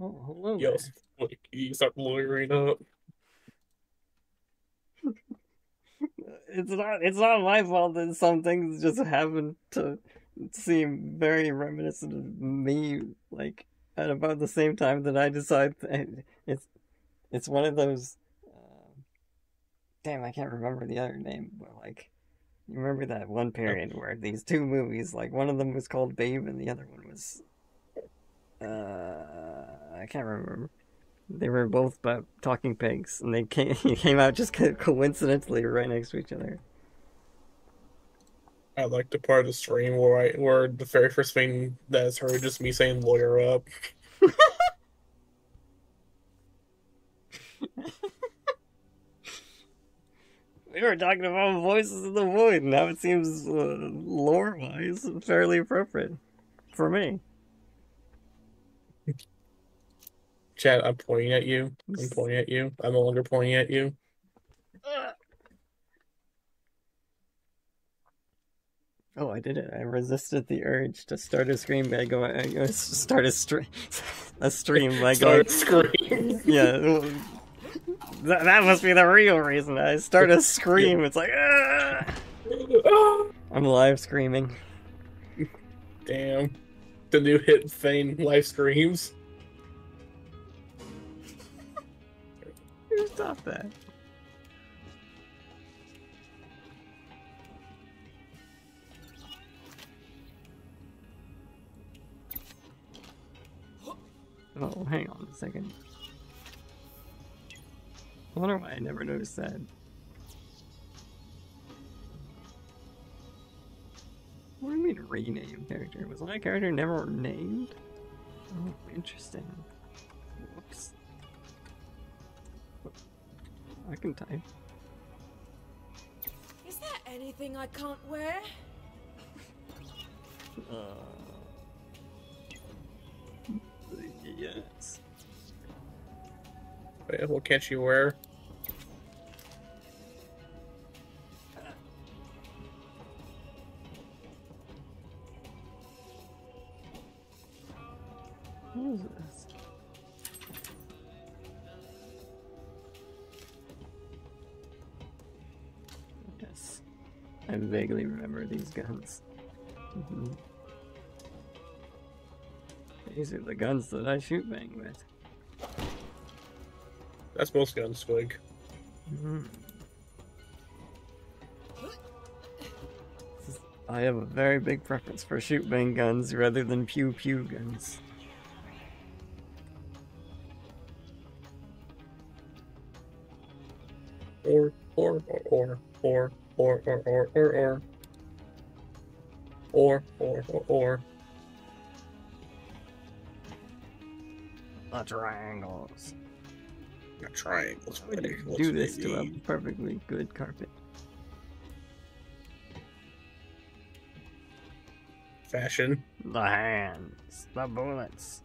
Oh, hello. Yo, like, you start lawyering up. It's not. It's not my fault that some things just happen to seem very reminiscent of me. Like at about the same time that I decide th- it's it's one of those. Uh, damn, I can't remember the other name. But like, you remember that one period where these two movies, like one of them was called Babe and the other one was. Uh, I can't remember. They were both about talking pigs, and they came came out just coincidentally right next to each other. I like the part of the stream where I where the very first thing that is heard just me saying lawyer up. We were talking about voices in the void, now it seems uh, lore-wise fairly appropriate for me. Chad, I'm pointing at you. I'm pointing at you. I'm no longer pointing at you. Oh, I did it! I resisted the urge to start a stream by going, start a stream, a stream by going, Start screaming. yeah. That, that must be the real reason. I start a scream. It's like, ah! I'm live screaming. Damn. The new hit thing, live screams. Stop that. Oh, hang on a second. I wonder why I never noticed that. What do you mean rename character? Was my character never named? Oh, interesting. I can type. Is there anything I can't wear? Uh, yes. Wait, what can't you wear? What is this? I vaguely remember these guns. Mhm. These are the guns that I shoot bang with. That's most guns, Squig. Mhm. I have a very big preference for shoot bang guns rather than pew pew guns. Or, or, or, or, or, or, or, or, or, or. Or, or, or, or. The triangles. Not triangles. Would you do this to a perfectly good carpet? Fashion. The hands, the bullets.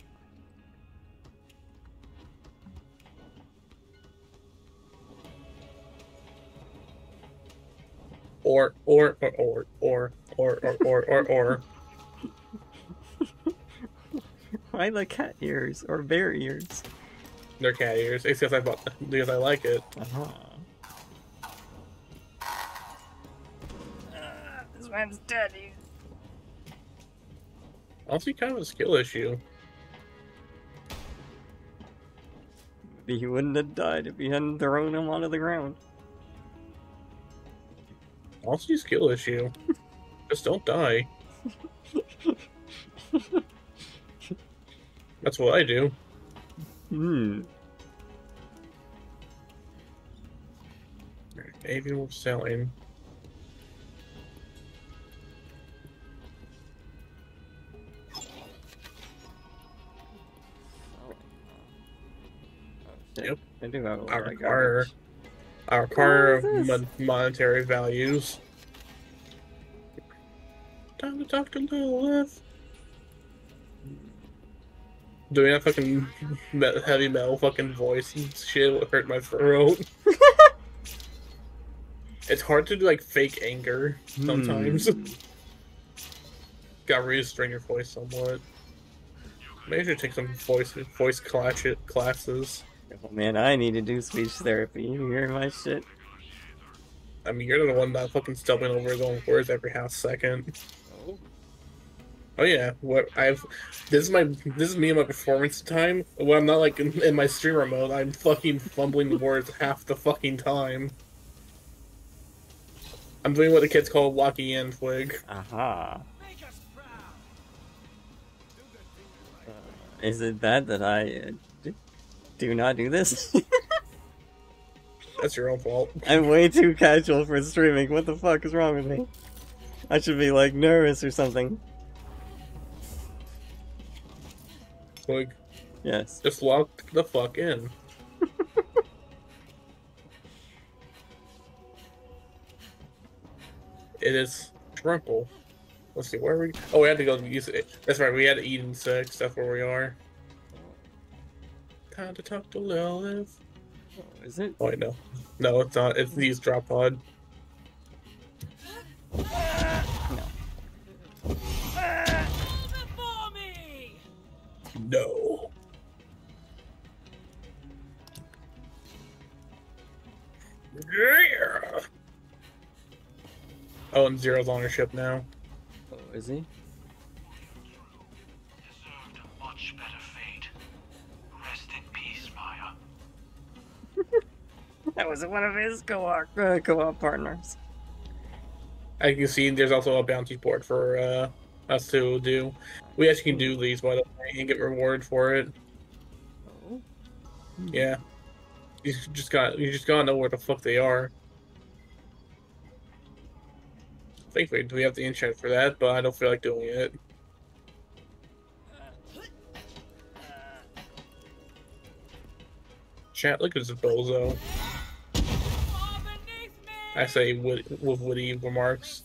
Or, or, or, or, or, or, or, or, or, or. Why the cat ears or bear ears? They're cat ears. It's because I bought them, because I like it. Uh-huh. this man's dead. Honestly, kind of a skill issue. He wouldn't have died if he hadn't thrown him onto the ground. Honestly, skill issue. Just don't die. That's what I do. Hmm. Avian wolf selling. Yep. I do have a lot Our of our garbage. our car of What is this? mon- monetary values. Time to talk to Lilith. Doing that fucking heavy metal fucking voice and shit will hurt my throat. it's hard to do like fake anger sometimes. Hmm. Gotta restrain your voice somewhat. Maybe I should take some voice voice class classes. Oh, man, I need to do speech therapy. You hear my shit? I mean, you're the one that fucking stumbling over his own words every half second. Oh. Oh yeah, what I've this is my this is me in my performance time. When I'm not like in, in my streamer mode, I'm fucking fumbling words half the fucking time. I'm doing what the kids call walking in twig. Aha. Uh, is it bad that I uh, do not do this? That's your own fault. I'm way too casual for streaming. What the fuck is wrong with me? I should be like nervous or something. Like, Yes. just walk the fuck in. it is Shrimpple. Let's see, where are we? Oh, we had to go to use it. That's right, we had to eat in six. That's where we are. Time to talk to Lilith. Oh, is it? Oh, wait, no. No, it's not. It's these drop pod. No. Before me! No. Yeah. Oh, and Zero's on her ship now. Oh, is he? That was one of his co-op uh, co-op partners. As you can see, there's also a bounty board for uh, us to do. We actually can do these, by the way, and get reward for it. Oh. Yeah. You just got you just gotta know where the fuck they are. Thankfully, we have the enchant for that, but I don't feel like doing it. Chat, look at this bozo. Far beneath me! I say with, with witty remarks.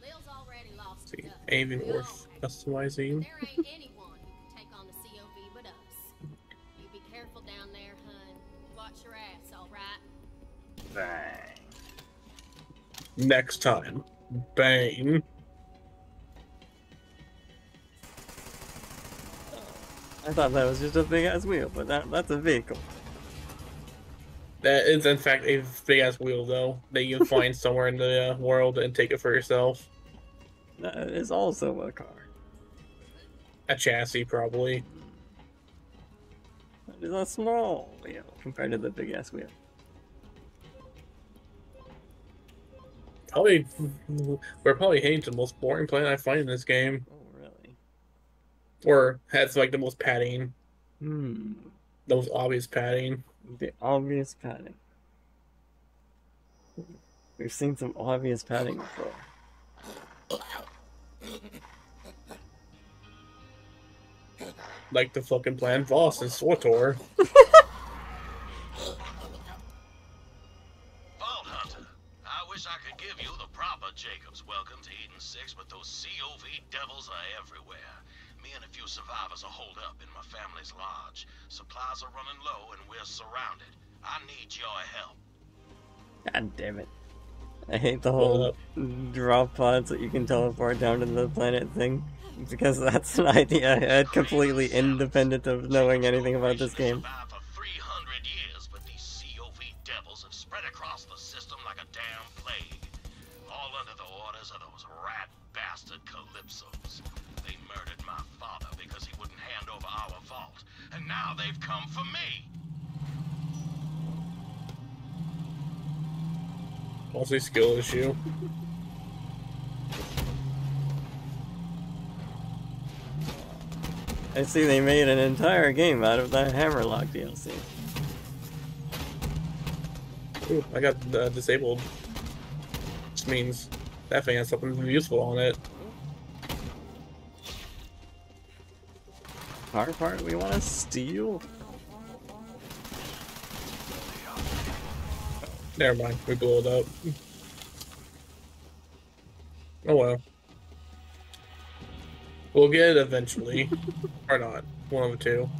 Lil's already lost See, his aiming worth customizing. There ain't anyone who can take on the COV but us. You be careful down there, hun. Watch your ass, alright? Bang. Next time, Bane. I thought that was just a big ass wheel, but that, that's a vehicle. That is, in fact, a big ass wheel, though, that you can find somewhere in the uh, world and take it for yourself. That is also a car. A chassis, probably. That is a small wheel compared to the big ass wheel. Probably, we're probably heading to the most boring planet I find in this game, Oh, really? or has like the most padding, Hmm. the most obvious padding. The obvious padding. We've seen some obvious padding before. Like the fucking plan Voss and SWTOR. Vault Hunter, I wish I could give you the proper Jacob's welcome to Eden 6, but those COV devils are everywhere. Me and a few survivors are holed up in my family's lodge. Supplies are running low and we're surrounded. I need your help. God damn it. I hate the whole drop pods that you can teleport down to the planet thing. Because that's an idea I had completely independent of knowing anything about this game. Mostly skill issue. I see they made an entire game out of the Hammerlock DLC. Ooh, I got uh, disabled. Which means that thing has something useful on it. Car part we want to steal? Never mind, we blew it up. Oh well. We'll get it eventually. or not. One of the two.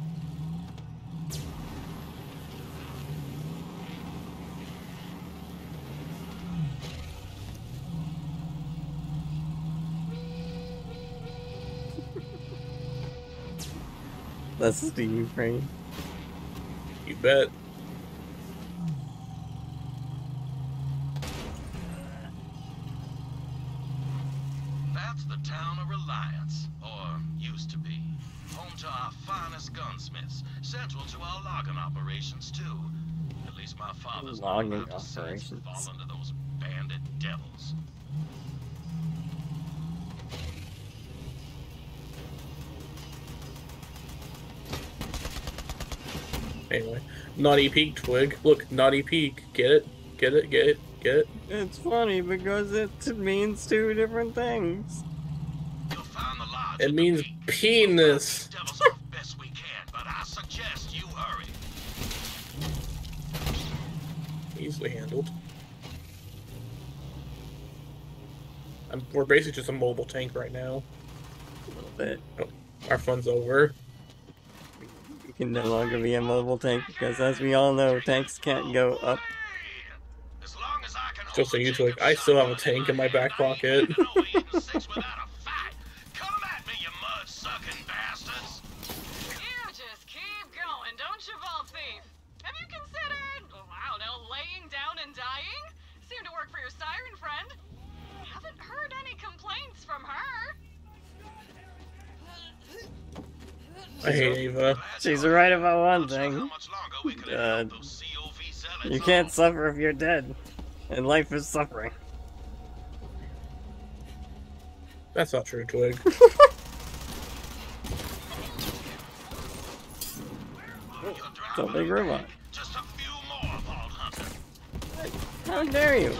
That's Steve, right? You bet. That's the town of Reliance, or used to be. Home to our finest gunsmiths, central to our logging operations, too. At least my father's not Logging allowed operations. fall under those bandit devils. Anyway, Knotty Peak Twig. Look, Knotty Peak. Get it? Get it? Get it? Get it? It's funny because it means two different things. You'll find the It means peak. penis. Easily handled. I'm, we're basically just a mobile tank right now. A little bit. Oh, our fun's over. You can no longer be a mobile tank because, as we all know, tanks can't go up. As long as I can Just so hold you Jacob's Twig, I still have a tank in my back pocket. I hate Ava. She's right about one Not how thing. much longer we can Uh, have those COV zealots You can't suffer if you're dead. And life is suffering. That's not true, Twig. You're It's a big robot. me. Just a few more, Vault Hunter. How dare you?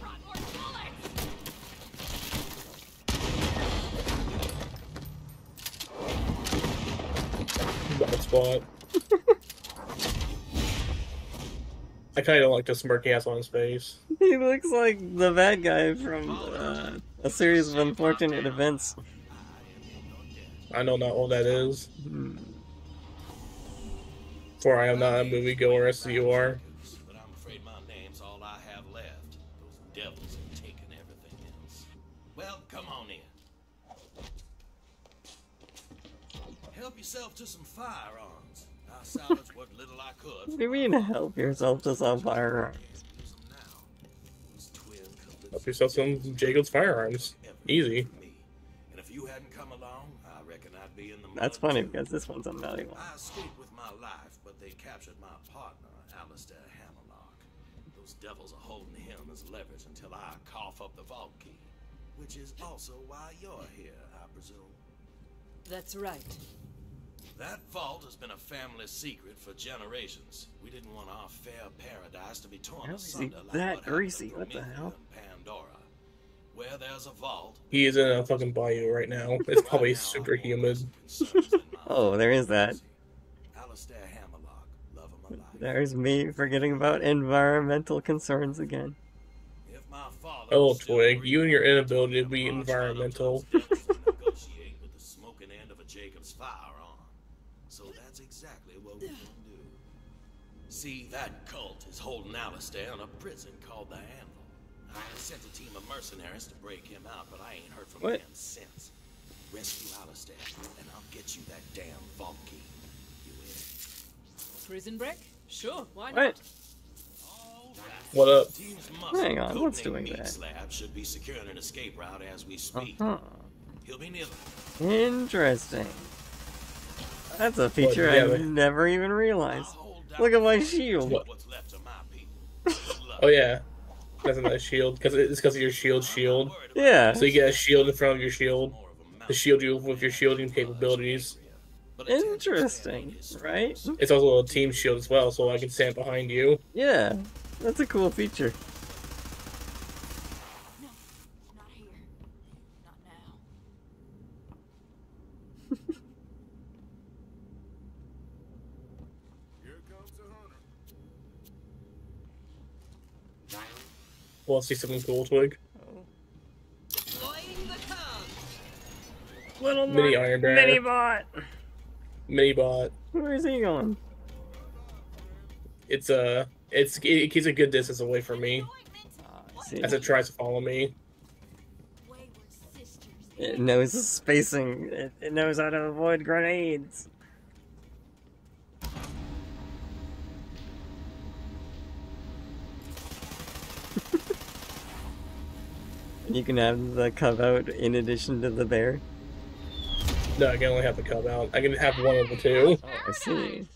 Brought more bullets. Bad spot. I kind of like the smirk he has on his face. He looks like the bad guy from uh, a series of unfortunate events. I know not what that is. Hmm. For I am not a moviegoer as you are. But I'm afraid my name's all I have left. Those devils have taken everything else. Well, come on in. Help yourself to some firearms. What do you mean help yourself to some firearms? Use them now. Those twin Help yourself some Jacob's firearms. Easy. And if you hadn't come along, I reckon I'd be in the That's funny because this one's a melody one. I escaped with my life, but they captured my partner, Alistair Hammerlock. Those devils are holding him as leverage until I cough up the vault key. Which is also why you're here, I presume. That's right. That vault has been a family secret for generations. We didn't want our fair paradise to be torn How is asunder like that what happened to greasy? What the hell? Pandora. Where there's a vault, He is in a fucking bayou right now. It's probably super humid. Oh, there is that. Alistair Hammerlock, love him alive. There's me forgetting about environmental concerns again. If my father Oh, Twig, you and your inability to be environmental. See, that cult is holding Alistair in a prison called the Anvil. I sent a team of mercenaries to break him out, but I ain't heard from What? him since. Rescue Alistair, and I'll get you that damn vault key. You in? Prison break? Sure, why What? not? All right. What up? Hang on, what's doing that? Slab should be securing an escape route as we speak. Uh-huh. He'll be near Interesting. That's a feature yeah, I've never even realized. I'll hold down Look at my shield. fort, What's left of my people. Good luck. Oh yeah, that's a nice shield because it's because of your shield shield. I'm not worried about Yeah. So you get a shield in front of your shield more of a to shield you with your shielding capabilities. Interesting, right? It's also a team shield as well, so I can stand behind you. Yeah, that's a cool feature. No, not here. Not now. Well, see something cool, Twig. Little Mini bot- Iron Bear. Mini bot. Mini bot. Where is he going? It's a. It's it keeps a good distance away from me ah, I see. as it tries to follow me. Wayward sisters, It knows the spacing. It, it knows how to avoid grenades. You can have the cub out in addition to the bear. No, I can only have the cub out. I can have one of the two. Oh, I see.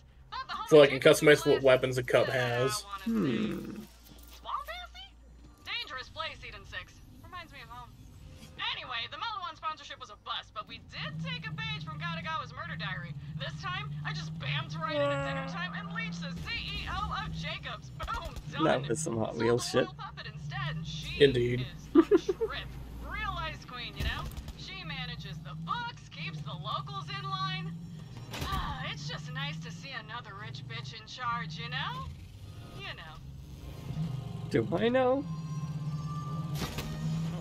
So I can customize what weapons the cub has. Hmm. Dangerous place, Eden 6. Reminds me of home. Anyway, the Mellow sponsorship was a bust, but we did take a page from Katagawa's murder diary. This time, I just bammed right into dinner time and leached the CEO of Jacobs. Boom, done. That was some Hot Wheels shit. puppet instead, and she Indeed. is trip. Real ice queen, you know? She manages the books, keeps the locals in line. Ah, it's just nice to see another rich bitch in charge, you know? You know. Do I know?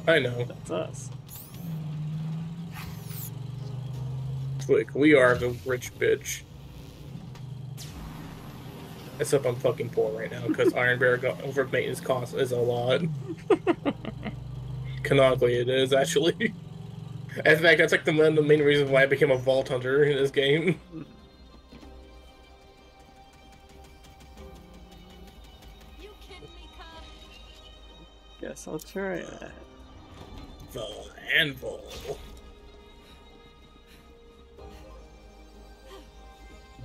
I know. That's us. Twig, we are the rich bitch. Except I'm fucking poor right now because Iron Bear got over maintenance cost is a lot. Canonically, it is actually. In fact, that's like the, one the main reason why I became a vault hunter in this game. You kidding me, Cub? Guess I'll try that. The anvil.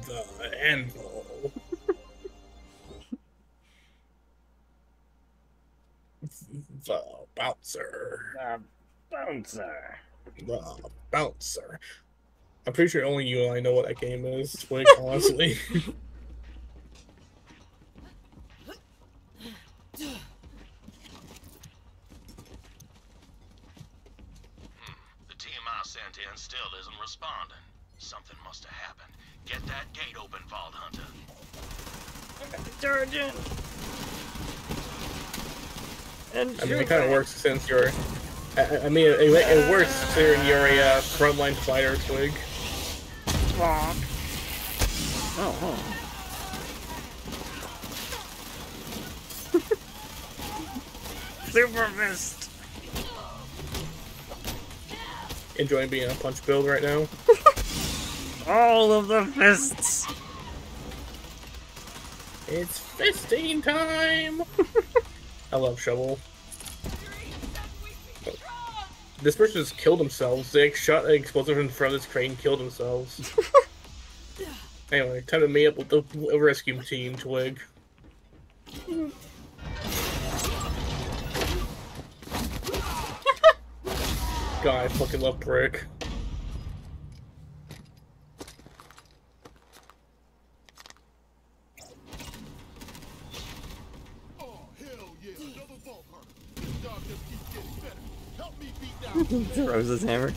The anvil. the bouncer. The bouncer. The bouncer. I'm pretty sure only you and I know what that game is, Twig, honestly. The team I sent in still isn't responding. Something must have happened. Get that gate open, Vault Hunter. Detergent. And I mean, it kind of works since you're. I, I mean, it, it works considering you're a uh, frontline fighter, Twig. Fuck. Oh, huh. Super fist. Enjoying being a punch build right now. All of the fists. It's fisting time! I love Shovel. This person just killed themselves. They shot an explosive in front of this crane, killed themselves. anyway, time to meet up with the rescue team, Twig. God, I fucking love Brick. Throws his hammer.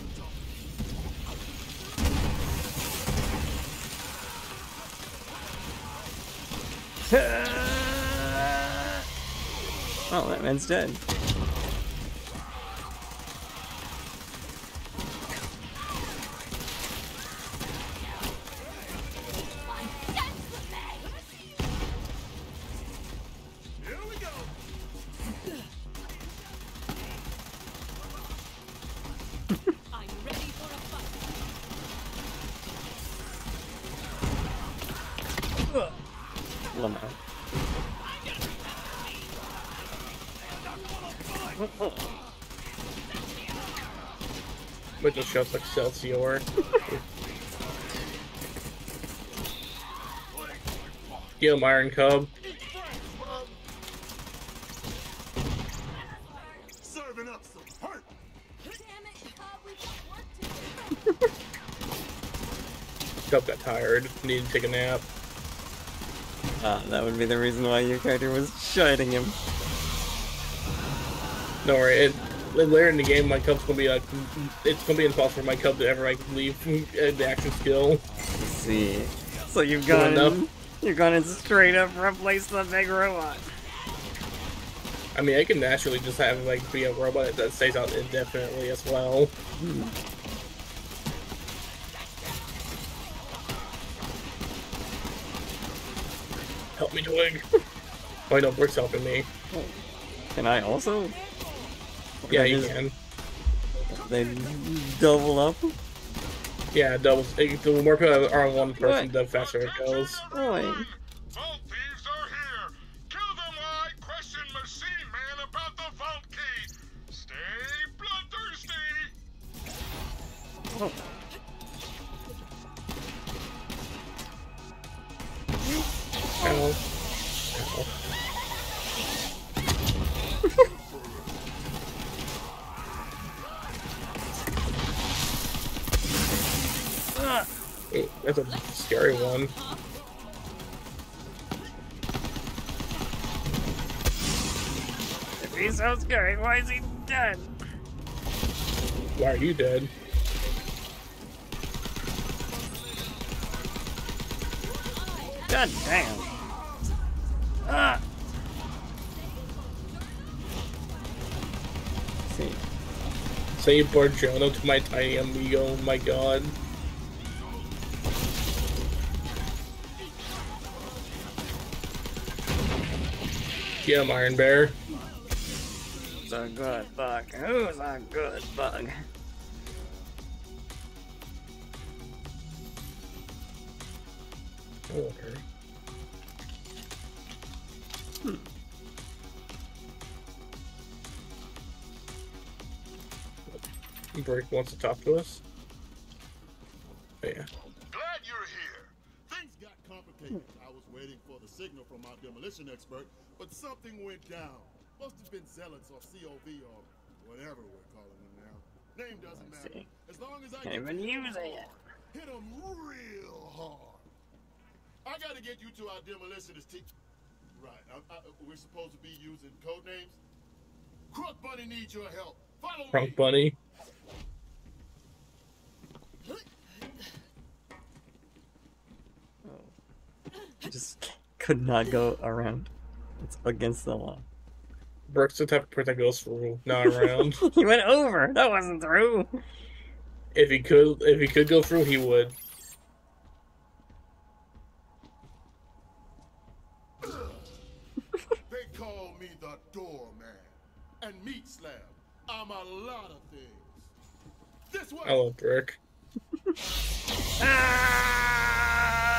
Oh, that man's dead. Shows Excelsior. Get him, Iron Cub. Serving up some hurt. Cub, got work to do. Cub got tired. Needed to take a nap. Ah, that would be the reason why your character was shouting him. Don't worry. It, later in the game, my Cub's gonna be like, it's gonna be impossible for my Cub to ever like leave uh, the action skill. Let's see. So you've gone, in, you're gonna straight up replace the big robot. I mean, I can naturally just have like be a robot that stays out indefinitely as well. Help me, Twig. Oh, I know Brick's helping me. Can I also? Yeah, you just- can. they double up. Yeah, doubles. Eh, the more people are on one person, What? the faster it goes. Oh, wait. That's a scary one. If he's so scary, why is he dead? Why are you dead? God damn. Ah. See, Say Barjono to my tiny amigo, oh my god. Him, Iron Bear. who's a good bug? Who's a good bug? Oh, okay. Brick wants to talk to us. Demolition expert, but something went down. Must have been zealots or COV or whatever we're calling them now. Name oh, doesn't I matter. see. As long as I Can't get even to hit 'em use it. Hit them real hard. I gotta get you to our demolitionist team. Right. I, I, we're supposed to be using code names. Crook Bunny needs your help. Follow me. Crunk Bunny. Just could not go around. It's against the law. Brooke's the type of person that goes through, not around. he went over. That wasn't through. if he could, if he could go through, he would. They call me the doorman. And meat slab. I'm a lot of things. This way. I love Brick. Ah!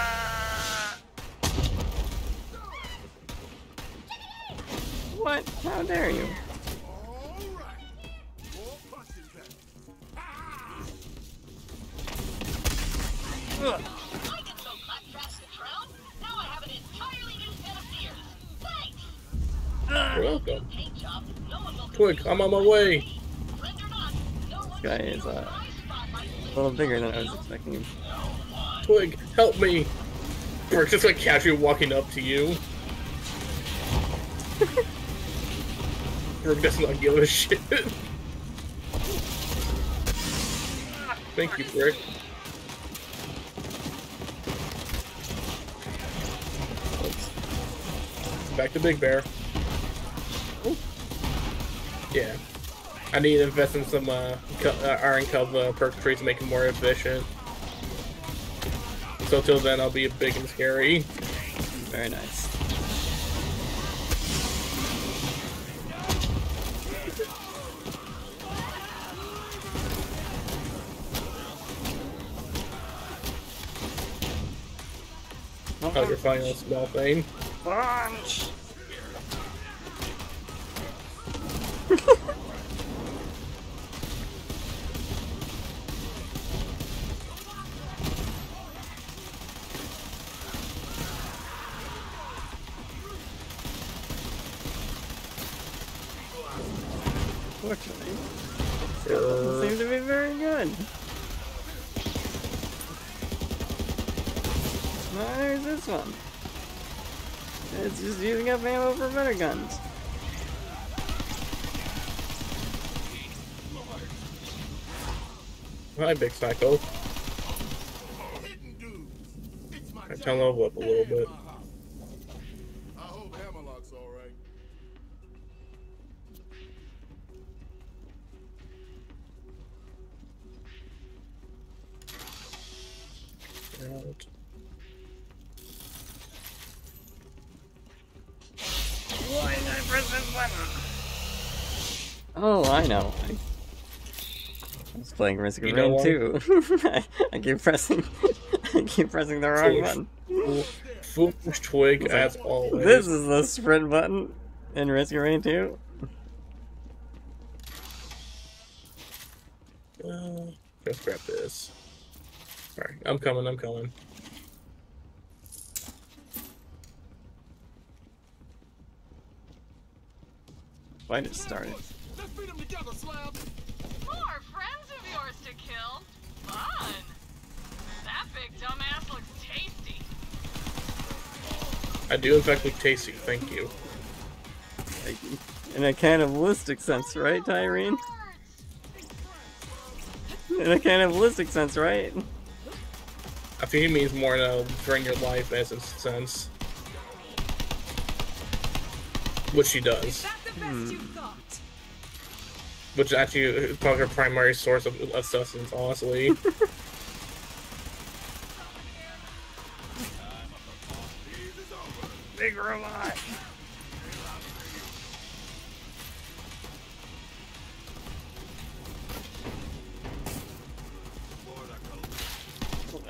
New set of fears. Thanks. You're welcome. Paint job. No one will Quick, I'm on my way. Friend or not, no one Guy can is steal uh, my spotlight. a little bigger than I was expecting him. Twig, help me. Brick's just like casually walking up to you. Brick does not give a shit. Thank you, Brick. Back to Big Bear. Yeah. I need to invest in some uh, uh, Iron Cub uh, perk trees to make it more efficient. So till then, I'll be big and scary. Very nice. Oh, you're finding a small thing. Punch! ammo guns. hi, Big Psycho. Hidden dudes. It's my I job. tell level up a little bit. Playing Risk of Rain 2. I, I keep pressing. I keep pressing the wrong Foolish. button. Fool- Foolish twig as always. This is the sprint button in Risk of Rain 2. Uh, let's grab this. Alright, I'm coming, I'm coming. Why just started? Let's beat Fun! That big dumbass looks tasty. I do in fact look tasty, thank you. In a cannibalistic sense, right, Tyreen? In a cannibalistic sense, right? I think he means more in a during your life as a sense. Which she does. Is hmm. That the best you've got? Which actually is probably her primary source of, of sustenance, honestly. Big robot.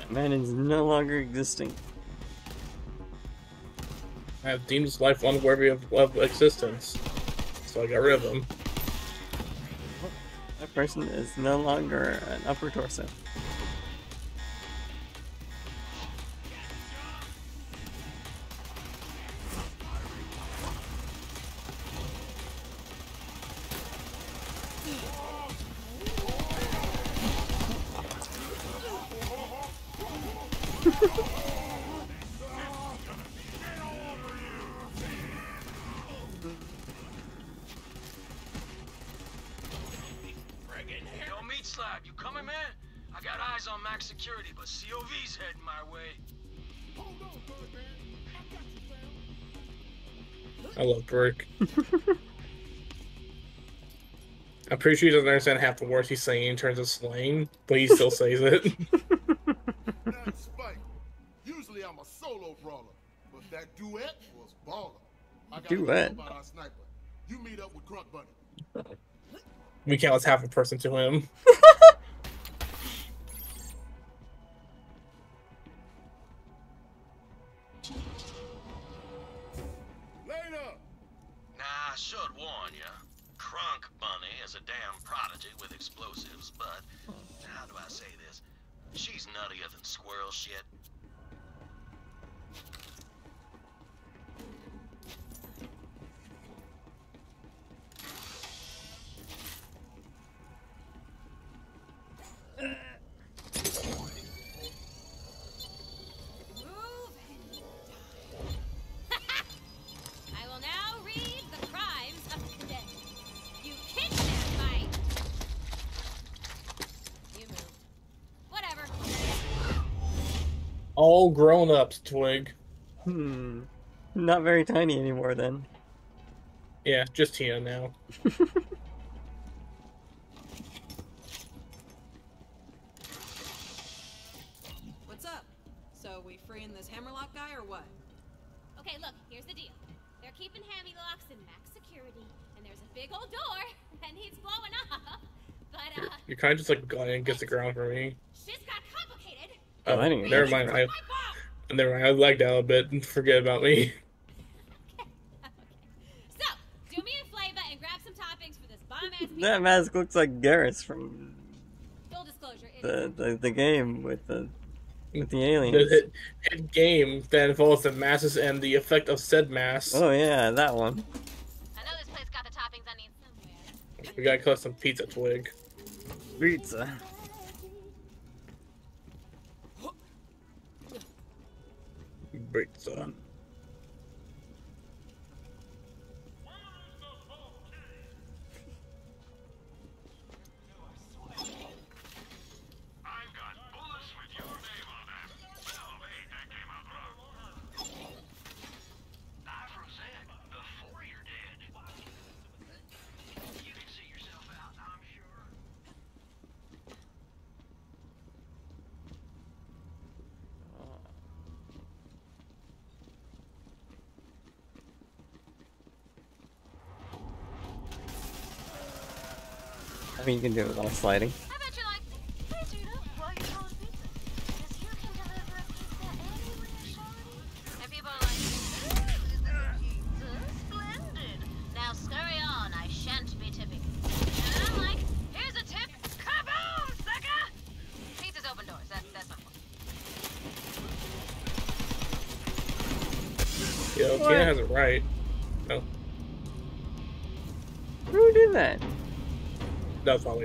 Man is no longer existing. I have deemed his life unworthy of, of existence. So I got rid of him. Person is no longer an upper torso. Brick. I'm pretty sure he doesn't understand half the words he's saying in terms of slang, but he still says it. That's Spike. Usually I'm a solo brawler, but that duet was baller. I got Duet? about our sniper. You meet up with Crunk Bunny. we count as half a person to him. is a damn prodigy with explosives, but how do I say this? She's nuttier than squirrel shit. All grown ups, Twig. Hmm. Not very tiny anymore then. Yeah, just Tina now. What's up? So we freeing this hammerlock guy or what? Okay, look, here's the deal. They're keeping Hammy locks in max security, and there's a big old door that needs blowing up. But, uh, You're kind of just like gliding against the ground for me. Shit's got complicated. Oh, I didn't never mind. I, My fault. never mind. I lagged out a bit. Forget about me. So, do me a favor and grab some toppings for this bomb ass That mask looks like Garrus from Full disclosure, the, the, the game with the with the The aliens. hit, hit game that involves the masses and the effect of said mass. Oh yeah, that one. I know this place got the toppings I need somewhere. We gotta cut some pizza, Twig. Pizza. Pizza. I've mean, you can do it without sliding.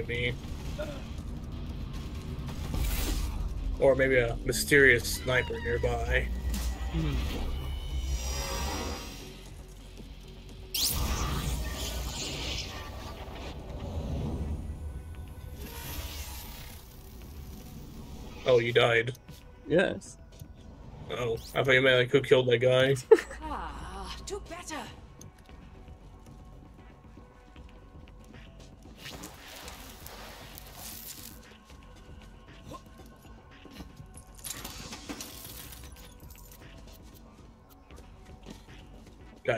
Me. Or maybe a mysterious sniper nearby. Oh, you died. Yes. Oh, I thought you meant like who killed that guy.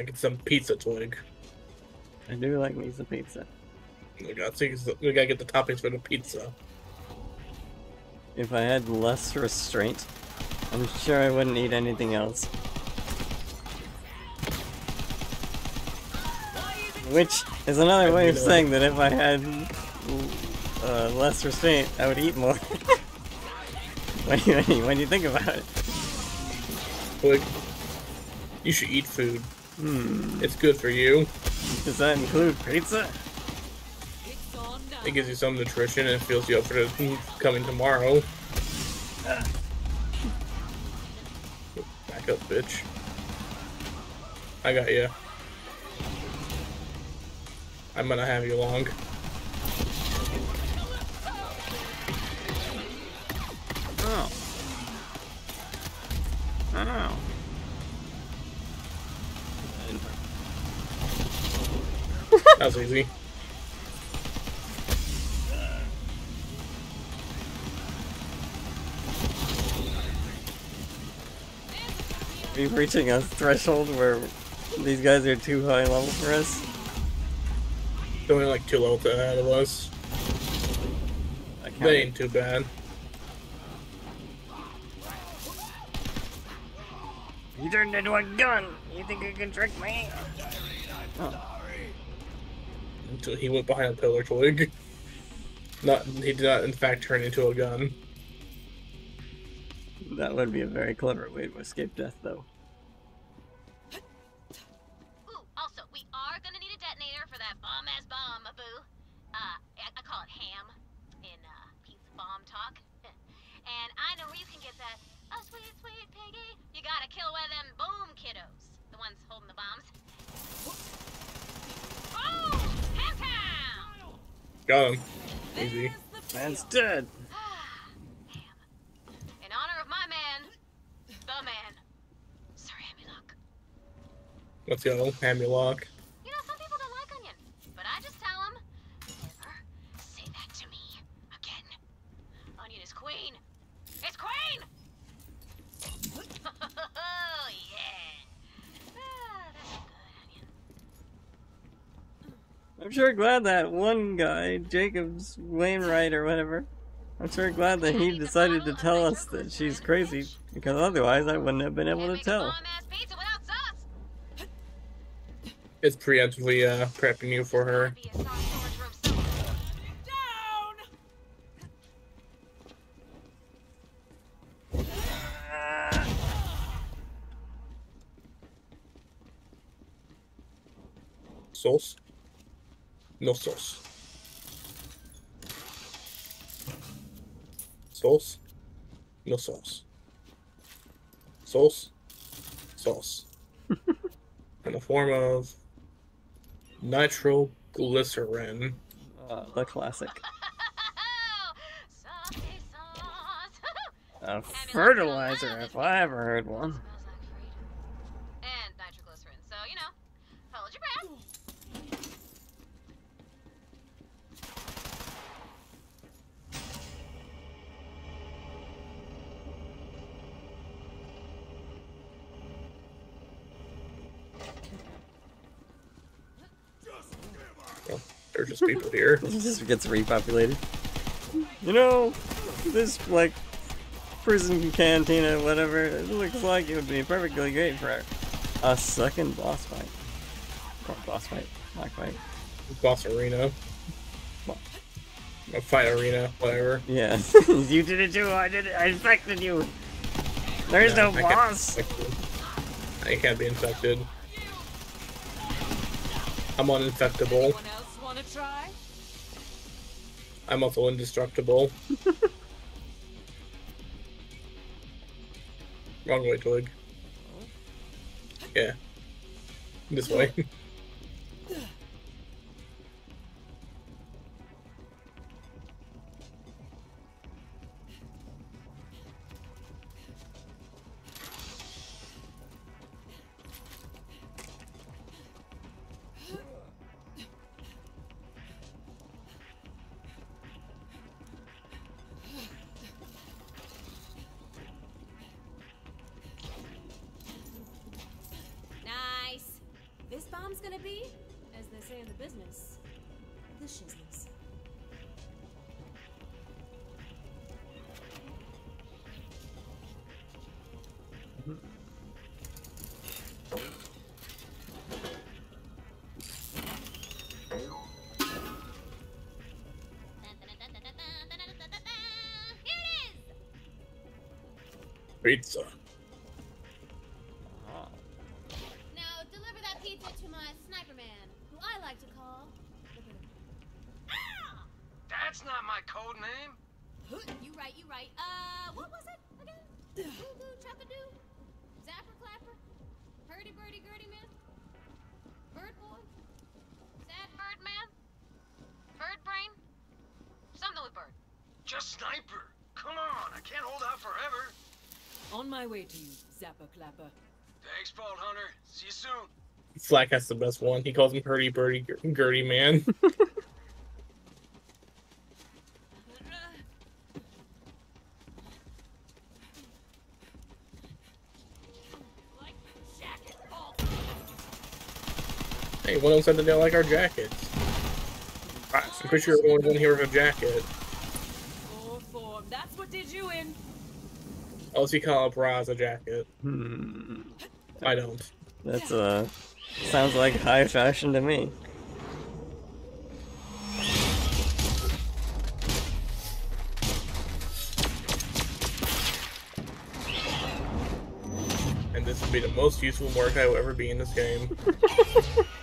Gotta some pizza twig. I do like me some pizza. We gotta, we gotta get the toppings for the pizza. If I had less restraint, I'm sure I wouldn't eat anything else. Which is another way of saying that if I had uh, less restraint, I would eat more. when, you, when, you, when you think about it. Twig, you should eat food. Hmm. It's good for you. Does that include pizza? It's on now. It gives you some nutrition and fills you up for the coming tomorrow. Back up, bitch. I got you. I'm gonna have you long. Oh. Oh. That was easy. Are you reaching a threshold where these guys are too high level for us? They're only like two levels ahead of us. I can't- That ain't too bad. You turned into a gun! You think you can trick me? Oh. Until he went behind a pillar twig. Not he did not in fact turn into a gun. That would be a very clever way to escape death, though. Ooh, also, we are gonna need a detonator for that bomb-ass bomb, Abu. Uh, I, I call it ham in, uh, pizza bomb talk. and I know where you can get that. Oh, sweet, sweet piggy. You gotta kill one of them boom kiddos. The ones holding the bombs. Got him. Easy. Man's dead! Ah, In honor of my man, the man, Sir Hammerlock. Let's go. Hand me lock. You know, some people don't like onion, but I just tell them, never say that to me again. Onion is queen. It's queen! oh, yeah. Ah, that's a good onion. I'm sure glad that one guy, Jakobs Wainwright or whatever, I'm sure glad that he decided to tell us that she's crazy, because otherwise I wouldn't have been able to tell. bomb-ass pizza. It's preemptively uh, prepping you for her. Be a sauce storage room somewhere. Down! Sauce? No sauce. Sauce? No sauce. Sauce? Sauce. In the form of nitroglycerin. Uh, the classic. A fertilizer, if I ever heard one. People here. It just gets repopulated. You know, this, like, prison cantina, whatever, it looks like it would be perfectly great for a second boss fight. Or boss fight, not fight. Boss arena. A fight arena, whatever. Yeah. you did it too, I did it, I infected you! There's no I boss! I can't- I can't be infected. I'm uninfectable. Want to try? I'm also indestructible. Wrong way, Twig. Oh. Yeah. This way. Clapper. Thanks, Vault Hunter. See you soon. Flack has the best one. He calls him Hurdy Birdie Gur- Gurdy Man. Like jacket all hey, one of them said that they like our jackets. I'm pretty sure everyone's in here with a jacket. Four form. That's what did you in. Unless you call up Roz a jacket. Hmm. I don't. That's uh sounds like high fashion to me. And this would be the most useful mark I will ever be in this game.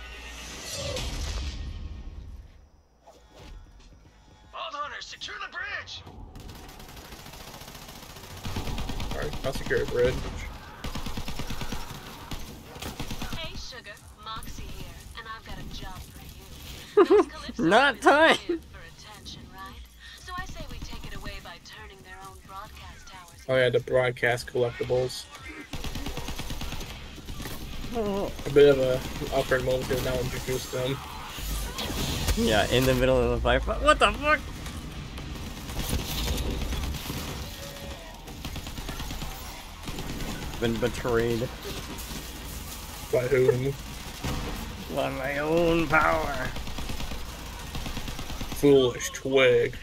broadcast towers. Oh yeah, the broadcast collectibles. Oh. A bit of a awkward moment to now introduce them. Yeah, in the middle of the fight. What the fuck? Been betrayed By whom? by my own power. Foolish twig.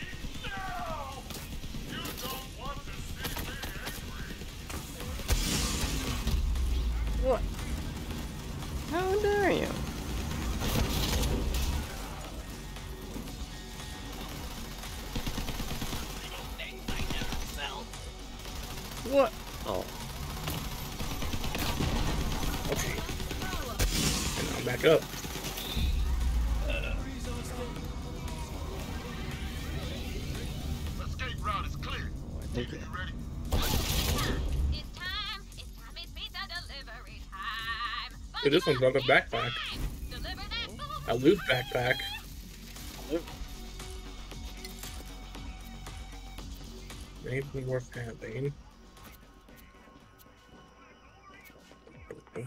This one's got a backpack. Deliver that food. A loot backpack. Maybe worth having. I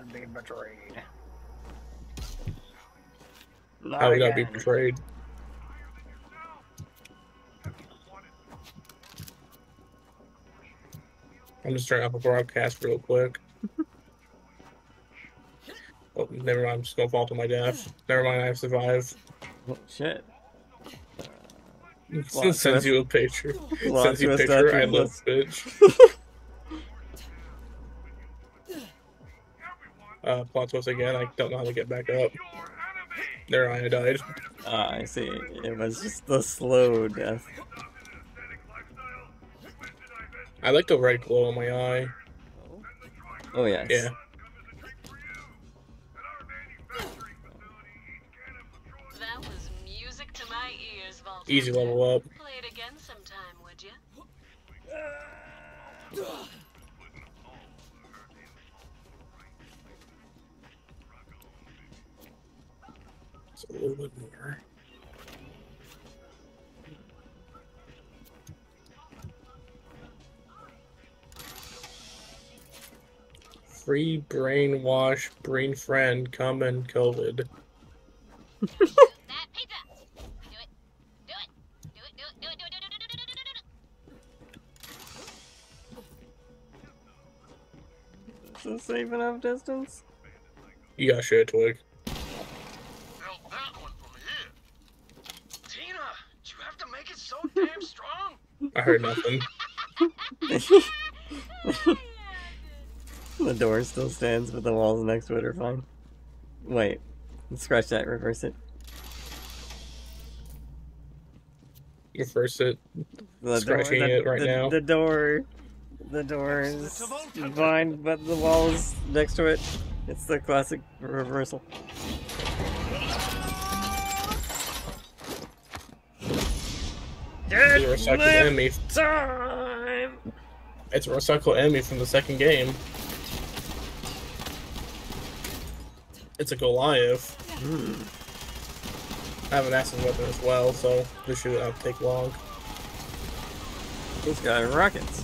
not be betrayed. Not How would that be betrayed? I'm just turning off a broadcast real quick. oh, never mind. I'm just gonna fall to my death. Never mind. I have survived. Oh, shit. Plot Sends you a picture. Plot Sends you a picture. I love bitch. Uh, plot twist again. I don't know how to get back up. There, I died. Ah, I see. It was just the slow death. I like the red glow in my eye. Oh yes. Yeah. That was music to my ears, Vault. Easy Hunter. level up. Play it again sometime, would you? a little bit more. Free brainwash, brain friend, come and COVID. Does this even have distance? You got shit, Twig. Damn strong? I heard nothing. the door still stands, but the walls next to it are fine. Wait. Scratch that, reverse it. Reverse it. The Scratching the, it right the, now. The door. The door is fine, but the walls next to it. It's the classic reversal. It's a recycled enemy. Time! It's a recycled enemy from the second game. It's a Goliath. I have an acid weapon as well, so this should not take long. He's got rockets.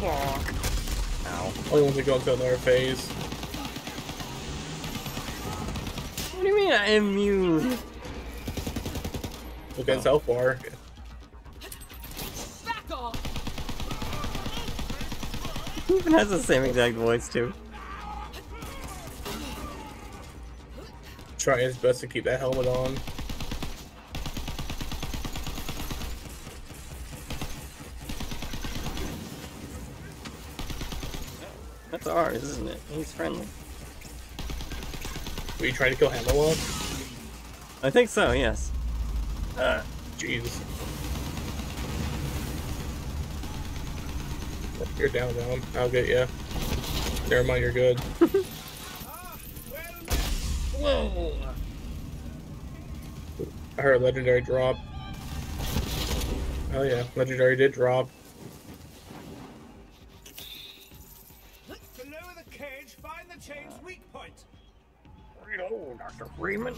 Fuck. Ow. Only once we go into another phase. What do you mean I'm immune? At how far. He even has the same exact voice too. Trying his best to keep that helmet on. That's ours, isn't it? He's friendly. Were you trying to kill Hammerlock? I think so, yes. Uh, Jesus. You're down, down. I'll get you. Never mind, you're good. Whoa! I heard legendary drop. Oh yeah, legendary did drop. To lower the cage, find the chain's weak point. Reload, Dr. Freeman.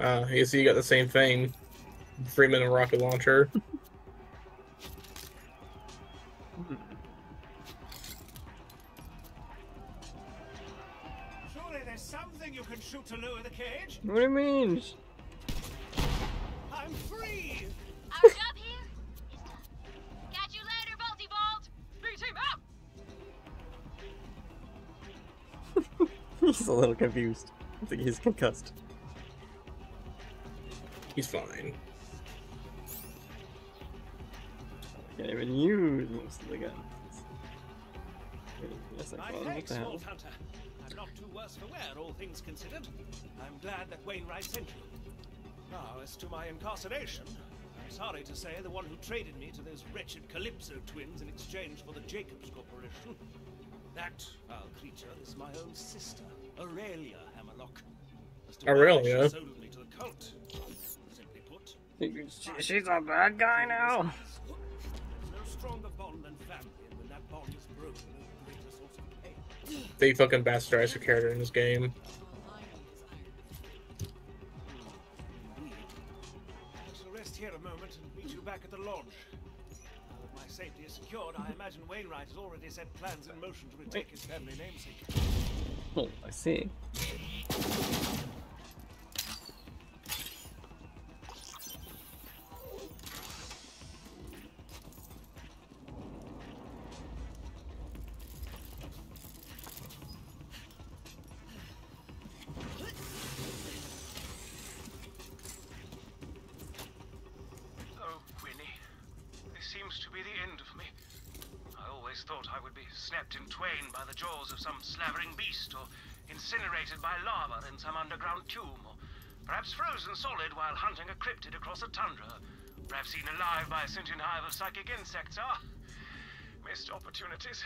Uh, you see, you got the same thing. Freeman and rocket launcher. Surely there's something you can shoot to lower the cage. What do you mean? I'm free. Our job here is done. Catch you later, Bolty Bolt. B-team out! He's a little confused. I think he's concussed. He's fine. I Can't even use most of the guns. Yes, I My can. What thanks, the hell? Hunter. I'm not too worse for wear, all things considered. I'm glad that Wainwright sent you. Now, as to my incarceration, I'm sorry to say the one who traded me to those wretched Calypso twins in exchange for the Jakobs Corporation. That foul creature is my own sister, Aurelia Hammerlock. As to why Aurelia? Sold me to the cult. Simply put, She- She's a bad guy now. there's no stronger bond than family, and when that bond is broken, no greater source of pain. They fucking bastardized her character in this game. I shall rest here a moment and meet you back at the lodge. Now my safety is secured, I imagine Wainwright has already set plans in motion to retake his family namesake. Oh, I see. Eaten alive by a sentient hive of psychic insects. Ah, missed opportunities.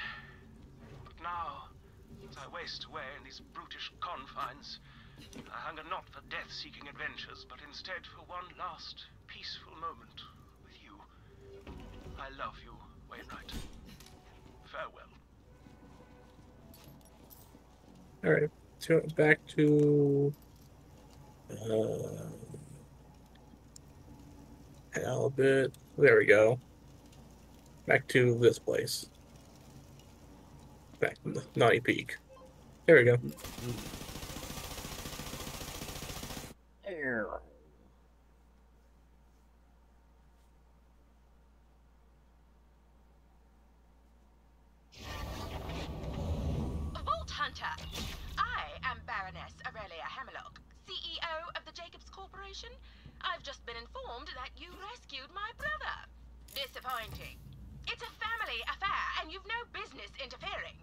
But now, as I waste away in these brutish confines, I hunger not for death-seeking adventures, but instead for one last peaceful moment with you. I love you, Wainwright. Farewell. All right, so back to uh, Albert. There we go. Back to this place. Back to the Knotty Peak. There we go. Err. Vault Hunter. I am Baroness Aurelia Hammerlock, CEO of the Jakobs Corporation. I've just been informed that you rescued my brother. Disappointing. It's a family affair, and you've no business interfering.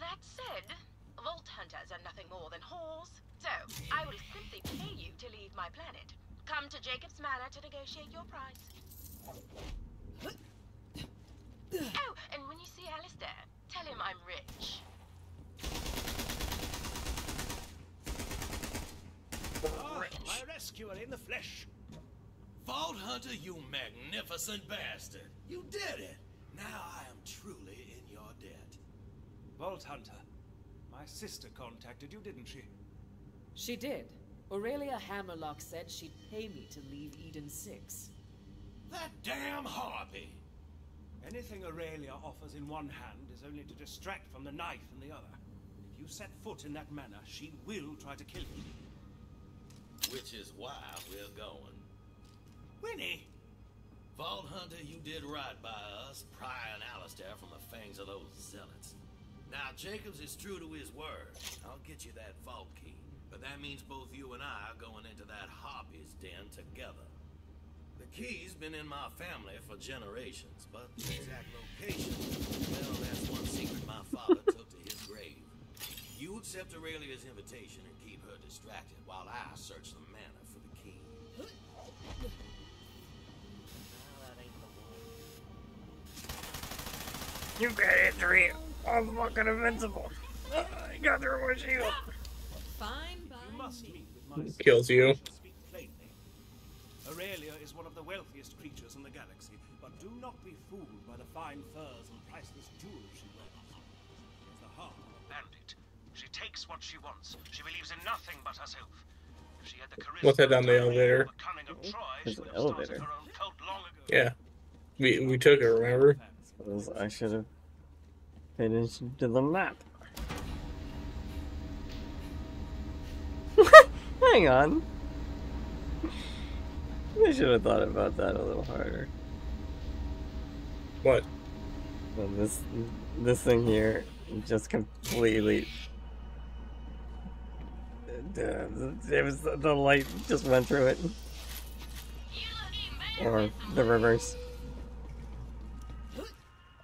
That said, Vault Hunters are nothing more than whores, so I will simply pay you to leave my planet. Come to Jakobs Manor to negotiate your price. Oh, and when you see Alistair, tell him I'm rich. Ah, my rescuer in the flesh. Vault Hunter, you magnificent bastard. You did it. Now I am truly in your debt. Vault Hunter. My sister contacted you, didn't she? She did. Aurelia Hammerlock said she'd pay me to leave Eden 6. That damn harpy. Anything Aurelia offers in one hand is only to distract from the knife in the other. If you set foot in that manor, she will try to kill you. Which is why we're going. Winnie! Vault Hunter, you did right by us, prying Alistair from the fangs of those zealots. Now, Jakobs is true to his word. I'll get you that vault key. But that means both you and I are going into that harpy's den together. The key's been in my family for generations, but the exact location, well, that's one secret my father took to his grave. You accept Aurelia's invitation and distracted while I search the manor for the key. You got injury. I'm fucking invincible. Uh, I got through my shield. Fine by You must me. meet with my Kills you. sister and Speak plainly. Aurelia is one of the wealthiest creatures in the galaxy, but do not be fooled by the fine furs takes what she wants. She believes in nothing but herself. If she had the charisma What's that down the of elevator? or the Troy, There's an would have started elevator. her own cult long ago. Yeah, we we took it. Remember? I should have paid attention to the map. Hang on. I should have thought about that a little harder. What? Well, this this thing here just completely. It was the light just went through it, or the reverse.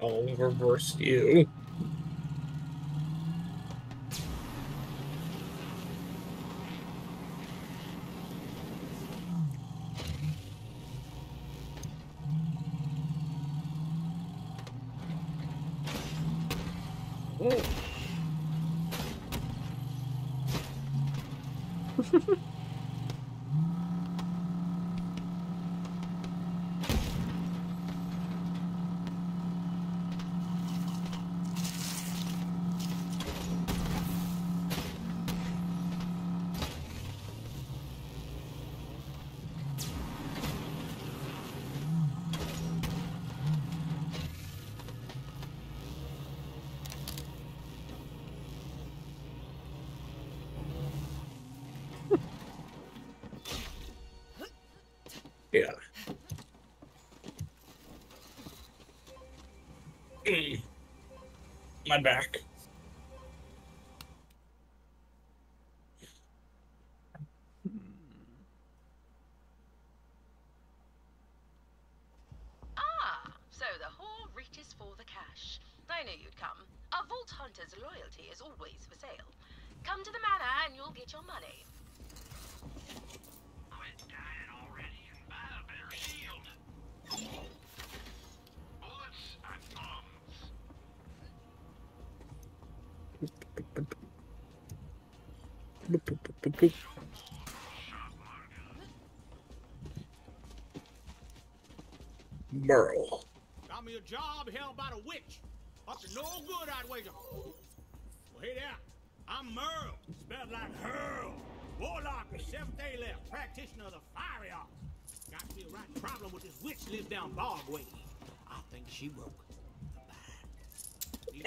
I'll reverse you. Back. Ah, so the knew you'd come. A Vault Hunter's loyalty is always for sale. Come to the manor and you'll get your money. Quit dying already and buy a better shield. Bullets and bombs. Merle. Got me a job held by the witch. Up to no good, I'd wager. Well, hey there. I'm Merle, spelled like Hurl. Warlock, the seventh day left, practitioner of the fiery arts. Got me a right problem with this witch lives down Bog Way. I think she broke. Need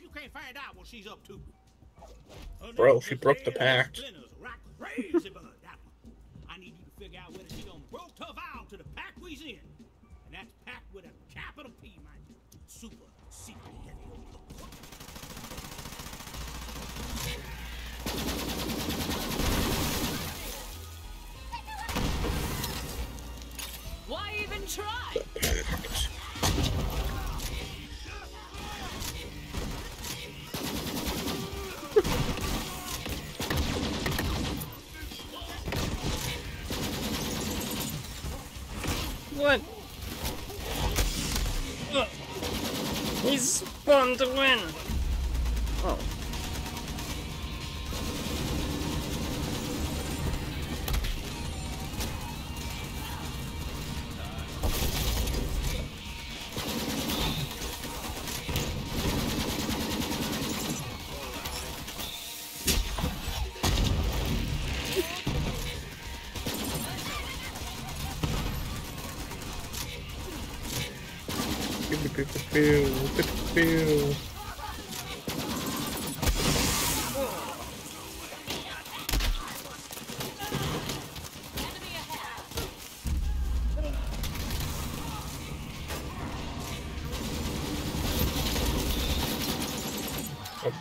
you can't find out what she's up to help her out with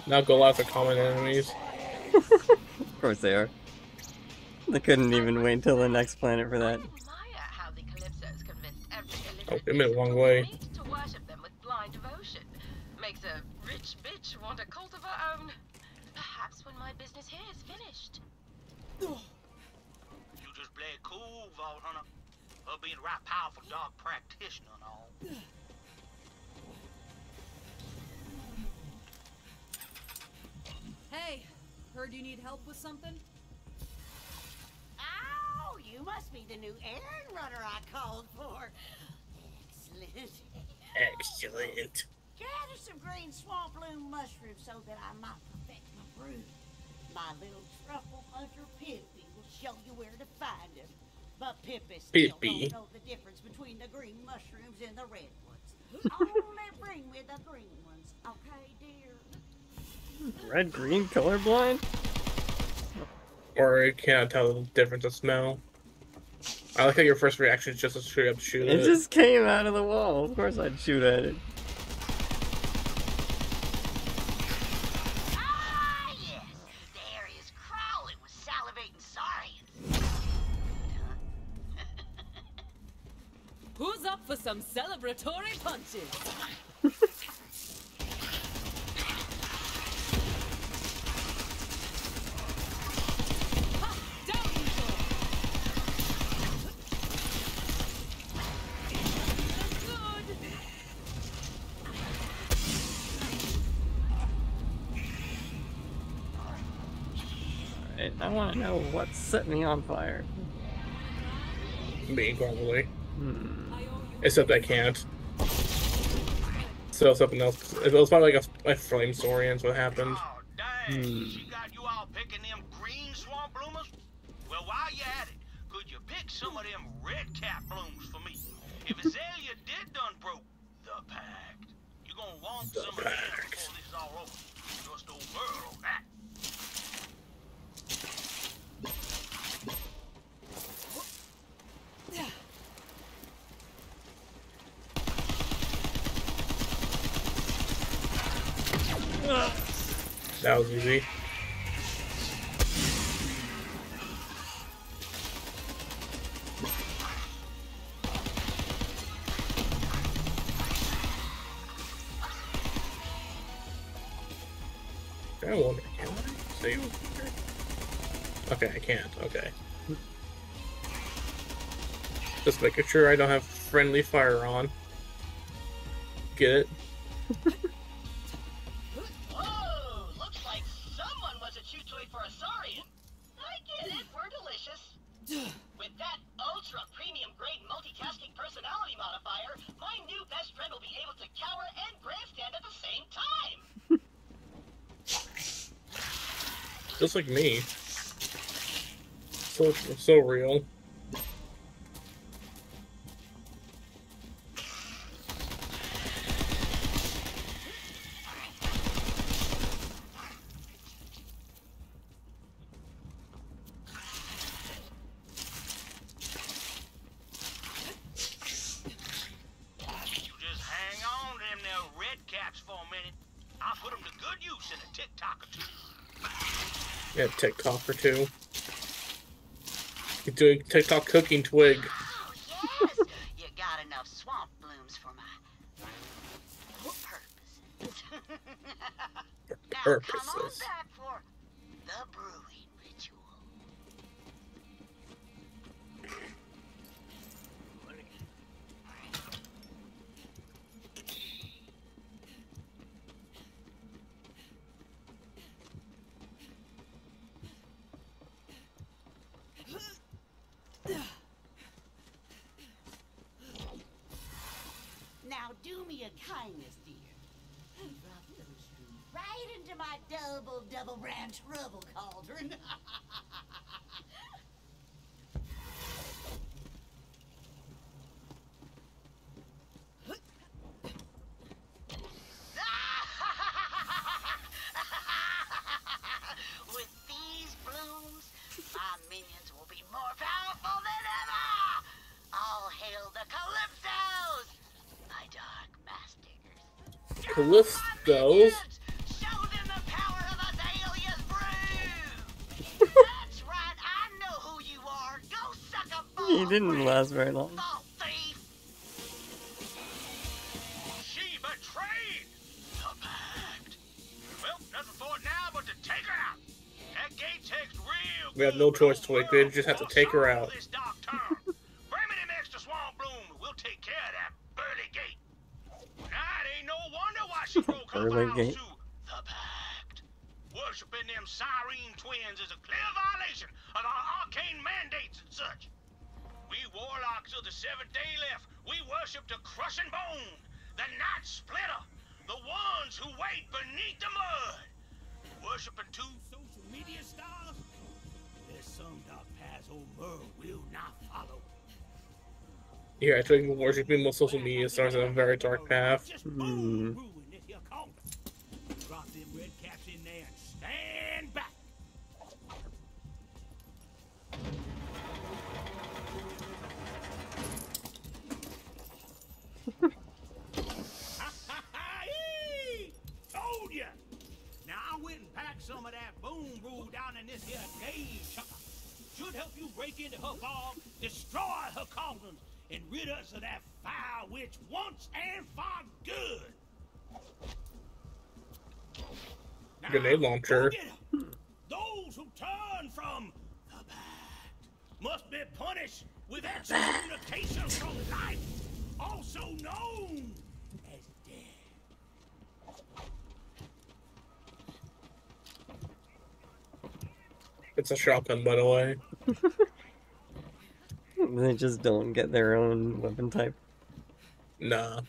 Now Goliaths are common enemies. Of course they are. They couldn't even wait till the next planet for that. How the Calypsos Oh, illiterate it went a long way. Red green colorblind? Or it cannot tell the difference of smell. I like how your first reaction is just to straight up shoot It it. just came out of the wall. Of course I'd shoot at it. Ah, yes. The area's crawling with salivating saurians. Who's up for some celebratory punches? Alright, I want to know what set me on fire. Me, probably. Hmm. Except I can't. So something else. It was probably like a, a flame saurians what happened. Oh, Dang, Hmm. she got you all picking them green swamp bloomers? Well, while you at it, could you pick some of them red cap blooms for me? If Azalea did done broke the pact, you're gonna want some of them before this is all over. Just old Merle That was easy. I wonder, can I Okay, I can't. Okay. Just making sure I don't have friendly fire on. Get it? Like me. So so real. TikTok or two. You're doing TikTok cooking twig. Oh, yes, you got enough swamp blooms for my purposes. now come on Purposes. A kindness, dear. And those screws right into my double, double brand trouble cauldron. With these blooms, my minions will be more powerful than ever! All hail the Calypsos! My dark masters. Callistos. Show them the power of Azalea's brew! That's right, I know who you are. Go suck a ball, He didn't last very long. vault thief! She betrayed the pact. Well, nothing for it now but to take her out. That gate takes real We have no choice, Twig. We just have to take her out. Pact. Worshipping them siren twins is a clear violation of our arcane mandates and such. We warlocks of the seventh day left, we worship the crushing bone, the night splitter, the ones who wait beneath the mud. Worshipping two Social media stars? There's some dark paths old Merle will not follow. Yeah, I think worshiping most social media stars on a very dark path. Hmm. Told ya! Now I went and packed some of that boom brew down in this here gauge chucker. Should help you break into her fog, destroy her cauldrons, and rid us of that foul witch once and for good. Now, Grenade launcher. go get her. Those who turn from the pact must be punished with excommunication from life, also known as death. It's a shotgun, by the way. They just don't get their own weapon type. Nah.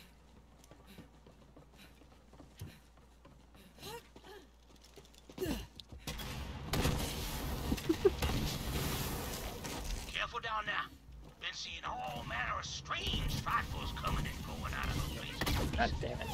Careful down there. Been seeing all manner of strange trifles coming and going out of the place. God damn it.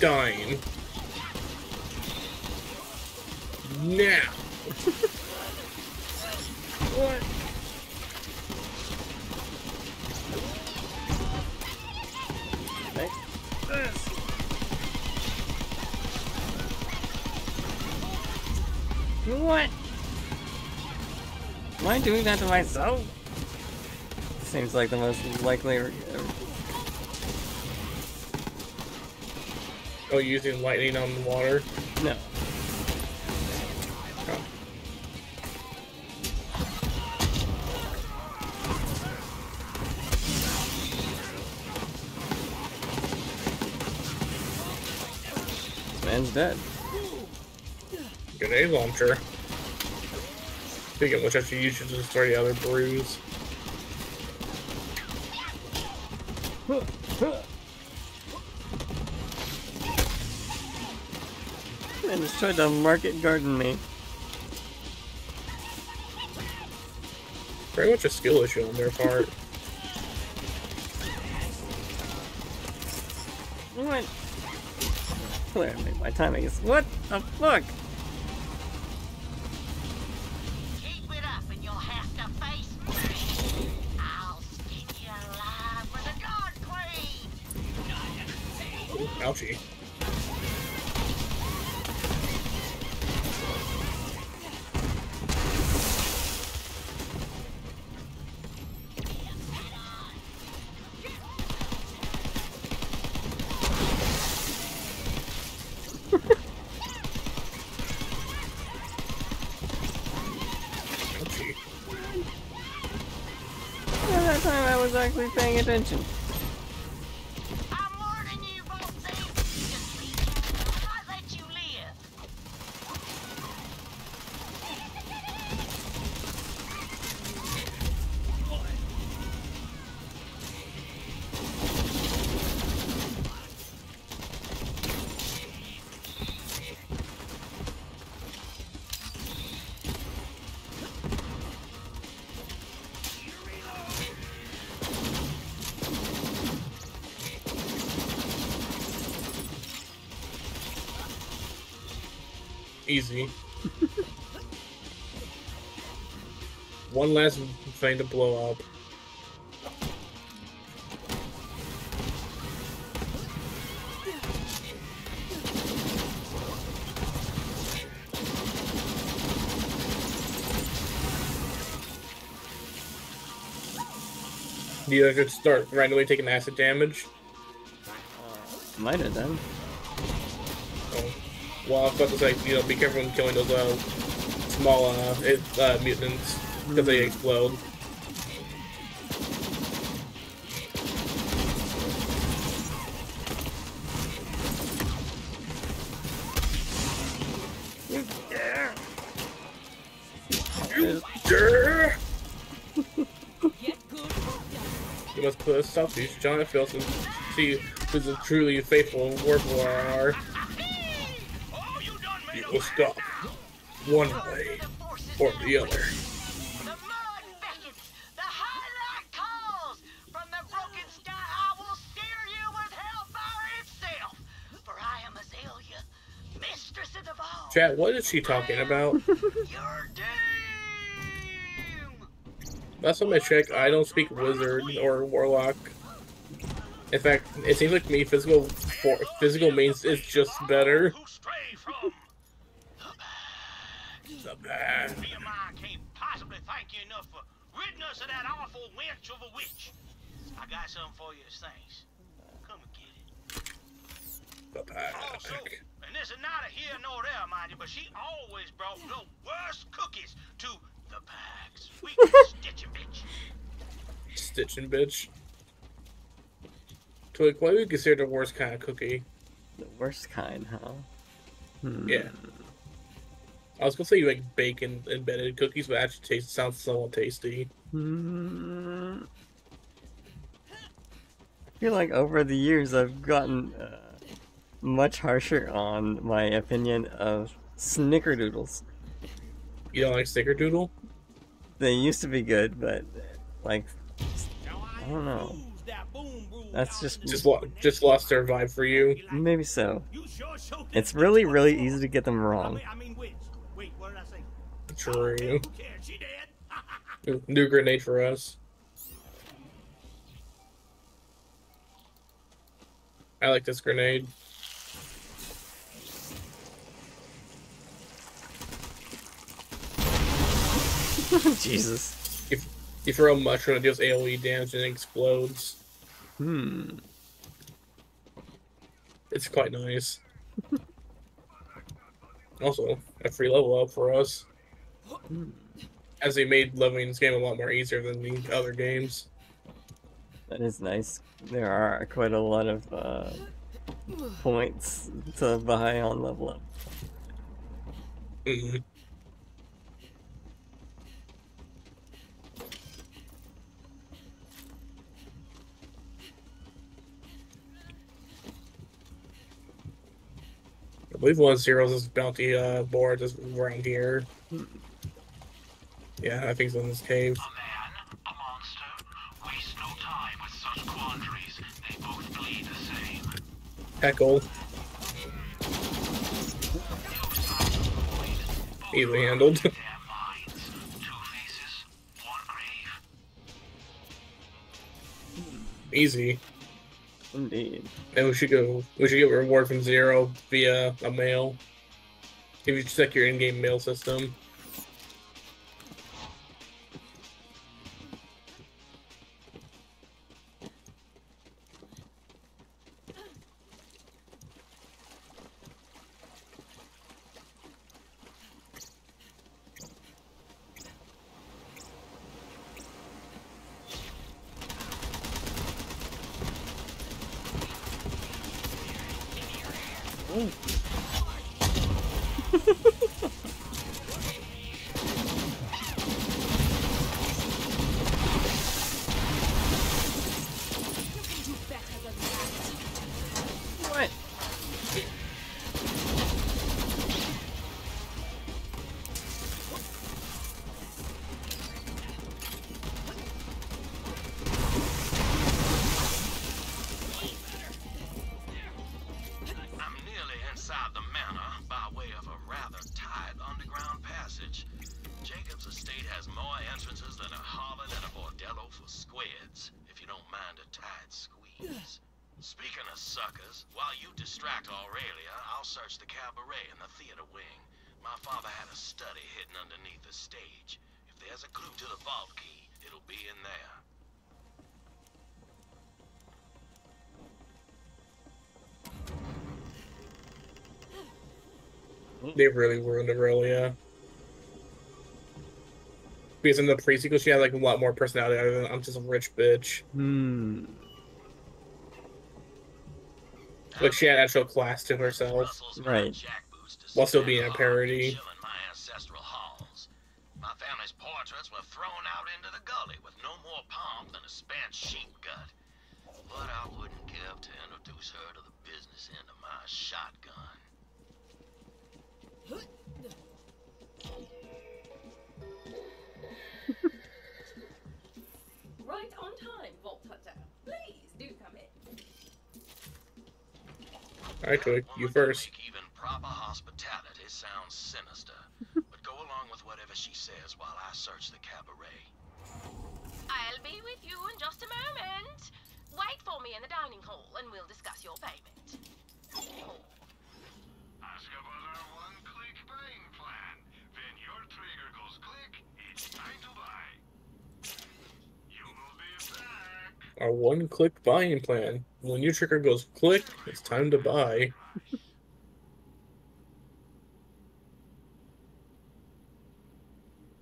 Dying. Now. What? What? Am I doing that to myself? Seems like the most likely. Oh, using lightning on the water? No. Oh. Man's dead. Grenade launcher. Speaking of which, I should use to destroy the other brews. Tried to market garden me. Very much a skill issue on their part. What? Clearly, my timing is. What the fuck? Attention. One last thing to blow up. Do you could start randomly taking acid damage? Might have done. Oh. Well, I was about to say, you know, be careful when killing those uh, small uh, it, uh, mutants because they explode. You must put a stop to these giant fails and see who's truly faithful warrior are. You will stop one way or the other. What is she talking about? Last time I checked, I don't speak wizard or warlock. In fact, it seems like me physical for, physical means is just better. The bad. Nehemiah can't possibly thank you enough for ridding us of that awful wench of a witch. I got something for you as thanks. Come and get it. The bad. Also, and this is neither here nor there, mind you, but she always brought the worst cookies to the bags. Sweet stitching bitch. Stitching bitch. So like, what would you consider the worst kind of cookie? The worst kind, huh? Hmm. Yeah. I was gonna say you like bacon embedded cookies, but actually tastes sounds somewhat tasty. Hmm. I feel like over the years I've gotten uh, much harsher on my opinion of snickerdoodles. You don't like snickerdoodle? They used to be good, but like I don't know. That's just Just lo- just lost their vibe for you. maybe so. It's really, really easy to get them wrong. I mean which? Wait, what did I say? True. New grenade for us. I like this grenade. Jesus. If you throw a mushroom, it deals AoE damage and it explodes. Hmm. It's quite nice. also, a free level up for us. As they made leveling this game a lot more easier than the other games. That is nice. There are quite a lot of uh, points to buy on level up. Mhm. I believe one of zeros is bounty uh, board is around here. Yeah, I think it's in this cave. Waste no time with such quandaries. They both bleed the same. Heckle. Easily handled. Easy. Indeed. And we should go. We should get reward from Zero via a mail. If you check your in-game mail system. They really ruined Aurelia. Because in the pre-sequel, she had like a lot more personality. Other than I'm just a rich bitch. Hmm. Like she had actual class to herself. Right. While still being a parody. You first. Even proper hospitality sounds sinister. but go along with whatever she says while I search the cabaret. I'll be with you in just a moment. Wait for me in the dining hall and we'll discuss your payment. Ask about our one-click buying plan. When your trigger goes click, it's time to buy. You will be back. Our one-click buying plan. When your trigger goes click, it's time to buy.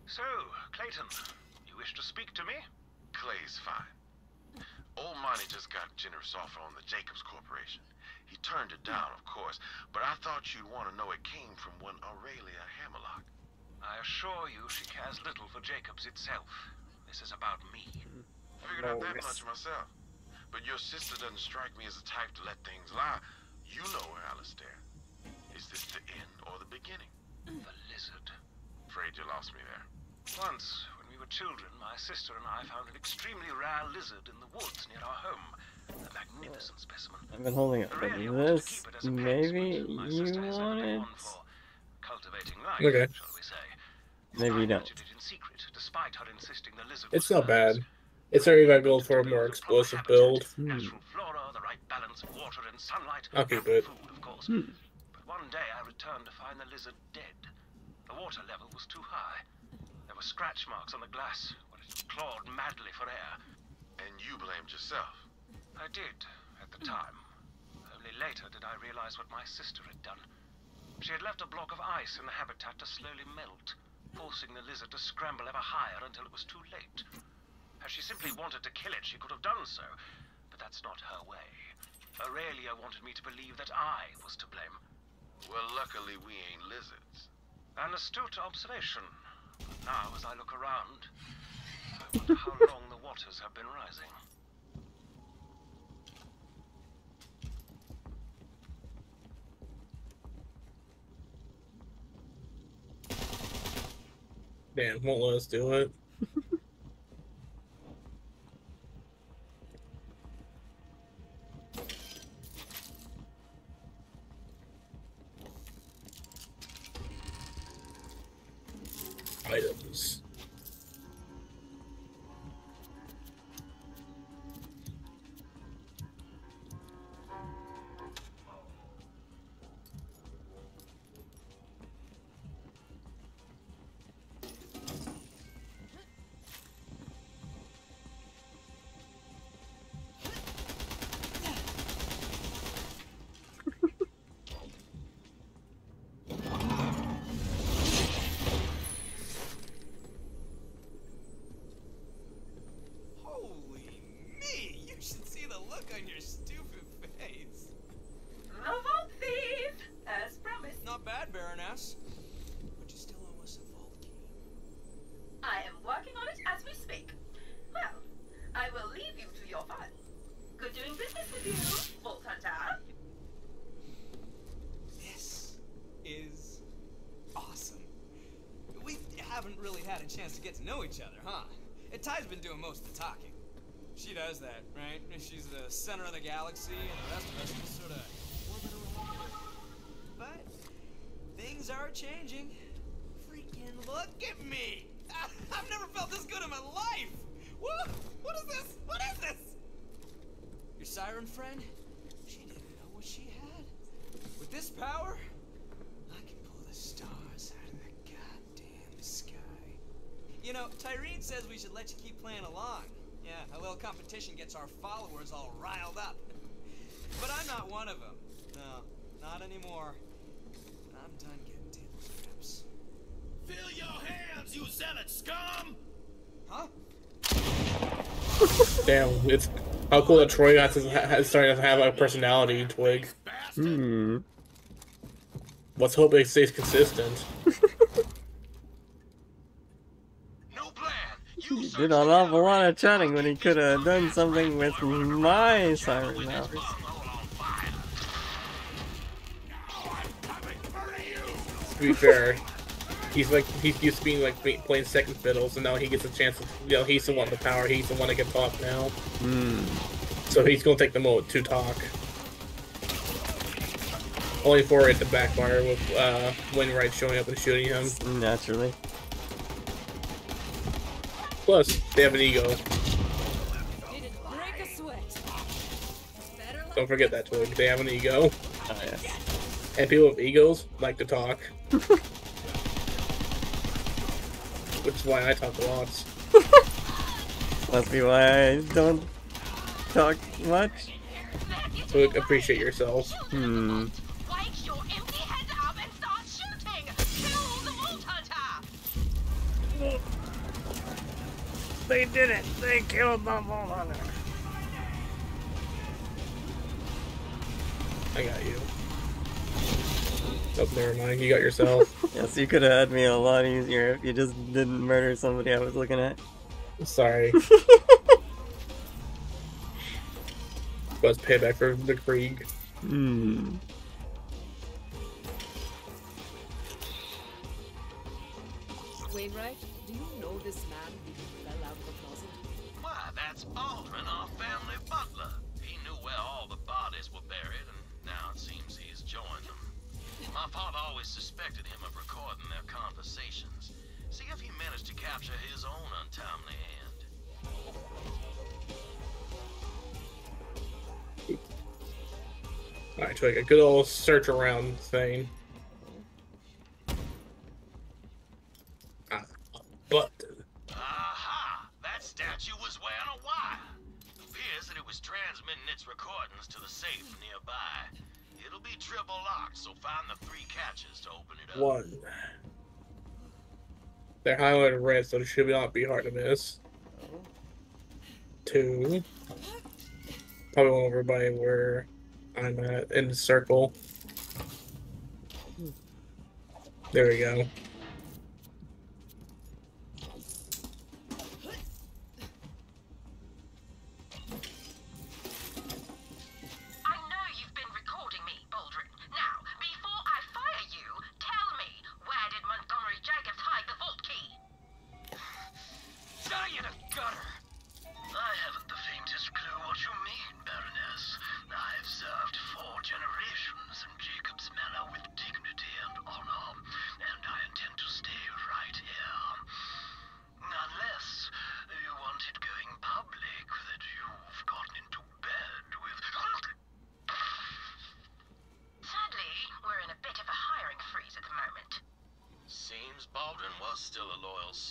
So, Clayton, you wish to speak to me? Clay's fine. Old Monty just got a generous offer on the Jakobs Corporation. He turned it down, of course, but I thought you'd want to know it came from one Aurelia Hammerlock. I assure you she cares little for Jakobs itself. This is about me. Hmm. Figured out that much myself. But your sister doesn't strike me as the type to let things lie. You know her, Alistair. Is this the end or the beginning? Mm. The lizard. Afraid you lost me there. Once, when we were children, my sister and I found an extremely rare lizard in the woods near our home. A magnificent specimen. I've been holding it, but this maybe you wanted. Cultivating life, Okay. shall we say. Maybe you don't. It in secret, despite her insisting the lizard It's was not bad. It's already got build for a more explosive build. natural flora, the right balance of water and sunlight. I'll keep. Food, of course. Hmm. But one day I returned to find the lizard dead. The water level was too high. There were scratch marks on the glass where it clawed madly for air. And you blamed yourself. I did, at the time. Only later did I realize what my sister had done. She had left a block of ice in the habitat to slowly melt, forcing the lizard to scramble ever higher until it was too late. Had she simply wanted to kill it, she could have done so, but that's not her way. Aurelia wanted me to believe that I was to blame. Well, luckily we ain't lizards. An astute observation. But now, as I look around, I wonder how long the waters have been rising. Damn, won't let us do it. Of the talking. She does that, right? She's the center of the galaxy, and the rest of us just sort of orbit around her. But things are changing. Freaking look at me! I've never felt this good in my life! Whoa! What is this? What is this? Your siren friend? She didn't know what she had. With this power, I can pull the stars out of the goddamn sky. You know, Tyreen says we should let you keep playing along. Yeah, a little competition gets our followers all riled up. But I'm not one of them. No, not anymore. I'm done getting table scraps. Fill your hands, you zealot scum! Huh? Damn, it's how cool that Troy has, has starting to have a personality, Twig. Hmm. Let's hope it stays consistent. He did an awful lot of chatting when he could have done something with my siren now. To be fair, he's like he's used to being like playing second fiddle, so now he gets a chance. To, you know, he's the one with the power. He's the one that can talk now. Hmm. So he's gonna take the moment to talk. Only for it to backfire with uh, Wainwright showing up and shooting him. Naturally. Plus, they have an ego. Break a sweat. Don't forget that, Twig. They have an ego. Oh, yeah. And people with egos like to talk. Which is why I talk lots. Must be why I don't talk much. Twig, appreciate yourselves. Hmm. Wake your empty head up and start shooting! Kill the Vault Hunter! They did it! They killed the Vault Hunter! I got you. Oh, never mind. You got yourself. Yes, you could have had me a lot easier if you just didn't murder somebody I was looking at. Sorry. Was payback for the Krieg. Hmm. Wainwright, that's Aldrin, our family butler. He knew where all the bodies were buried, and now it seems he's joined them. My father always suspected him of recording their conversations. See if he managed to capture his own untimely end. Alright, so a good old search around thing. Ah, but Aha! That statue was wearing a wire. Appears that it was transmitting its recordings to the safe nearby. It'll so find the three catches to open it up. one. They're highlighted red, so it should not be hard to miss. Two. Probably one over by where I'm at in the circle. There we go.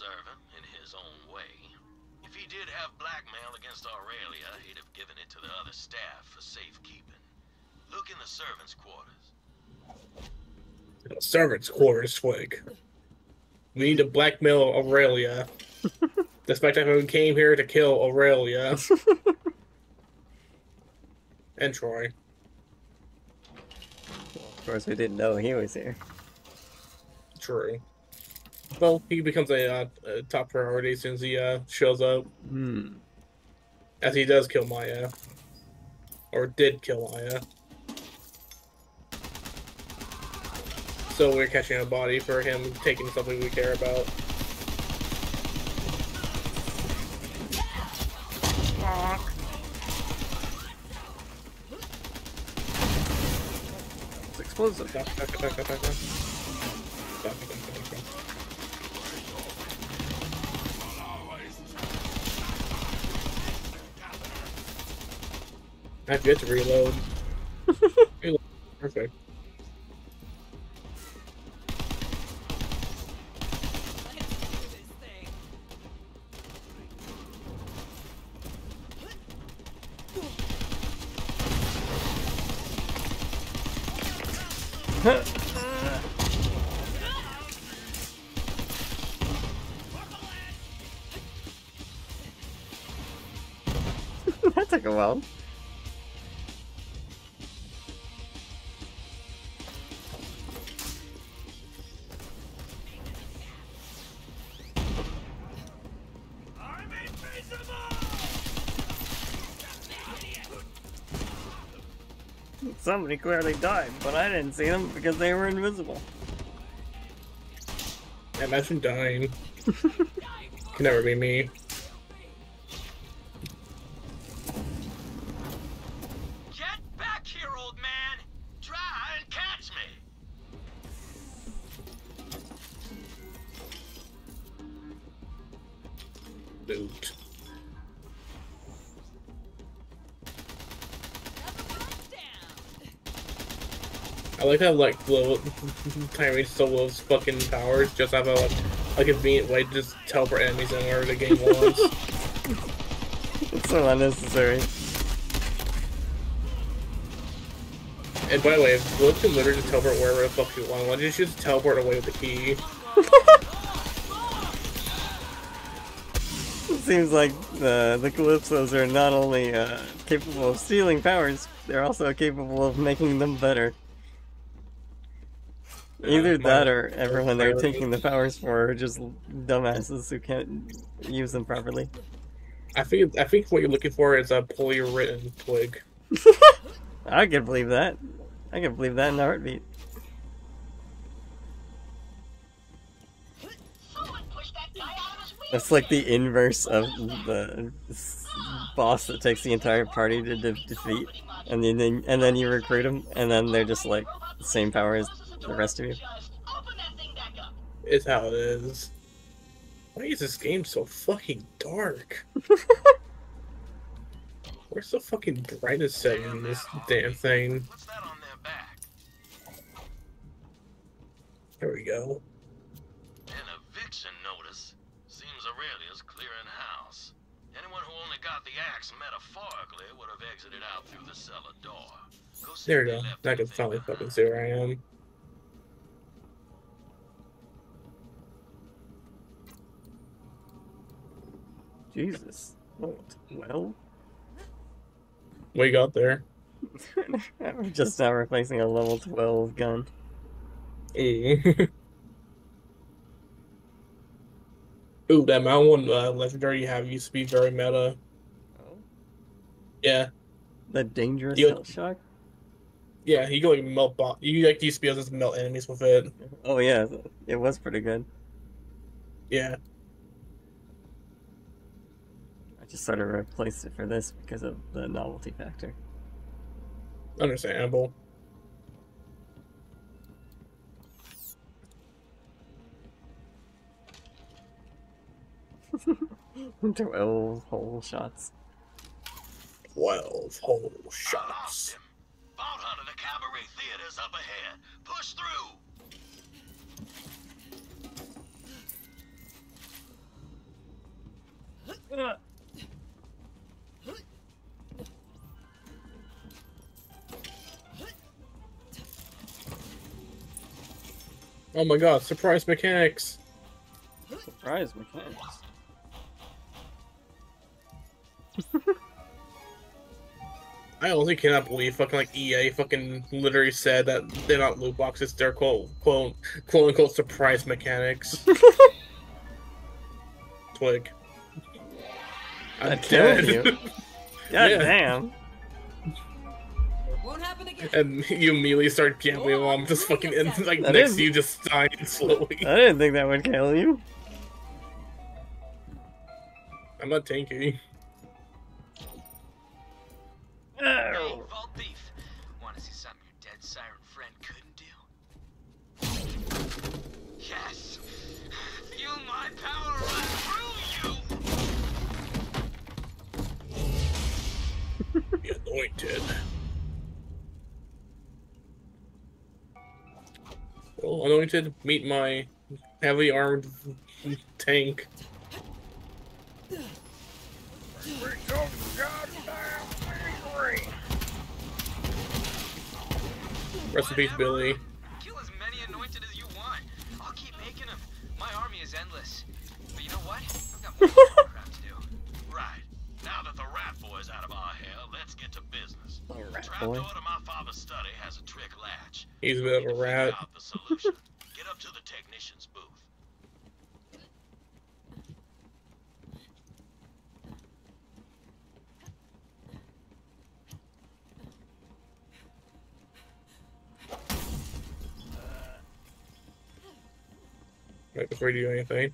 Servant in his own way. If he did have blackmail against Aurelia, he'd have given it to the other staff for safekeeping. Look in the servants' quarters. Servants' quarters, Twig. We need to blackmail Aurelia. Despite that, we came here to kill Aurelia. and Troy. Of course, we didn't know he was here. True. Well, he becomes a, uh, a top priority as soon as he uh, shows up. Hmm. As he does kill Maya. Or did kill Maya. So we're catching a body for him taking something we care about. It's explosive. I have to reload. Reload. Perfect. that took a while. Somebody clearly died, but I didn't see them because they were invisible. Imagine dying. Can never be me. Like how like Lo- Tyreen still loves fucking powers. Just have a like a convenient way to just teleport enemies in order to gain ones. It's so unnecessary. and by the way, if Lo can literally just teleport wherever the fuck you want, why don't you just teleport away with the key? It seems like the the Calypsos are not only uh, capable of stealing powers, they're also capable of making them better. Either that or everyone they're taking the powers for are just dumbasses who can't use them properly. I think I think what you're looking for is a poorly written twig. I can believe that. I can believe that in a heartbeat. Someone pushed that guy out of his That's like the inverse of the boss that takes the entire party to de- defeat, and then and then you recruit them, and then they're just like the same power as the rest of you. It's how it is. Why is this game so fucking dark? Where's the fucking brightest setting in this damn thing? There we go. An eviction notice. Seems Aurelia's clearing house. Anyone who only got the axe metaphorically would have exited out through the cellar door. Go see There we go. I can finally fucking see where I am. Jesus. Oh, well, We got there? I'm just now replacing a level 12 gun. Ooh. Ooh, that Mount One uh, legendary you have used to be very meta. Oh. Yeah, The dangerous You- health shock? yeah, you can like melt bomb. You like used to be able to melt enemies with it. Oh yeah, it was pretty good. Yeah, I just sort of replaced it for this because of the novelty factor. understandable. Twelve whole shots. Twelve whole shots. Vault Hunter, the Cabaret Theater's up ahead. Push through. Oh my god, surprise mechanics! Surprise mechanics. I honestly cannot believe fucking like EA fucking literally said that they're not loot boxes, they're quote quote quote unquote surprise mechanics. Twig. I'm That killed dead. you. God Yeah. damn. Won't happen again. And you immediately start gambling while I'm just fucking in, like That next is- to you, just dying slowly. I didn't think that would kill you. I'm not tanky. Oh. Hey, Vault Thief. Want to see something your dead siren friend couldn't do? Yes! Feel my power run through you! The anointed. Well, anointed, meet my heavily armed tank. Rest in peace, Billy. Kill as many anointed as you want. I'll keep making them. My army is endless. But you know what? I've got more crap to do. Right. Now that the rat boy's out of our hair, let's get to business. rat boy. door to my father's study has a trick latch. He's a bit of a rat. Out the solution. get up to the technician's booth. Right before you do anything.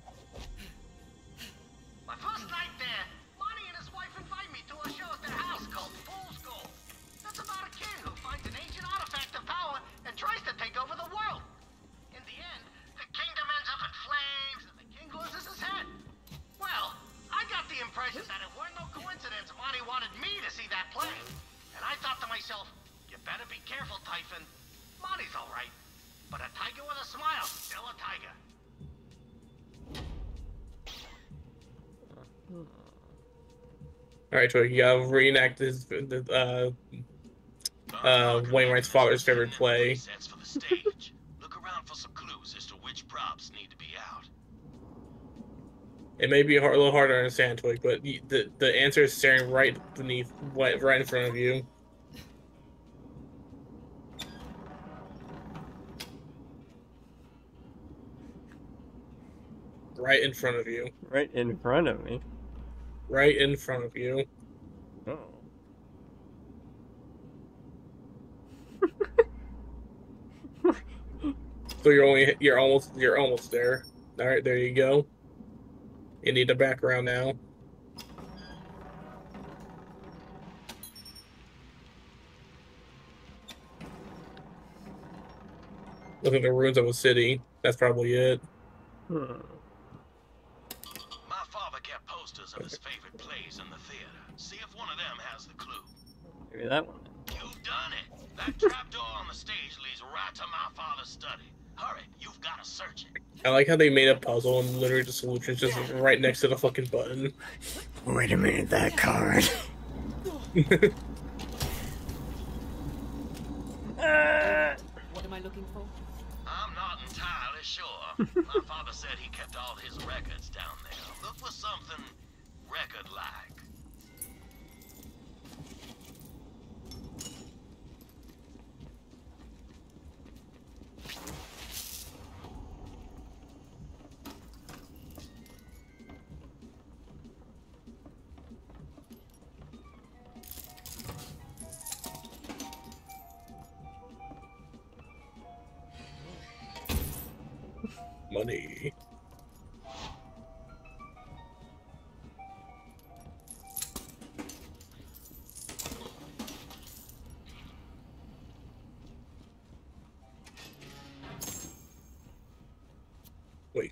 That it weren't no coincidence Monty wanted me to see that play. And I thought to myself, you better be careful, Typhon. Monty's alright. But a tiger with a smile, still a tiger. Alright, Troy, you gotta reenact this, uh, uh, Wainwright's father's favorite play. Sets for the stage. Look around for some clues as to which props need to. It may be a, hard, a little harder to understand, Twig, but y- the the answer is staring right beneath, right right in front of you. Right in front of you. Right in front of me. Right in front of you. Oh. So you're only you're almost you're almost there. All right, there you go. You need a background now. Look at the ruins of a city. That's probably it. Hmm. My father kept posters of his favorite plays in the theater. See if one of them has the clue. Maybe that one. You've done it. That trapdoor on the stage leads right to my father's study. Hurry, you've got to search it. I like how they made a puzzle and literally the solution's just right next to the fucking button. Wait a minute, that card. Uh, what am I looking for? I'm not entirely sure. My father said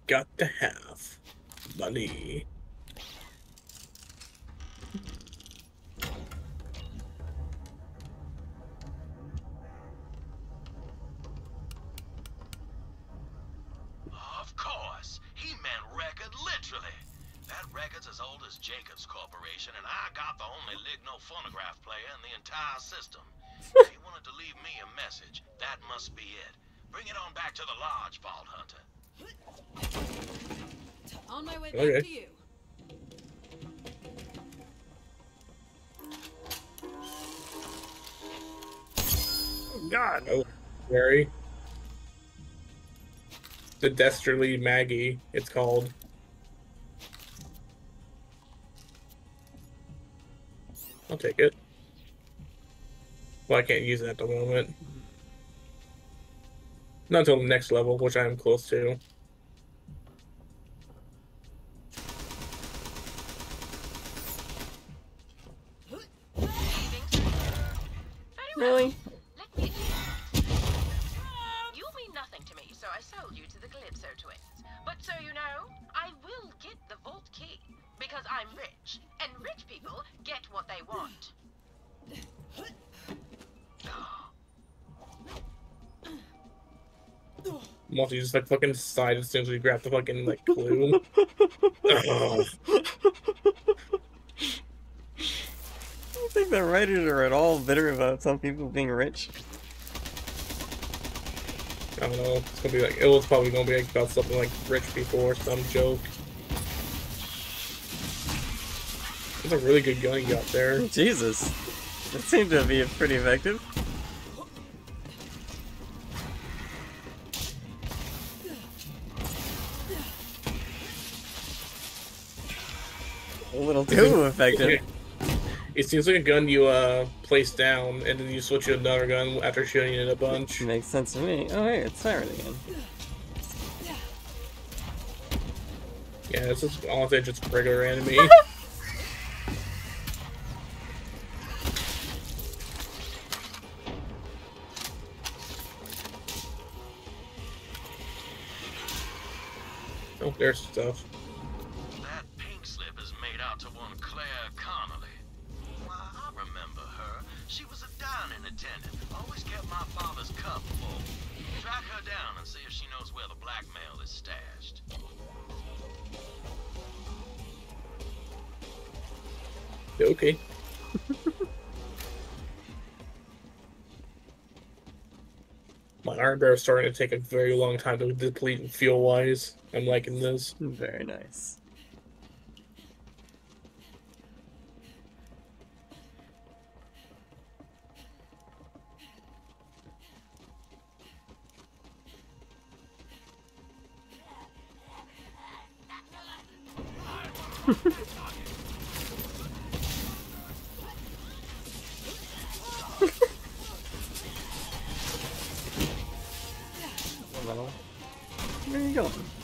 got to The Dastardly Maggie, it's called. I'll take it. Well, I can't use it at the moment. Not until the next level, which I'm close to. Multi just like fucking side as soon as we grab the fucking like clue. I don't think the writers are at all bitter about some people being rich. I don't know. It's gonna be like it was probably gonna be like about something like rich people or some joke. It's a really good gun you got there. Jesus. It seemed to be pretty effective. Effective. It seems like a gun you uh place down and then you switch to another gun after shooting it a bunch. Makes sense to me. Oh, hey, it's Siren again. Yeah, this is honestly just a regular enemy. oh, there's stuff. Bear is starting to take a very long time to deplete fuel wise. I'm liking this. Very nice. Where are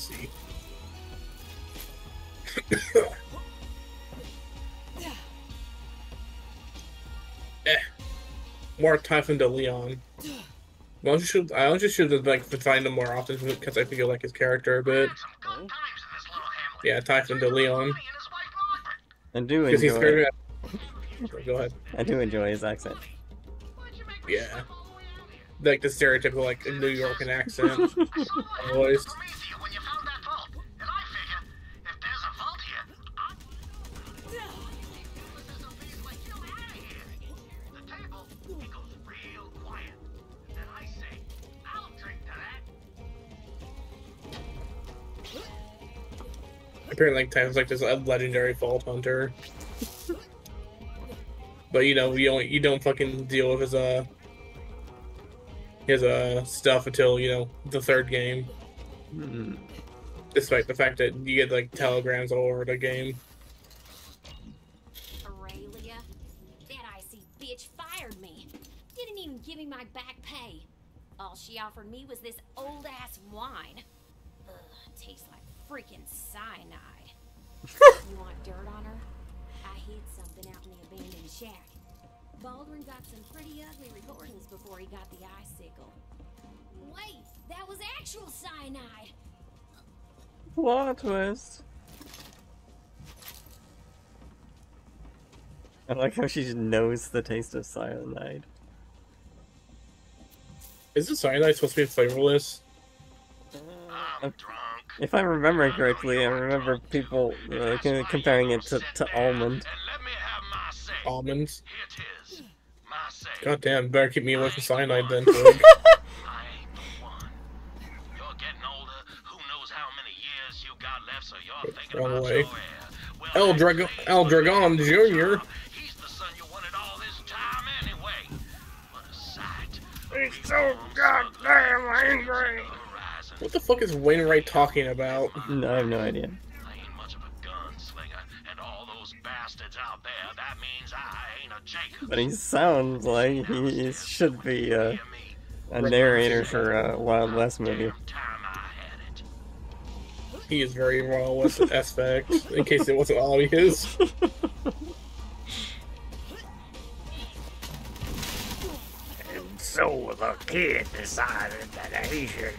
Easy. eh. More Typhon de Leon. Why don't you should I don't you should have like find him more often because I feel like his character a bit. Yeah, Typhon de Leon. I do Because he's enjoy. very Go ahead. I do enjoy his accent. Yeah. Like the stereotypical like New York accent voice. Apparently, like Typhon's like this uh, legendary vault hunter. But you know, you don't you don't fucking deal with his uh his uh stuff until you know the third game. Hmm. Despite the fact that you get like telegrams all over the game. Aurelia, that icy bitch fired me. Didn't even give me my back pay. All she offered me was this old ass wine. Ugh, tastes like freaking cyanide. you want dirt on her? I hid something out in the abandoned shack. Baldwin got some pretty ugly recordings before he got the icicle. Wait, that was actual cyanide. Plot twist. I like how she just knows the taste of cyanide. Is the cyanide supposed to be flavorless? Oh. If I remember correctly, I remember people uh, comparing it to, to almond. Almonds. God damn, better keep me away from cyanide then. Twig. Wrong way. El Dragon, El Dragon Jr. He's so goddamn angry. What the fuck is Wainwright talking about? No, I have no idea. But he sounds like he should be uh, a narrator for a Wild West movie. He is very Wild West aspect, in case it wasn't obvious. And so the kid decided that he should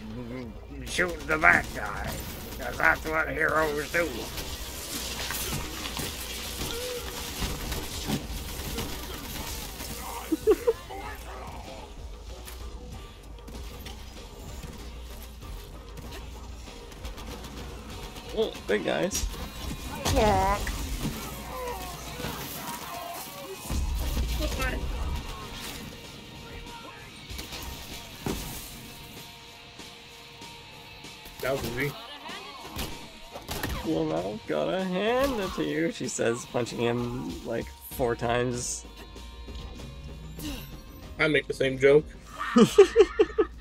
shoot the bad guy, because that's what heroes do. Oh, big guys. That was easy. Well, now gotta hand it to you, she says, punching him like four times. I make the same joke.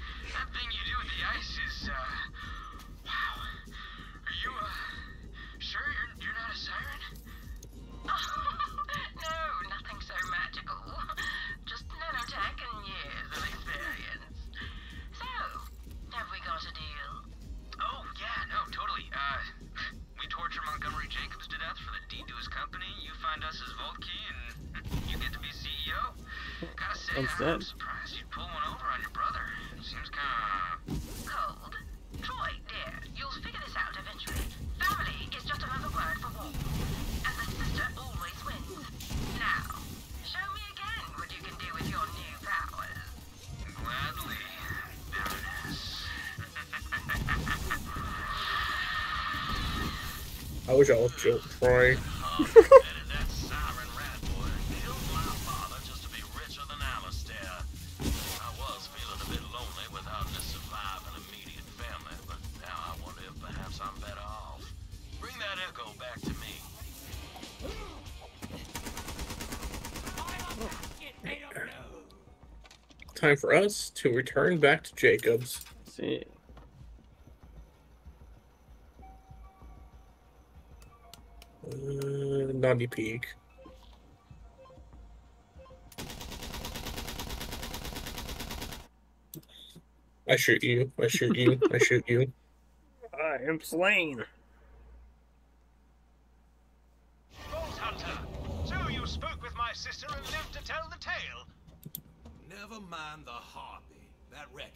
Gotta I'm Instead. surprised you'd pull one over on your brother. Seems kinda... Cold. Troy, dear, you'll figure this out eventually. Family is just another word for war. And the sister always wins. Now, show me again what you can do with your new powers. Gladly, Baroness. I wish I was Joe Troy. Oh, time for us to return back to Jakobs. see. Uh, Knotty Peak. I shoot you. I shoot you. I shoot you. I am slain. Vault Hunter, so you spoke with my sister and lived to tell the tale. Never mind the harpy. That record.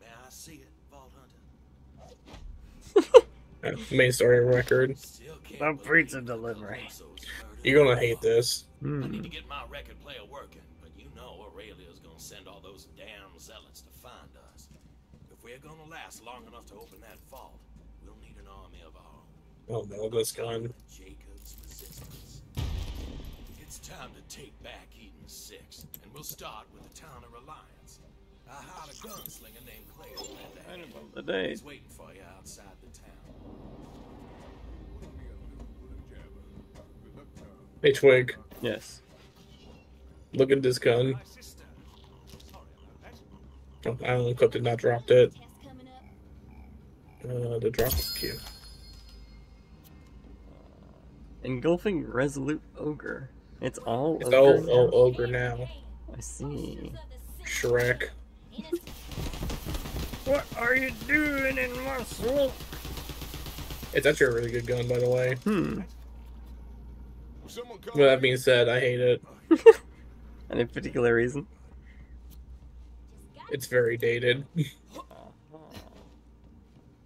May I see it, Vault Hunter? Main story record. The pizza delivery. You're gonna hate this. I need to get my record player working, but you know Aurelia's gonna send all those damn zealots to find us. If we're gonna last long enough to open that vault, we'll need an army of our own. Oh no, this gun. Jakobs resistance. It's time to take back Eden 6, and we'll start with the town of Reliance. I hired a gunslinger named Clay to lend a hand. the day. He's waiting for you outside the town. Hey Twig, Yes. look at this gun. Oh, I only clipped it, not dropped it. Uh, the drop is cute. Engulfing resolute ogre. It's all It's ogre. all, all ogre now. I see. Shrek. What are you doing in my swamp? It's actually a really good gun, by the way. Hmm. With that being said, I hate it. Any particular reason? It's very dated.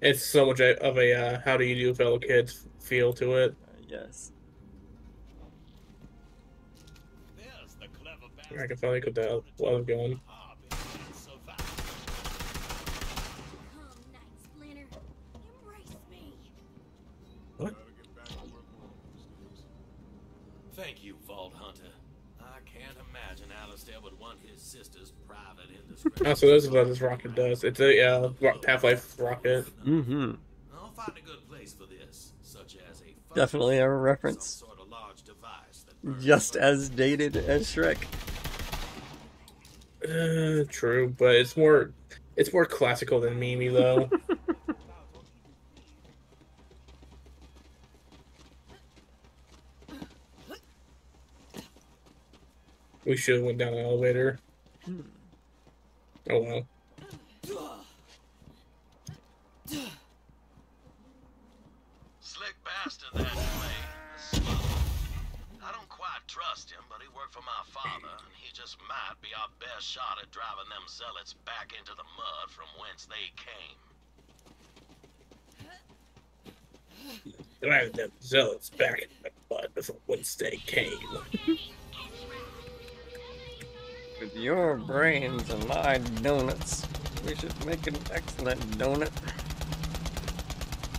it's so much of a uh, how do you do, fellow kids feel to it. yes. I can finally put that love going. What? Thank you, Vault Hunter. I can't imagine Alistair would want his sister's private indiscretion. Oh, so this is what this rocket does. It's a uh, Half Life rocket. Mm-hmm. I'll find a good place for this, such as a Definitely a reference. sort of large device that Just as dated as Shrek. Uh, true, but it's more it's more classical than Mimi though. we should have went down an elevator. Oh well. Slick bastard, that Clay. The smuggler. I don't quite trust him, but he worked for my father, and he just might be our best shot at driving them zealots back into the mud from whence they came. Driving them zealots back into the mud from whence they came. With your brains and my donuts, we should make an excellent donut.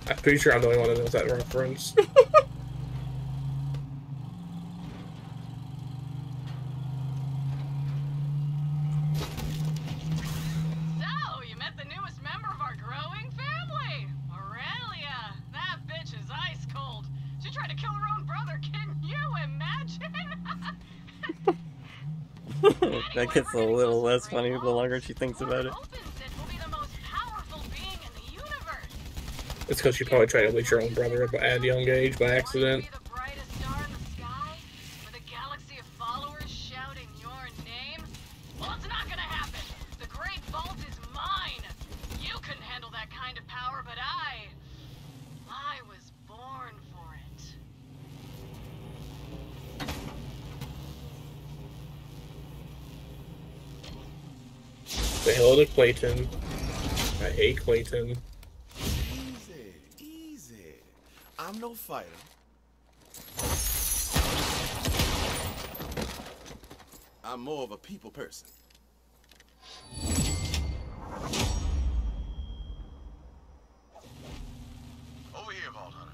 I'm pretty sure I'm the only one that knows that reference. So, you met the newest member of our growing family, Aurelia. That bitch is ice cold. She tried to kill her own brother. Can you imagine? that gets a little less funny the longer she thinks about it. It's because she probably tried to leech her own brother at a young age by accident. With a galaxy of followers shouting your name? Well, it's not gonna happen. The Great Vault is mine. You couldn't handle that kind of power, but I. I was born for it. Say hello to Clayton. I hate Clayton. Easy, easy. I'm no fighter. I'm more of a people person. Over here, Vault Hunter.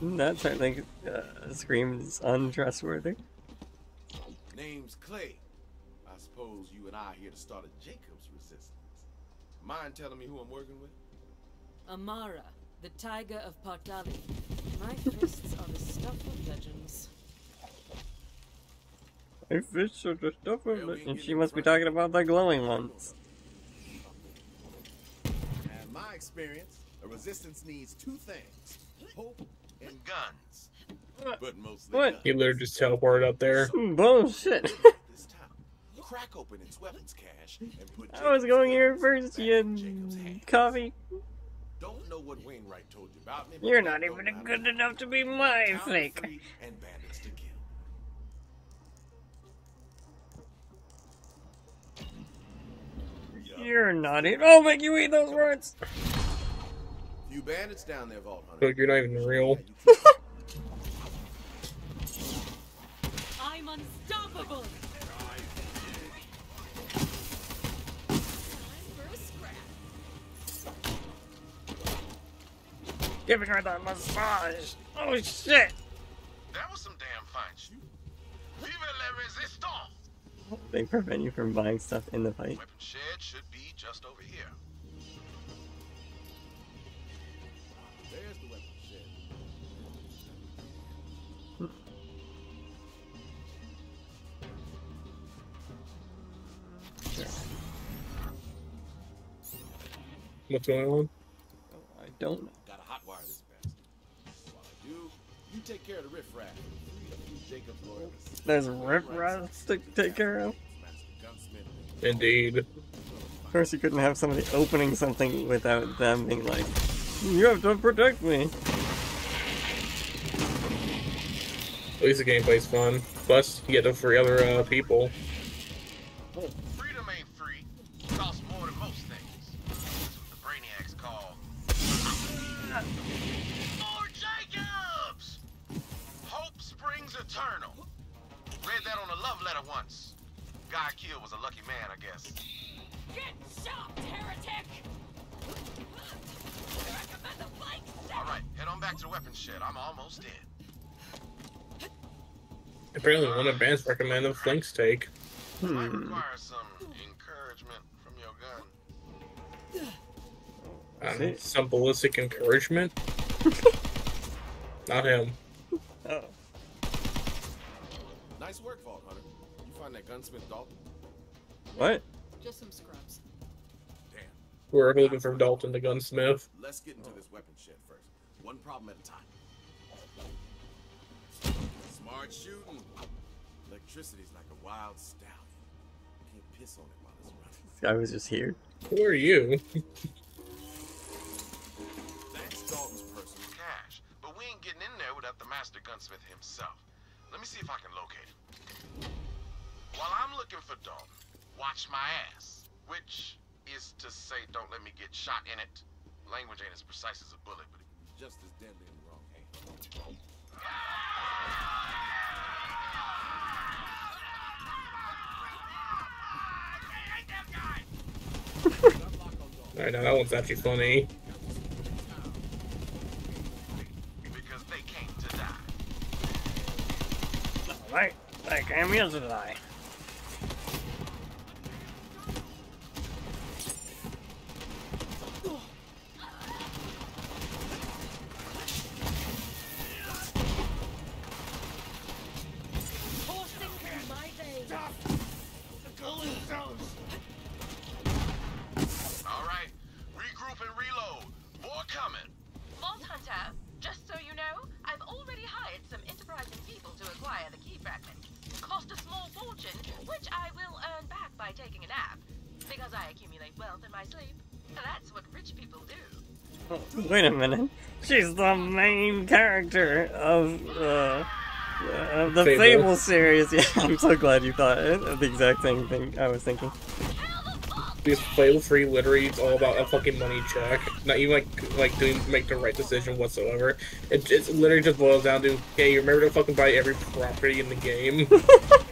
Well, that certainly uh, screams untrustworthy. Name's Clay. I suppose you and I are here to start a Jakobs resistance. Mind telling me who I'm working with? Amara, the tiger of Partali. My fists are the stuff of legends. My fish are the stuff of it. And she must be talking about the glowing ones. In my experience, a resistance needs two things: hope and guns. But mostly What? He literally just teleported up there. Bullshit. crack open its weapons cache and put. I was going here first, you coffee. Don't know what Wainwright told you about me. But You're not even good enough to be my Count fake. and bandits to kill. You're not it. I'll make you eat those words. Few bandits down there, Vault Hunter. Look, you're not even real. I'm unstoppable. Giving her that massage. Oh shit. That was some damn fine shooting. Vive la resistance! They prevent you from buying stuff in the fight. Weapon shed should be just over here. There's the weapon shed. What's going on? I don't know. You take care of the riffraff. Free a few There's rip rats to take care of. Indeed. Of course, you couldn't have somebody opening something without them being like, "You have to protect me." At least the gameplay's fun. Plus, you get to free other uh, people. Guy killed was a lucky man, I guess. Get shot, heretic! Alright, head on back to the weapons shed. I'm almost in. Apparently, one of bands recommended Flink's take. Might Hmm. require some encouragement from your gun. I don't some ballistic encouragement. Not him. Oh. Nice work, Vault Hunter. You find that gunsmith Dalton? What? Just some scrubs. Damn. We're moving from Dalton to gunsmith. Let's get into this weapon shed first. One problem at a time. Smart shooting. Electricity's like a wild stallion. Can't piss on it while it's running. This guy was just here. Who are you? That's Dalton's personal Cash. But we ain't getting in there without the master gunsmith himself. Let me see if I can locate him. While I'm looking for Dalton, watch my ass. Which is to say, don't let me get shot in it. Language ain't as precise as a bullet, but just as deadly in the wrong hand. Alright, now that one's actually funny. because they came to die. Right. They came here to die. Coming. Vault Hunter, just so you know, I've already hired some enterprising people to acquire the key fragment. Cost a small fortune, which I will earn back by taking a nap. Because I accumulate wealth in my sleep. That's what rich people do. Oh, wait a minute. She's the main character of uh, of the Fable. Fable. series. Yeah, I'm so glad you thought it. the exact same thing I was thinking. Because Fable Free literally it's all about a fucking money check. Not even like like doing make the right decision whatsoever. It it's literally just boils down to hey, remember to fucking buy every property in the game.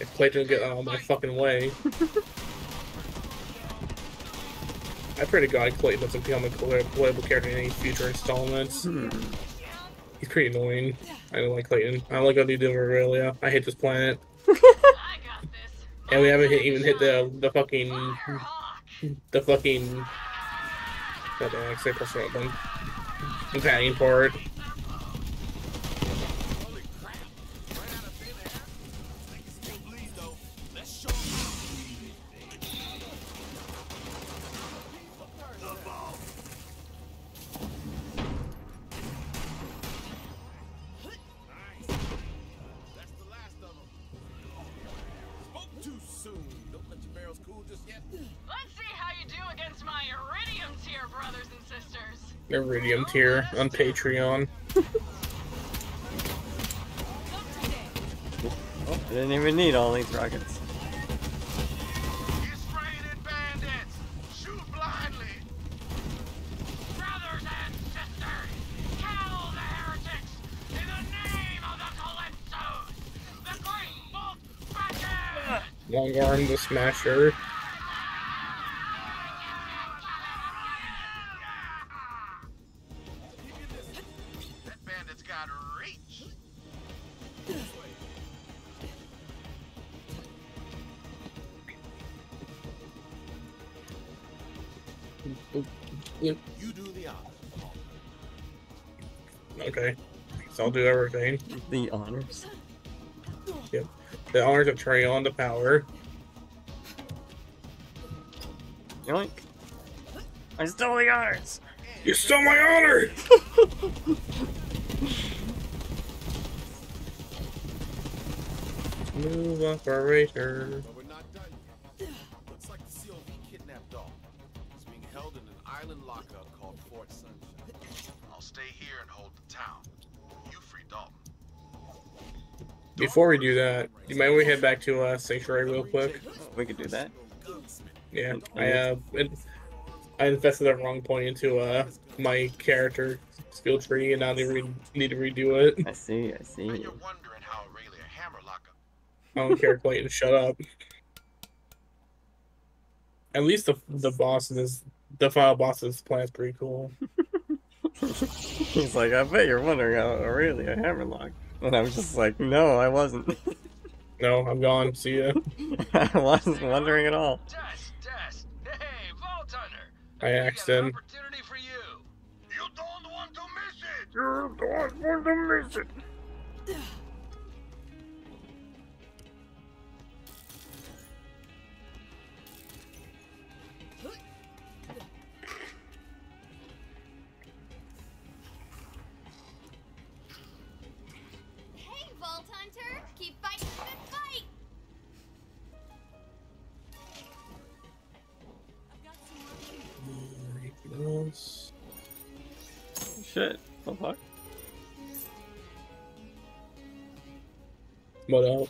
if Clayton get out of my fucking way. I pray to God Clayton doesn't become a playable character in any future installments. He's pretty annoying. I don't like Clayton. I don't like what they do Aurelia. I hate this planet. and we haven't hit, even hit the the fucking the fucking. God damn, I say press button. Companion part. Iridium tier on Patreon. Oh, I didn't even need all these rockets. Brothers and sisters, kill Yep. You do the honor. Okay. So I'll do everything. The honors. Yep. The honors of turning on the power. Yoink. I stole the honors. You stole my honor! Move operator. Before we do that, you might we head back to uh, Sanctuary real quick. We could do that. Yeah, I uh, it, I invested the wrong point into uh my character skill tree, and now they re- need to redo it. I see, I see. Wondering how Aurelia Hammerlock I don't care, Clayton. Shut up. At least the the boss in this, the final boss of this planet's pretty cool. He's like, I bet you're wondering how Aurelia Hammerlock. And I was just like, no, I wasn't. No, I'm gone. See ya. I wasn't wondering at all. Test, test. Hey, Vault Hunter. I axed him. Opportunity for you. You don't want to miss it. You don't want to miss it. Shit. What The fuck? What up? Uh, I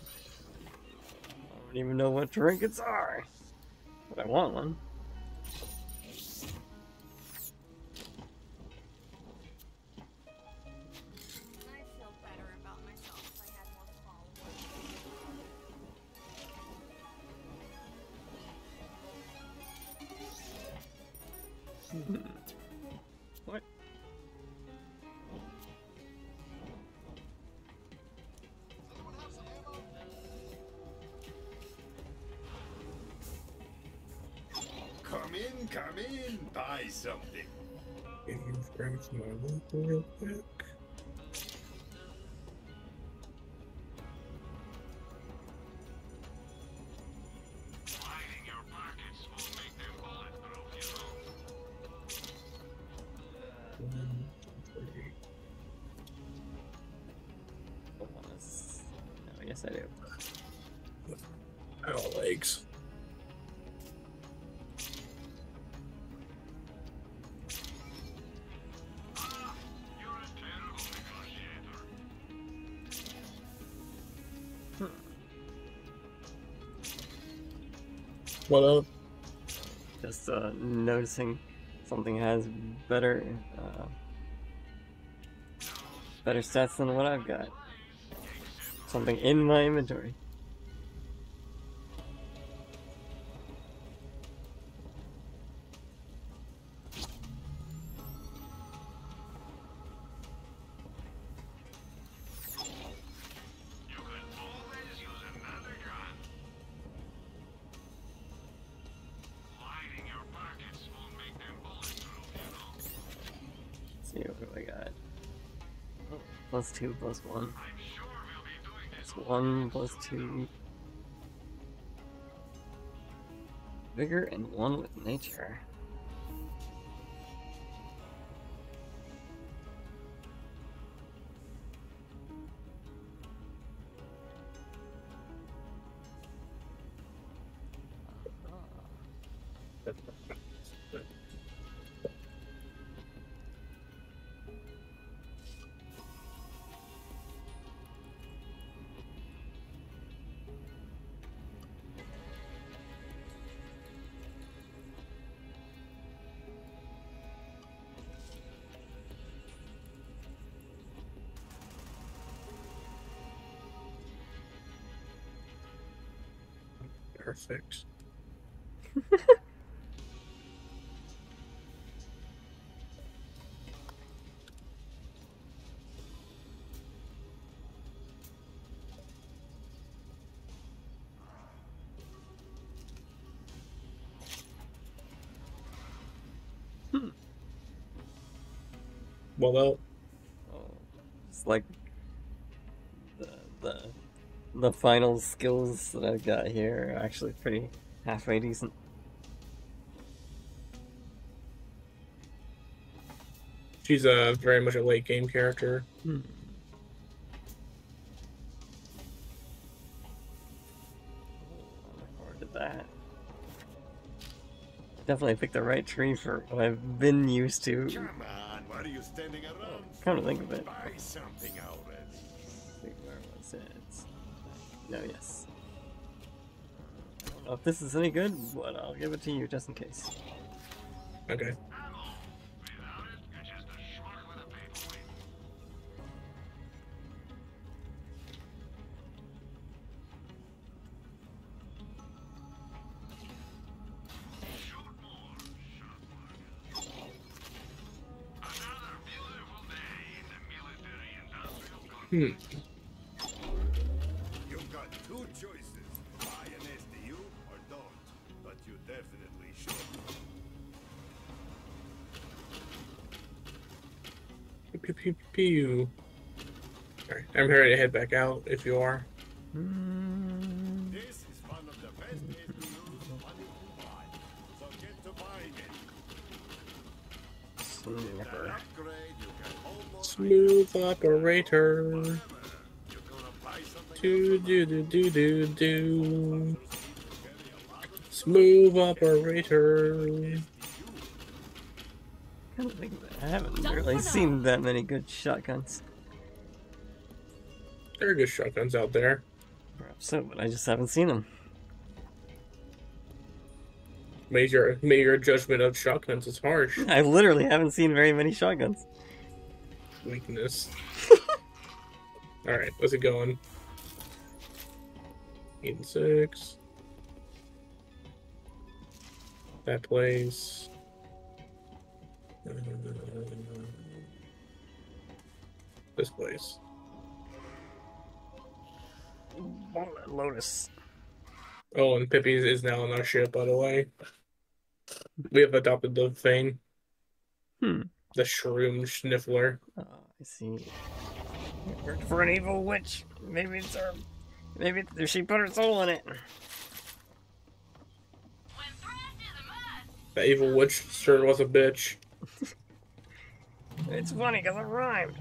don't even know what trinkets are. But I want one. I buy something. Can you some my loot real quick? Just uh, noticing something has better, uh, better stats than what I've got. Something in my inventory. Let's see what do I got. Oh, plus two, plus one. It's one, plus two. Vigor and one with nature. Perfect. Hmm. Well, well, oh, It's like the final skills that I've got here are actually pretty halfway decent. she's a very much a late game character. Hmm. Look forward to that. Definitely picked the right tree for what I've been used to. Come on, what are you standing around? Come to think of it. Buy something already. Wait, where was it? No, yes. I don't know if this is any good, but I'll give it to you just in case. Okay. Ready to head back out if you are. Mm. This is one of the best SDUs money can buy. So get to buying it. With that upgrade, you can almost Smooth operator. Do do do do do do. Smooth operator. Come to think of I haven't really seen that many good shotguns. There are good shotguns out there. Perhaps so, but I just haven't seen them. Major major judgment of shotguns is harsh. I literally haven't seen very many shotguns. Weakness. Alright, what's it going? Eight and six. That place. Uh, This place. Walnut Lotus. Oh, and Pippi is now on our ship, by the way. We have adopted the Thane. Hmm. The Shroom Sniffler. Oh, I see. Worked for an evil witch. Maybe it's her. Maybe it's- she put her soul in it. The evil witch sure was a bitch. It's funny because it rhymed.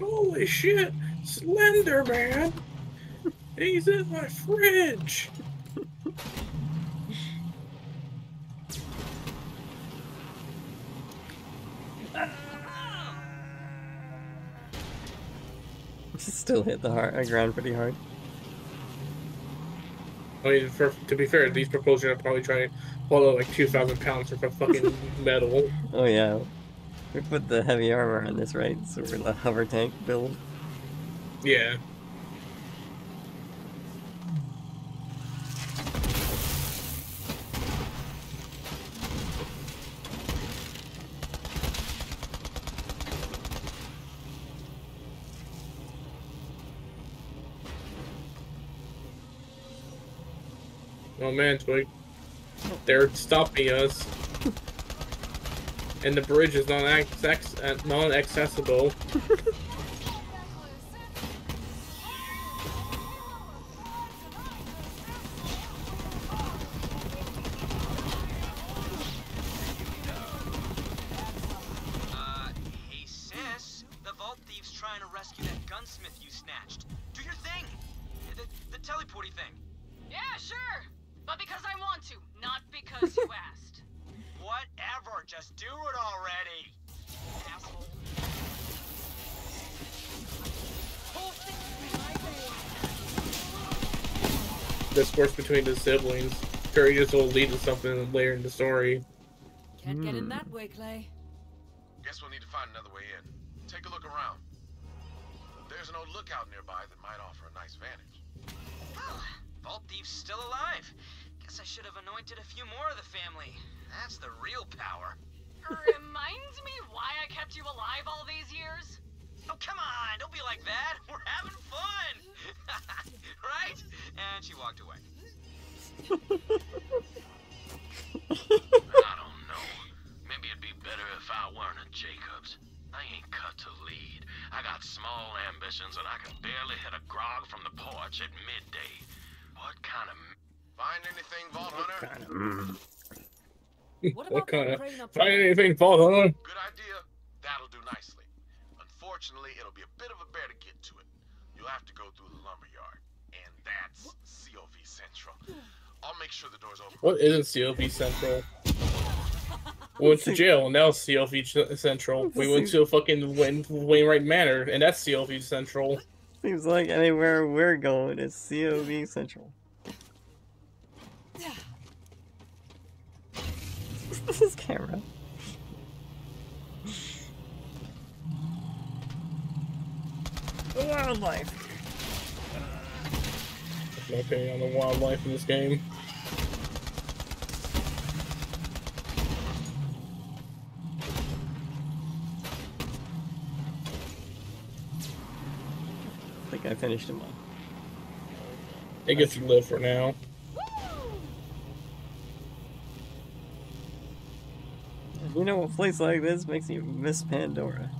Holy shit! Slender Man! He's in my fridge! Still hit the hard, uh, ground pretty hard. I mean, for, to be fair, these propulsion are probably trying to follow like 2,000 pounds worth of fucking metal. Oh yeah. We put the heavy armor on this, right? So we're the hover tank build. Yeah. Oh man, Twig. They're stopping us. And the bridge is uh, non-accessible. siblings. Sure, this will lead to something later in the story. Can't get in hmm. that way, Clay. Guess we'll need to find another way in. Take a look around. There's an old lookout nearby that might offer a nice vantage. Oh, Vault Thief's still alive. Guess I should have anointed a few more of the family. That's the real power. Reminds me why I kept you alive all these years? Oh, come on, don't be like that. We're having fun. right? And she walked away. I don't know. Maybe it'd be better if I weren't a Jakobs. I ain't cut to lead. I got small ambitions and I can barely hit a grog from the porch at midday. What kind of... Find anything, Vault Hunter? What, kind of find anything Vault Hunter? Good idea. That'll do nicely. Unfortunately, it'll be a bit of a bear to get to it. You'll have to go through the lumber yard. And that's COV Central. I'll make sure the door's open. What isn't CLV Central? We went to jail, and now it's CLV Central. We went to a fucking Wayne, Wainwright Manor, and that's CLV Central. Seems like anywhere we're going is COV Central. this is camera. The wildlife. That's my opinion on the wildlife in this game. Think I finished him up. It gets to live for now. You know, a place like this makes me miss Pandora.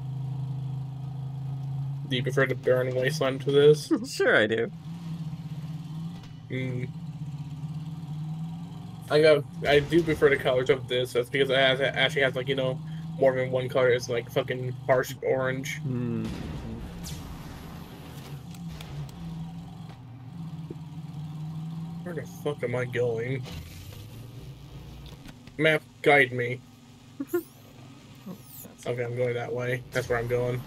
Do you prefer the barren wasteland to this? sure, I do. Hmm. I got. I do prefer the colors of this. That's because it has it actually has like you know more than one color. It's like fucking harsh orange. Hmm. Where the fuck am I going? Map, guide me. okay, I'm going that way. That's where I'm going.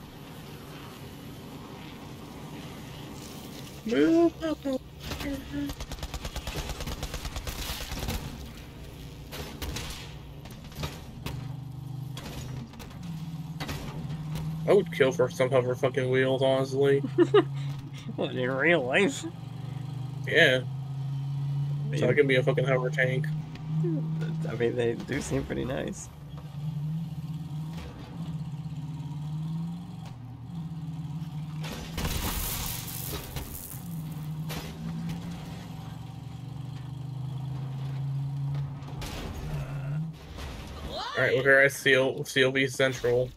I would kill for some hover fucking wheels, honestly. What, in real life? Yeah. So I can be a fucking hover tank. I mean, they do seem pretty nice. Alright, we're here at CL, CLB Central.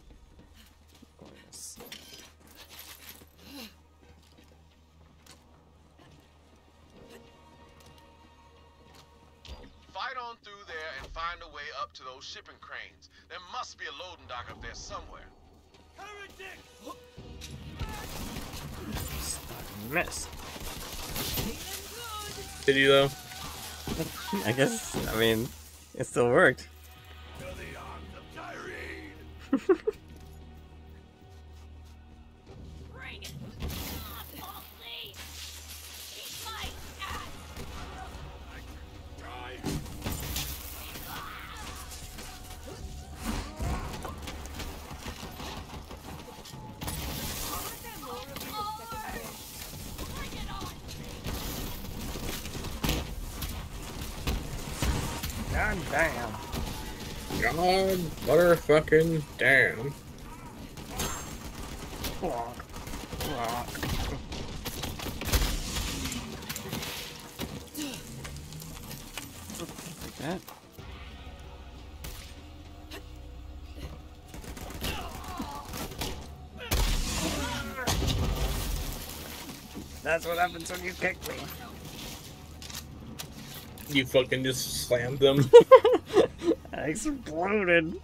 Did you though? I guess, I mean, it still worked. damn. God motherfucking damn. Block. Block. that. That's what happens when you kick me. You fucking just slammed them. I exploded.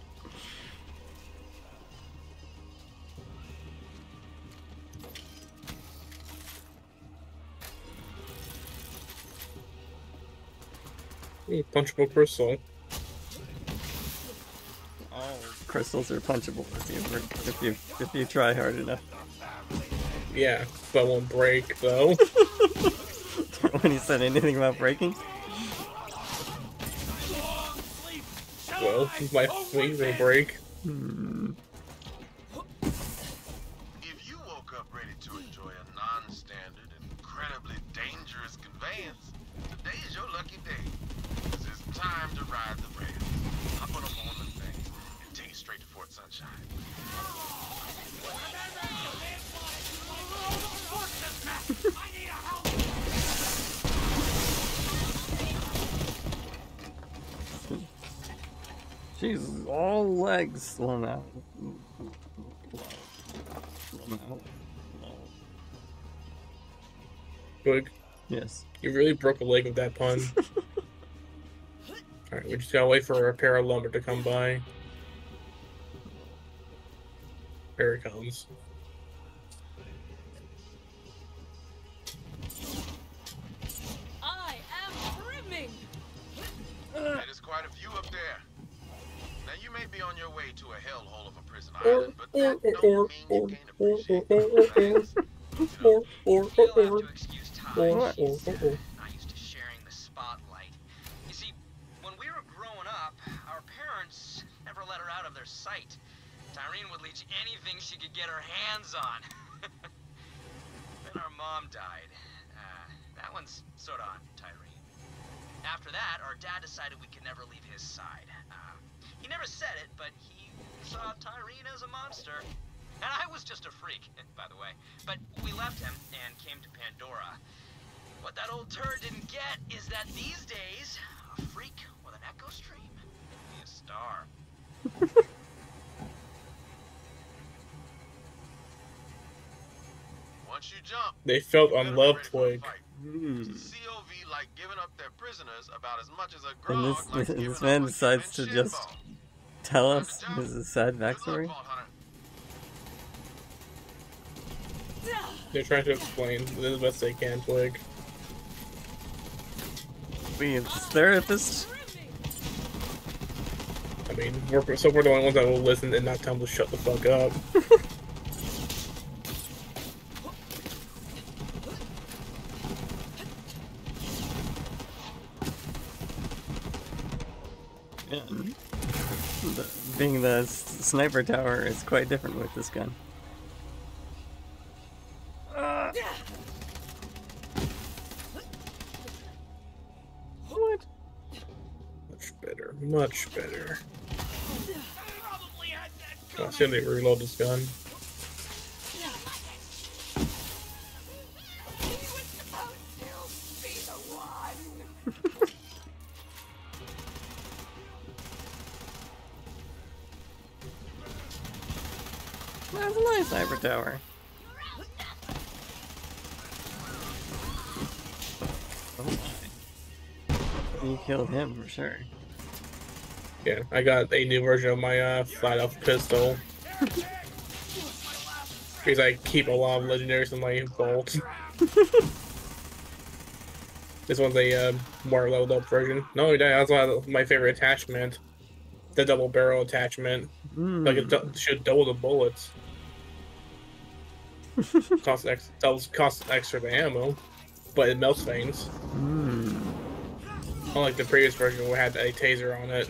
Ooh, punchable crystal. Oh, crystals are punchable if you if you if you try hard enough. Yeah, but won't break though. when he said anything about breaking, well, my wings will break. hmm. She's all legs. Well, now. Well, Yes. You really broke a leg with that pun. Alright, we just gotta wait for a pair of lumber to come by. Here it comes. Or, used to sharing the spotlight. You see, when we were growing up, our parents never let her out of their sight. Tyreen would leech anything she could get her hands on. then our mom died. Uh, that one's sort of on Tyreen. After that, our dad decided we could never leave his side. Uh, he never said it, but he saw Tyreen as a monster. And I was just a freak, by the way. But we left him and came to Pandora. What that old turd didn't get is that these days, a freak with an echo stream can be a star. Once you jump, They felt unloved, Twig. COV like giving up their prisoners about as much as a grog And this like this, this man decides to just shitball. tell us his sad backstory. They're trying to explain the best they can, Twig. Be his therapist. I mean, we're, so we're the only ones that will listen and not tell them to shut the fuck up. Yeah. Being the sniper tower is quite different with this gun. Much better. Oh, I should not reload this gun. That's a nice sniper tower. Oh my. You killed him for sure. Yeah, I got a new version of my uh, flat elf pistol. because I keep a lot of legendaries in my vault. this one's a uh, more leveled up version. Not only that, have my favorite attachment, the double barrel attachment. Like it do- should double the bullets. cost ex- doubles cost extra the ammo, but it melts things. Unlike the previous version, we had a taser on it,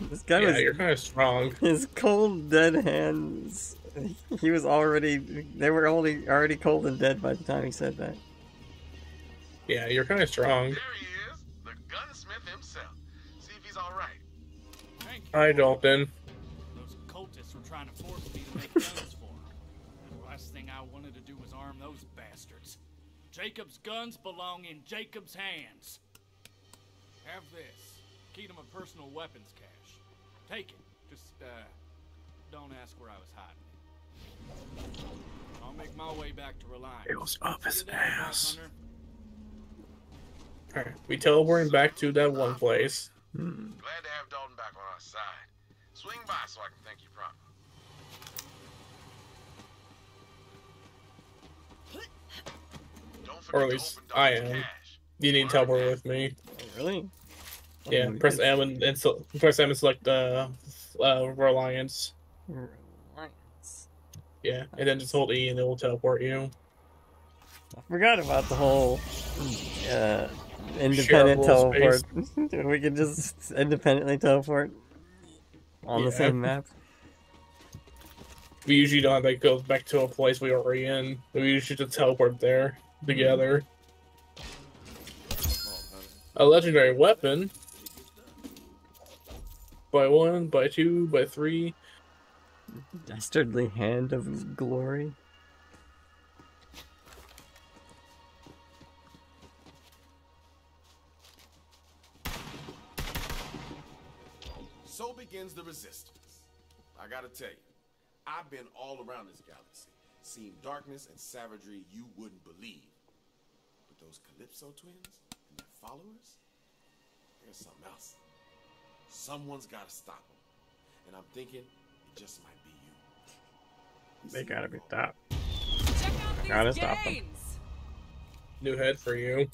This guy Yeah, was. you're kind of strong. His cold, dead hands. He was already. They were already already cold and dead by the time he said that. Yeah, you're kind of strong. There he is, The gunsmith himself. See if he's alright. Hi, Dalton. Those cultists were trying to force me to make guns for them. The last thing I wanted to do was arm those bastards. Jakobs guns belong in Jakobs hands. Have this. Key to my personal weapons cache. Take it. Just, uh, don't ask where I was hiding it. I'll make my way back to Reliance. It was up his See you later, Vault ass. Hunter. Alright, we teleporting back to that one place. Glad to have Dalton back on our side. Swing by so I can thank you properly. Or at least I am. You need to teleport with me. Really? Yeah, Oh, press. M and, and so, press M and select uh, uh, Reliance. Yeah, and then just hold E and it will teleport you. I forgot about the whole uh, independent Shareable teleport. we can just independently teleport on the same map. We usually don't like go back to a place we were already in. We usually just teleport there together. A legendary weapon. By one, by two, by three. Dastardly hand of glory. So begins the resistance. I gotta tell you, I've been all around this galaxy, seen darkness and savagery you wouldn't believe. But those Calypso twins and their followers, there's something else. Someone's gotta stop them. And I'm thinking it just might be you. They gotta be stopped. Check Gotta stop gains. New head for you.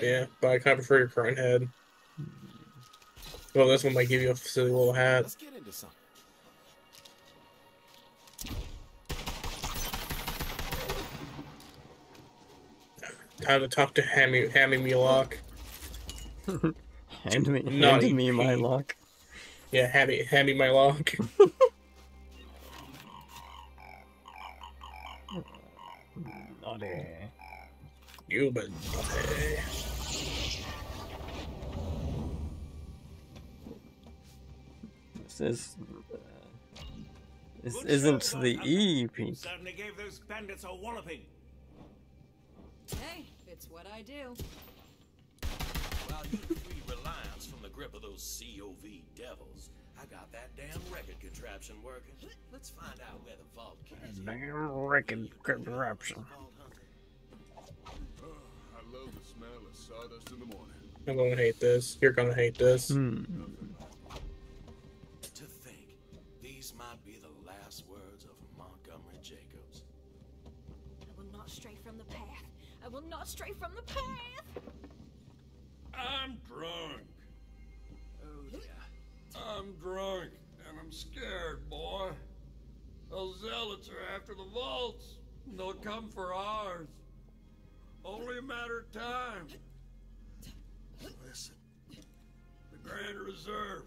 Yeah, but I kind of prefer your current head. Well, this one might give you a silly little hat. Let's get into something. Time to talk to Hammy Hammy Melock. Hand me, Not hand me my EP. luck. Yeah, Hammy me my lock. Naughty. you been naughty. This is. Uh, this isn't the E peak. Certainly gave those bandits a walloping. Hey, it's what I do. While you free Reliance from the grip of those COV devils, I got that damn record contraption working. Let's find out where the vault key is. Damn record contraption. I love the smell of sawdust in the morning. I'm gonna hate this. You're gonna hate this. Hmm. To think, these might be the last words of Montgomery Jakobs. I will not stray from the path. I will not stray from the path. I'm drunk. I'm drunk, and I'm scared, boy. Those zealots are after the vaults. and They'll come for ours. Only a matter of time. Listen. The Grand Reserve,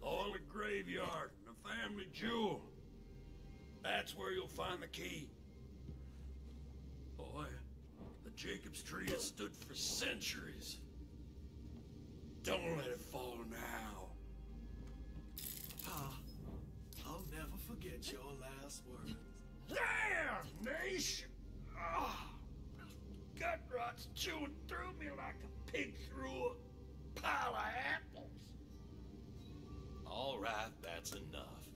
the oily graveyard, and the family jewel. That's where you'll find the key. Boy, the Jakobs tree has stood for centuries. Don't let it fall now. Pa, I'll never forget your last words. Damn, nation! Ah, gut rot's chewing through me like a pig through a pile of apples. All right, that's enough.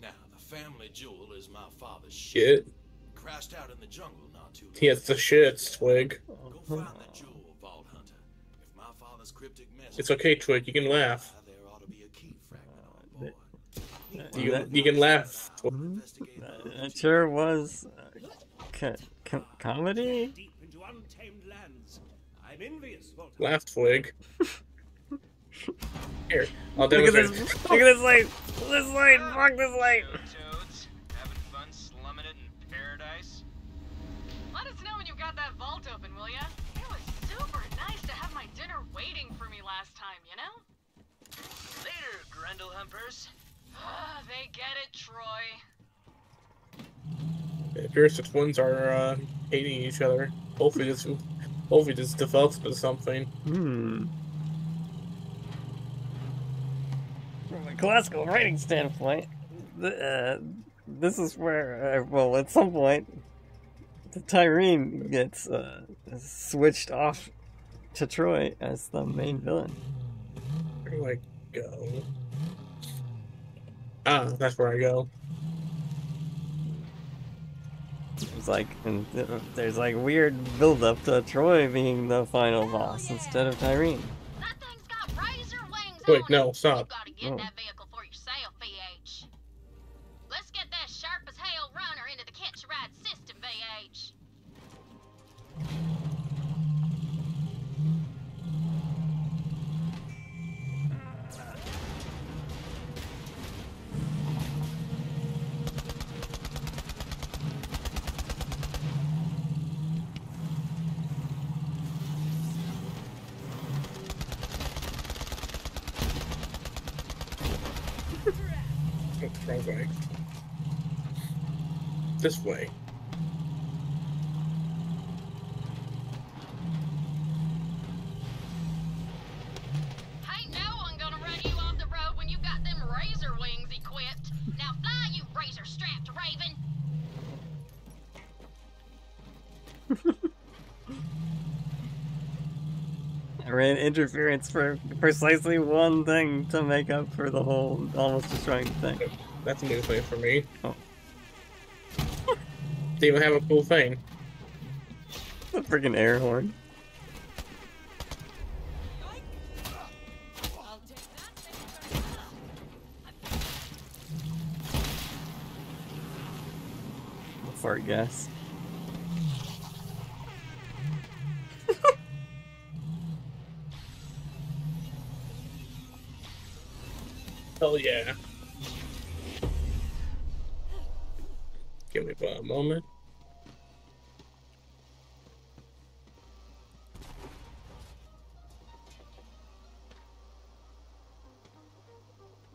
Now, the family jewel is my father's Shit. Crashed out in the jungle not too long. He has the shits, Twig. Go find the jewel, Vault Hunter. If my father's cryptic message It's okay, Twig. You can laugh. there ought to be a key fragment on board. You can, you can laugh. It sure was. Uh, co- co- comedy? Deep into untamed lands. I'm envious, Volta. Laugh, Twig. Here, I'll Look at demonstrate. this! Look at this light! This light! Fuck this light! Toads, having fun slumming it in paradise? Let us know when you've got that vault open, will ya? It was super nice to have my dinner waiting for me last time, you know? yours. Ah, they get it, Troy. It appears the twins are uh, hating each other. Hopefully this hopefully this develops into something. Hmm. From a classical writing standpoint, th- uh, this is where, uh, well, at some point, the Tyreen gets uh, switched off to Troy as the main villain. Where do I go? Ah, that's where I go. It's like, and there's like weird build up to Troy being the final boss instead of Tyreen. Wait, no, stop. Oh. Razor strapped raven. I ran interference for precisely one thing to make up for the whole almost destroying thing. That's a new thing for me. Oh. They even have a cool thing. A freaking air horn. Fart gas. Hell yeah. Give me a moment.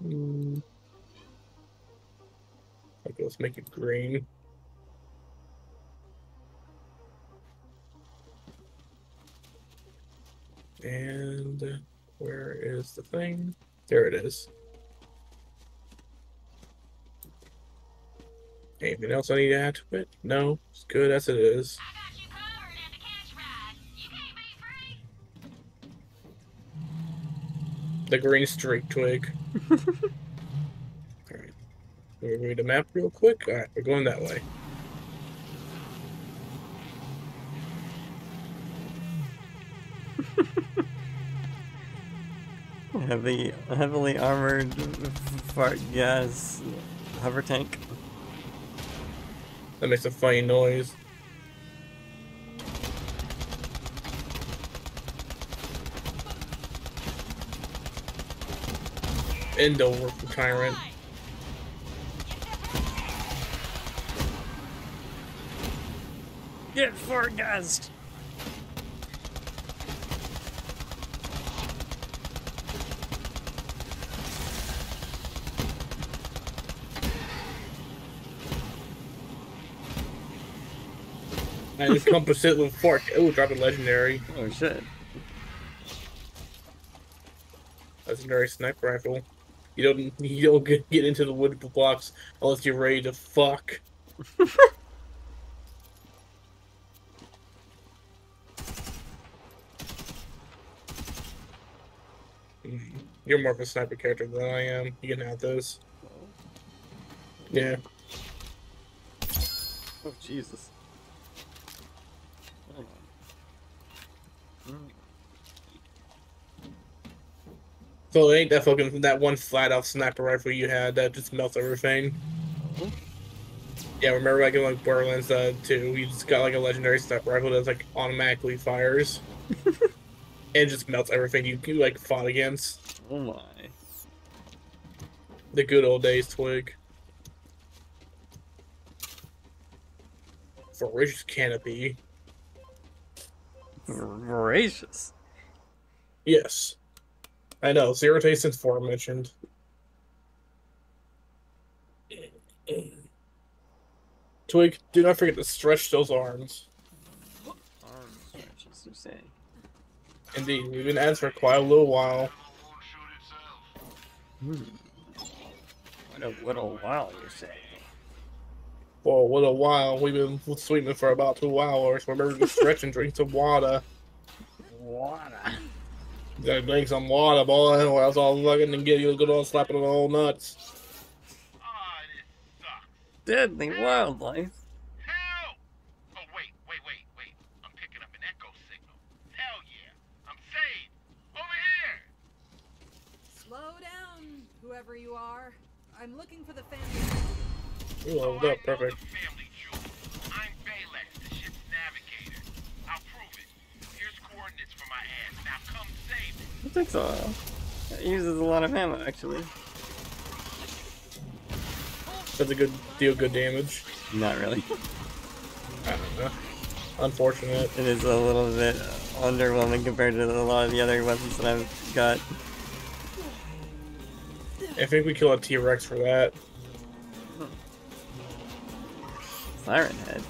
Hmm. Okay, let's make it green. And where is the thing? There it is. Anything else I need to add to it? No, it's good as it is. The green streak twig. Alright. We read the map real quick. Alright, we're going that way. Heavy, heavily armored fart gas hover tank. That makes a funny noise. Endo work for Tyrant. Get fart gassed! I encompass it with fork. Oh, drop a legendary. Oh shit. Legendary sniper rifle. You don't you don't get, get into the wood blocks unless you're ready to fuck. You're more of a sniper character than I am. You can have those. Yeah. Oh Jesus. Hold on. So it ain't that fucking that one flat out sniper rifle you had that just melts everything. Yeah, remember like in like Borderlands uh, 2, you just got like a legendary sniper rifle that's like automatically fires. and just melts everything you, you like fought against. Oh my. The good old days, Twig. Voracious canopy. Voracious. Yes. I know zero taste since mentioned Twig, do not forget to stretch those arms. Arm stretches, you say. Indeed, we've been at for quite a little while. Hmm. What a little while, you say. Well, what a while. We've been sweeping for about two hours. Remember to stretch and drink some water. Water. Gotta drink some water, boy, or else I'll fucking and give you a good old slap in the old nuts. Deadly wildlife. Oh, wait, wait, wait, wait. I'm picking up an echo signal. Hell yeah. I'm saved. Over here. Slow down, whoever you are. I'm looking for the family. Ooh, leveled up, perfect. I'm Balex, the ship's navigator. I'll prove it. Here's coordinates for my ass. Now come save me. It takes a while. It uses a lot of ammo, actually. Does a good deal, good damage. Not really. I don't know. Unfortunate. It is a little bit underwhelming compared to a lot of the other weapons that I've got. I think we kill a T-Rex for that. Siren Head.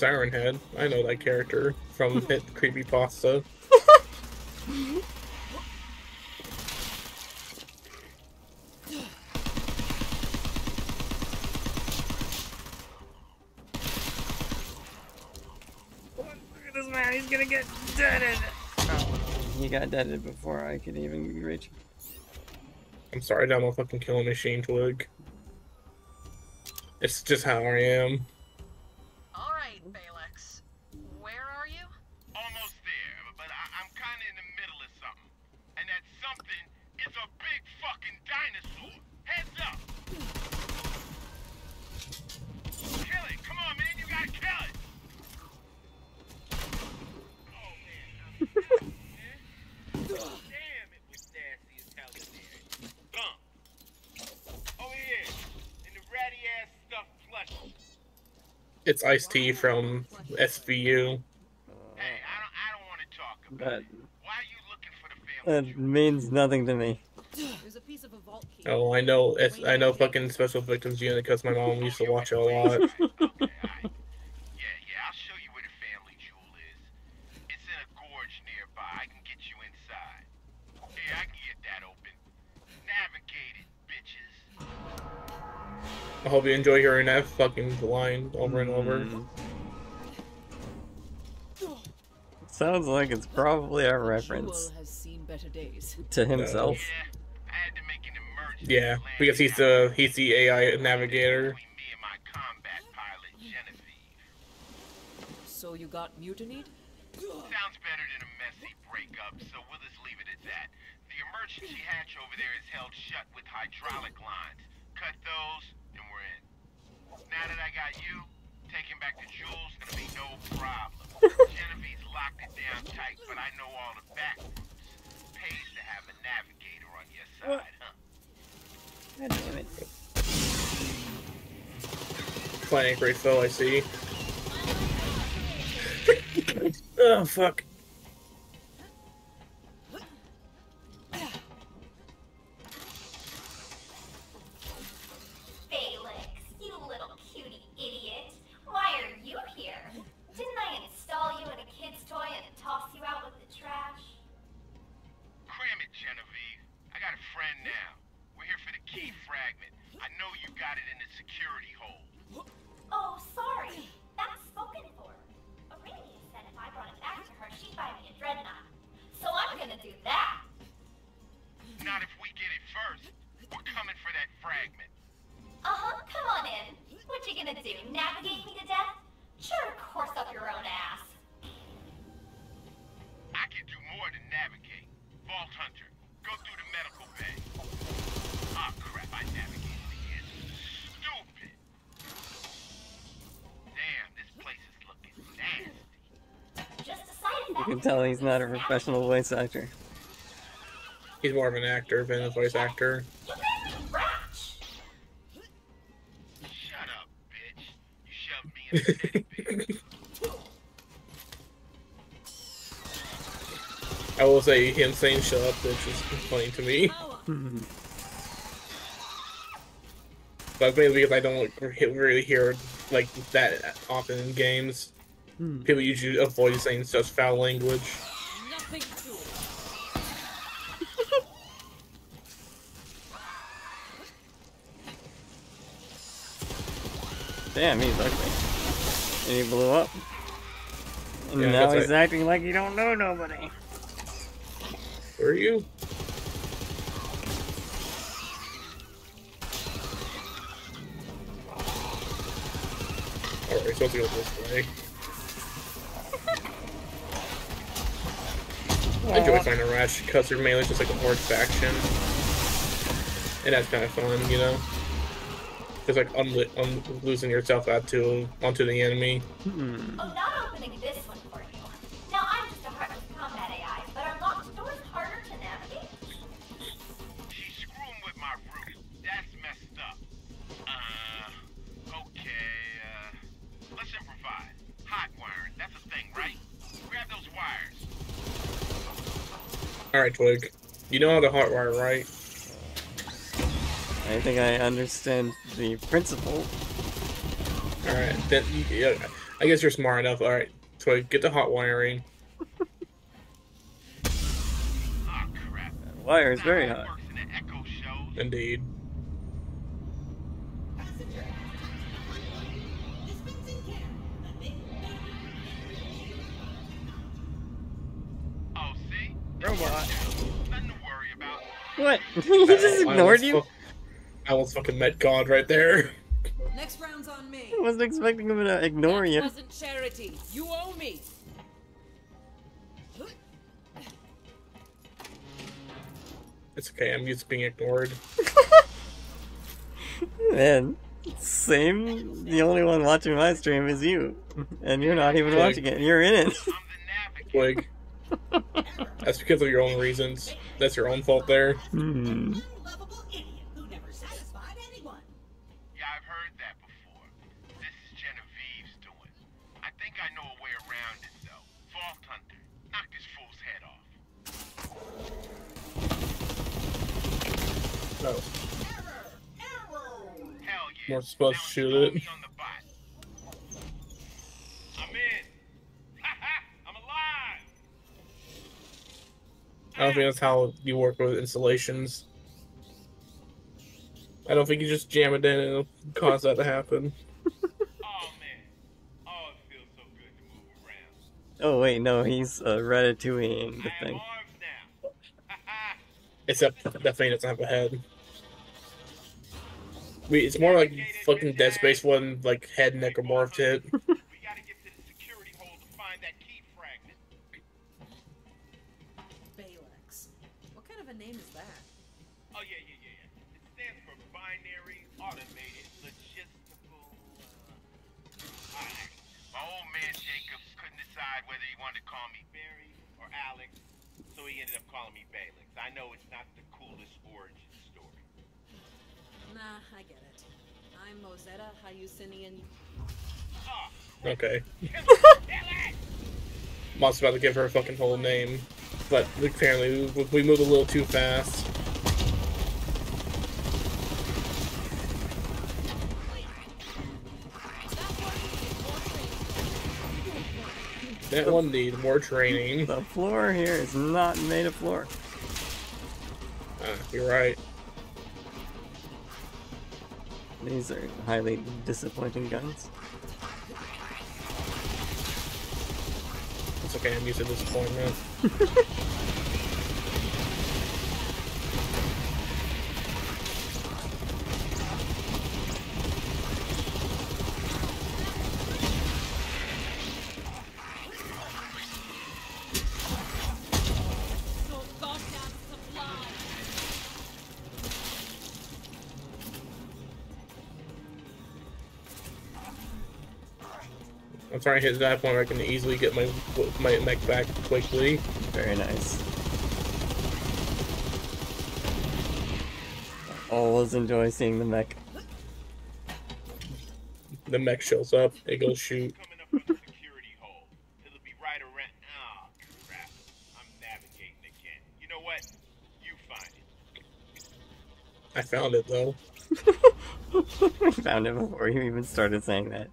Siren Head. I know that character from Hit Creepypasta. Look at this man, he's gonna get deaded. Oh, he got deaded before I could even reach. Him. I'm sorry, I'm a fucking killing machine, Twig. It's just how I am. It's Ice T from SVU. But that means nothing to me. There's a piece of a vault key. Oh, I know. I know. Fucking Special Victims Unit because my mom used to watch it a lot. I hope you enjoy hearing that fucking line over and over. Mm. Sounds like it's probably a reference Jewel has seen better days. to himself. Yeah, because he's the he's the AI navigator. So you got mutinied? Sounds better than a messy breakup, so we'll just leave it at that. The emergency hatch over there is held shut with hydraulic lines. Cut those, and we're in. Now that I got you, taking back the jewels gonna be no problem. GenIVIV's locked it down tight, but I know all the back routes. Pays to have a navigator on your side, huh? God damn it. Playing great foe, I see. oh fuck. Not if we get it first. We're coming for that fragment. Uh-huh, come on in. What you gonna do, navigate me to death? Sure, course up your own ass. I can do more than navigate. Vault Hunter, go through the medical bay. Ah, crap, I navigated again. Stupid. Damn, this place is looking nasty. Just decided You can tell he's not a professional voice actor. He's more of an actor than a voice actor. You made me ratch. Shut up, bitch. You shoved me in the teddy. I will say him saying "shut up," bitch is funny to me. but maybe because I don't really hear like that often in games. Hmm. People usually avoid saying such foul language. Nothing Damn, he's ugly. And he blew up. And Yeah, now he's right. acting like he don't know nobody. Where are you? Alright, we're supposed go this way. I enjoy finding Ratchet because they're mainly just like a horde faction. And that's kind of fun, you know? Just like unli- un- losing yourself out to onto the enemy. Hmm. Oh, not opening this one for you. Now, I'm just a heartless combat AI, but are locked doors harder to navigate? She's screwing with my route. That's messed up. Uh, okay, uh, let's improvise. Hot wiring, that's a thing, right? Grab those wires. Alright, Twig. You know how to hotwire, right? I think I understand the principle. Alright, then yeah, I guess you're smart enough. Alright, Twig, get the hot wiring. oh, Wire is very hot. Indeed. Robot. What? he just ignored you? Fu- I almost fucking met God right there. Next round's on me. I wasn't expecting him to ignore you. Wasn't charity. You owe me. It's okay, I'm used to being ignored. Man, same. The only one watching my stream is you, and you're not even Twig. watching it. You're in it. Twig. That's because of your own reasons. That's your own fault there. Hmm. We're supposed to shoot it. I'm in. I'm alive. I don't think that's how you work with installations. I don't think you just jam it in and it'll cause that to happen. Oh wait, no, he's uh, ratatouilleing the thing. Except that thing doesn't have a head. Wait, it's more like fucking Dead Space one, like head necromorphed it. Balex. What kind of a name is that? Oh yeah, yeah, yeah, yeah. It stands for binary automated logistical. Uh... Alright. My old man Jacob couldn't decide whether he wanted to call me Barry or Alex, so he ended up calling me Balex. I know it's not the coolest origin story. Nah, I get it. I'm Mosetta Hyusinian. Okay. Mom's about to give her a fucking whole name, but apparently we, we moved a little too fast. That one needs more training. The floor here is not made of floor. Uh, you're right. These are highly disappointing guns. It's okay, I'm used to disappointment. I'm trying to hit that point where I can easily get my my mech back quickly. Very nice. Always enjoy seeing the mech. The mech shows up, it goes shoot. It'll be right around. Ah, crap. I'm navigating again. You know what? You find it. I found it though. I found it before you even started saying that.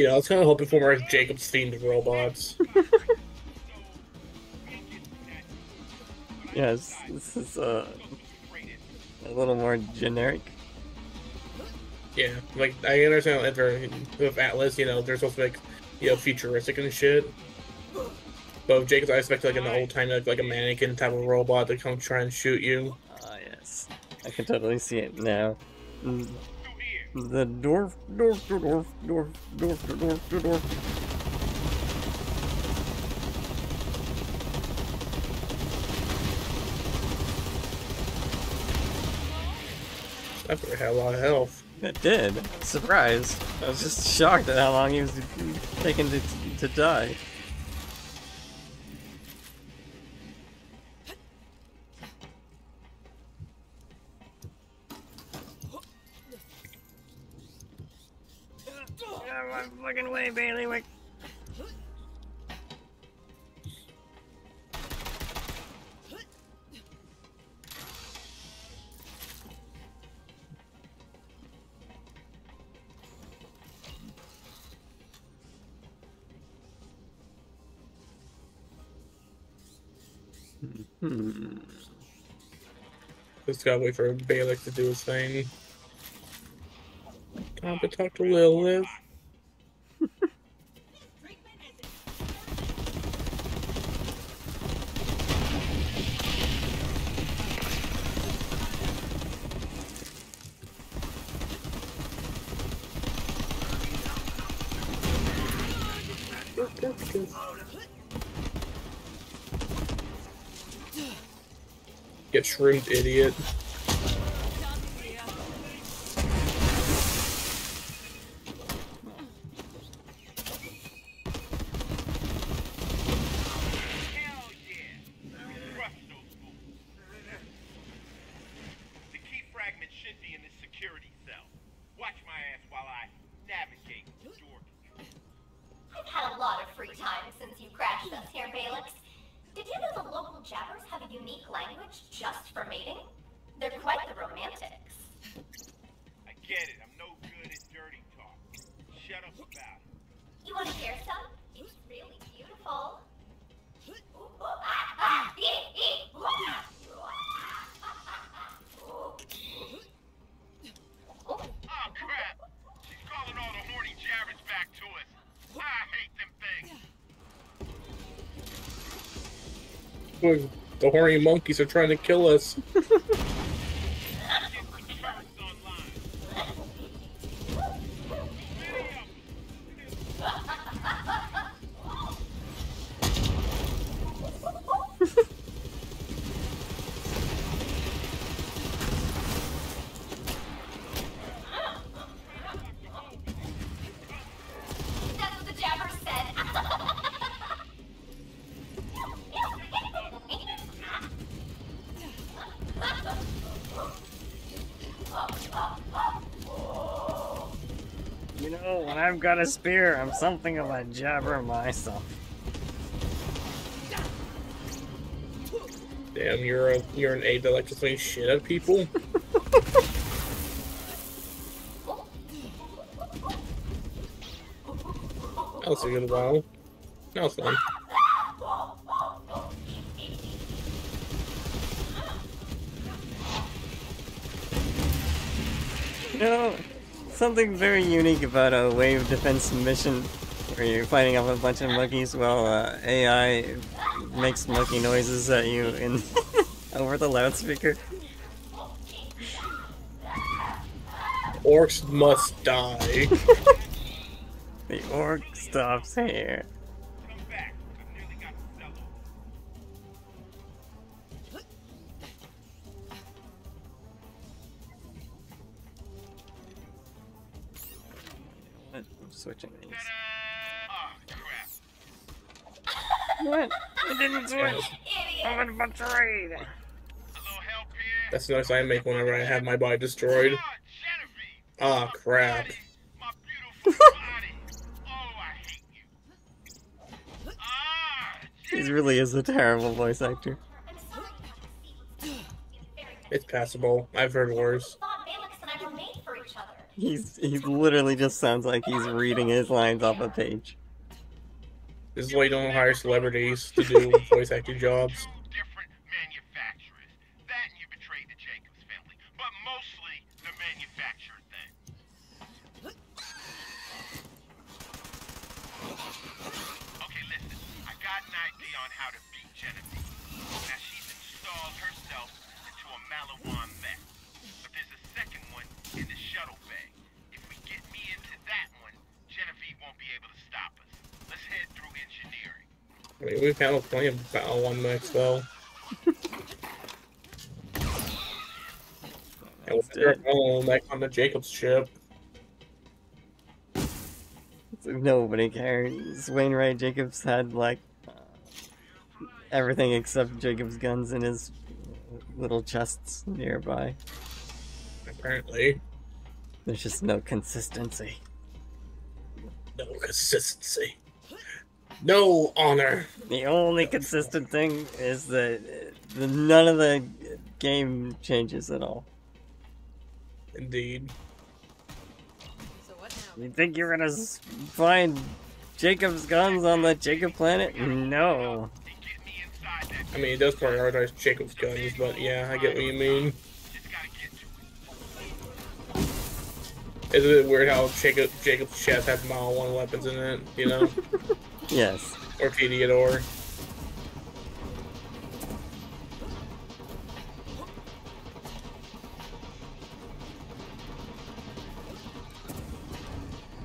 You know, I was kind of hoping for more Jakobs themed robots. Yes, this is uh, a little more generic. Yeah, like I understand if with Atlas, you know, they're supposed to be like, you know, futuristic and shit. But with Jakobs, I expect like an old time, like, like a mannequin type of robot to come try and shoot you. Ah, yes. I can totally see it now. Mm. The dwarf, dwarf, dwarf, dwarf, dwarf, dwarf, dwarf, dwarf. That had a lot of health. It did. Surprised. I was just shocked at how long he was taking to, to die. Just gotta wait for Balex to do his thing. Time to talk to. Get shroomed, idiot. Monkeys are trying to kill us. I've got a spear, I'm something of a jabber myself. Damn, you're a you're an aide that likes to throw shit at people. that was a good while. That was fun. You know, something very unique about a wave defense mission where you're fighting off a bunch of monkeys while uh, AI makes monkey noises at you in over the loudspeaker. Orcs must die. The orc stops here. Noise I make whenever I have my body destroyed. Ah, crap. He really is a terrible voice actor. It's passable. I've heard worse. Balex and I were made for each other. He's he literally just sounds like he's reading his lines off a page. This is why you don't hire celebrities to do voice acting jobs. the manufacturer thing. Okay, listen. I got an idea on how to beat GenIVIV. Now she's installed herself into a Maliwan mech. But there's a second one in the shuttle bay. If we get me into that one, GenIVIV won't be able to stop us. Let's head through engineering. I mean, we've handled plenty Battle 1 mechs, though. and we're oh, mech on the Jakobs ship. Nobody cares. Wainwright Jakobs had like uh, everything except Jakobs guns in his little chests nearby. Apparently. There's just no consistency. No consistency. No honor. The only consistent thing is that uh, the, none of the game changes at all. Indeed. So what now? You think you're gonna find Jakobs guns on the Jacob planet? No. I mean, it does prioritize Jakobs guns, but yeah, I get what you mean. Isn't it weird how Jacob Jakobs chest has Maliwan weapons in it, you know? Yes. or Theodore.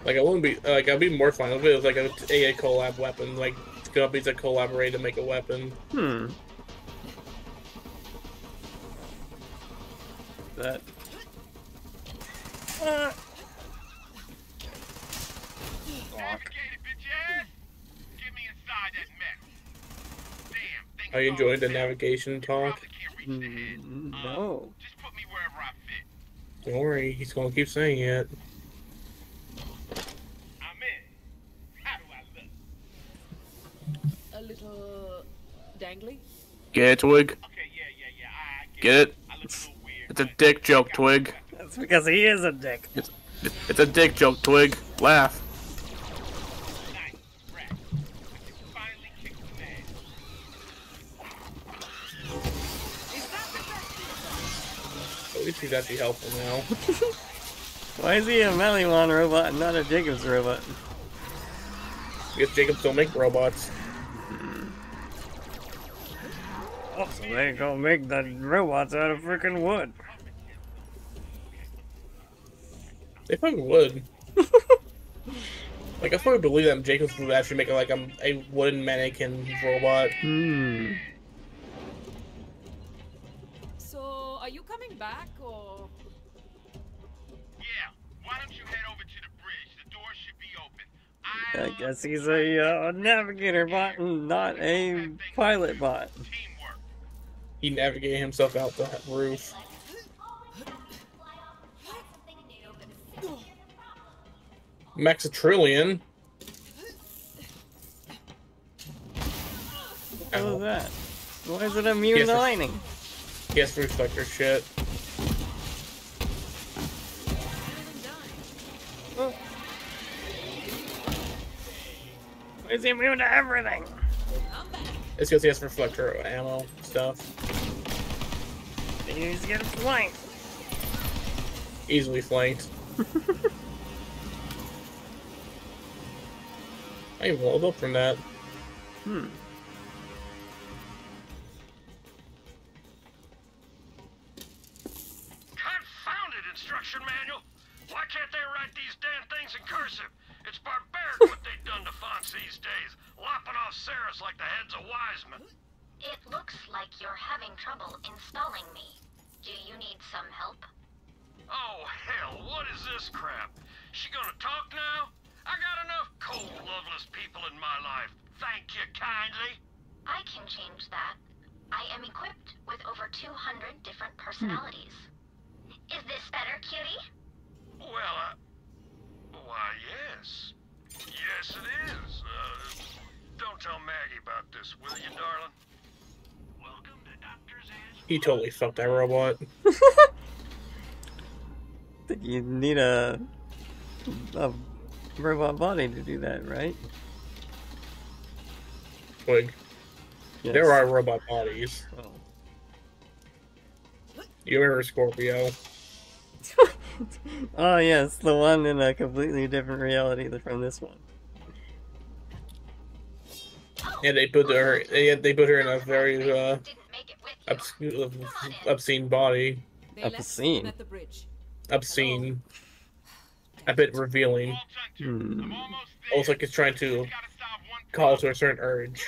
Like I wouldn't be like I'd be more fine if it was like a AA collab weapon, like companies that collaborate to make a weapon. Hmm. That. Uh, Are you enjoying the navigation talk? mm, no. Don't worry, he's gonna keep saying it. A little dangly? Get it, Twig? Get it? It's a dick joke, Twig. That's because he is a dick. It's, it's a dick joke, Twig. Laugh. At least he's actually helpful now. Why is he a Maliwan robot and not a Jakobs robot? Because Jakobs don't make robots. Oh, so they gonna make the robots out of freaking wood. They probably would. like, I probably believe that Jakobs would actually make like a, a wooden mannequin robot. Hmm. So, are you coming back I guess he's a uh, navigator bot and not a pilot bot. He navigated himself out the roof. Maxitrillion. What was that? Why is it immune to lightning? He has to reflector shit. He immune to everything? It's because he has reflector ammo stuff. He's getting flanked. Easily flanked. I even leveled up from that. Hmm. Totally fucked that robot. think you need a a robot body to do that, right? Twig. Yes. There are robot bodies. Oh. You remember Scorpio? Oh yes, the one in a completely different reality from this one. Yeah, they put her. They, they put her in a very uh, obscene, obscene body. Obscene. at the bridge. Obscene. A bit revealing. Hmm. Almost like it's trying to call to a certain urge.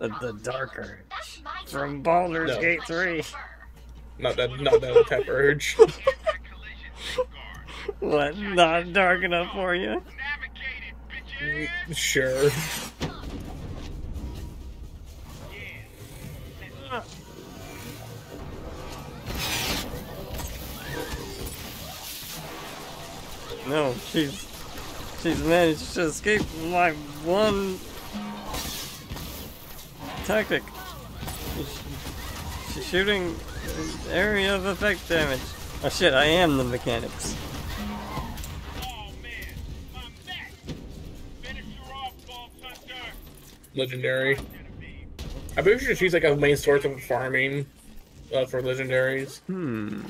The, the dark urge from Baldur's No. Gate Three. Not that, not that type of urge. what? Not dark enough for you? sure. No, she's she's managed to escape my one tactic. She's, she's shooting area of effect damage. Oh shit, I am the mechanics. Legendary. I believe pretty sure she's like a main source of farming uh, for legendaries. Hmm.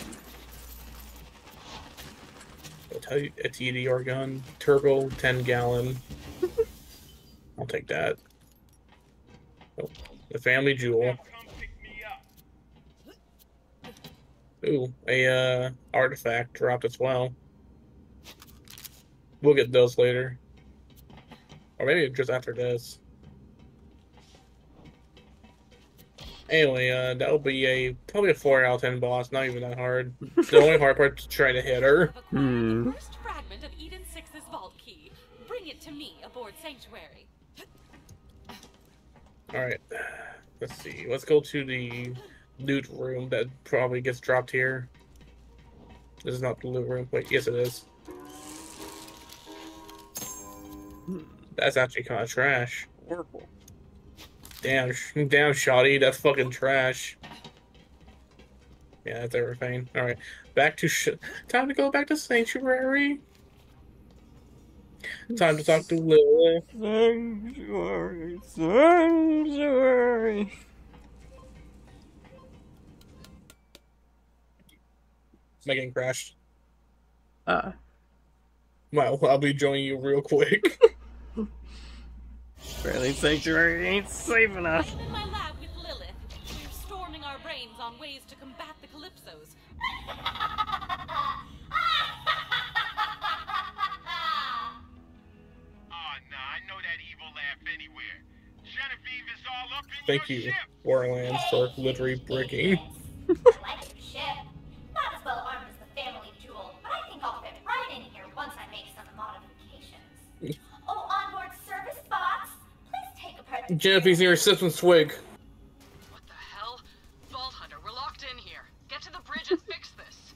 I'll a TD or gun. Turbo, 10 gallon. I'll take that. Oh, the family jewel. Ooh, a uh, artifact dropped as well. We'll get those later. Or maybe just after this. Anyway, uh, that'll be a probably a four out of ten boss. Not even that hard. the only hard part is trying to hit her. Hmm. First fragment of Eden Six's vault key. Bring it to me aboard Sanctuary. All right, let's see. Let's go to the loot room that probably gets dropped here. This is not the loot room. Wait, yes, it is. That's actually kind of trash. Horrible. Damn, damn, shoddy. That's fucking trash. Yeah, that's everything. All right, back to sh- time to go back to sanctuary. Time to talk to Lilith. Sanctuary, sanctuary. Megan crashed. Ah. Well, I'll be joining you real quick. Apparently, sanctuary ain't safe enough. I'm in my lab with Lilith. We're storming our brains on ways to combat the Calypsos. Oh, nah, I know that evil laugh anywhere. GenIVIV is all up in Thank your you, ship. Warlands, for literally bricking. Jennifer's near system swig. What the hell? Vault Hunter, we're locked in here. Get to the bridge and fix this.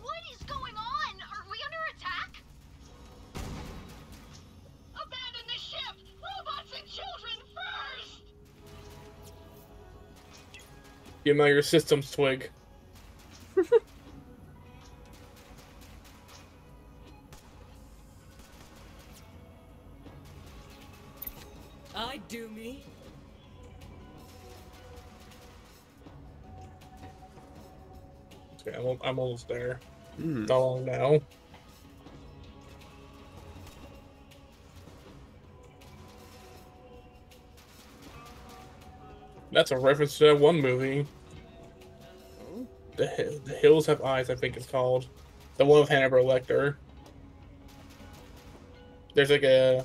What is going on? Are we under attack? Abandon the ship! Robots and children first! Give me your system swig. I do me? Okay, I'm, I'm almost there. Mm. Not long now. That's a reference to that one movie. The, the Hills Have Eyes, I think it's called. The one with Hannibal Lecter. There's like a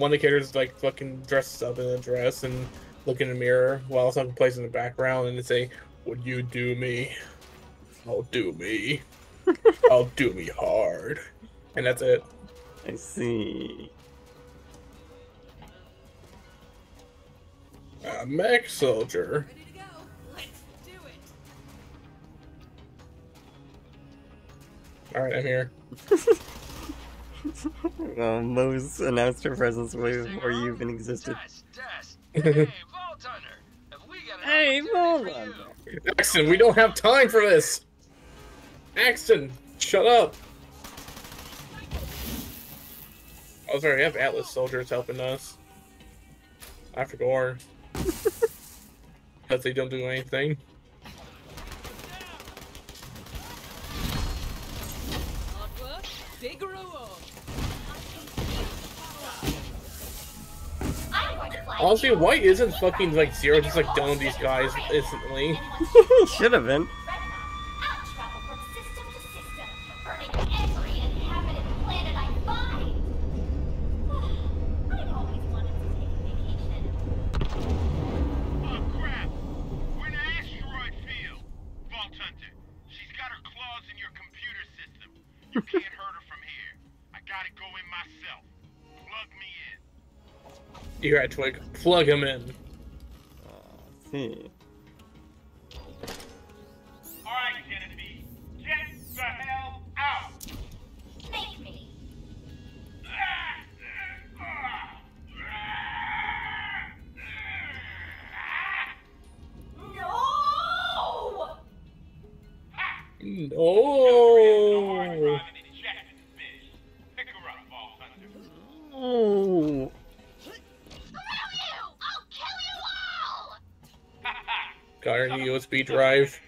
one of the characters like fucking dresses up in a dress and look in the mirror while something plays in the background and they say, Would you do me? I'll do me. I'll do me hard. And that's it. I see. A mech soldier. Alright, I'm here. well, Mo's announced her presence way before you even existed. hey, Vault Hunter! Axton, we don't have time for this! Axton, shut up! Oh, sorry, we have Atlas soldiers helping us. After Gore. Because they don't do anything. Honestly, why isn't fucking like Zero just like done with these guys instantly? Should have been. You're right, Twig. Plug him in. see. Alright, GenIVIV. Get the hell out! Thank me. No! Oh. Oh. Got her new USB drive.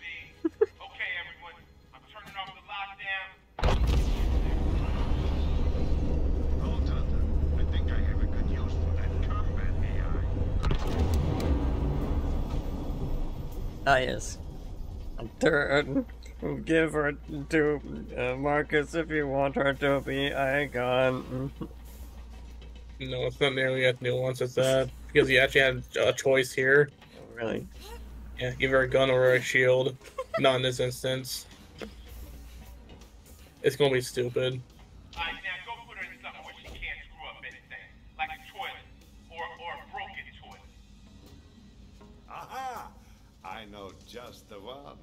Ah, yes. A turn. Give her to uh, Marcus if you want her to be icon. No, it's not nearly as nuanced as that. Because he actually had a choice here. Really? Yeah, give her a gun or a shield. Not in this instance. It's gonna be stupid. Alright, now go put her in something where she can't screw up anything. Like. Or, or a broken toilet. Aha! I know just the one.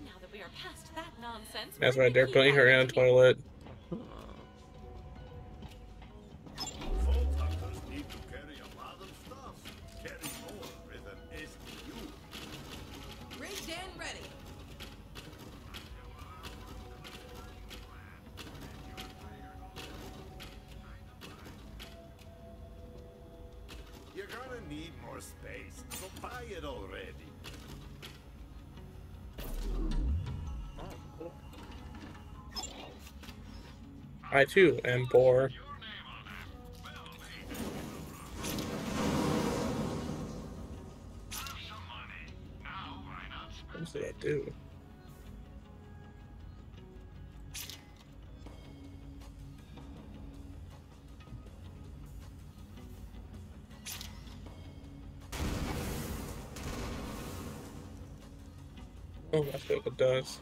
Now that we are past that nonsense, That's where right, they're putting her in a toilet. It already. I too am poor. What did I do? Oh, that's what it does.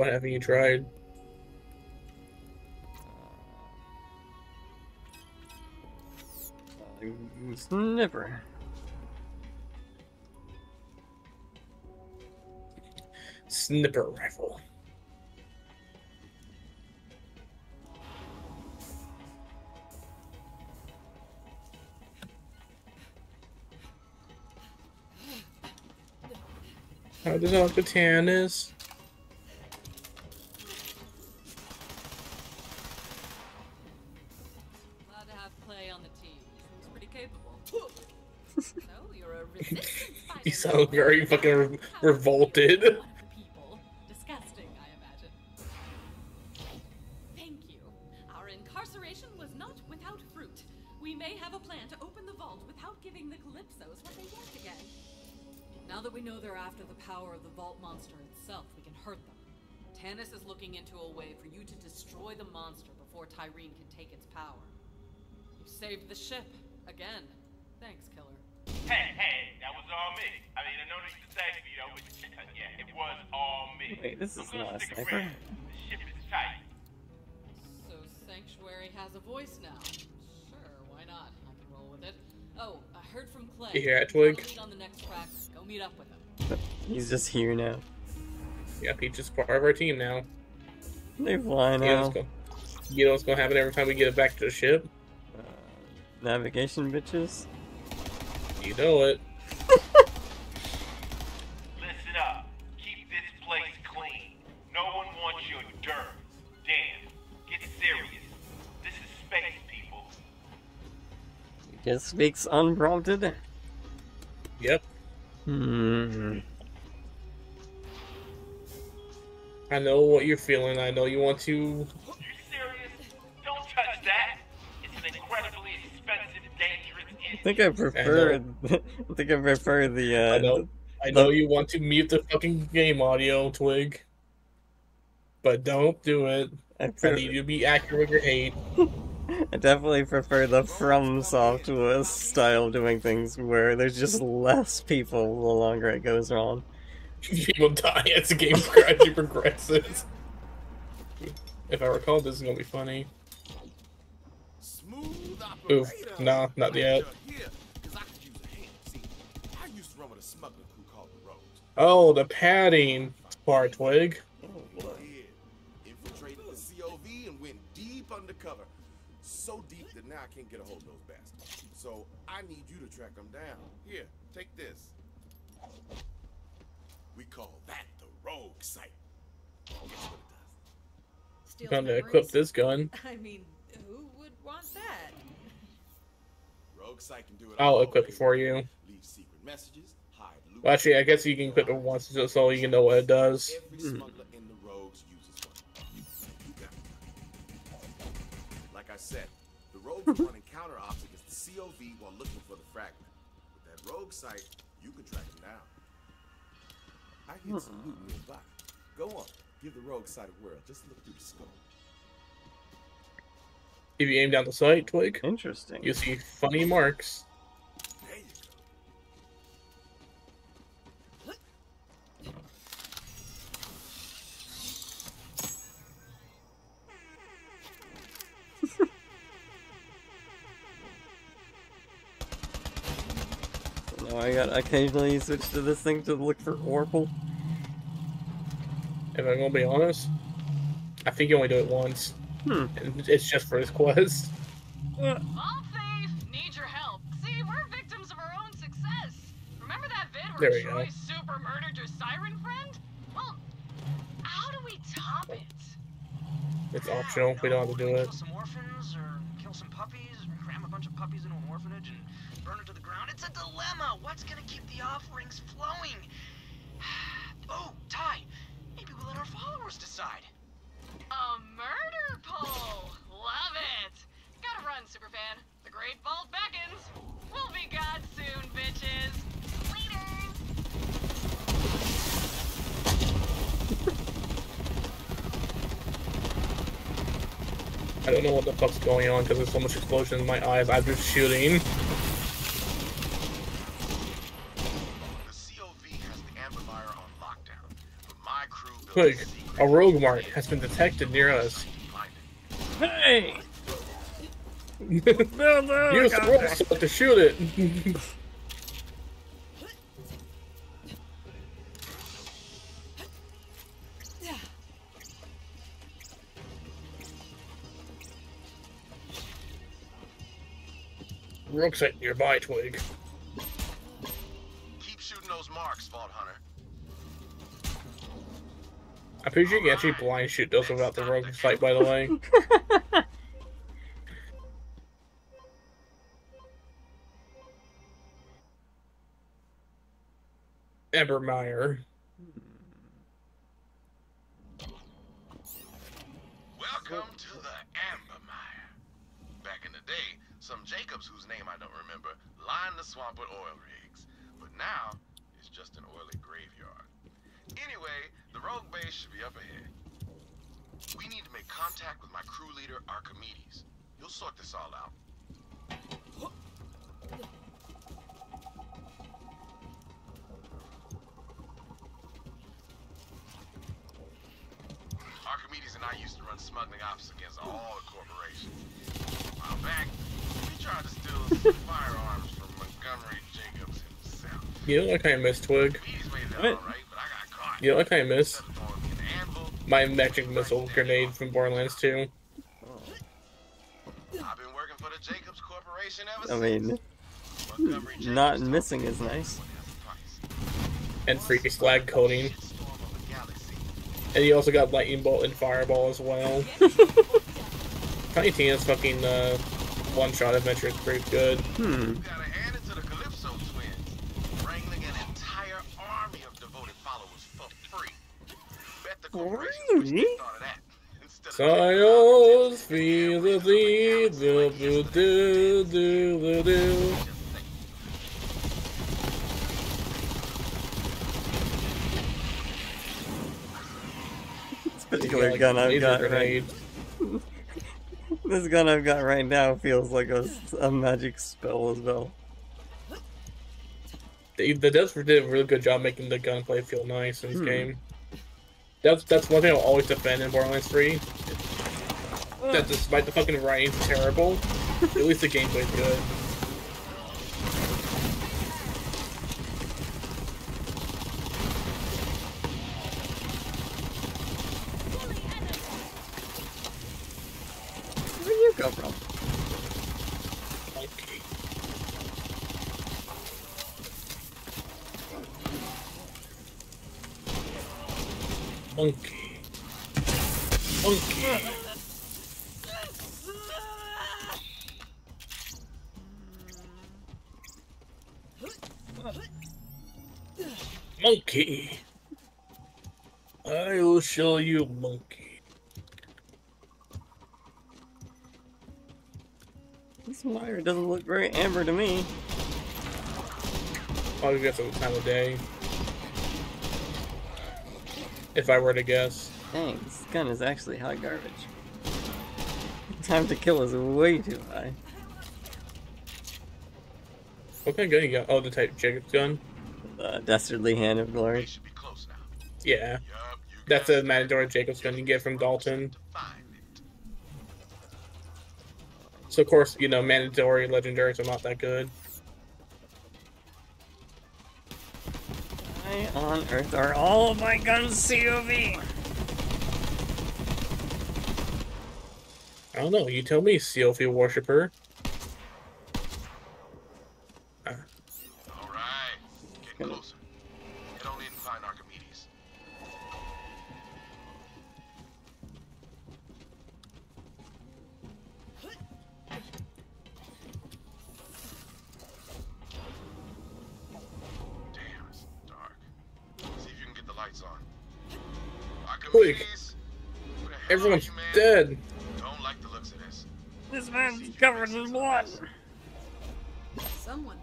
What have you tried? Never. Snipper rifle. How does Uncle Tan is? He very fucking re- revolted. Just here now. Yeah, Peach is part of our team now. They fly You know now. what's you know what's gonna happen every time we get it back to the ship? Navigation bitches. You know it. Listen up. Keep this place clean. No one wants your dirt. Damn. Get serious. This is space, people. Just speaks unprompted. Yep. Hmm. I know what you're feeling. I know you want to. You serious? Don't touch that. It's an incredibly expensive, dangerous I think I prefer. I think I prefer the. Uh, I know. I know you want to mute the fucking game audio, Twig. But don't do it. I, I pre- need you to be accurate with your hate. I definitely prefer the From Software style of doing things, where there's just less people the longer it goes on. People die as the game gradually progresses. If I recall, this is gonna be funny. Oof, nah, not yet. I used to run with a smuggling crew called the Rogues. Oh, the padding part, Twig. Oh, yeah. Infiltrated the COV and went deep undercover. So deep that now I can't get a hold of those bastards. So I need you to track them down. Here, take this. We call that the Rogue Sight. Guess what it does? Steals Time to memories? equip this gun. I mean, who would want that? Rogue Sight can do it I'll all. equip it for you. Leave secret messages, hide loot. Well, actually, I guess you can equip it once just so you can know what it does. Every mm-hmm. smuggler in the Rogues uses one. You got it. Like I said, the Rogues are running counter ops against the COV while looking for the fragment. With that Rogue sight, you can track them down. I hit some loot nearby. Go on, give the Rogue sight a whirl. Just look through the scope. If you aim down the sight, Twig, Interesting. you see funny marks. There you go. Now I got occasionally switch to this thing to look for Oracle. If I'm gonna be honest, I think you only do it once. Hmm. It's just for this quest. Vault thief, need your help. See, we're victims of our own success. Remember that vid There where we go. Super murdered your siren friend? Well, how do we top it? It's optional. We don't have to do it. Kill some orphans or kill some puppies, or cram a bunch of puppies into an orphanage and burn it to the ground. It's a dilemma. What's gonna keep the offerings flowing? oh, Ty, maybe we'll let our followers decide. A murder poll. Love it. Gotta run, superfan. The Great Vault beckons. We'll be gods soon, bitches. Later. I don't know what the fuck's going on because there's so much explosion in my eyes. I'm just shooting. Quick, a rogue mark has been detected near us. Hey! Use the rogue sword to shoot it. Rogue sight nearby, Twig. I'm pretty sure you can actually blind shoot those without the rogue sight, by the way. Ambermire. Welcome to the Ambermire. Back in the day, some Jakobs, whose name I don't remember, lined the swamp with oil rigs. But now, it's just an oily graveyard. Anyway, the rogue base should be up ahead. We need to make contact with my crew leader, Archimedes. He'll sort this all out. Archimedes and I used to run smuggling ops against all the corporations. A while back, we tried to steal some firearms from Montgomery Jakobs himself. You know what I kind of miss, Twig? What? You know what I kind of miss? My magic missile grenade from Borderlands 2. I mean, not missing is nice. And free flag coating. And you also got lightning bolt and fireball as well. Tiny Tina's fucking uh, one shot adventure is pretty good. Hmm. Really? Science, feel the do do do do do do. Particular like gun I've got right. this gun I've got right now feels like a, a magic spell as well. The, the devs did a really good job making the gunplay feel nice in this Hmm. game. That's that's one thing I'll always defend in Borderlands 3. That despite the fucking writing's terrible, at least the gameplay's good. Where'd you come from? Monkey. Monkey. Monkey. I will show you monkey. This wire doesn't look very amber to me. Probably guess the time of day. If I were to guess. Dang, this gun is actually hot garbage. Time to kill is way too high. What kind of gun you got? Oh, the type Jakobs gun? The Dastardly Hand of Glory. Yeah. That's a Matador Jakobs gun you get from Dalton. So of course, you know, mandatory legendaries are not that good. Why on earth are all of my guns COV? I don't know, you tell me, COV Worshipper. Get closer. Head on in and find Archimedes. Damn, it's dark. See if you can get the lights on. Quick! Archimedes! Everyone's dead! Don't like the looks of this. This man's covered in blood. Someone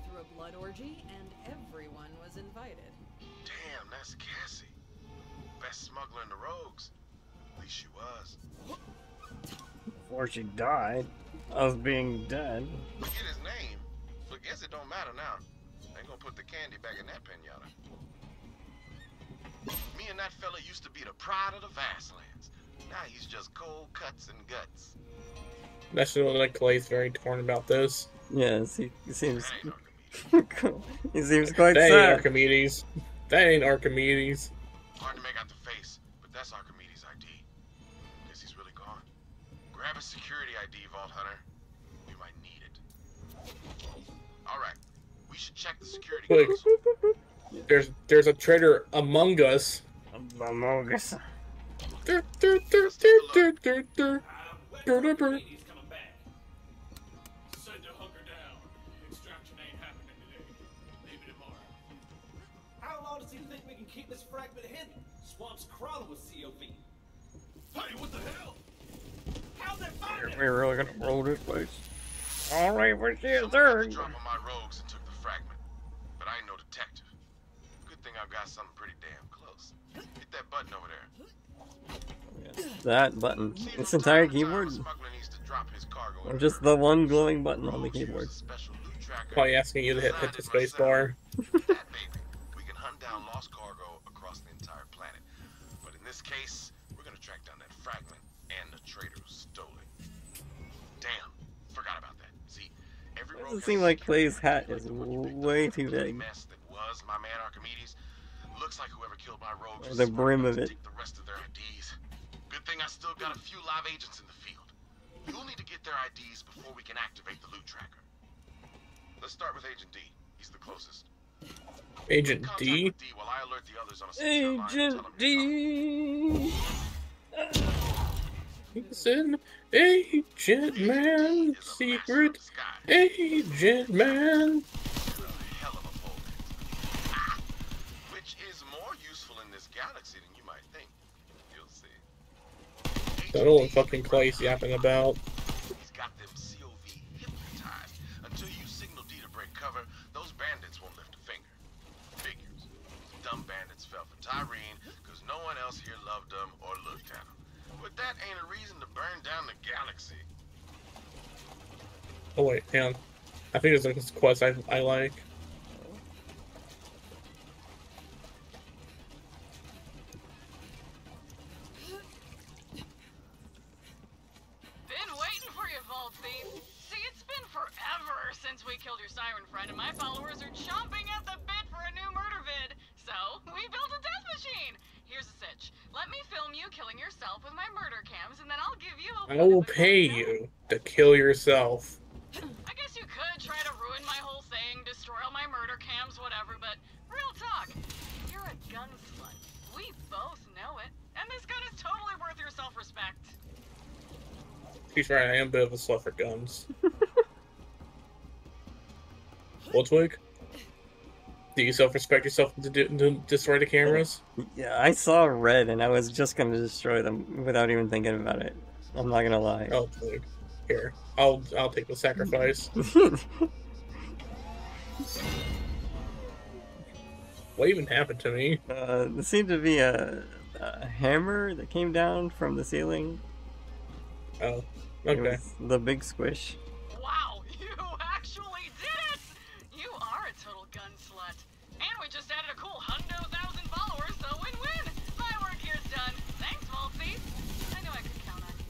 Before she died of being dead. Forget his name, but guess it don't matter now. Ain't gonna put the candy back in that pinata. Me and that fella used to be the pride of the Vastlands. Now he's just cold cuts and guts. That's just like Clay's very torn about this. Yes, he, he seems. he seems quite that ain't. Archimedes. That ain't Archimedes. Hard to make out the face, but that's Archimedes' Swamp's crawling with COV. Hey, what the hell? How'd they find it? We're really gonna roll this place. All right, we're still there. Drop on my rogues and took the fragment. But I ain't no detective. Good thing I've got something pretty damn close. Hit that button over there. That button. This entire keyboard? Or just the one glowing button on the keyboard? Probably asking you to hit, hit the space bar. We can hunt down lost cargo across the entire planet. But in this case, we're gonna track down that fragment and the traitor who stole it. Damn, forgot about that. See, every Doesn't seem like Clay's hat is way too big. mess that was my man Archimedes. Looks like whoever killed my rogues Or the brim of it. the rest of their IDs. Good thing I still got a few live agents in the field. You'll need to get their IDs before we can activate the loot tracker. Let's start with Agent D. He's the closest. Agent D. D while I alert the others on a secure line and tell Agent D. He's an agent man, secret agent man. which is more useful in this galaxy than you might think. You'll see. Don't know what fucking Clay's yapping about. He's got them COV hypnotized. Until you signal D to break cover, those bandits won't lift a finger. Figures. Dumb bandits fell for Tyreen because no one else here loved them or looked at them. But that ain't a reason to burn down the galaxy. Oh wait, hang on. I think there's like this quest I, I like. Been waiting for you, Vault Thief. See, it's been forever since we killed your siren friend, and my followers are chomping at the bit for a new murder vid. So, we built a death machine. Here's a sitch. Let me film you killing yourself with my murder cams, and then I'll give you a I will pay you to kill yourself. I guess you could try to ruin my whole thing, destroy all my murder cams, whatever, but real talk, you're a gun slut. We both know it. And this gun is totally worth your self-respect. She's right, I am a bit of a slut for guns. Woltwig? Do you self-respect yourself to, do, to destroy the cameras? Yeah, I saw red and I was just gonna destroy them without even thinking about it. I'm not gonna lie. Oh, Twig. Here, I'll I'll take the sacrifice. what even happened to me? Uh, there seemed to be a, a hammer that came down from the ceiling. Oh, okay. the big squish. Wow, you actually did it! You are a total gun slut. And we just added a cool hundo thousand followers, so win-win! My work here's done. Thanks, Vault Thief. I knew I could count on you.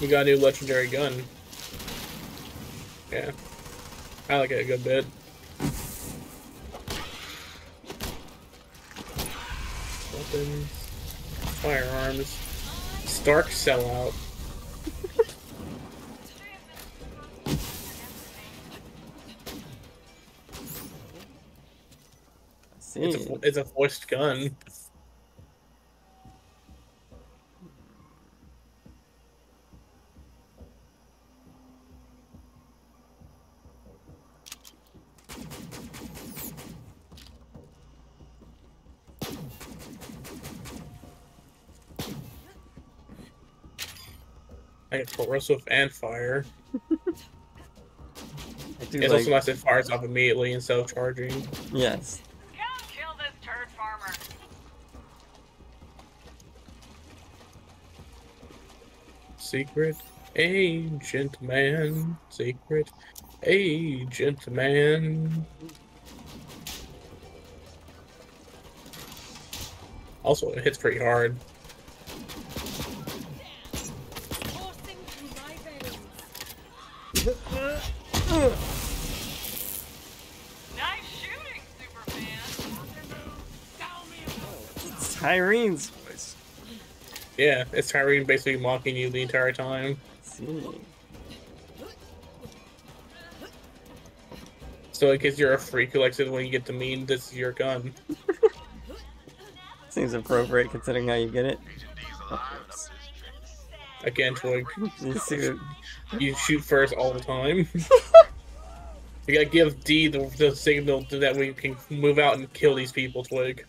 We got a new legendary gun. Yeah, I like it a good bit. Weapons, firearms, Stark sellout. It's a, it's a voiced gun. I can get corrosive and fire. I do It's like- also nice it fires off immediately instead of charging. Yes. Kill this turd farmer. Secret agent man. Secret agent man. Also, it hits pretty hard. It's Tyreen's voice. Yeah, it's Tyrene basically mocking you the entire time. See. So in case you're a freak who likes it when you get to mean, this is your gun. Seems appropriate considering how you get it. Again, Twig. You see it. You shoot first all the time. you gotta give D the, the signal so that we can move out and kill these people, Twig.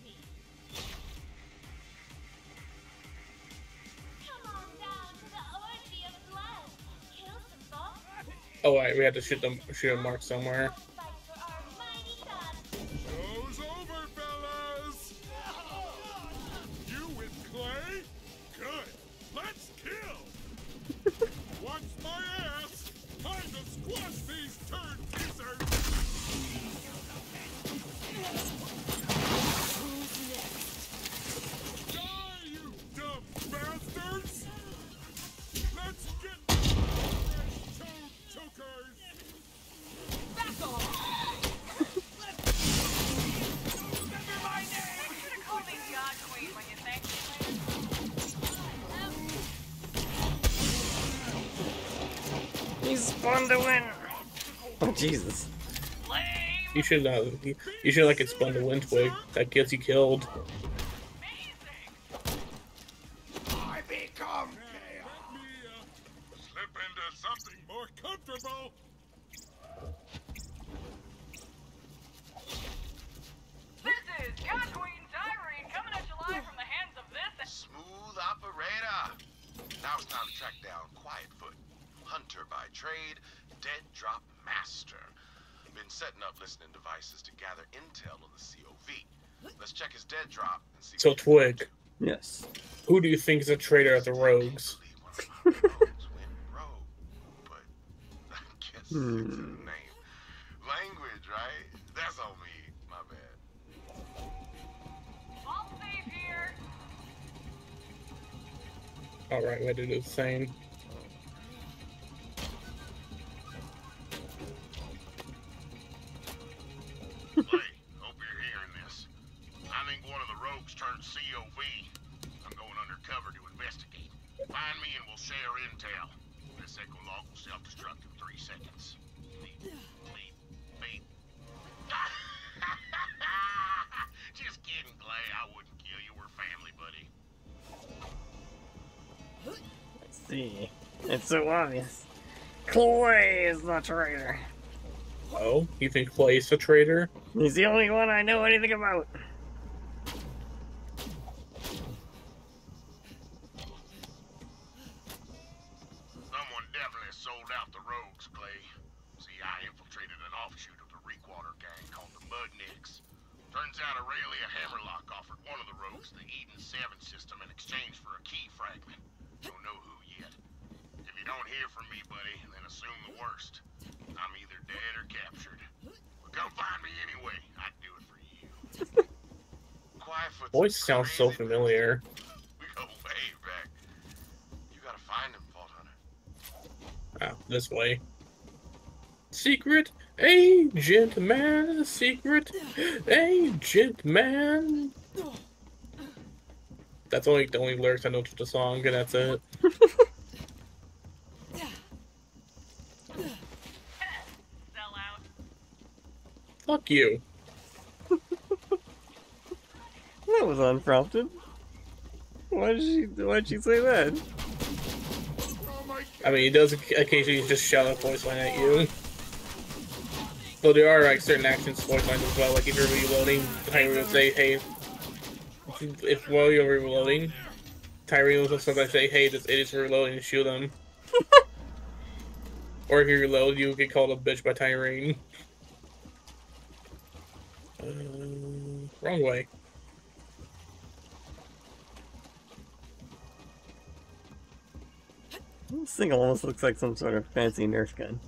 Oh, right, we have to shoot them, shoot a mark somewhere. He's to win. Oh Jesus. You should uh, you, you should like it spun to win, Twig. That gets you killed. I become chaos. Let me slip into something more comfortable. This is God Queen Tyreen coming at you live from the hands of this. Smooth operator. Now it's time to track down Quietfoot, hunter by trade, dead drop master. Been setting up listening devices to gather intel on the COV. Let's check his dead drop and see. So Twig, Yes. who do you think is a traitor of the rogues? Guess it's in the hmm. name. Language, right? That's on me. My bad. All safe here. All right, we had to do the same. Find me and we'll share intel. This echo log will self-destruct in three seconds. Beep, beep, beep. Just kidding, Clay. I wouldn't kill you. We're family, buddy. Let's see. It's so obvious. Clay is the traitor. Oh, you think Clay's a traitor? He's the only one I know anything about. Out Aurelia Hammerlock offered one of the rogues the Eden 7 system in exchange for a key fragment. Don't know who yet. If you don't hear from me, buddy, then assume the worst. I'm either dead or captured. But come find me anyway. I'd do it for you. Voice sounds so familiar. We go way back. You gotta find him, Vault Hunter. Ah, this way. Secret agent man, secret agent man. That's only the only lyrics I know to the song, and that's it. Fuck you. That was unprompted. Why did she? Why did she say that? I mean, he does occasionally just shout a voice line at you. Though there are like certain action voice lines as well. Like if you're reloading, Tyreen will say, "Hey." If, while you're reloading, Tyreen will sometimes say, "Hey, this idiot's reloading," and shoot them. or if you reload, you get called a bitch by Tyreen. Uh, wrong way. This thing almost looks like some sort of fancy Nerf gun.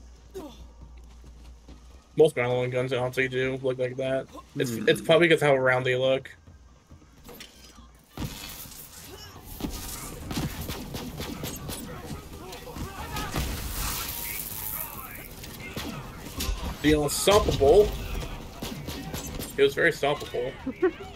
Most Maliwan guns honestly do look like that. It's hmm. it's probably because how round they look. The unstoppable. It was very stoppable.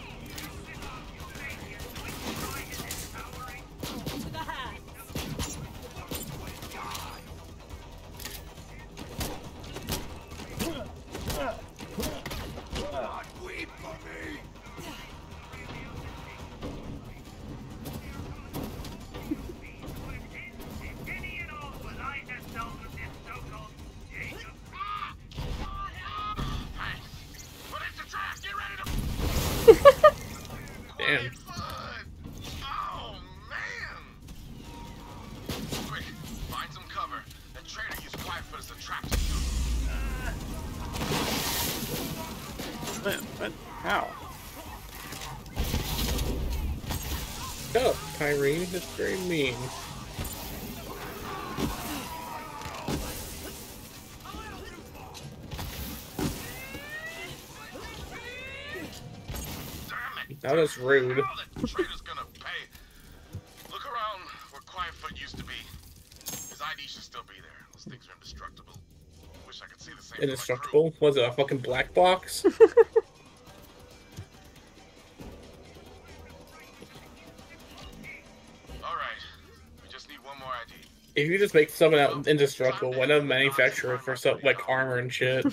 All right. We just need one more ID. if you just make something out indestructible, why not manufacture it for some like armor and shit?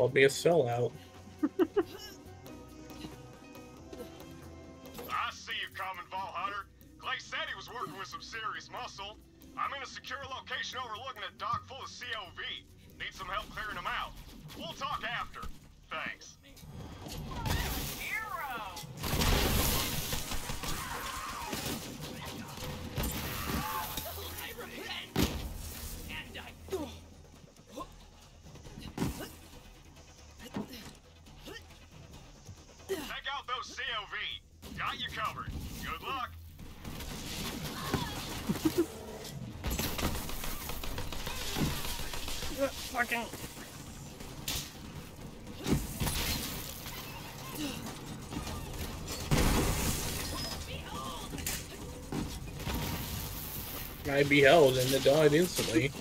Called me a sellout. I see you coming, Vault Hunter. Clay said he was working with some serious muscle. I'm in a secure location overlooking a dock full of COV. Need some help clearing them out. We'll talk after. Thanks. Take out those COV. Got you covered. Good luck. Fucking. I beheld and it died instantly.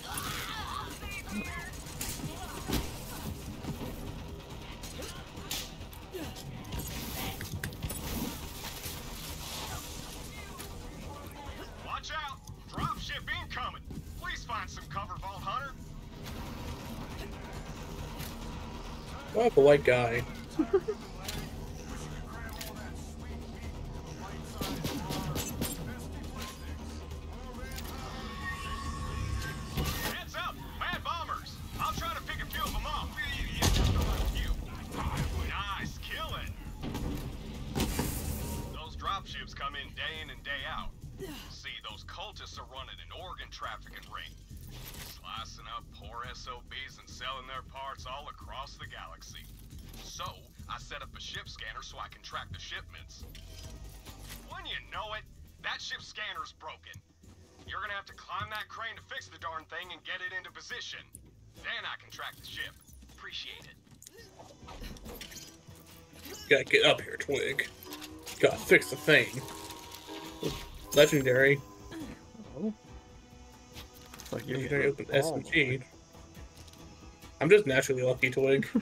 Oh, the white guy. get it into position. Then I can track the ship. Appreciate it. Gotta get up here, Twig. Gotta fix the thing. Legendary. It's like you're Legendary open Oh, SMG. I'm just naturally lucky, Twig.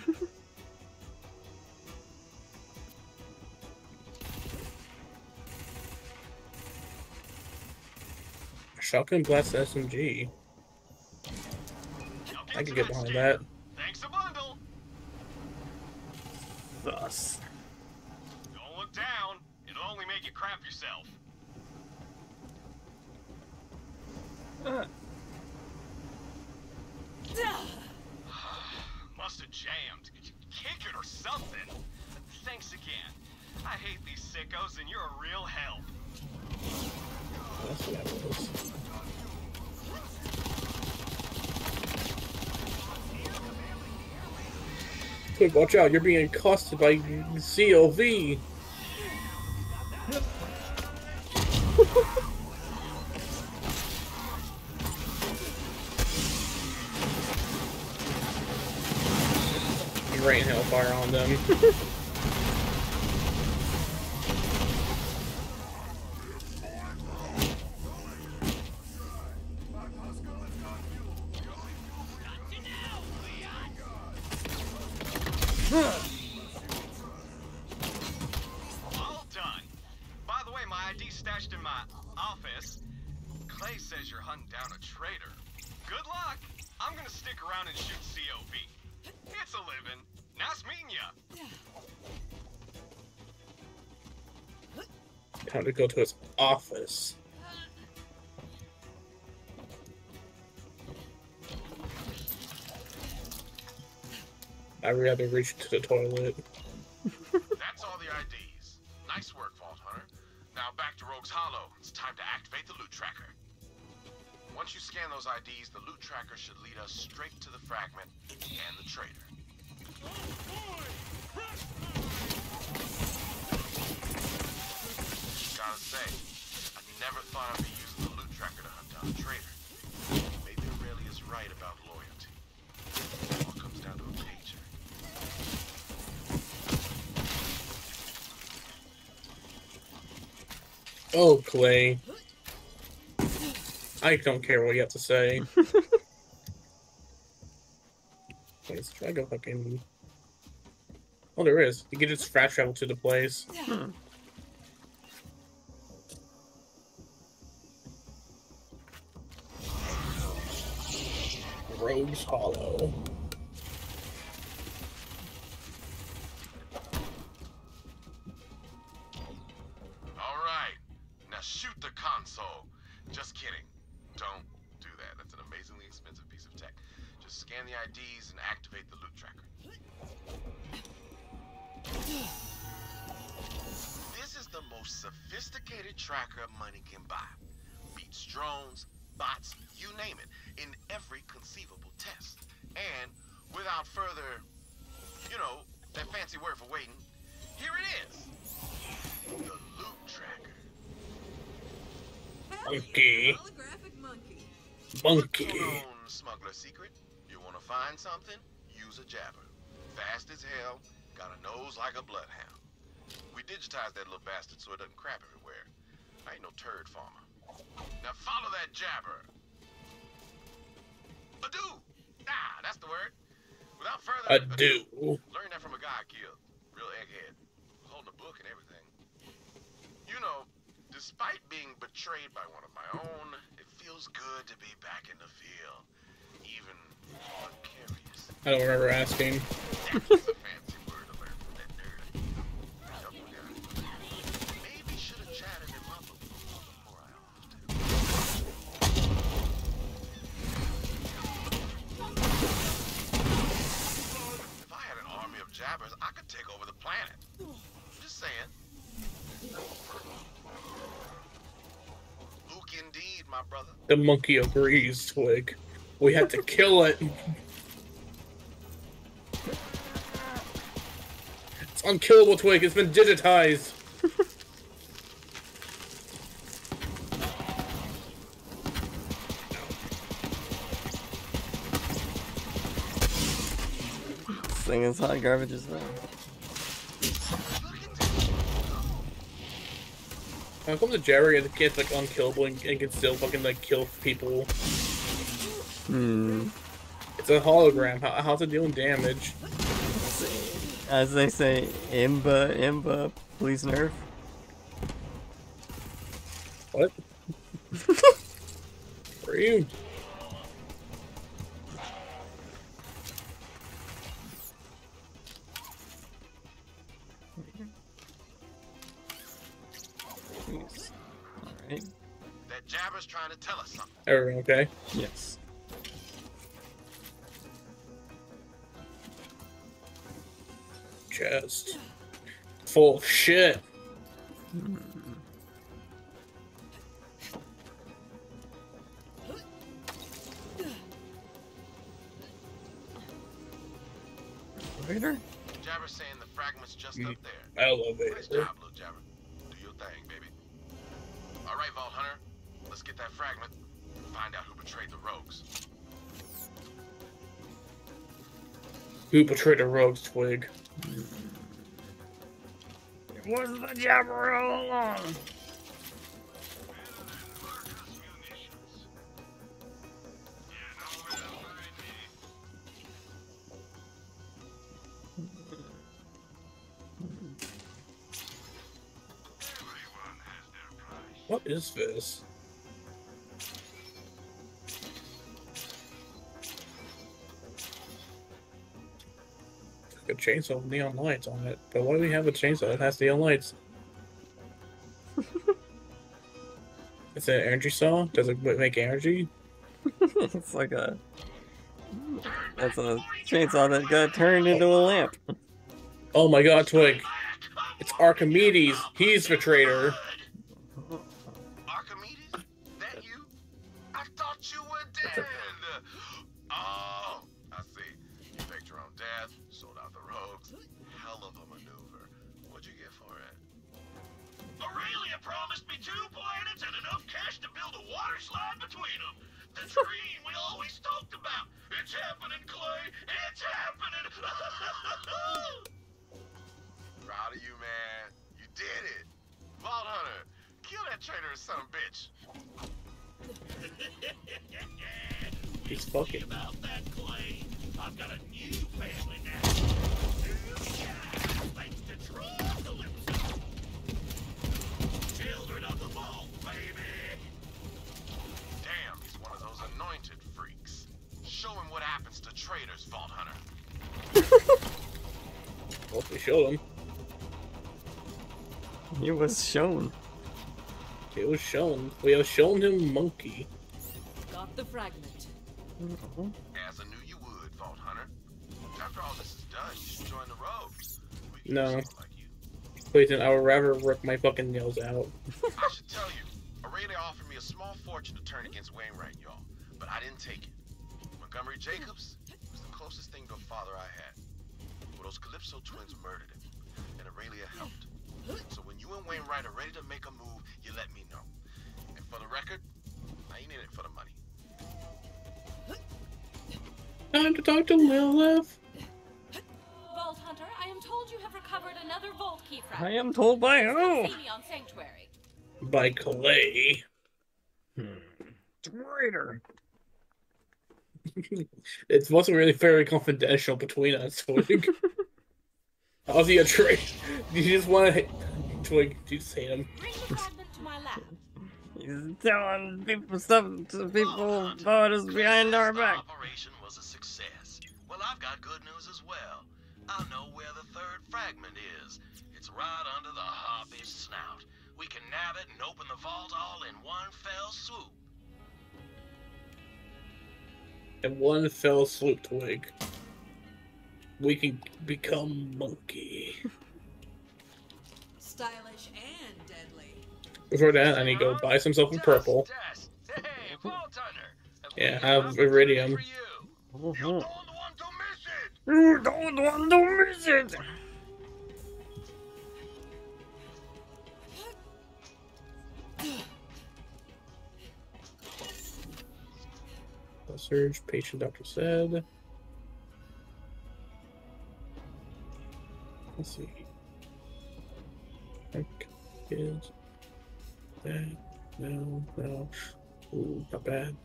Shotgun blast SMG. I can get behind that. Thanks a bundle. Thus. Don't look down. It'll only make you crap yourself. Must have jammed. Kick it or something. Thanks again. I hate these sickos and you're a real help. That's what Twig, watch out, you're being accosted by COV. Rain hellfire on them. go to his office. I'd rather reach to the toilet. That's all the IDs. Nice work, Vault Hunter. Now back to Rogue's Hollow. It's time to activate the loot tracker. Once you scan those IDs, the loot tracker should lead us straight to the fragment and the trader. Gotta say, I never thought I'd be using the loot tracker to hunt down a traitor. Maybe Aurelia's right about loyalty. It all comes down to a paycheck. Oh, Clay. I don't care what you have to say. Let's try to fucking. Oh, there is. You can just fast travel to the place. Hmm. Rogue's Hollow. All right. Now shoot the console. Just kidding. Don't do that. That's an amazingly expensive piece of tech. Just scan the IDs and activate the loot tracker. This is the most sophisticated tracker money can buy. Beats drones, bots, you name it, in every conceivable test. And without further, you know, that fancy word for waiting, here it is. The loot tracker. Monkey. Monkey. Monkey. Smuggler secret. You want to find something? Use a jabber. Fast as hell. Got a nose like a bloodhound. We digitized that little bastard so it doesn't crap everywhere. I ain't no turd farmer. Now follow that jabber. Ado. Ah, that's the word. Without further Ado. Learn that from a guy I killed. Real egghead. Holding a book and everything. You know, despite being betrayed by one of my own, it feels good to be back in the field. Even. I don't remember asking. Jabbers, I could take over the planet. Just saying. Luke indeed, my brother. The monkey agrees, Twig. We had to kill it. It's unkillable, Twig. It's been digitized. Thing is hot garbage as well. How come to Jerry gets like unkillable and, and can still fucking like kill people? Hmm. It's a hologram. How, how's it doing damage? As they say, Imba, Imba, please nerf. What? Where are you? Jabber's trying to tell us something. Everyone okay? Yes. Chest. Full of shit. Elevator? Jabber's saying the fragment's just Mm. up there. Elevator. Nice job, little Jabber. Do your thing, baby. All right, Vault Hunter. Let's get that fragment. Find out who betrayed the rogues. Who betrayed the rogues, Twig? It was the jabber all along. What is this? Chainsaw with neon lights on it. But why do we have a chainsaw that has neon lights? It's an energy saw? Does it make energy? it's like a. That's a chainsaw that got turned into a lamp. Oh my god, Twig. It's Archimedes. He's the traitor. Between them. The dream we always talked about. It's happening, Clay. It's happening. Proud of you, man. You did it. Vault Hunter, kill that traitorous son of bitch. He's fucking. about that, Clay. I've got a new family now. Show him what happens to traitors, Vault Hunter. Well, we showed him. He was shown. It was shown. We have shown him monkey. Got the fragment. Mm-hmm. As I knew you would, Vault Hunter. After all this is done, you should join the rogues. No. Please, then I would rather rip my fucking nails out. I should tell you, Aurelia offered me a small fortune to turn against Wainwright, y'all, but I didn't take it. Montgomery Jakobs was the closest thing to a father I had. Well, those Calypso twins murdered him, and Aurelia helped. So when you and Wainwright are ready to make a move, you let me know. And for the record, I ain't in it for the money. Time to talk to Lilith. Vault Hunter, I am told you have recovered another vault key I am told by Come who? On Sanctuary. By Clay. Hmm. Traitor. It wasn't really very confidential between us, Twig. How's he a traitor? You just want to Twig, Do you just hate him. Bring the fragment to my. He's telling people stuff to people about us behind our back. Operation was a success. Well, I've got good news as well. I know where the third fragment is. It's right under the harpy's snout. We can nab it and open the vault all in one fell swoop. In one fell swoop, Twig. We can become monkey. Stylish and deadly. Before that, I need to go buy some stuff in purple. Yeah, I have iridium. You don't want to miss it! You don't want to miss it. Surge, patient doctor said. Let's see. Like, is that? No, no. Ooh, not bad.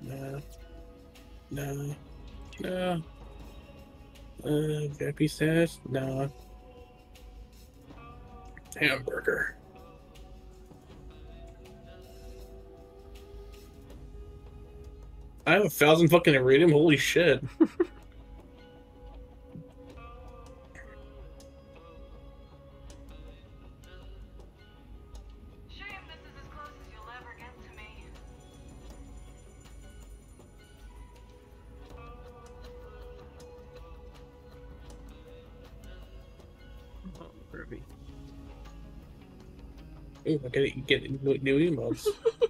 Nah. Nah. Nah. Uh, VIP status? Nah. Hamburger. I have a thousand fucking iridium. Holy shit. Oh, Shame this is as close as you'll ever get to me. Ruby. Ooh, I gotta get new new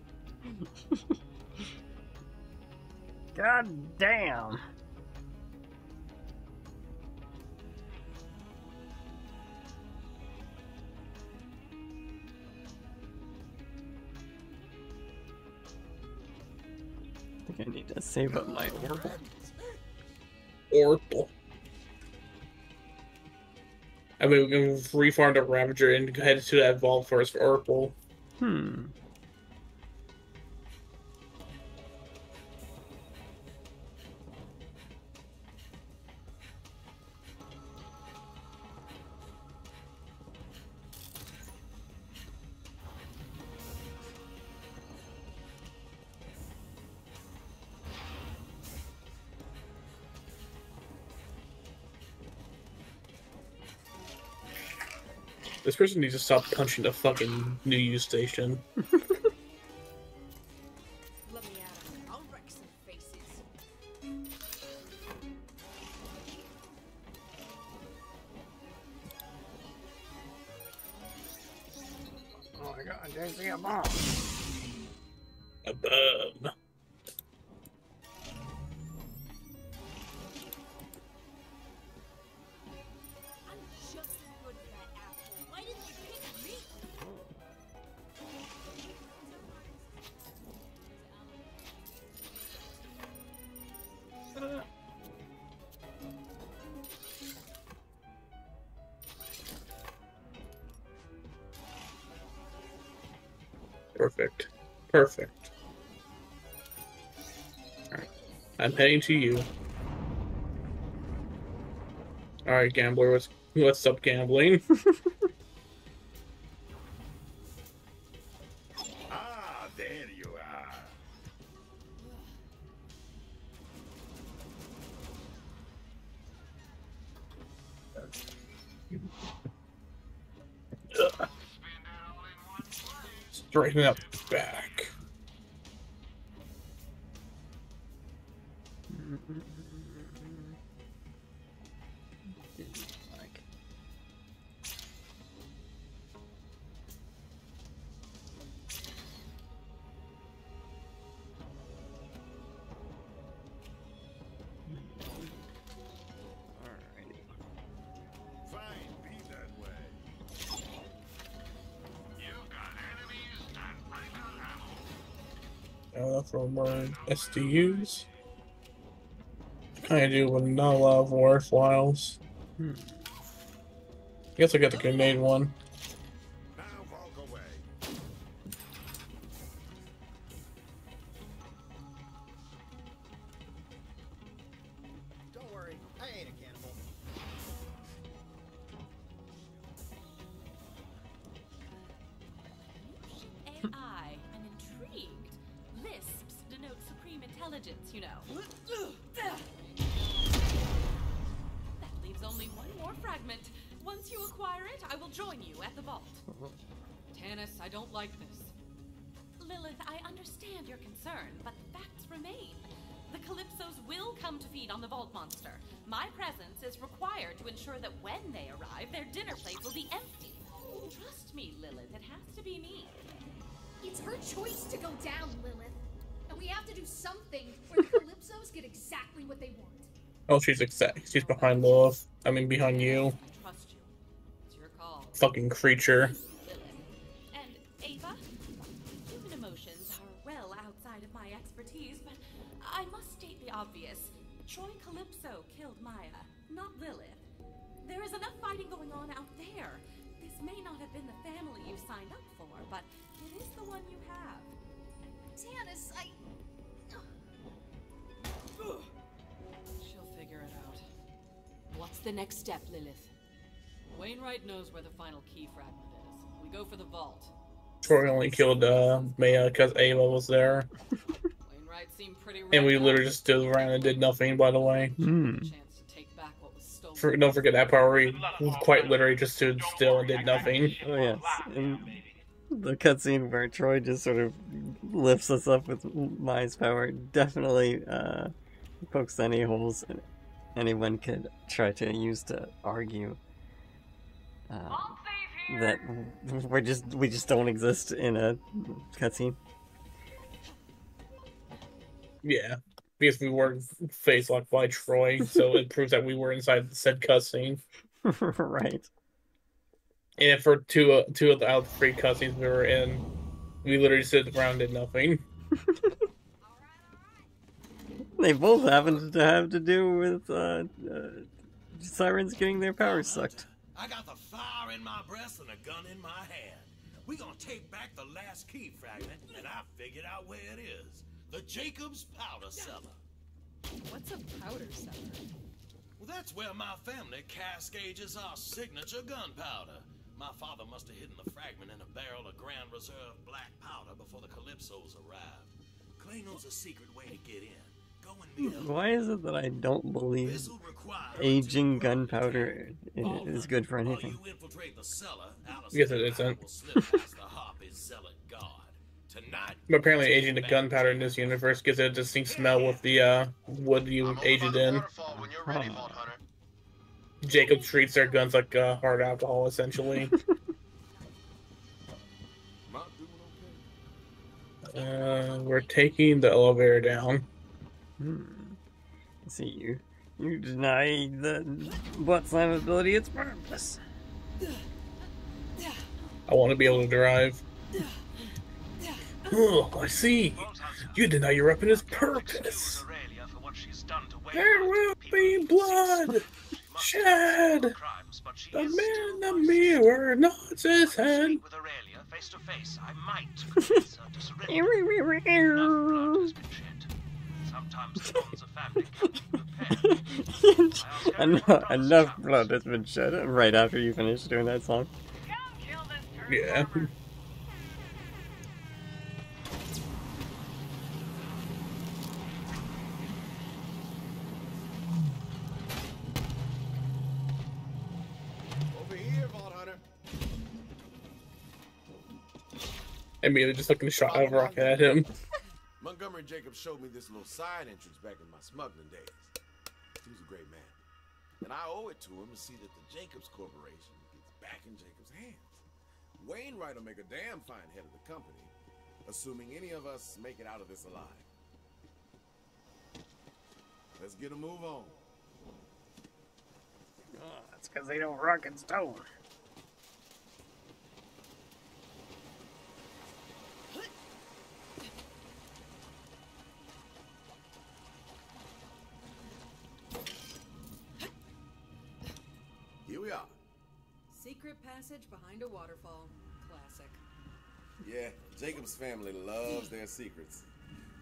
God damn. I think I need to save up my orb. Oracle. I mean, we can refarm the Ravager and head to that vault first for Oracle. Hmm. This person needs to stop punching the fucking new use station. I'm heading to you. Alright, gambler, what's what's up gambling? Ah, there you are. Straighten up For more SDUs. I do with not a lot of worthwhiles. Hmm. Guess I got the grenade one. She's exact. She's behind Lilith. I mean, behind you. Trust you. It's your call. Fucking creature. Troy killed uh, Maya because Ava was there. Wainwright seemed pretty And we literally just stood around and did nothing, by the way. Hmm. Chance to take back what was stolen. For, don't forget that part where we quite literally just stood still and did nothing. Oh yes, and the cutscene where Troy just sort of lifts us up with Maya's power definitely uh, pokes any holes anyone could try to use to argue uh, that we're just we just don't exist in a cutscene. Yeah. Because we weren't face locked by Troy, so it proves that we were inside the said cutscene. right. And for two uh, two of the out of three cutscenes we were in, we literally stood around and did nothing. They both happen to have to do with uh, uh, sirens getting their powers sucked. I got the fire in my breast and a gun in my hand. We gonna take back the last key fragment, and I figured out where it is. The Jakobs Powder Cellar. What's a powder cellar? Well, that's where my family cascages our signature gunpowder. My father must have hidden the fragment in a barrel of Grand Reserve black powder before the Calypsos arrived. Clay knows a secret way to get in. Go and meet him. Why is it that I don't believe aging gunpowder is good for anything? Infiltrate the cellar. Alice Yes, it isn't. will slip past the Harpy's zealot guard. Tonight, But apparently, aging the gunpowder in this universe gives it a distinct smell with the uh, wood you age it in. Jacob treats their guns like uh, hard alcohol, essentially. Uh, we're taking the elevator down. Hmm. See you. You deny the butt slam ability its purpose. I want to be able to drive. Oh, I see. You deny your weapon its purpose. There will be blood shed. The man in the mirror nods his head. Face to face, I might Sometimes the bonds of family come to repair. enough, enough blood has been shed right after you finish doing that song. Yeah. Over here, Vault Hunter. Immediately just looking to shot a rocket at him. Montgomery Jakobs showed me this little side entrance back in my smuggling days. He was a great man. And I owe it to him to see that the Jakobs Corporation gets back in Jakobs' hands. Wainwright will make a damn fine head of the company, assuming any of us make it out of this alive. Let's get a move on. Oh, that's because they don't rock and stone. Passage behind a waterfall. Classic. Yeah, Jakobs family loves their secrets.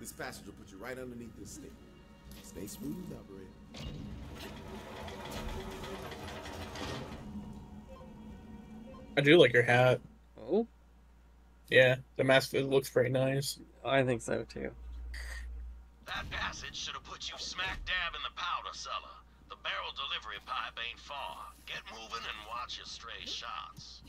This passage will put you right underneath this stick. Stay smooth, operator. I do like your hat. Oh? Yeah, the mask it looks pretty nice. I think so too. That passage should have put you smack dab in the powder cellar. The barrel delivery pipe ain't far. Get moving and watch your stray shots.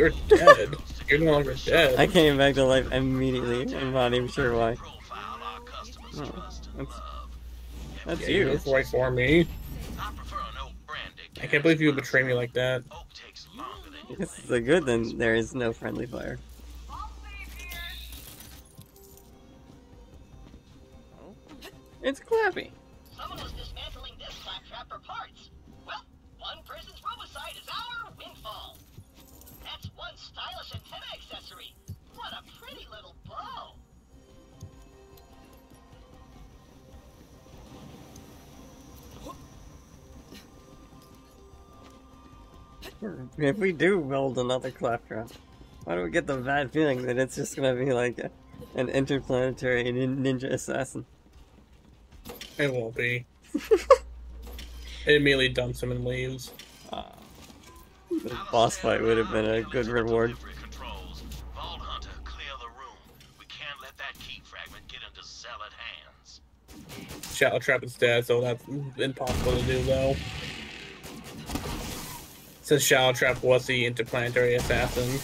You're dead. You're no longer dead. I came back to life immediately. I'm not even sure why. Oh, that's that's Yeah, you. moved right for me. I can't believe you would betray me like that. If this is a good, then there is no friendly fire. It's Clappy. If we do build another claptrap, why do we get the bad feeling that it's just gonna be like a, an interplanetary ninja assassin? It won't be. it immediately dumps him and leaves. The boss fight would have been a good reward. Vault Hunter, clear the room. We can't let that key fragment get into zealot hands. Shadow Trap is dead, so that's impossible to do though. Since Shadow Trap was the interplanetary assassin.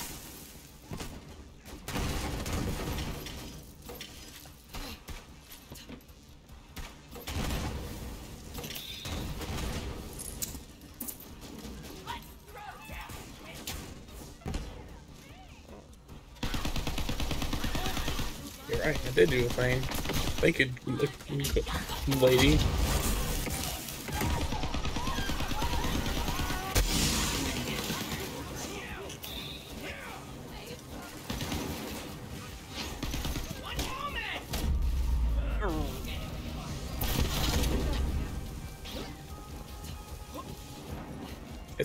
You're right, I did do a thing. Thank you, lady.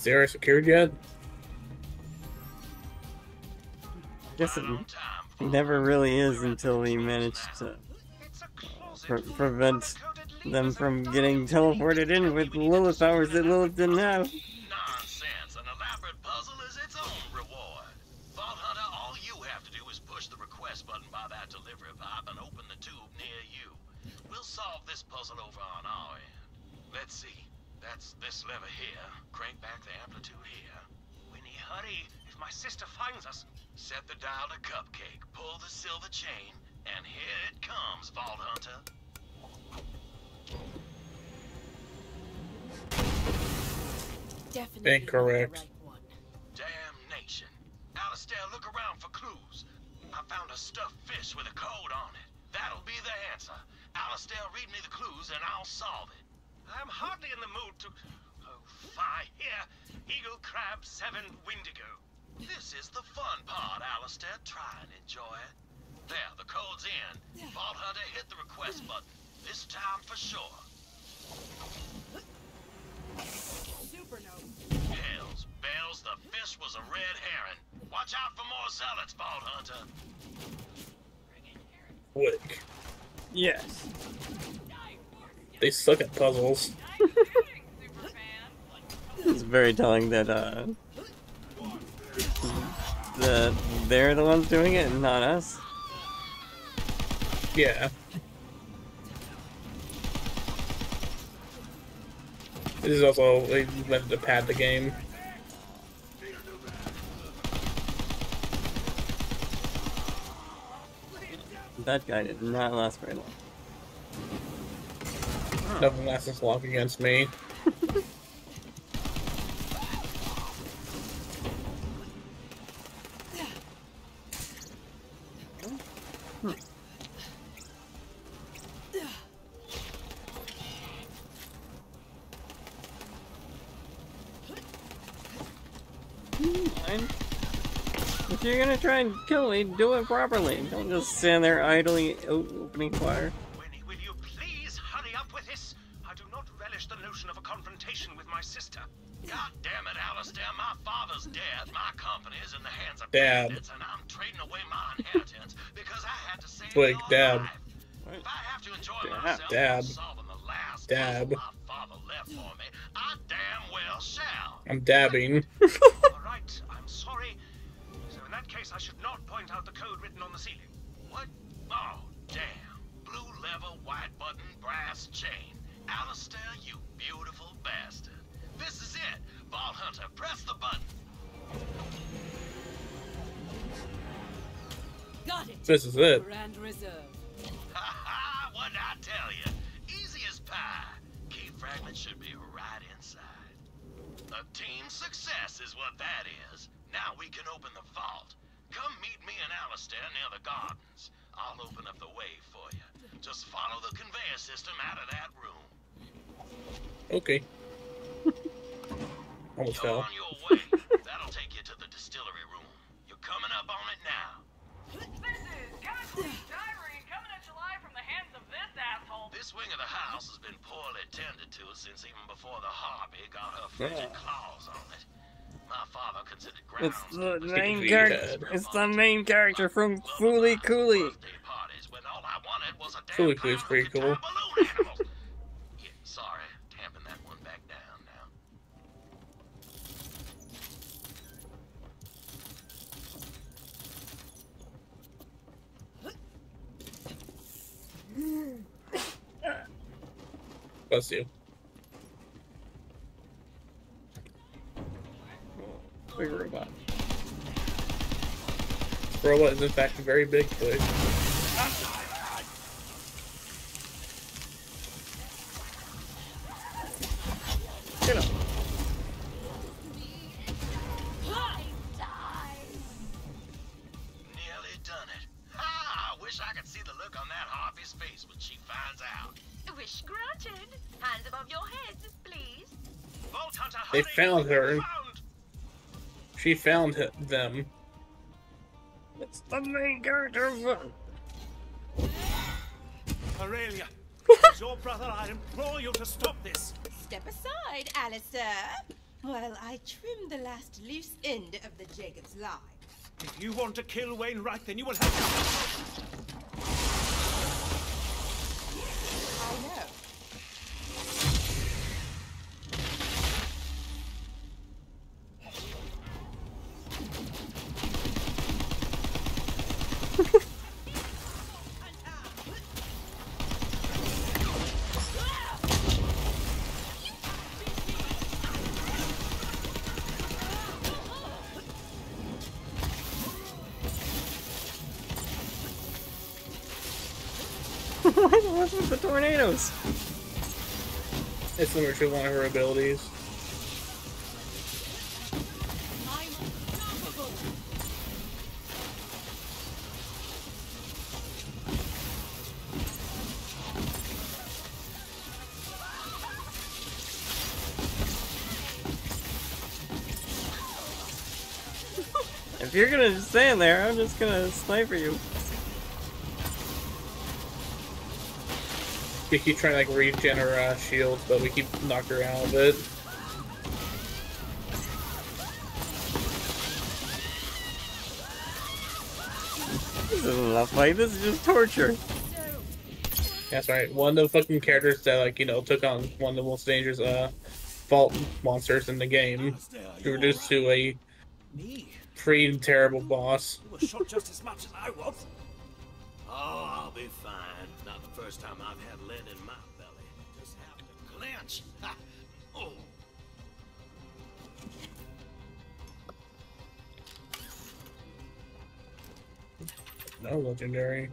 Is the area secured yet? Guess it never really is until we manage to pre- prevent them from getting teleported in with Lilith powers that Lilith didn't have. Nonsense. An elaborate puzzle is its own reward. All you have to do is push the request button by by that delivery pipe and open the tube near you. We'll solve this puzzle over on our end. Let's see. That's this lever here. Crank back the amplitude here. Winnie, hurry. If my sister finds us. Set the dial to cupcake. Pull the silver chain. And here it comes, Vault Hunter. Definitely Incorrect. Damnation. Alistair, look around for clues. I found a stuffed fish with a code on it. That'll be the answer. Alistair, read me the clues and I'll solve it. I'm hardly in the mood to. Oh, fie. Here. Eagle Crab 7 Windigo. This is the fun part, Alistair. Try and enjoy it. There, the code's in. Vault Hunter, hit the request button. This time for sure. Supernova. Hells, bells, the fish was a red herring. Watch out for more zealots, Vault Hunter. Quick. Yes. They suck at puzzles. It's very telling that uh that they're the ones doing it and not us. Yeah. This is also they meant to pad the game. That guy did not last very long. Nothing lasts as long against me. If you're gonna try and kill me, do it properly. Don't just stand there idly opening fire. Of a confrontation with my sister. God damn it, Alistair. My father's dead. My company is in the hands of Dad. bandits, and I'm trading away my inheritance because I had to save Like your dad. life. If I have to enjoy Dad. myself Dad. while solving the last Dad. puzzle my father left for me, I damn well shall. I'm dabbing. All right, I'm sorry. So in that case, I should not point out the code written on the ceiling. What? Oh, damn. Blue lever, white button, brass chain. Alistair, you beautiful bastard. This is it. Vault Hunter, press the button. Got it. This is it. Grand Reserve. Ha ha! What'd I tell you? Easy as pie. Key fragment should be right inside. A team success is what that is. Now we can open the vault. Come meet me and Alistair near the gardens. I'll open up the way for you. Just follow the conveyor system out of that room. Okay. Almost You're fell. your. That'll take you to the distillery room. You're coming up on it now. This is Godfrey Diary coming at you live from the hands of this asshole. This wing of the house has been poorly tended to since even before the harpy got her frigid Yeah. claws on it. My father considered grounds It's the main character. It's the main character from Fooly Cooly. parties when all I wanted was a damn Fooly Cooly's pretty cool. balloon animal. yeah, sorry, tamping that one back down now. Bless you. Big robot. Robot is in fact a very big fish. Get him. That harpy's face when she finds out. Wish granted. Hands above your heads, please. Vault Hunter, They found her. Found! She found them. It's the main character of Aurelia, as your brother, I implore you to stop this. Step aside, Alistair, while I trim the last loose end of the Jakobs' line. If you want to kill Wainwright, then you will have to. Tornadoes? It's similar to one of her abilities. If you're gonna stand there, I'm just gonna sniper you. We keep trying to like regen her uh, shields, but we keep knocking her out a bit. This isn't a fight, this is just torture. That's right. One of the fucking characters that like you know took on one of the most dangerous uh vault monsters in the game, reduced to a pretty terrible boss. You were shot just as much as I was. Oh, I'll be fine. Not the first time I've had lead in my belly. Just have to clench. Ha. Oh. No legendary.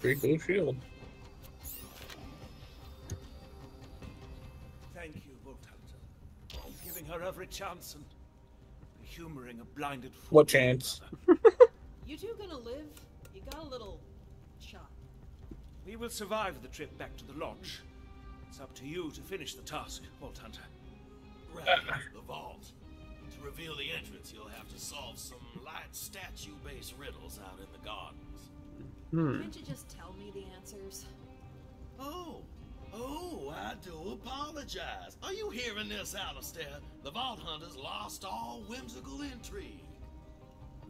Pretty cool shield. Thank you, Vault Hunter. Giving her every chance and humoring a blinded fool. What chance? You two gonna live? You got a little shot. We will survive the trip back to the lodge. It's up to you to finish the task, Vault Hunter. Right, the vault. To reveal the entrance, you'll have to solve some light statue-based riddles out in the gardens. Hmm. Can't you just tell me the answers? Oh, oh, I do apologize. Are you hearing this, Alistair? The Vault Hunters lost all whimsical intrigue.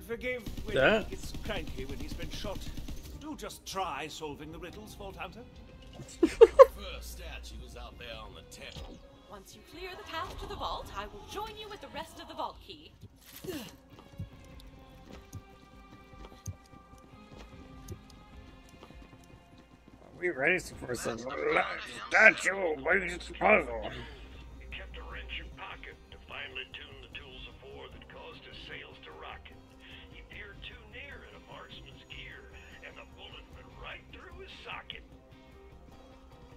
Forgive when Yeah. he gets cranky when he's been shot. Do just try solving the riddles, Vault Hunter. First statues out there on the temple. Once you clear the path to the vault, I will join you with the rest of the vault key. Are we ready for some statue-based puzzle? He kept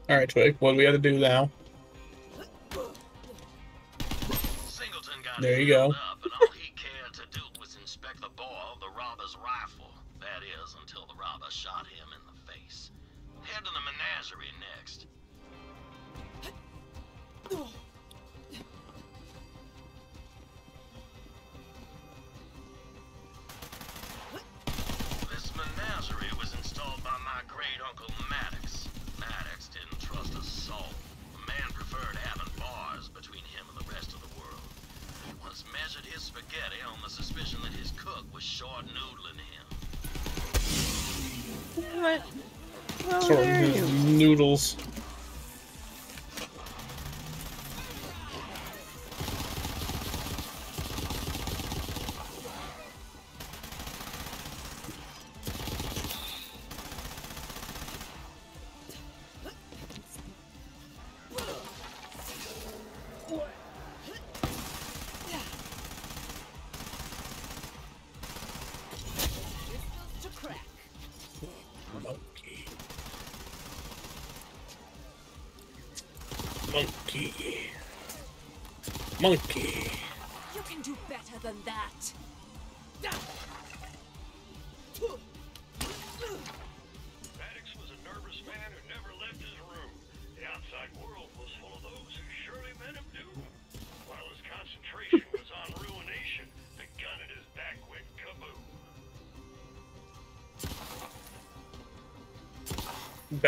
All right, Twig. What do we have to do now? There you go. up, and all he cared to do was inspect the bore of the robber's rifle. That is, until the robber shot him spaghetti on the suspicion that his cook was short noodling him. What? Well, Sort there you. of noodles.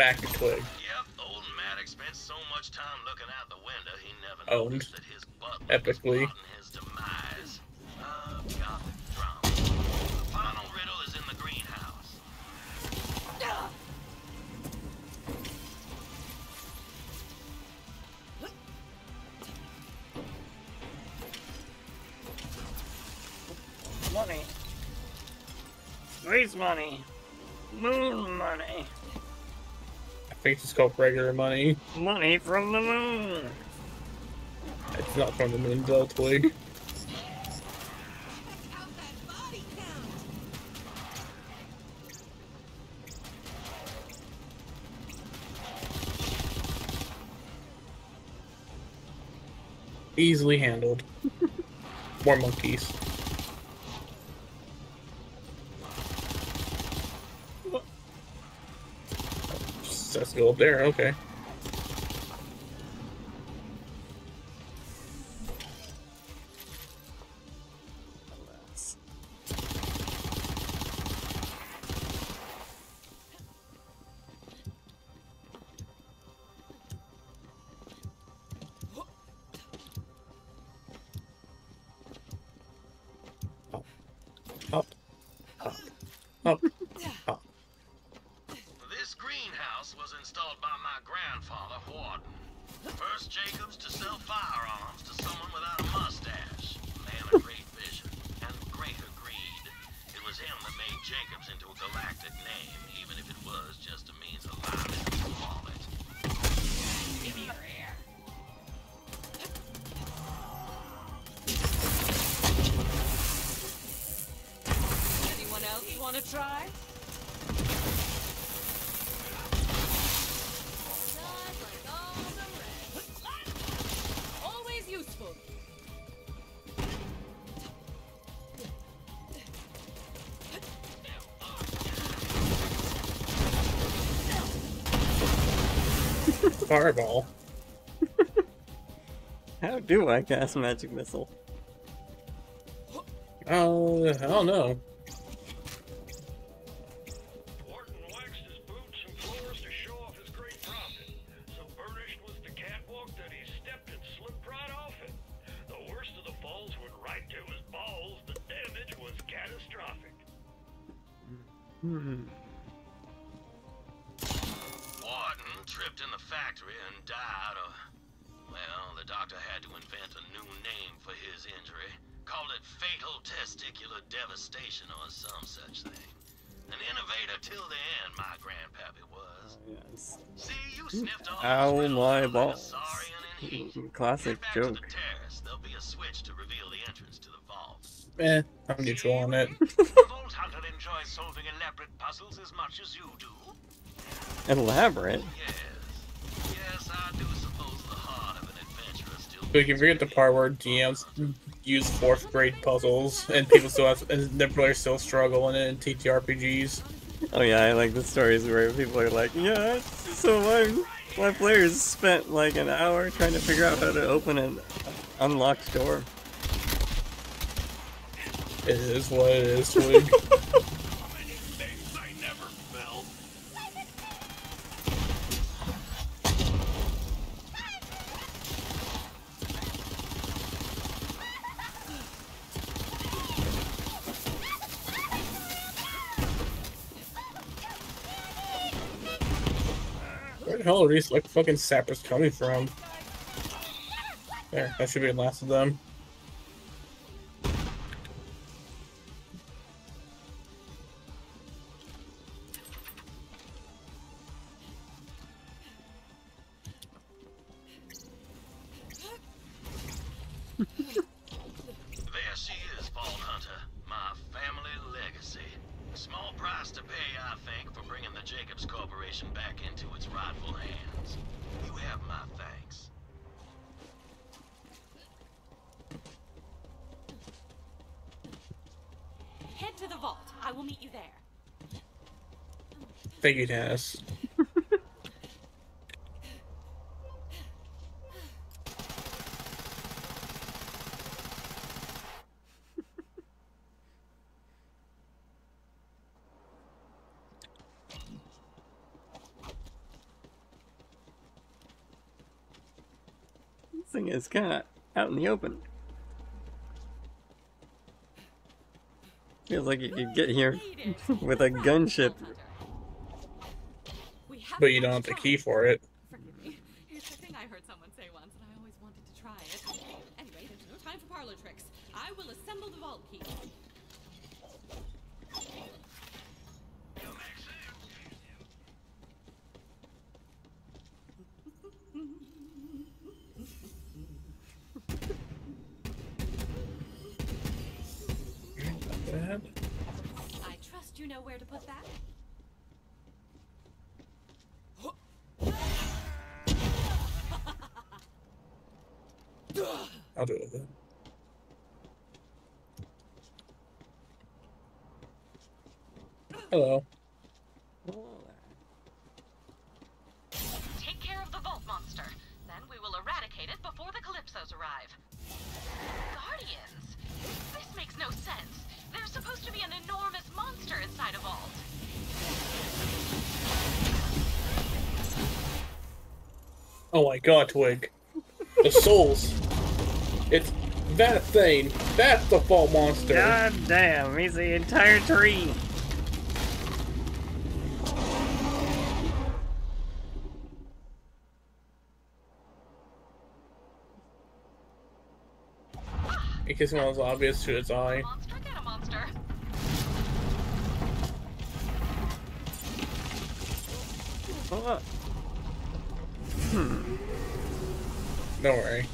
Back to Twig. Yep, old Maddox spent so much time looking out the window he never Owned. noticed that his butler Epically. Stethoscope regular money. Money from the moon! It's not from the moon, though, Twig. Easily handled. More monkeys. Go up there, okay. Fireball. How do I cast magic missile? Oh, I don't know. waxed doctor had to invent a new name for his injury. Called it fatal testicular devastation or some such thing. An innovator till the end, my grandpappy was. Yes. See, you sniffed all Ow, my balls. heat. Classic joke. terrace. There'll be a switch to reveal the entrance to the vault. Eh, I'm neutral on it. Vault Hunter enjoys solving elaborate puzzles as much as you do. Elaborate. Yes, I do adventurer still But you forget the part where DMs use fourth grade puzzles and people still have, and their players still struggle in it in TTRPGs. Oh yeah, I like the stories where people are like, yeah, so my my players spent like an hour trying to figure out how to open an unlocked door. It is what it is, Twig. the hell are these like fucking sappers coming from? There, that should be the last of them. Thank you, Tannis. This thing is kind of out in the open. Feels like you could get here with a gunship. But you don't have the key for it. Forgive me. It's a thing I heard someone say once, and I always wanted to try it. Anyway, there's no time for parlor tricks. I will assemble the vault key. I trust you know where to put that. I'll do it then. Hello. Take care of the vault monster. Then we will eradicate it before the Calypsos arrive. Guardians? This makes no sense. There's supposed to be an enormous monster inside a vault. Oh my god, Twig. The souls. It's that thing. That's the vault monster. God damn, he's the entire tree. In case one was obvious to its eye. Monster, get a monster. What? Hmm. Don't worry.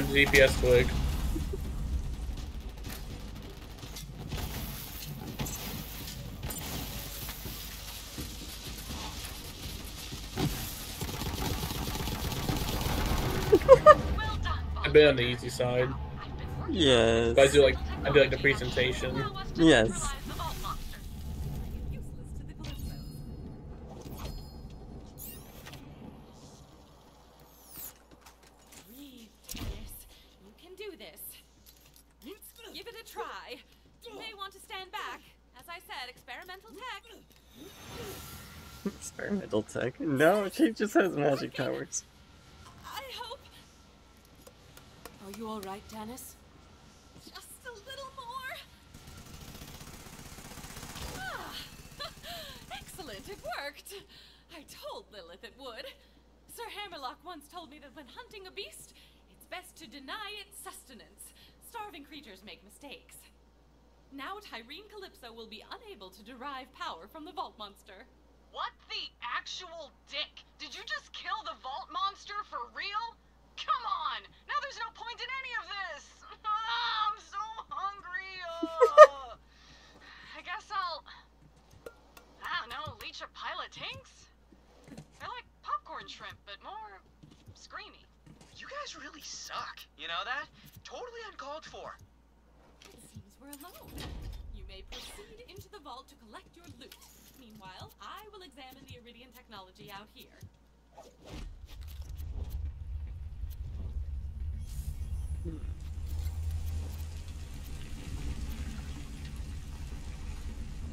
And DPS. I've been on the easy side. Yes. But I do like I do like the presentation. Yes. Breathe, Tannis. You can do this. Give it a try. You may want to stand back. As I said, experimental tech. Tech. No, she just has magic powers. I hope. Are you alright, Tannis? Just a little more. Ah, excellent, it worked. I told Lilith it would. Sir Hammerlock once told me that when hunting a beast, it's best to deny its sustenance. Starving creatures make mistakes. Now Tyreen Calypso will be unable to derive power from the Vault Monster. What the actual dick? Did you just kill the vault monster for real? Come on! Now there's no point in any of this! Ah, I'm so hungry! Ugh. I guess I'll. I don't know, leech a pile of tinks? They're like popcorn shrimp, but more screamy. You guys really suck. You know that? Totally uncalled for. It seems we're alone. You may proceed into the vault to collect your loot. Meanwhile, I will examine the Eridian technology out here.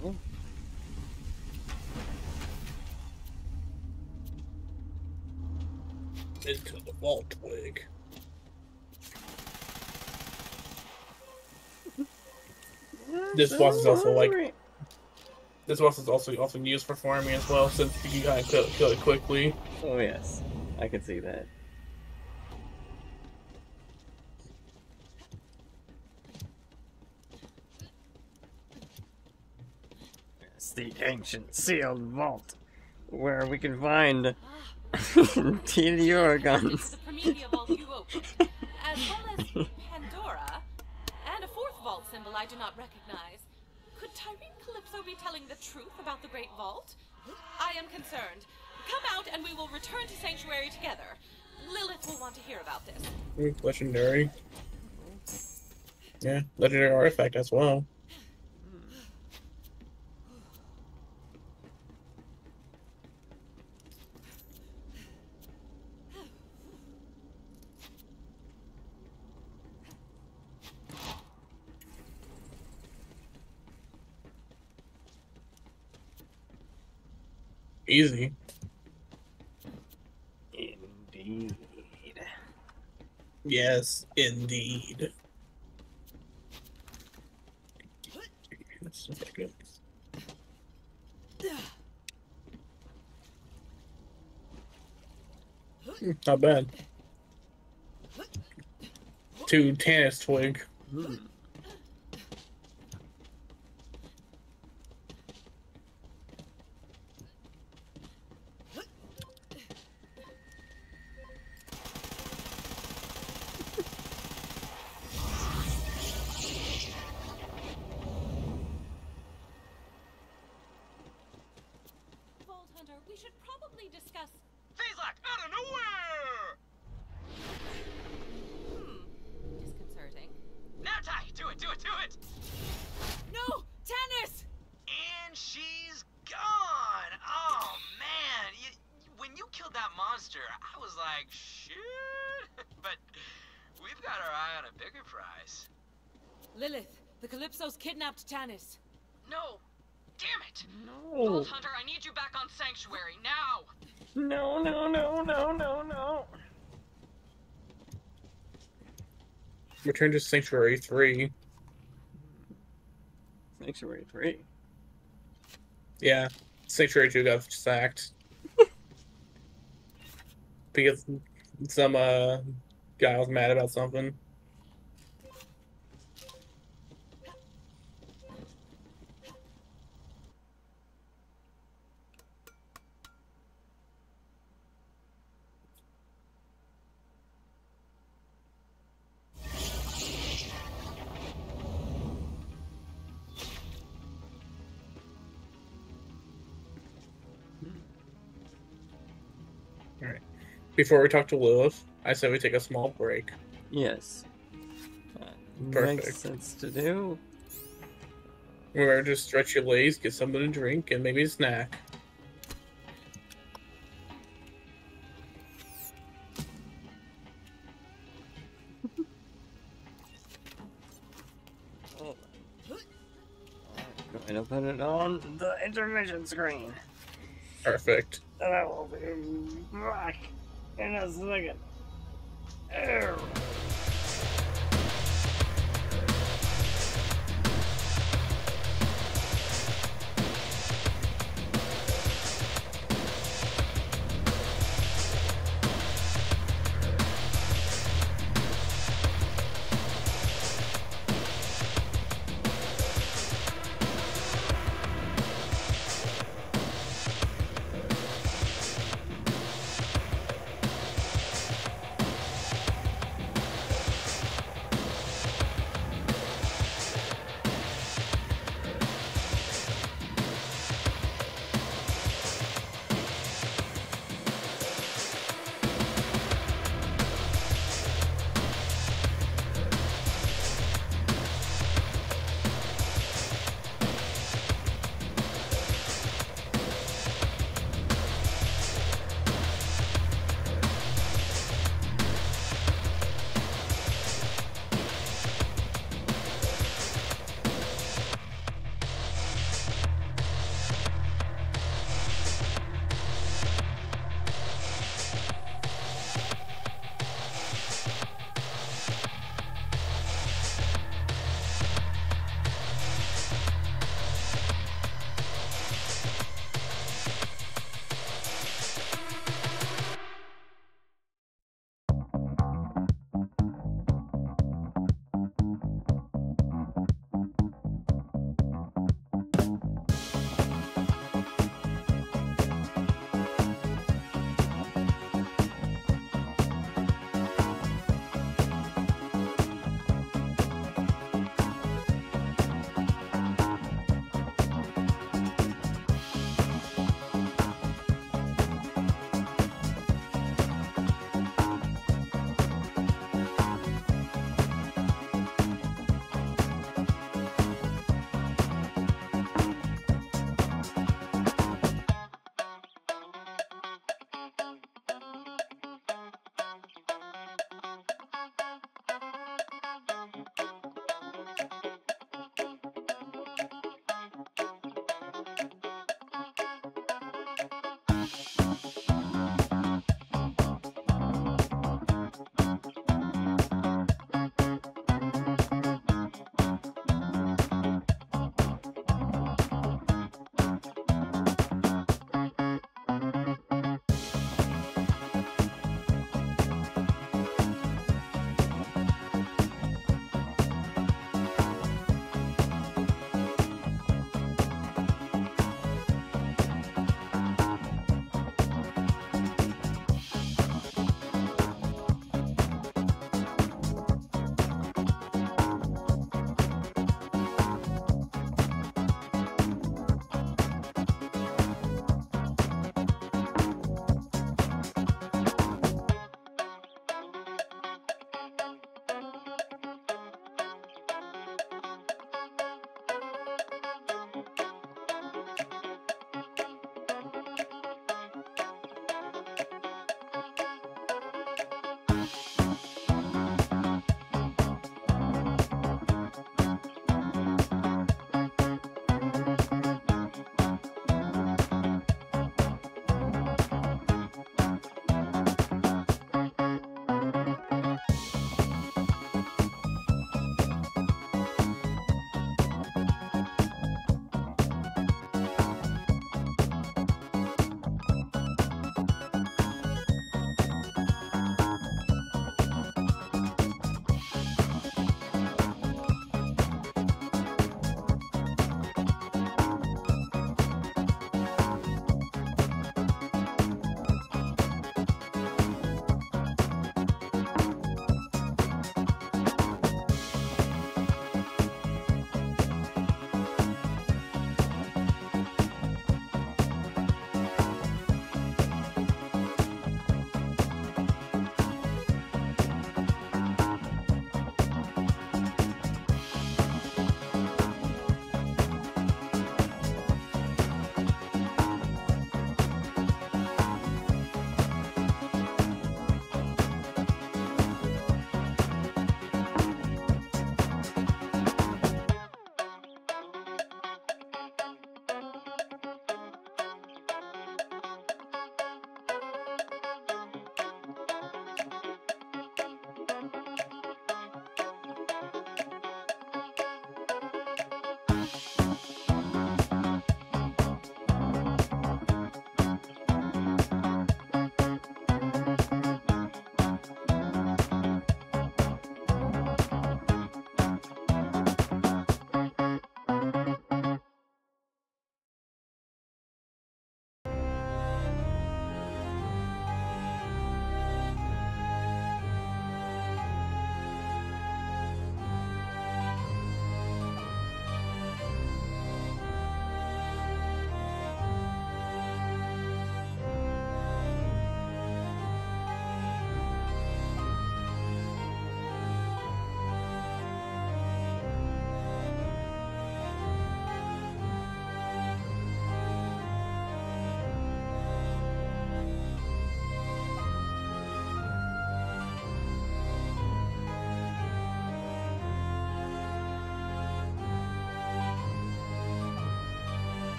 Hmm. Into the vault Twig. This boss is also like this boss is also often used for farming as well, since you can kind of kill, kill it quickly. Oh yes, I can see that. It's the ancient sealed vault, where we can find TNT guns. The Promethean vault you opened, as well as Pandora, and a fourth vault symbol I do not recognize. Could Tyreen Calypso be telling the truth about the Great Vault? I am concerned. Come out and we will return to Sanctuary together. Lilith will want to hear about this. Hmm, legendary. Yeah, legendary artifact as well. Easy. Indeed. Yes, indeed. Not bad. Two Tannis twig. it, do it, do it! No! Tannis! And she's gone! Oh, man! You, when you killed that monster, I was like, shit! but we've got our eye on a bigger prize. Lilith, the Calypso's kidnapped Tannis. No! Damn it! No. Vault Hunter, I need you back on Sanctuary, now! No, no, no, no, no, no. Return to Sanctuary 3. Sanctuary 3. Yeah, Sanctuary 2 got sacked. Because some uh, guy was mad about something. Before we talk to Lilith, I said we take a small break. Yes. Uh, that Perfect. Makes sense to do. Remember, just stretch your legs, get something to drink, and maybe a snack. Going to put it on the intermission screen. Perfect. And I will be back in a second.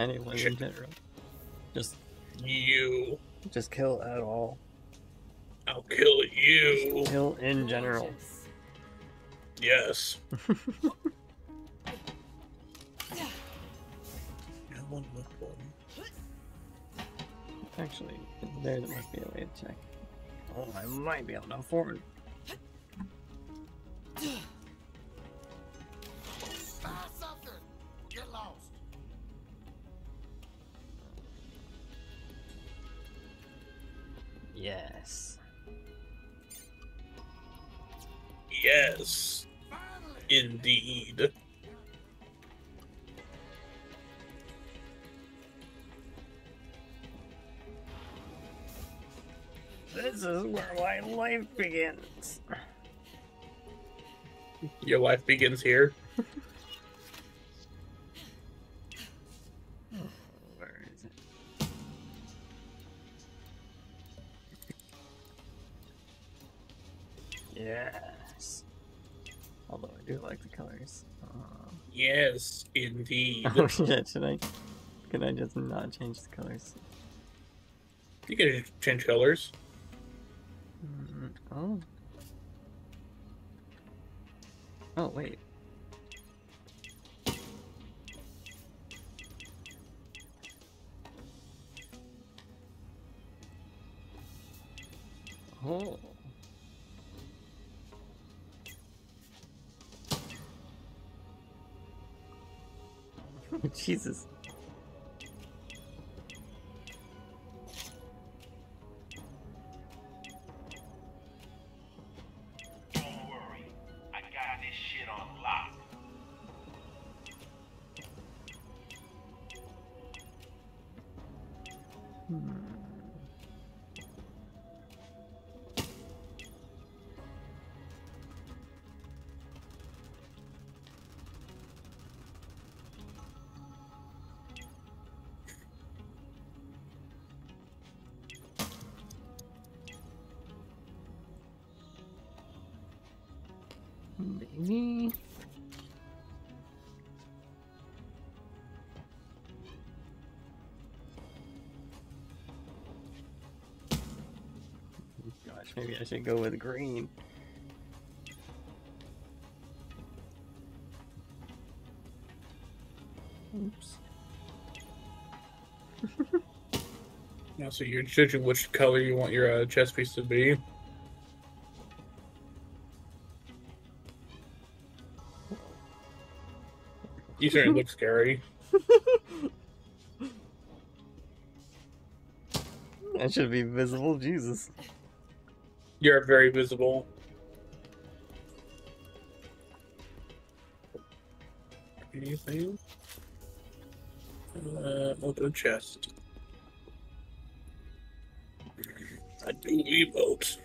Just anyone in general. Just you. Just kill at all. I'll kill you. Kill in general. Yes. one with. Actually, there must be a way to check. Oh, I might be able to afford. Yes. Yes. Indeed. This is where my life begins. Your life begins here. Yes. Although I do like the colors. Uh, Yes, indeed. oh shit, should I? Can I just not change the colors? You can change colors. Mm, oh. Oh, wait. Oh. Jesus. maybe I should go with green. Oops. Now, so you're judging which color you want your uh, chess piece to be. You certainly look scary. That should be visible, Jesus. You're very visible. Anything? Uh, open chest. I do emote.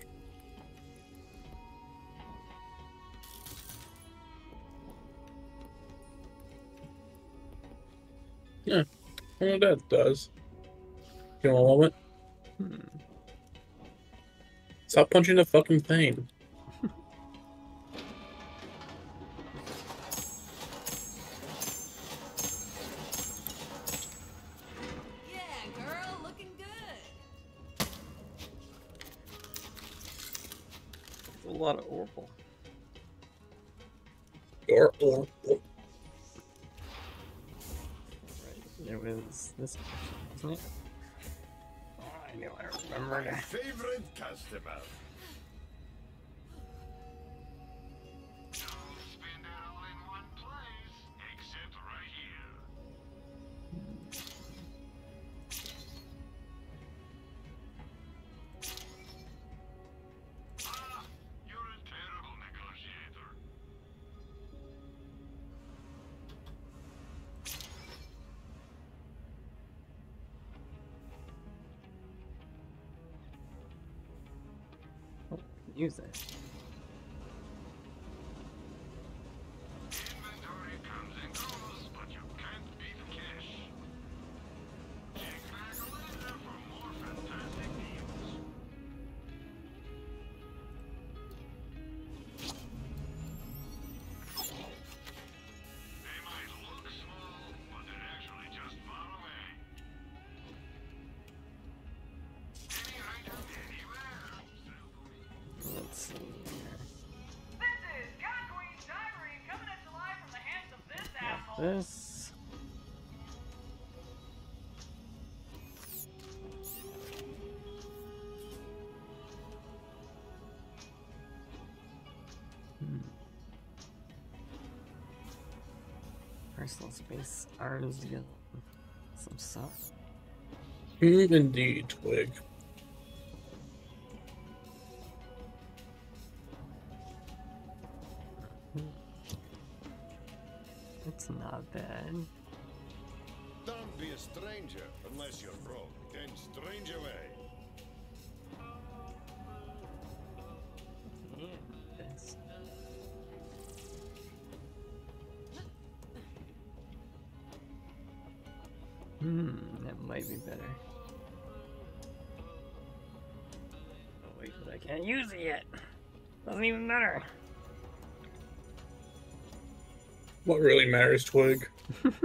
Yeah, well, that does. You want a moment? Stop punching the fucking thing. Use it. Personal space arms to get some stuff. Indeed, Twig. It's not bad. Don't be a stranger unless you're broke. Then strange away. Hmm, that might be better. Oh wait, but I can't use it yet. Doesn't even matter. What really matters, Twig?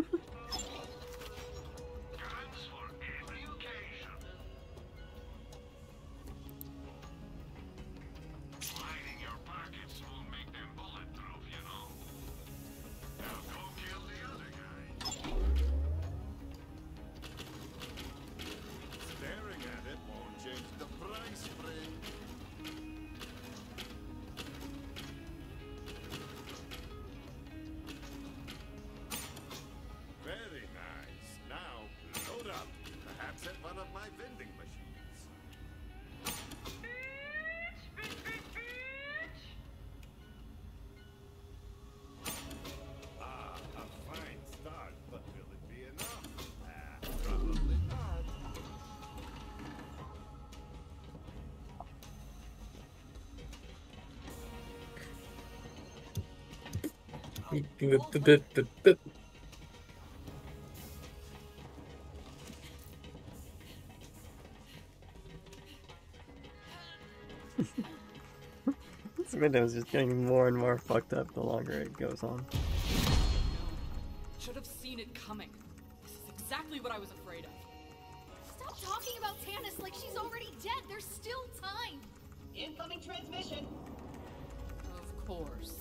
This video is just getting more and more fucked up the longer it goes on. Should have seen it coming. This is exactly what I was afraid of. Stop talking about Tannis like she's already dead. There's still time. Incoming transmission. Of course.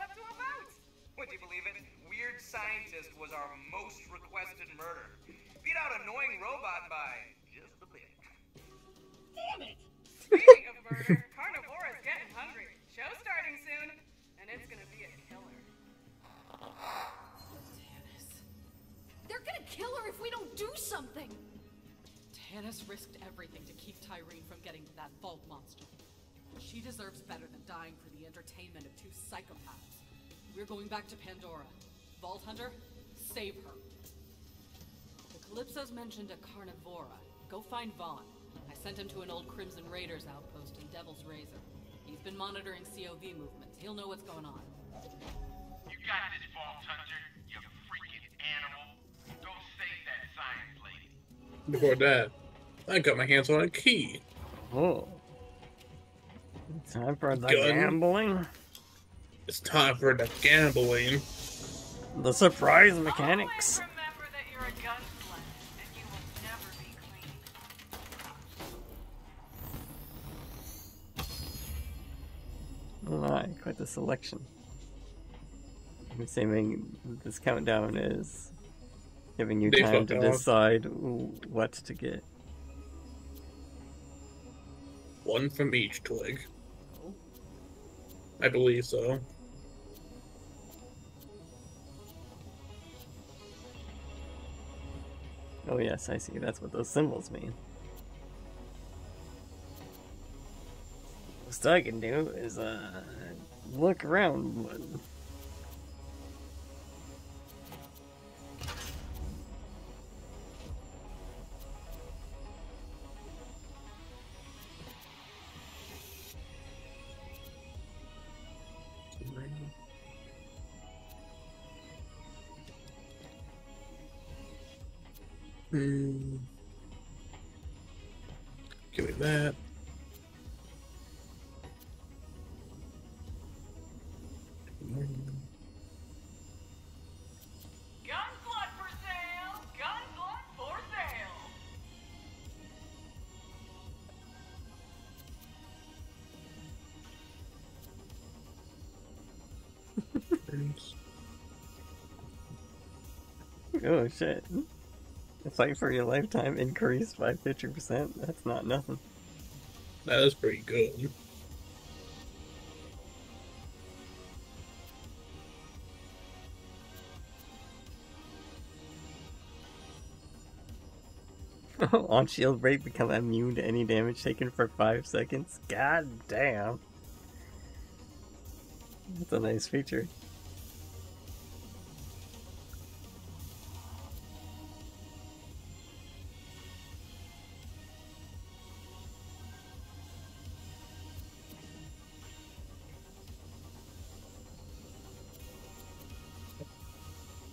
Up to a vote. Would you believe it? Weird Scientist was our most requested murder. Beat out Annoying Robot by just a bit. Damn it! Speaking of murder, do something. Tannis risked everything to keep Tyreen from getting to that vault monster. She deserves better than dying for the entertainment of two psychopaths. We're going back to Pandora. Vault Hunter, save her. The Calypso's mentioned a Carnivora. Go find Vaughn. I sent him to an old Crimson Raiders outpost in Devil's Razor. He's been monitoring COV movements. He'll know what's going on. You got this, Vault Hunter, you freaking animal. Before that, I got my hands on a key. Oh. Time for the Gun. gambling. It's time for the gambling. The surprise mechanics. Remember that you're a gunslinger, and you will never be clean. Alright, quite the selection. I'm assuming this countdown is giving you They time to off. decide what to get. One from each twig. I believe so. Oh yes, I see. That's what those symbols mean. What I can do is uh look around. Oh shit. Fight for your lifetime increased by 50%. That's not nothing. That is pretty good. On shield break, become immune to any damage taken for 5 seconds. God damn. That's a nice feature.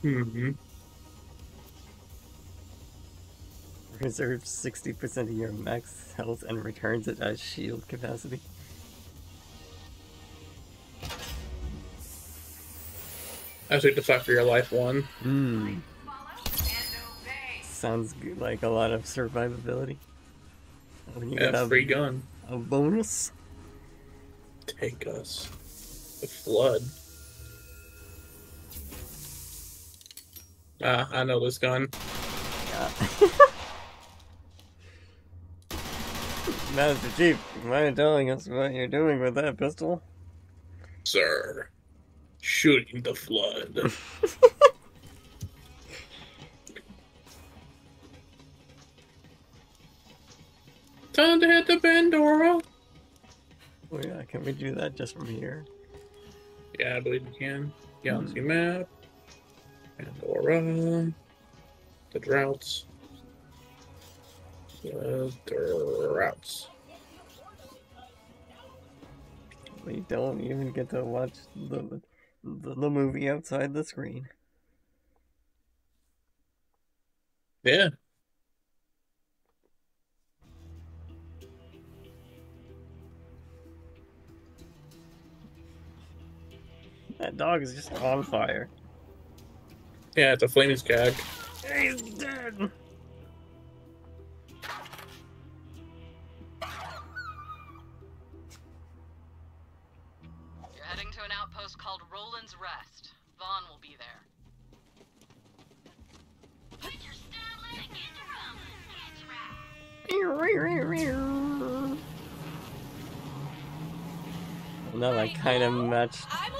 Mm-hmm. Reserves 60% of your max health and returns it as shield capacity. I take the fight for your life one. Hmm. Sounds good, like a lot of survivability. When you Yeah, get a, free gun. a bonus. Take us. The flood. Ah, I know this gun. Master Chief, mind telling us what you're doing with that pistol? Sir. Shooting the flood. Time to hit the Pandora. Oh yeah, can we do that just from here? Yeah, I believe we can. Galaxy map. Pandora. The droughts. The droughts. We don't even get to watch the the, the movie outside the screen. Yeah. That dog is just on fire. Yeah, it's a flaming skag. He's dead. You're heading to an outpost called Roland's Rest. Vaughn will be there. No, I kind of matched. I'm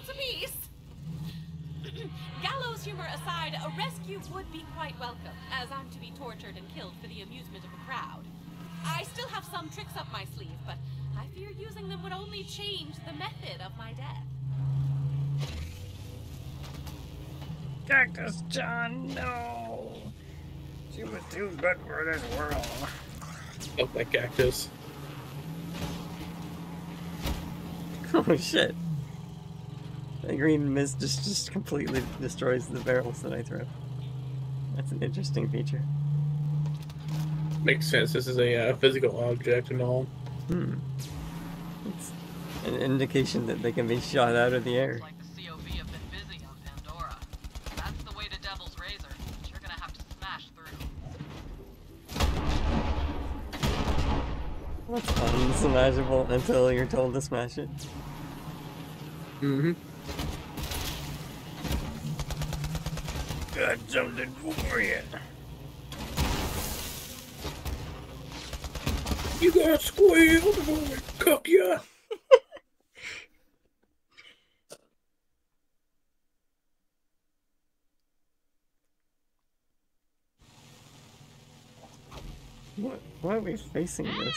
Everyone wants a piece. Gallows humor aside, a rescue would be quite welcome, as I'm to be tortured and killed for the amusement of the crowd. I still have some tricks up my sleeve, but I fear using them would only change the method of my death. Cactus John, no! She was too good for this world. Oh, that cactus. Oh shit. The green mist just, just completely destroys the barrels that I throw. That's an interesting feature. Makes sense. This is a uh, physical object and all. Hmm. It's an indication that they can be shot out of the air. Like the COV have been busy on Pandora. That's the way to Devil's Razor, but you're gonna have to smash through. That's unsmashable until you're told to smash it. Mm-hmm. Got something for you. You got squealed when we cook ya. What, why are we facing this?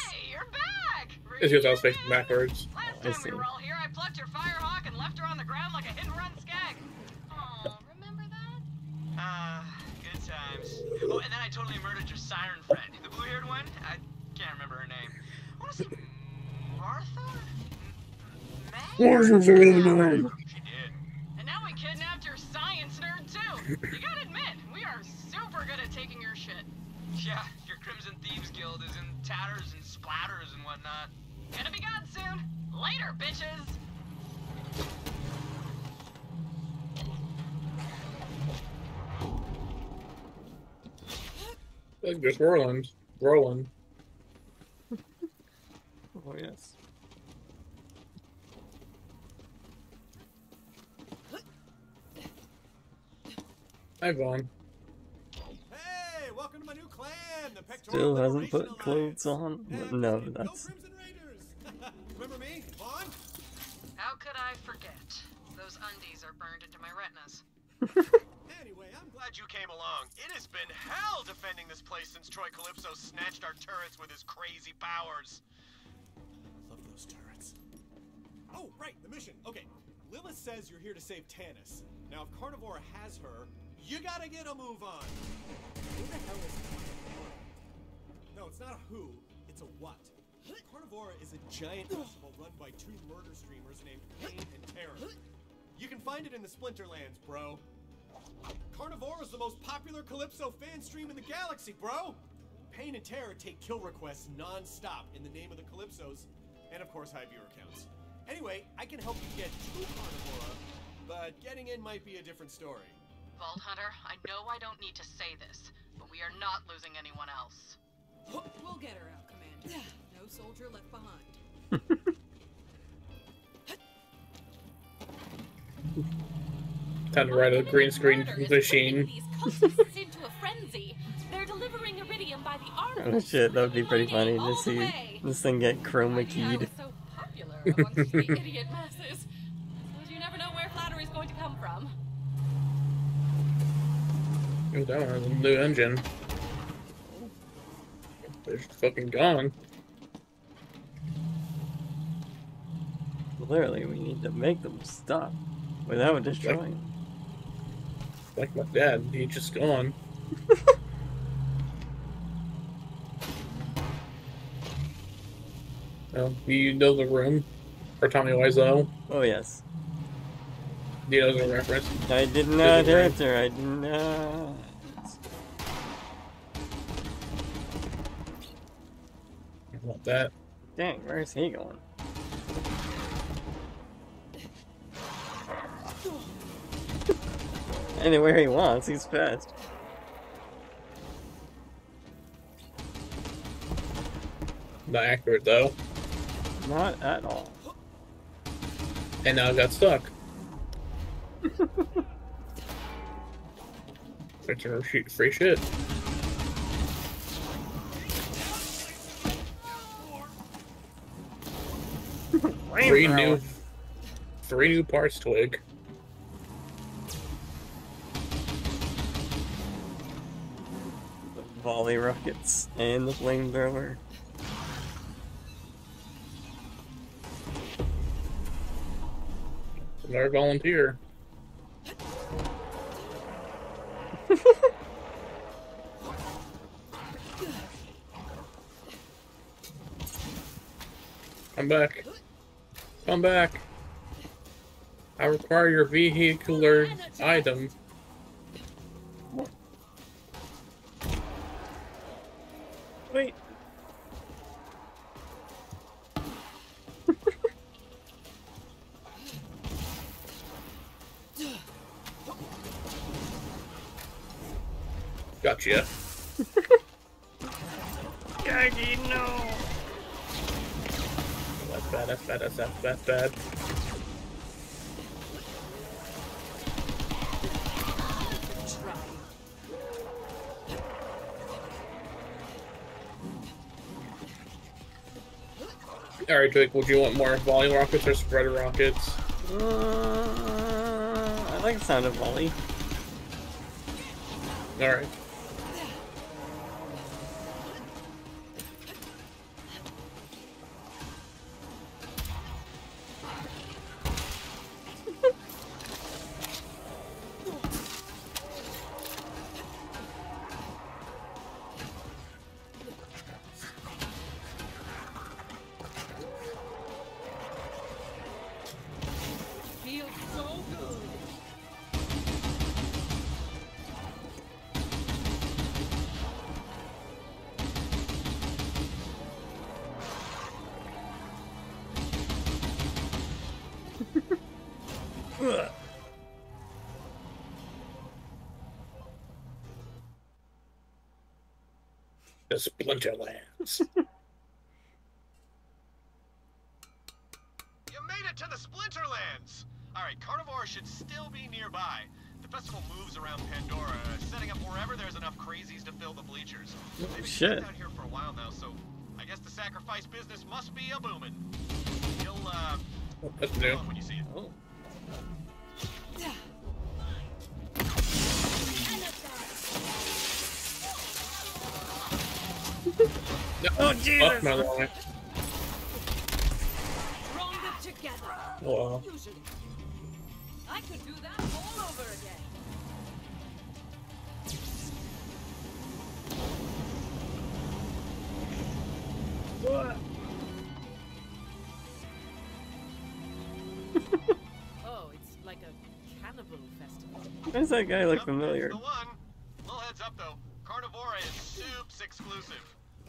It's because I was facing backwards. I see. We were all here. I plucked your firehawk and left her on the ground like a hit and run skag. Ah, good times. Oh, and then I totally murdered your siren friend. The blue-haired one? I can't remember her name. I want to say Martha? What's your name? She did. And now we kidnapped your science nerd, too. You gotta admit, we are super good at taking your shit. Yeah, your Crimson Thieves Guild is in tatters and splatters and whatnot. Gonna be gone soon. Later, bitches. Look, there's Roland. Roland. Oh yes. Hi, Vaughn. Hey, welcome to my new clan, the Pectoral Still hasn't Liberation put clothes on. No, that's Remember me, Vaughn? How could I forget? Those undies are burned into my retinas. Glad you came along. It has been hell defending this place since Troy Calypso snatched our turrets with his crazy powers. Love those turrets. Oh, right, the mission. Okay, Lilith says you're here to save Tannis. Now, if Carnivora has her, you gotta get a move on. Who the hell is Carnivora? No, it's not a who, it's a what. Carnivora is a giant festival run by two murder streamers named Pain and Terror. You can find it in the Splinterlands, bro. Carnivora is the most popular Calypso fan stream in the galaxy, bro! Pain and Terror take kill requests non-stop in the name of the Calypsos, and of course high viewer counts. Anyway, I can help you get to Carnivora, but getting in might be a different story. Vault Hunter, I know I don't need to say this, but we are not losing anyone else. We'll get her out, Commander. No soldier left behind. Time to write a green screen machine. cultists into a frenzy. They're delivering iridium by the arm. oh shit. That would be pretty funny to see this thing get chroma keyed. popular amongst the idiot masses. Suppose you never know where flattery's going to come from. Oh, that one has a new engine. They're just fucking gone. Clearly, we need to make them stop without destroying. Like my dad, he's just gone. oh, you know the room for Tommy Wiseau? Oh yes. Do you know the reference? I did not enter. I did not. I want that. Dang, where's he going? Anywhere he wants, he's fast. Not accurate though. Not at all. And now I got stuck. Our shoot free shit. Three new, three new parts, Twig. Volley rockets and the flamethrower. Another volunteer. Come back. Come back. I require your vehicular item. Gotcha. Gaggy, no. That's bad, that's bad, that's bad, that's bad. Alright, Drake, would you want more volume rockets or spreader rockets? Uh, I like the sound of volley. Alright. That guy look Yep, familiar? that's the one. Little heads up though, Carnivora is soups exclusive.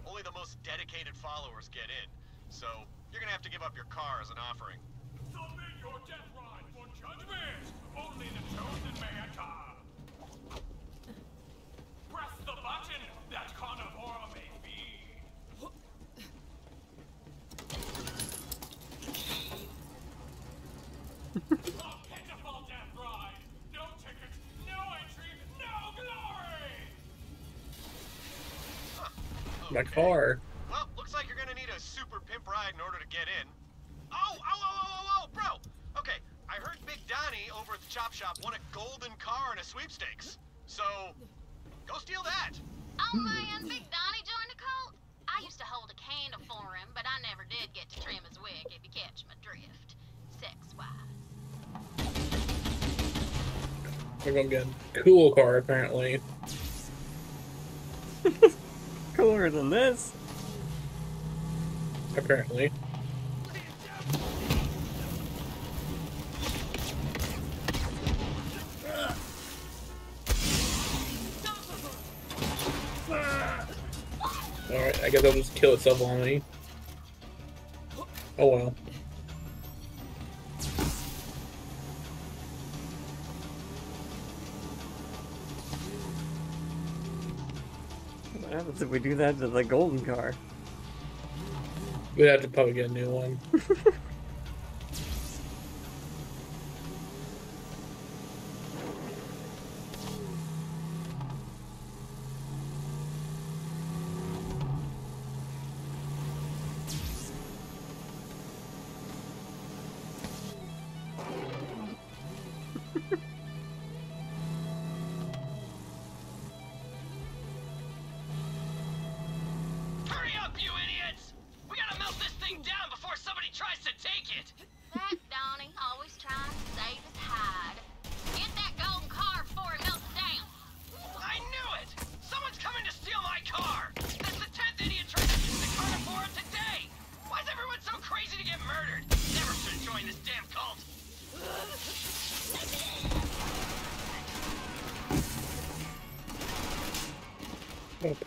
Only the most dedicated followers get in. So you're gonna have to give up your car as an offering. Submit your death ride for judgment. Only the chosen glory. My car. Well, looks like you're gonna need a super pimp ride in order to get in. Oh, oh, oh, oh, oh, oh, bro. Okay, I heard Big Donnie over at the chop shop won a golden car in a sweepstakes. So, go steal that. Oh man, Big Donnie joined the cult? I used to hold a candle for him, but I never did get to trim his wig, if you catch my drift. Sex-wise. We're gonna get a cool car apparently. Cooler than this. Apparently. Alright, I guess I'll just kill itself on me. Oh well. Happens if we do that to the golden car? We'd have to probably get a new one.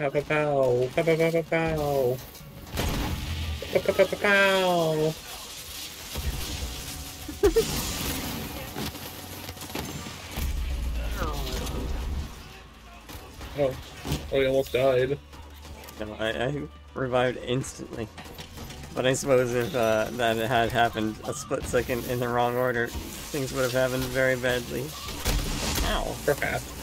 pow pow pow. Pow pow pow pow pow. Pow pow pow pow pow. Oh, oh, he almost died. No, I, I revived instantly. But I suppose if uh, that had happened a split second in the wrong order, things would have happened very badly. Ow. Perhaps.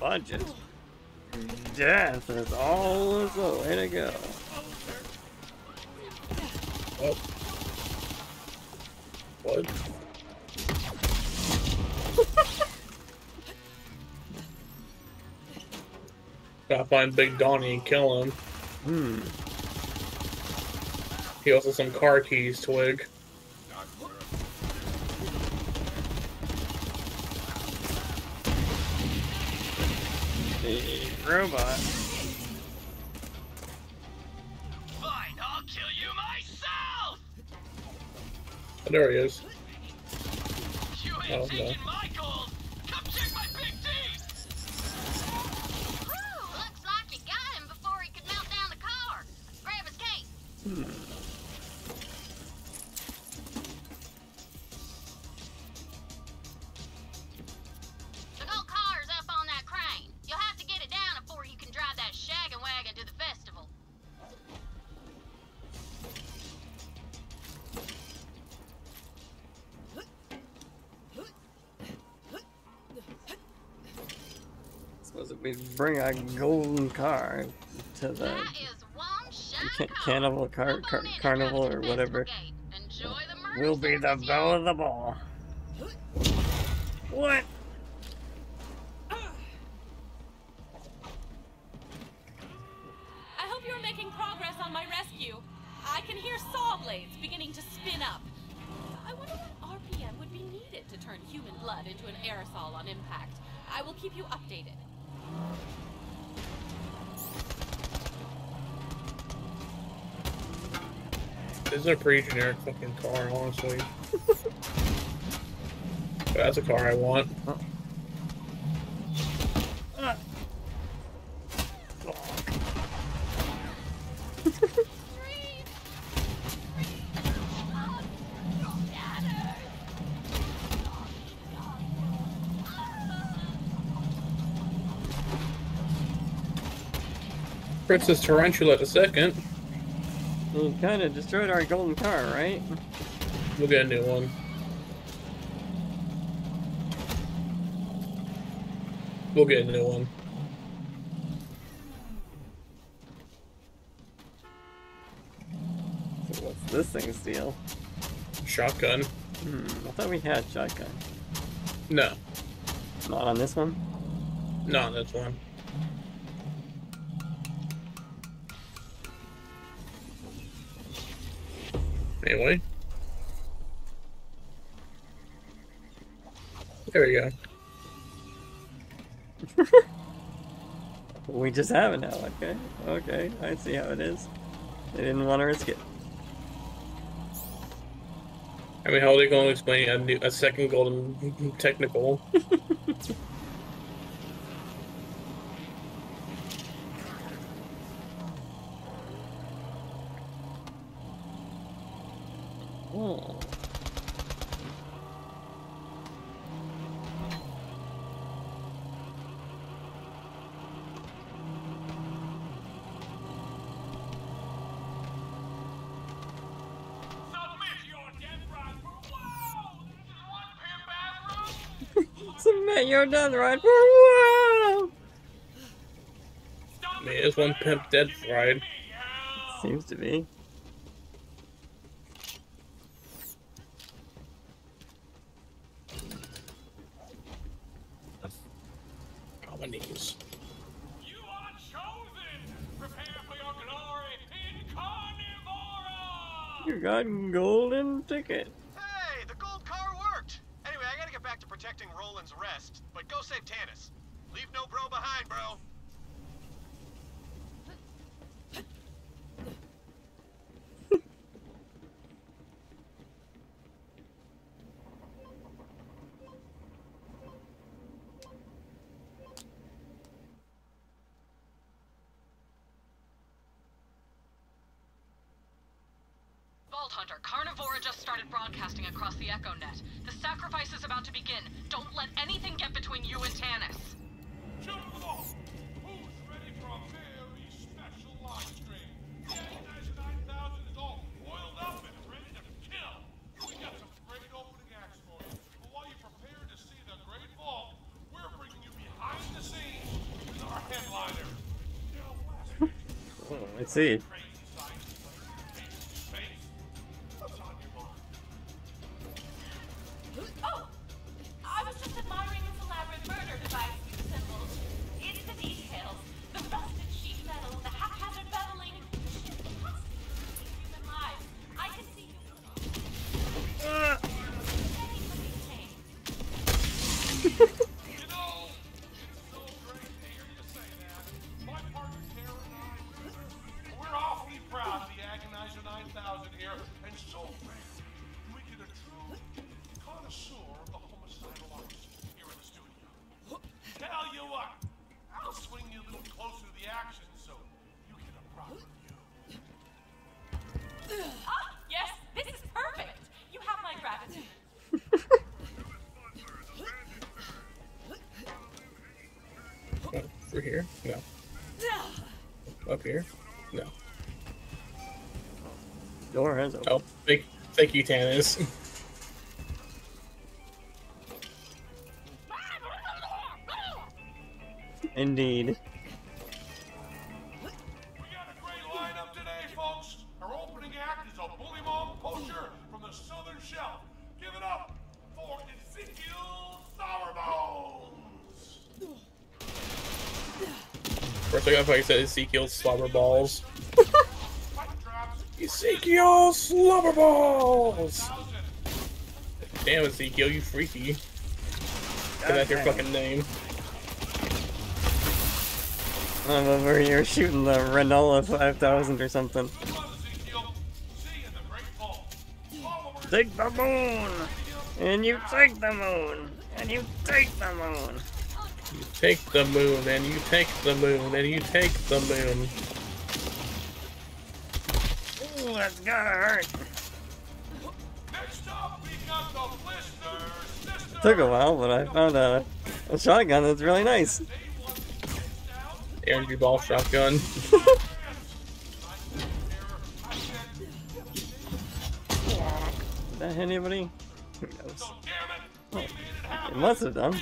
You're on a budget, death is always the way to go. What? What? Gotta find Big Donnie and kill him. Hmm. He also has some car keys, Twig. Robot. Fine, I'll kill you myself! Oh, there he is. Bring a golden car to the ca- cannibal car, car carnival or whatever, we'll be the belle of the ball. Pretty generic fucking car, honestly. that's a car I want. Princess Tarantula the second. You kind of destroyed our golden car, right? We'll get a new one. We'll get a new one. So what's this thing's deal? Shotgun. Hmm, I thought we had shotgun. No, Not on this one? not this one. Anyway. There we go. We just have it now, okay. Okay, I see how it is. They didn't want to risk it. I mean, how are they going to explain a, new, a second golden technical? Oh. Submit your death right for wow! Man, is one pimp dead fried. Seems to be. Golden Sí. up here? No. Door has open. Oh, thank, thank you, Tannis. to Ezekiel's slumber balls. Ezekiel slumber balls! Damn, Ezekiel, you freaky. Get okay. out your fucking name. I'm over here shooting the Renola 5000 or something. Take the moon! And you take the moon! And you take the moon! take the moon, and you take the moon, and you take the moon. Ooh, that's gonna hurt. Took a while, but I found a, a shotgun that's really nice. Energy ball shotgun. Did that hit anybody? Who knows? Oh, it must have done.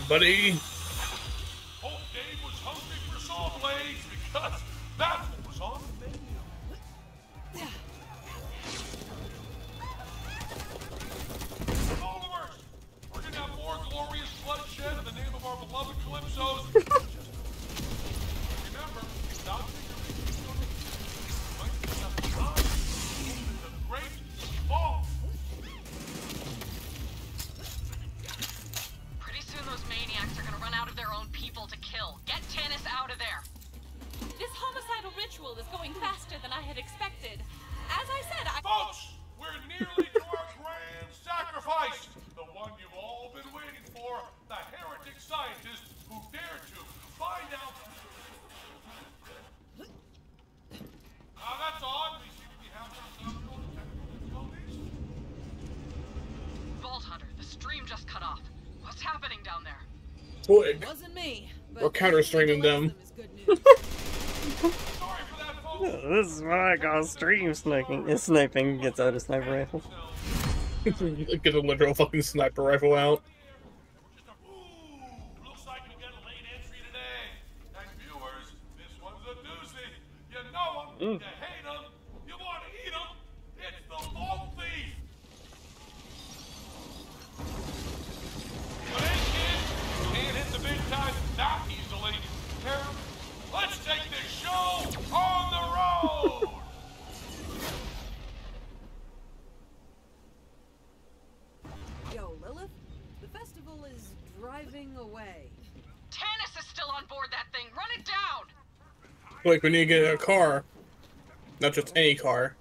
buddy. counter streaming them. this is what I call stream sniping. It's sniping gets out a sniper rifle. Get a literal fucking sniper rifle out. Like we need to get a car, not just any car.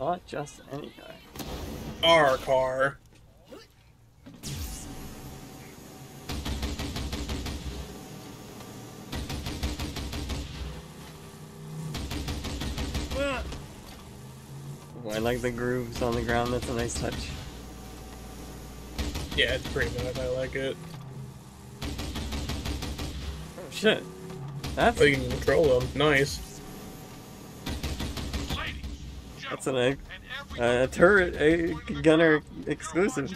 Not just any car. Our car. I like the grooves on the ground. That's a nice touch. Yeah, it's pretty good. I like it. Oh shit. That's Oh, you can control them. Nice. that's an uh, a, a turret a gunner exclusive.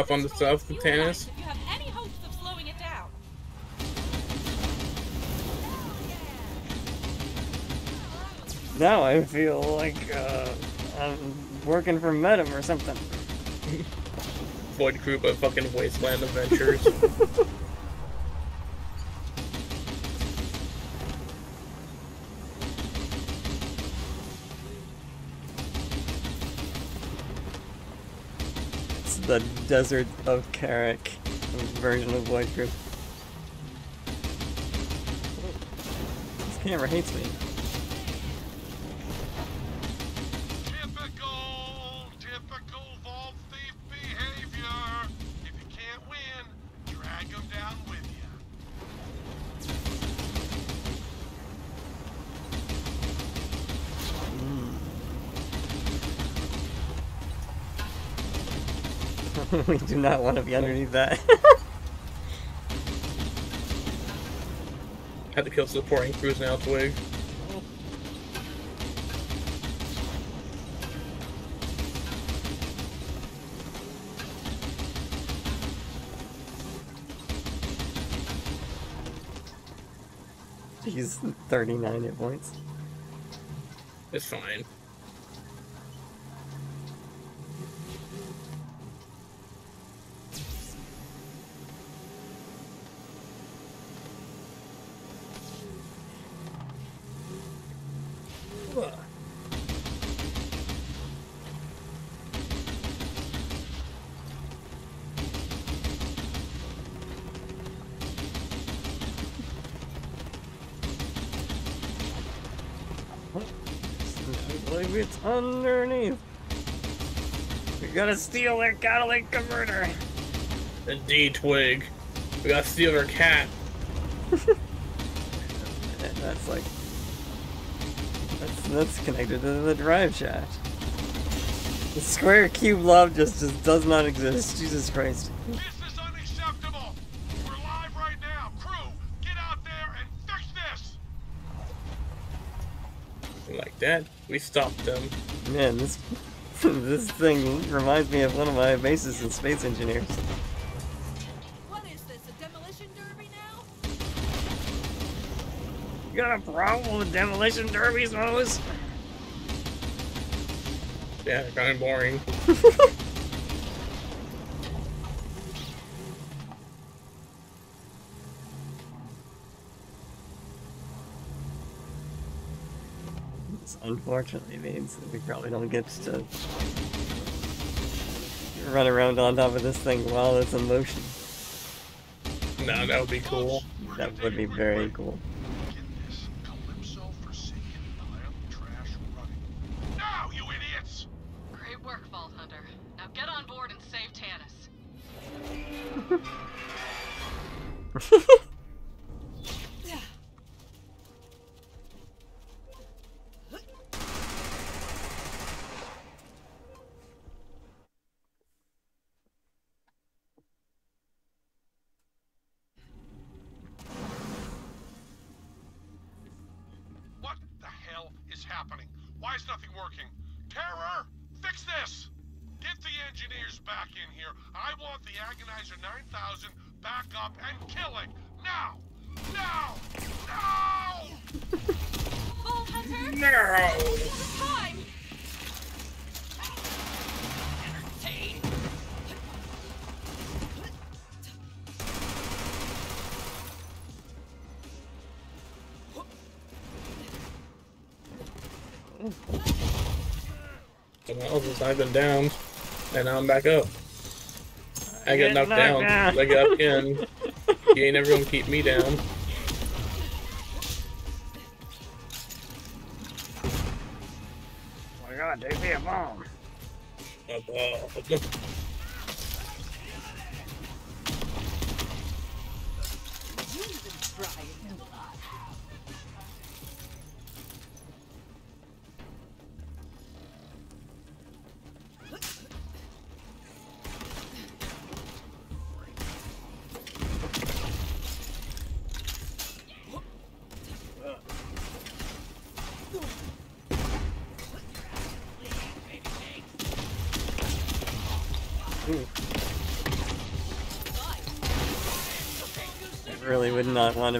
Po- stuff on the stuff with Tannis? if you have any hopes of slowing it down. Now I feel like uh, I'm working for Medem or something. Void Crew, but fucking Wasteland Adventures. Desert of Carrick version of Void Crew. This camera hates me. We do not want to be underneath that. Had to kill supporting crews now, Twig. He's 39 hit points. It's fine. We gotta steal their catalytic converter. Indeed, Twig. We gotta steal her cat. That's like that's that's connected to the drive shaft. The square cube law just, just does not exist. Jesus Christ. This is unacceptable. We're live right now. Crew, get out there and fix this. Like that, we stopped them. Man, this this thing reminds me of one of my bases in Space Engineers. What is this, a demolition derby now? You got a problem with demolition derbies, Moze? Yeah, kind of boring. This unfortunately means that we probably don't get to run around on top of this thing while it's in motion. No, that would be cool. That would be very cool. Since I've been down, and now I'm back up. I Get got knocked knocked down. down. I got up again. you ain't never gonna keep me down.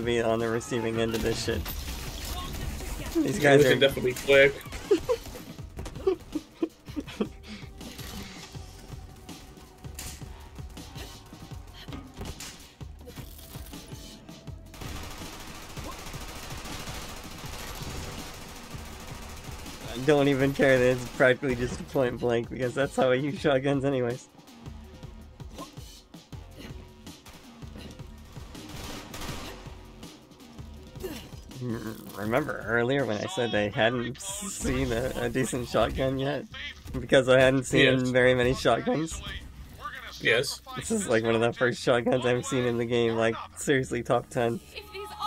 To be on the receiving end of this shit. These guys this are definitely quick. I don't even care that it's practically just a point blank because that's how I use shotguns anyways. Remember earlier when I said I hadn't seen a, a decent shotgun yet? Because I hadn't seen Yes. very many shotguns. Yes. This is like one of the first shotguns I've seen in the game, like seriously top 10.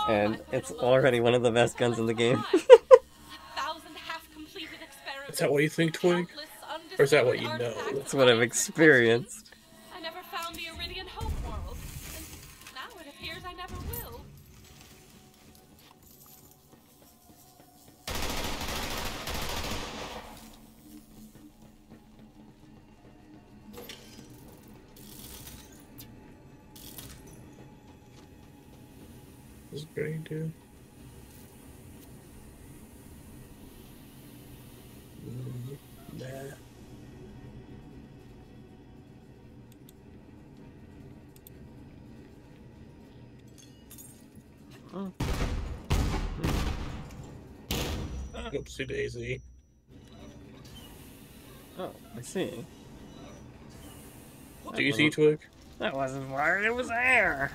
And it's already one of the best guns in the game. Thousand half-completed experiments. Is that what you think, Twig? Or is that what you know? That's what I've experienced. Oopsie daisy. Oh, I see. Do you see Twig? That wasn't fire, it was air!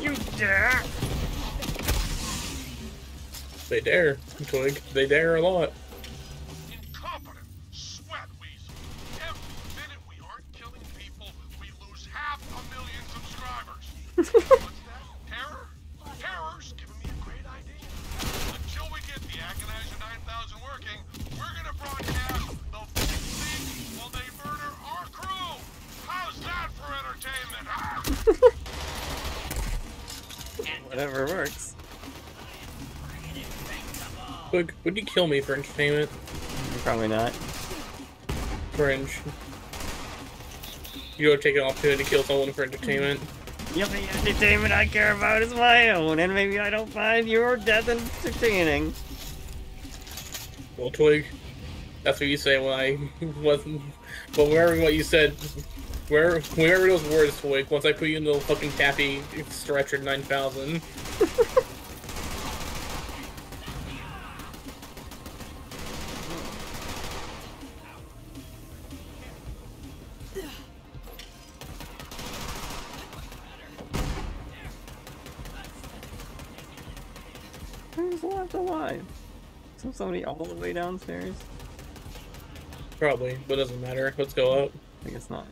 You dare! They dare, Twig. They dare a lot. Kill me for entertainment? Probably not. Cringe. You don't take an opportunity to kill someone for entertainment. The only entertainment I care about is my own, and maybe I don't find your death entertaining. Well, Twig, that's what you say when I wasn't. But wherever what you said, where wherever those words, Twig, once I put you in the fucking taffy stretcher 9000. Who's all the way downstairs? Probably, but doesn't matter. Let's go up. I guess not.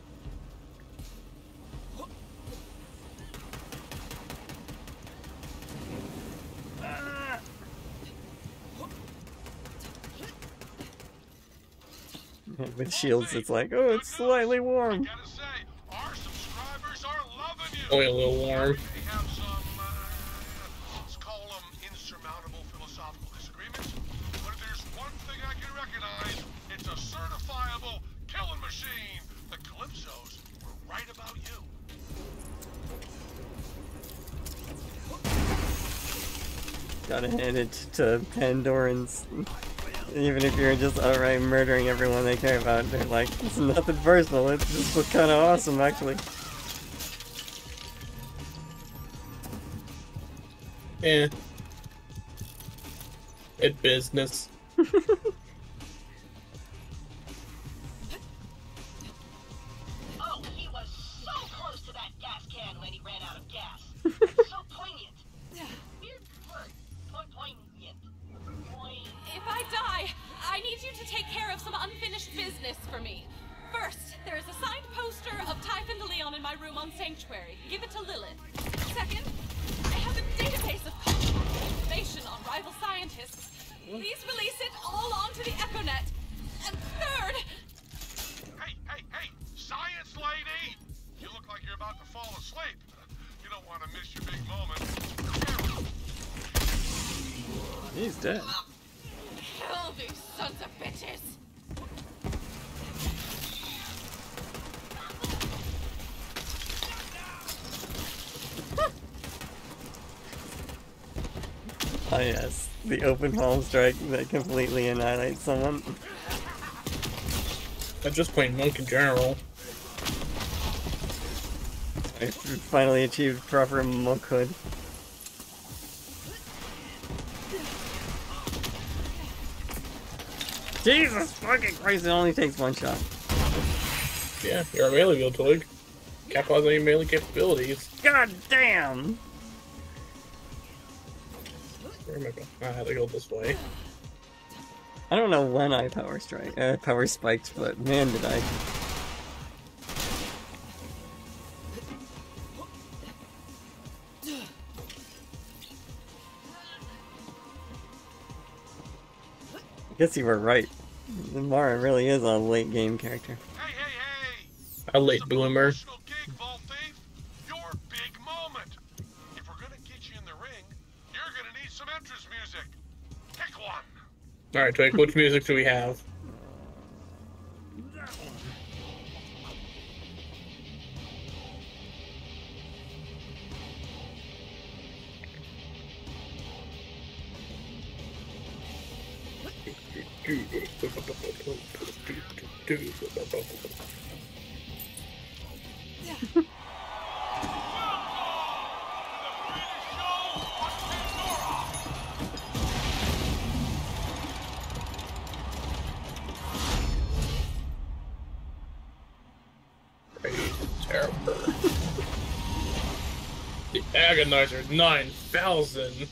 With shields, it's like, oh, it's slightly warm. Only oh, a little warm. It to Pandorans. Even if you're just outright murdering everyone they care about, they're like, it's nothing personal, it's just kind of awesome, actually. Eh. It business. the open palm strike that completely annihilates someone. I'm just playing monk in general. I finally achieved proper monkhood. Jesus fucking Christ, it only takes one shot. Yeah, you're a melee build, Twig. Capitalize on your melee capabilities. God damn! I going? I had to go this way. I don't know when I power strike, uh, power spiked, but man did I. I guess you were right. Mara really is a late game character. Hey, hey, hey. A late bloomer. Alright, Twig, which music do we have? Agonizer 9000.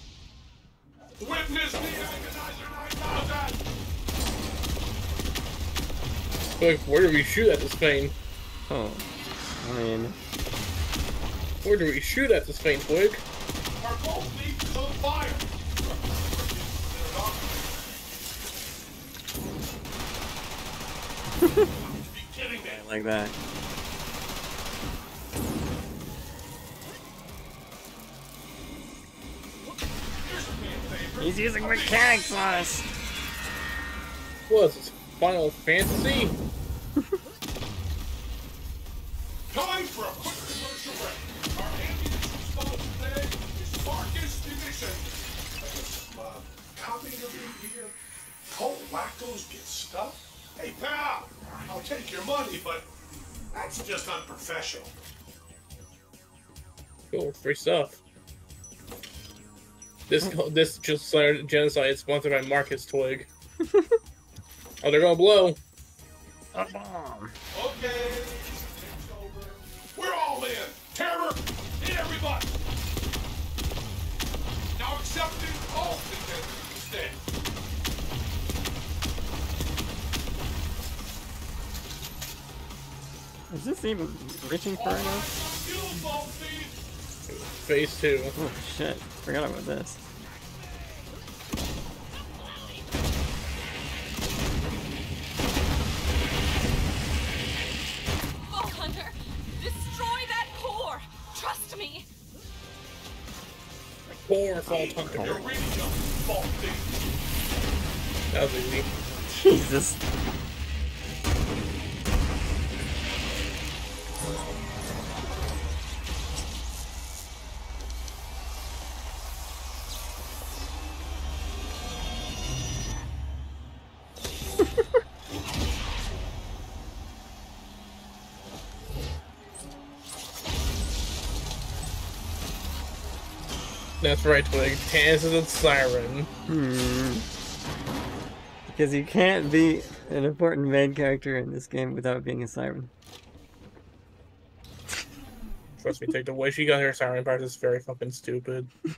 Witness the Agonizer 9000! Twig, where do we shoot at this thing? Oh, I mean, Where do we shoot at this thing, Twig? Our gold leaf is on fire! Like that. He's using mechanics on us. What is this? Final Fantasy? Just started genocide sponsored by Marcus Twig. oh, they're gonna blow. A bomb. Okay. We're all in. Terror, hit everybody. Now accepting all contenders instead. Is this even reaching far enough? Phase two. Oh shit, forgot about this. Poor Vault Hunter. That was easy. Jesus. That's right, Twig. Taz is a siren. Hmm. Because you can't be an important main character in this game without being a siren. Trust me, take the way she got her siren part is very fucking stupid.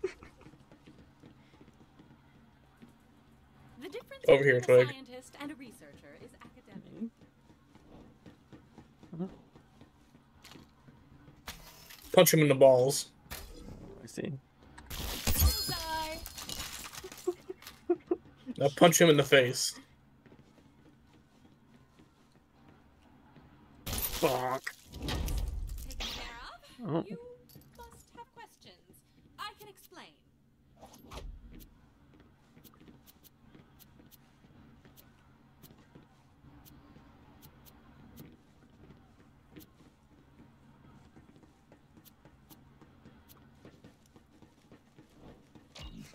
The difference Over here, Twig. scientist and a researcher is academic. Punch him in the balls. I see. Now punch him in the face. Fuck. Oh. You must have questions. I can explain.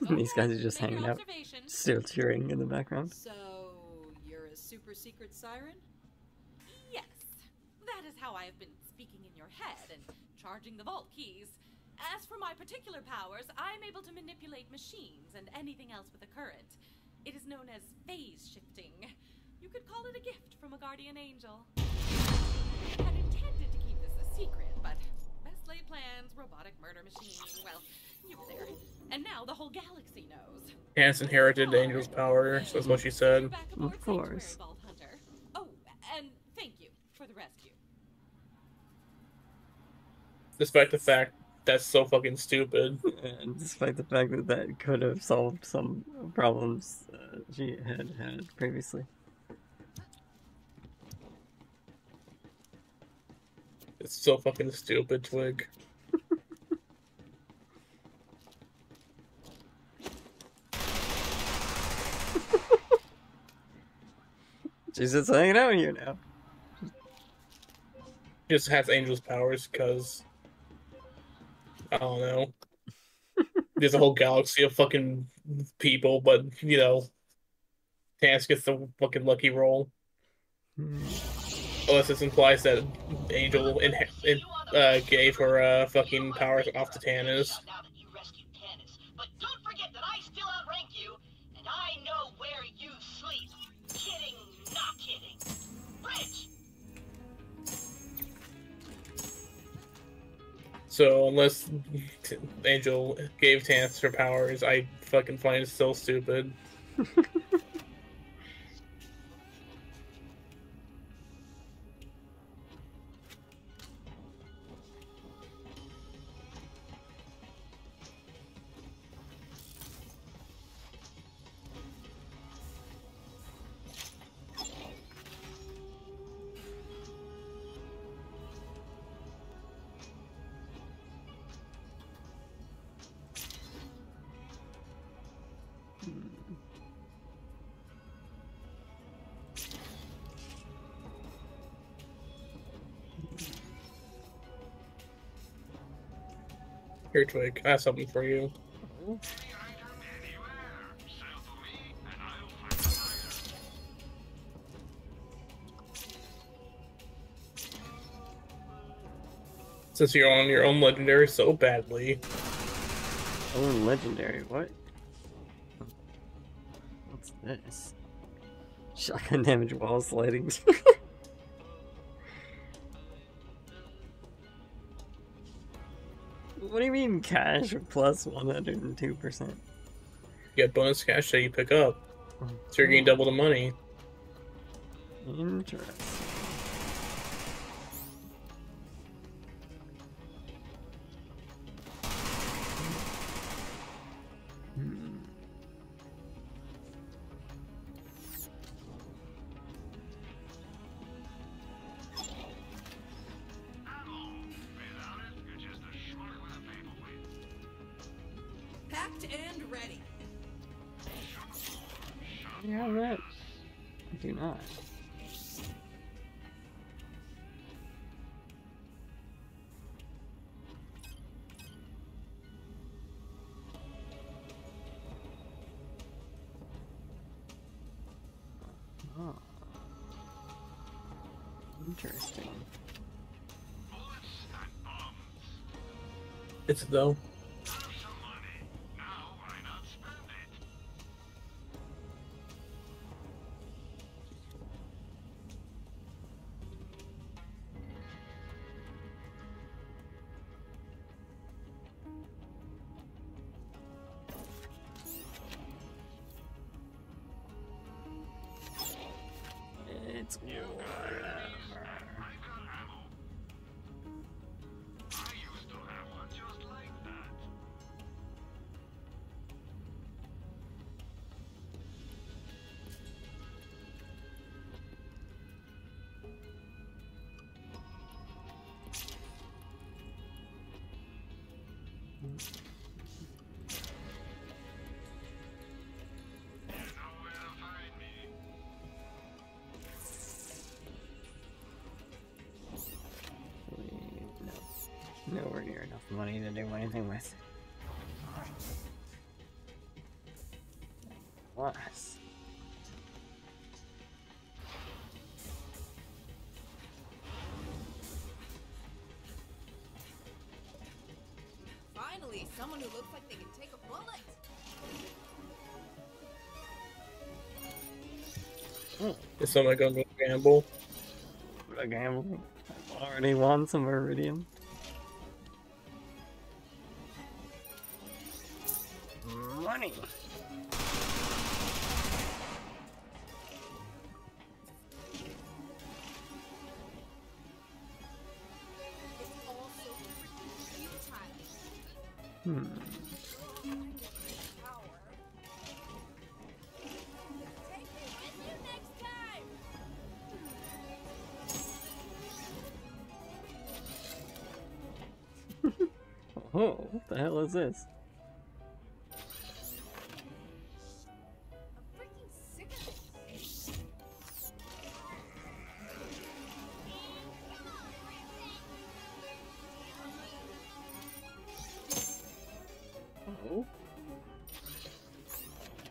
These guys are just hanging out, still cheering in the background. So, you're a super secret siren? Yes, that is how I have been speaking in your head and charging the vault keys. As for my particular powers, I am able to manipulate machines and anything else with a current. It is known as phase shifting. You could call it a gift from a guardian angel. I had intended to keep this a secret, but best laid plans, robotic murder machine, well, you were there. And now the whole galaxy knows. Taz inherited the angel's power, so that's what she said. Of course. Hunter. Oh, and thank you for the rescue. Despite the fact that's so fucking stupid. And despite the fact that that could have solved some problems uh, she had had previously. It's so fucking stupid, Twig. She's just hanging out here now. Just has angel's powers because I don't know. There's a whole galaxy of fucking people, but you know, Taz gets the fucking lucky roll. Unless this implies that Angel in, in, uh, gave her uh, fucking powers off to Tannis. So unless Angel gave Tannis her powers, I fucking find it still stupid. Twig, I have something for you. Since you're on your own legendary so badly, Oh, legendary. What? What's this? Shotgun damage wall sliding. you mean cash plus 102%? you get bonus cash that you pick up. So you're getting oh. double the money. Interesting. Though. Money to do anything with. Plus. Finally, someone who looks like they can take a bullet. Is someone going to gamble? A gamble. I've already won some Iridium. Is this? Oh.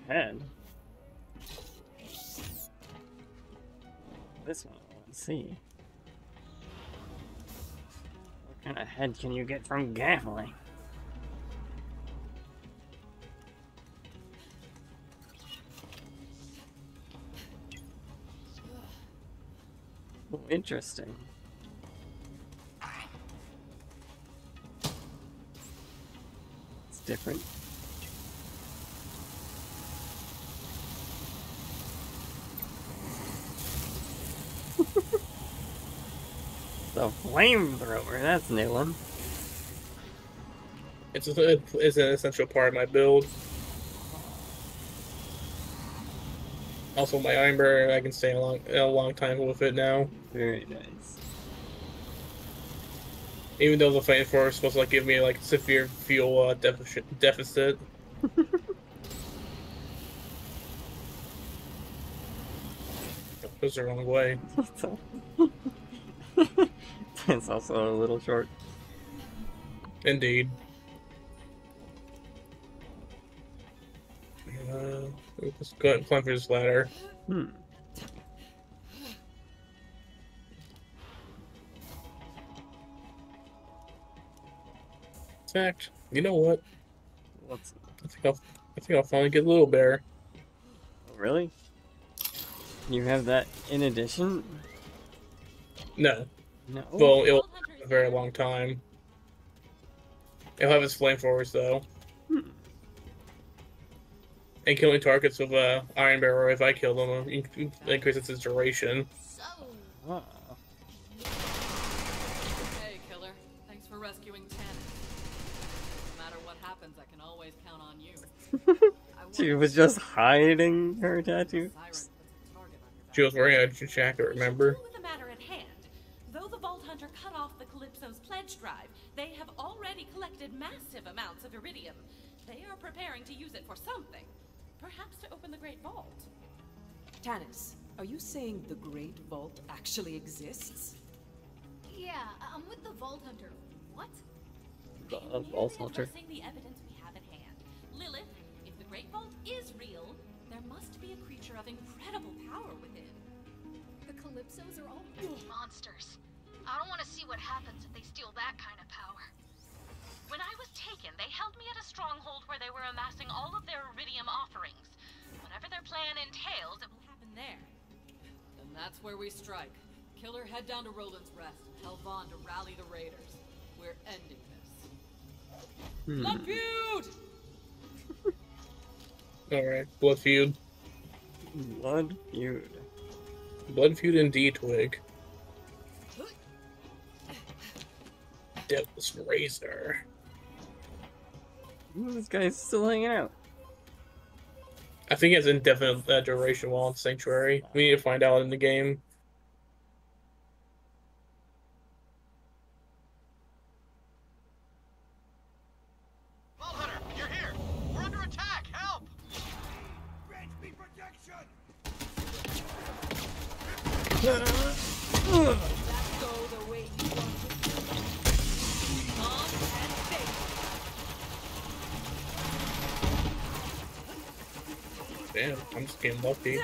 Head. This one, see. What kind of head can you get from gambling? Interesting. It's different. the flamethrower, that's new one. It's a, it's an essential part of my build. Also, my Iron Bearer, I can stay a long, a long time with it now. Very nice. Even though the is supposed to like give me like severe fuel uh, deficit. deficit. Goes the wrong way. it's also a little short. Indeed. Uh, let's go ahead and climb for this ladder. Hmm. Fact, you know what? What's I think I'll, I think I'll finally get a Little Bear. really? You have that in addition? No. No. Well, it'll a very long time. It'll have its flamethrowers though. And killing targets with uh, Iron Barrel, if I kill them, uh, increases its duration. Hey, She was just hiding her tattoo. She was wearing a jacket, remember? With the matter at hand, though the Vault Hunter cut off the Calypso's pledge drive, they have already collected massive amounts of iridium. They are preparing to use it for something. Perhaps to open the Great Vault. Tannis, are you saying the Great Vault actually exists? Yeah, I'm with the Vault Hunter. What? The uh, Vault Hunter. The evidence we have at hand. Lilith, if the Great Vault is real, there must be a creature of incredible power within. The Calypsos are all Monsters. I don't want to see what happens if they steal that kind of power. When I was taken, they held me at a stronghold where they were amassing all of their iridium offerings. Whatever their plan entails, it will happen there. Then that's where we strike. Killer, head down to Roland's Rest and tell Vaughn to rally the raiders. We're ending this. Hmm. Blood feud! Alright, Blood Feud. Blood feud. Blood Feud and D-Twig. Devil's Razor. Ooh, this guy's still hanging out. I think it's indefinite uh, duration while in Sanctuary. We need to find out in the game. I'm just getting lucky.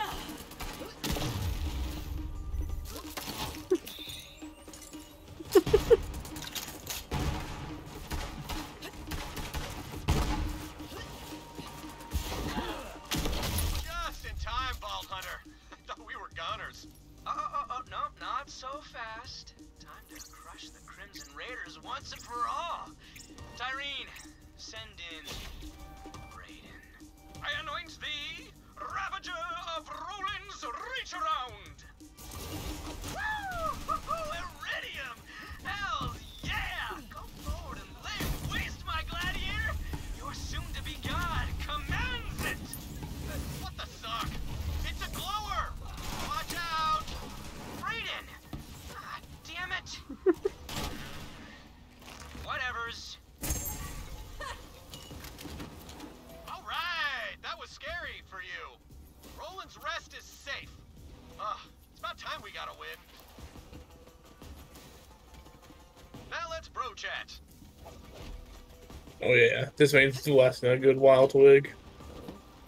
Oh yeah, this man's lasting a good while, Twig.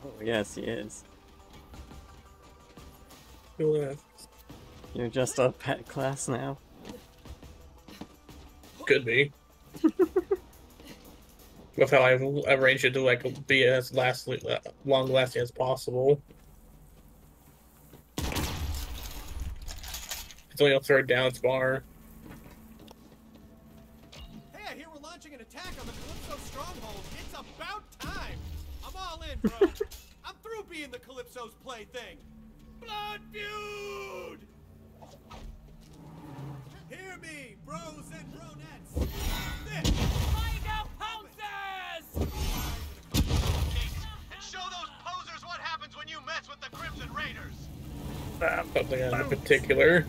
Oh, yes, he is. You're just a pet class now. Could be. With how I've arranged it to like be as last uh, long lasting as possible. It's only a third down bar. Particular.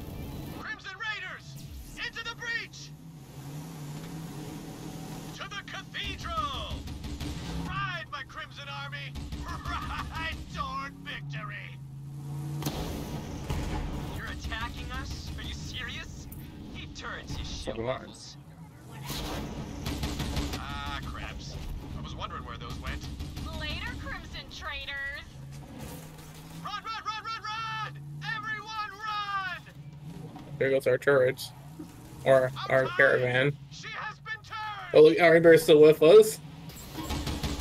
Run! There goes our turrets. Or our caravan. Oh, look, our Ember's still with us.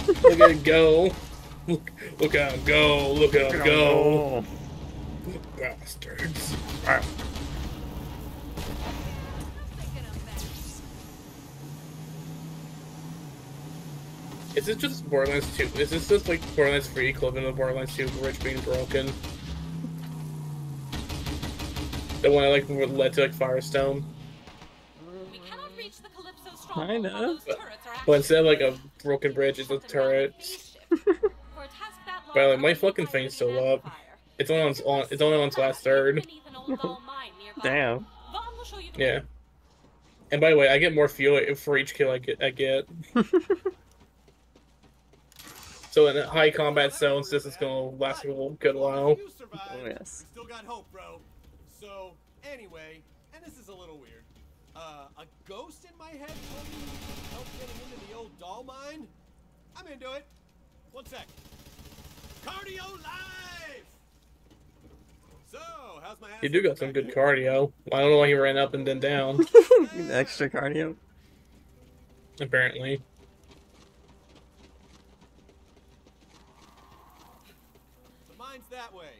Look at it go. Look, look at him go. Look at him go. Bastards. Is this just Borderlands 2? Is this just like Borderlands 3 equivalent of Borderlands 2 Rich being broken? The one I like led to like Firestone? We cannot reach the Calypso stronghold Kind while of. those turrets are But instead of like a broken bridge, it's a turret. For a task But like, my fucking thing's still up. It's only on, on it's only on its last third. Damn. Vaughn will show you the Yeah. And by the way, I get more fuel for each kill I get. I get. So in high combat zones, this is gonna last a good while. Oh, yes. Still got hope, bro. So, anyway, and this is a little weird. Uh, a ghost in my head told me you could help getting into the old Dahl mine? I'm into it. One sec. Cardio live! So, how's my ass? You do got some good cardio. I don't know why he ran up and then down. Extra cardio. Apparently. The mine's that way.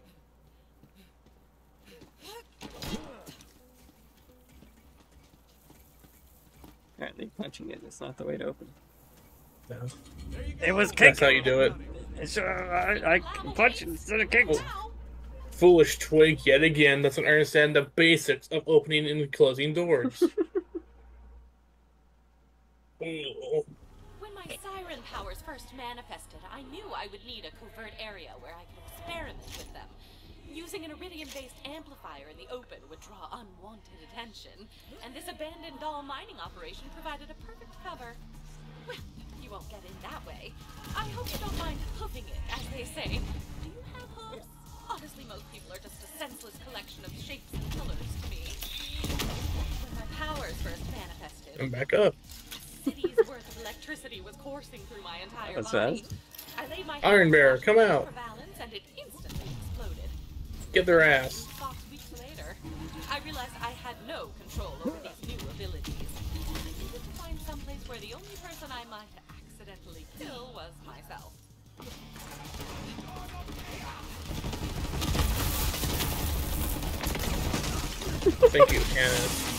Apparently, punching it is not the way to open. No. It was kick. That's how you do it. It's, uh, I, I punch instead of kicked. Foolish twig yet again doesn't understand the basics of opening and closing doors. Oh. When my siren powers first manifested, I knew I would need a covert area where I could experiment with them. Using an iridium-based amplifier in the open would draw unwanted attention, and this abandoned Dahl mining operation provided a perfect cover. Well, you won't get in that way. I hope you don't mind hoofing it, as they say. Do you have hooves? Honestly, most people are just a senseless collection of shapes and colors to me. When my powers first manifested, And back up. city's worth of electricity was coursing through my entire That's body. fast. I laid my Iron Bear, come out. Get their ass. Weeks later, I realized I had no control over these new abilities. I needed to find someplace where the only person I might accidentally kill was myself. Thank you, Candace.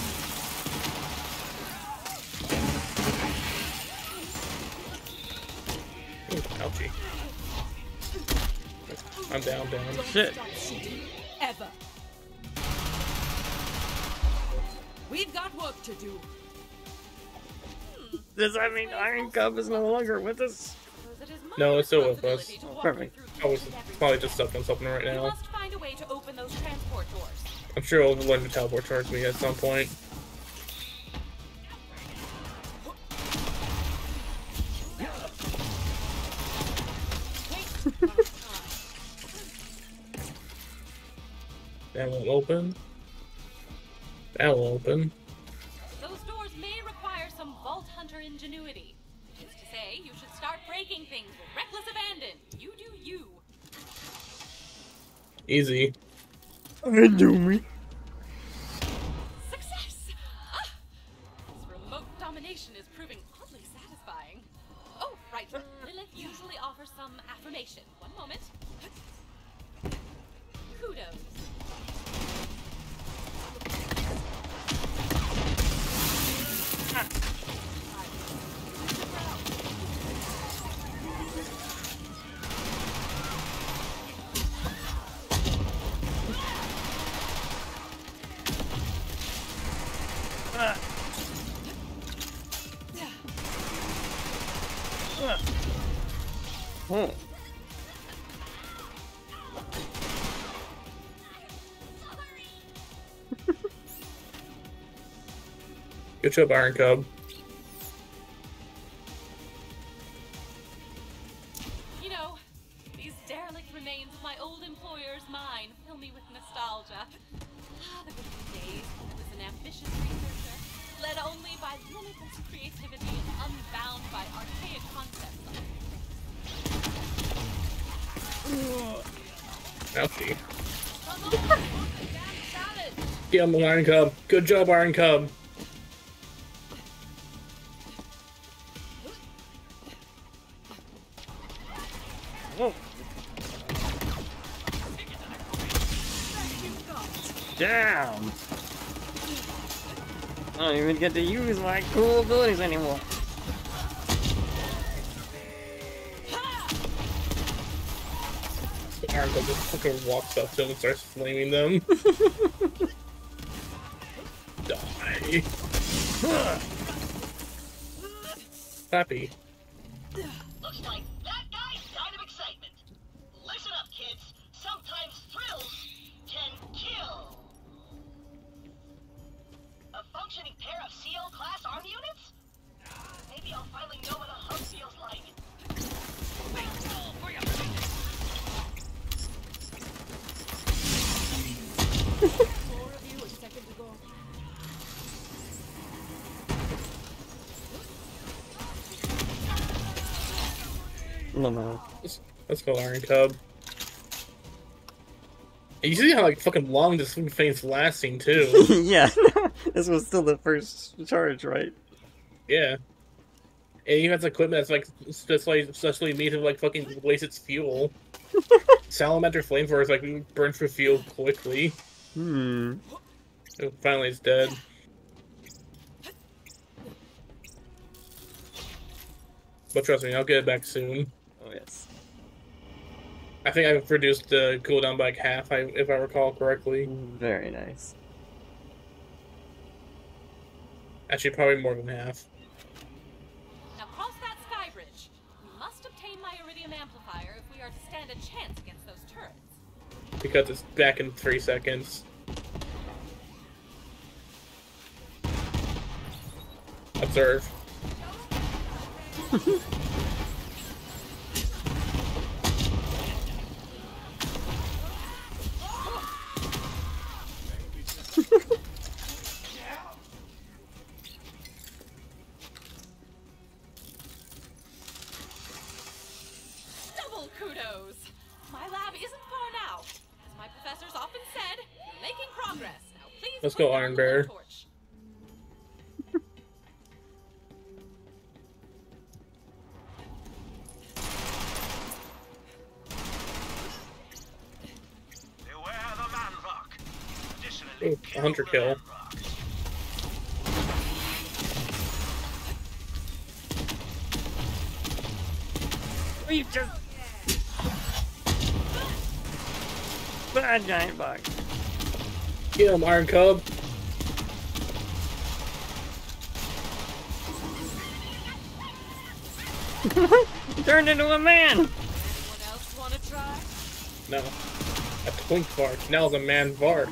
Ooh, ouchie. I'm down, down. Shit. Stop shooting. Ever. We've got work to do. Does that mean Iron Cub is no longer with us? No, it's still with us. Perfect. I was probably just stuck on something right now. must find a way to open those transport doors. I'm sure it'll learn to teleport towards me at some point. That won't open. That will open. Those doors may require some Vault Hunter ingenuity. Which is to say, you should start breaking things with reckless abandon. You do you. Easy. I do me. Mm. Oh. Good job, Iron Cub. Ouchie. Come on, damn! Get him, Iron Cub. Good job, Iron Cub. Down. I don't even get to use my cool abilities anymore. Cub just fucking walks up to him and starts flaming them. Die. Happy. Looks like No, no. Let's, let's go, Iron Cub. And you see how like fucking long this thing's lasting too. yeah, this was still the first charge, right? yeah. And he has equipment that's like especially especially made to like fucking waste its fuel. Salamander flamethrower is like burn for fuel quickly. Hmm. Oh, finally, it's dead. But trust me, I'll get it back soon. Yes. I think I've reduced the cooldown by like half, I, if I recall correctly. Very nice. Actually, probably more than half. Now cross that sky bridge. We must obtain my iridium amplifier if we are to stand a chance against those turrets. Because it's back in three seconds. Observe. Double kudos! My lab isn't far now. As my professors often said, making progress. Now please Let's go, Iron Bear. torch. Hunter kill. We just. Bad giant bug. Get him, Iron Cub. Turned into a man. Anyone else want to try? No. A twink Vark. Now it's a man Vark.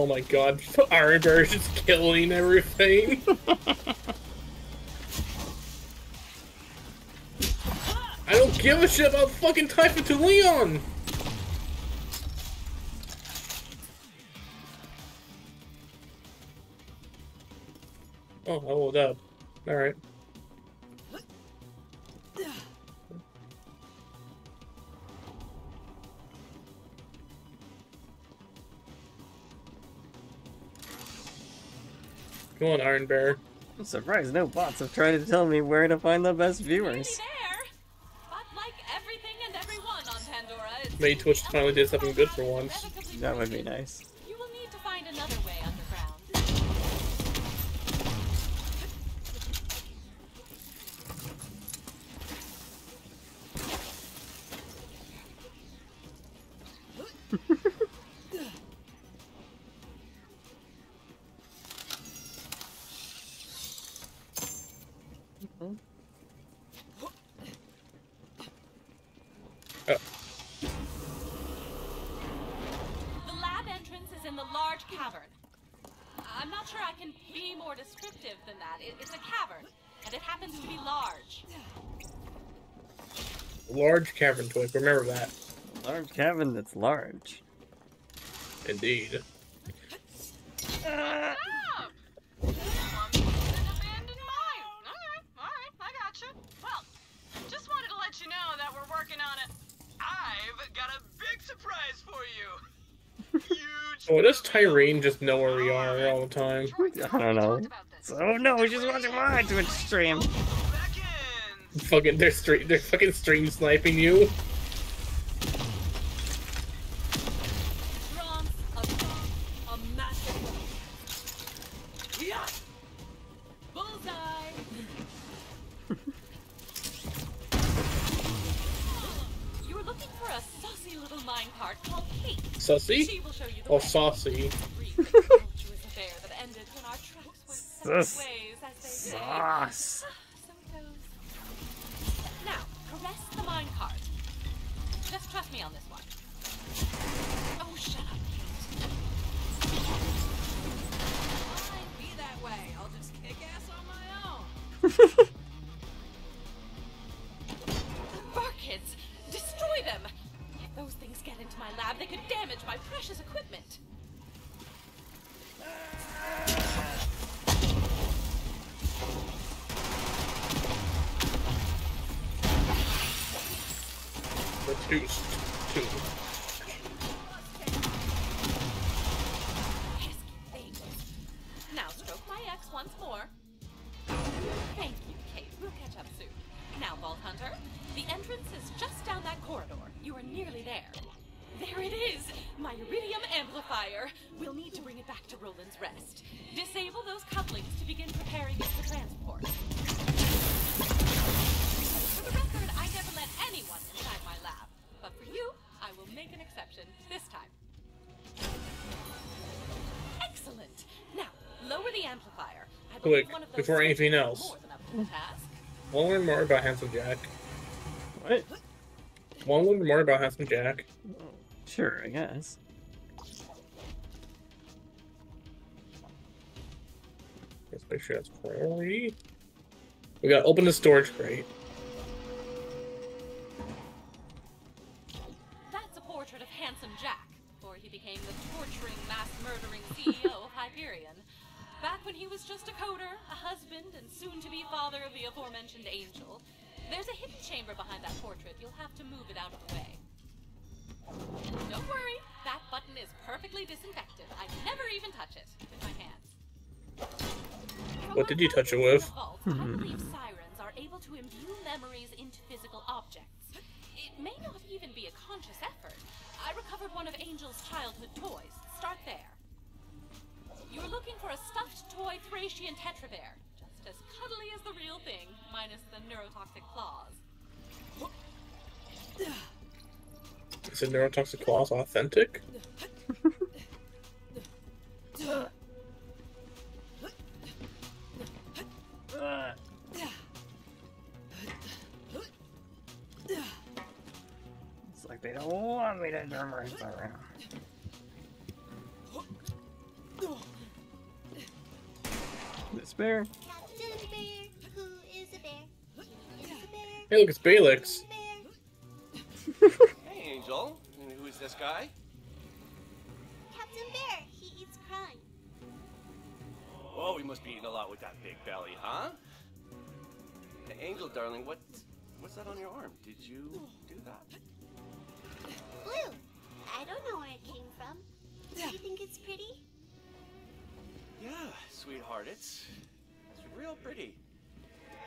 Oh my god. Iron Bear is killing everything. I don't give a shit about fucking Typhon DeLeon! Oh, I leveled up. Alright. Come on, Iron Bear. I'm surprised no bots have tried to tell me where to find the best viewers. There! But like everything and everyone on Pandora, it's Maybe Twitch finally did something good for once. That would be nice. Cavern twink, remember that. Large cavern that's large. Indeed. Stop! An abandoned mine. Okay, alright, I gotcha. Well, just wanted to let you know that we're working on it. I've got a big surprise for you. Oh, does Tyreen just know where we are all the time? I don't know. Oh no, we just watching my Twitch stream. Fucking, they're stream, they're fucking stream sniping you. Bronze, a bomb, before anything else. more than up to the task. Want to learn more about Handsome Jack? What? Want to learn more about Handsome Jack? Sure, I guess. Let's make sure that's priority. We got open the storage crate. Did you touch it with? Vault, I hmm. believe sirens are able to imbue memories into physical objects. It may not even be a conscious effort. I recovered one of Angel's childhood toys. Start there. You're looking for a stuffed toy Thracian Tetrabear. Just as cuddly as the real thing, minus the neurotoxic claws. Is the neurotoxic claws authentic? Look, it's Balex. Hey, Angel. Who is this guy? Captain Bear, he eats crime. Oh, he must be eating a lot with that big belly, huh? Hey, Angel, darling, what, what's that on your arm? Did you do that? Blue. I don't know where it came from. Do you think it's pretty? Yeah, sweetheart, it's, it's real pretty.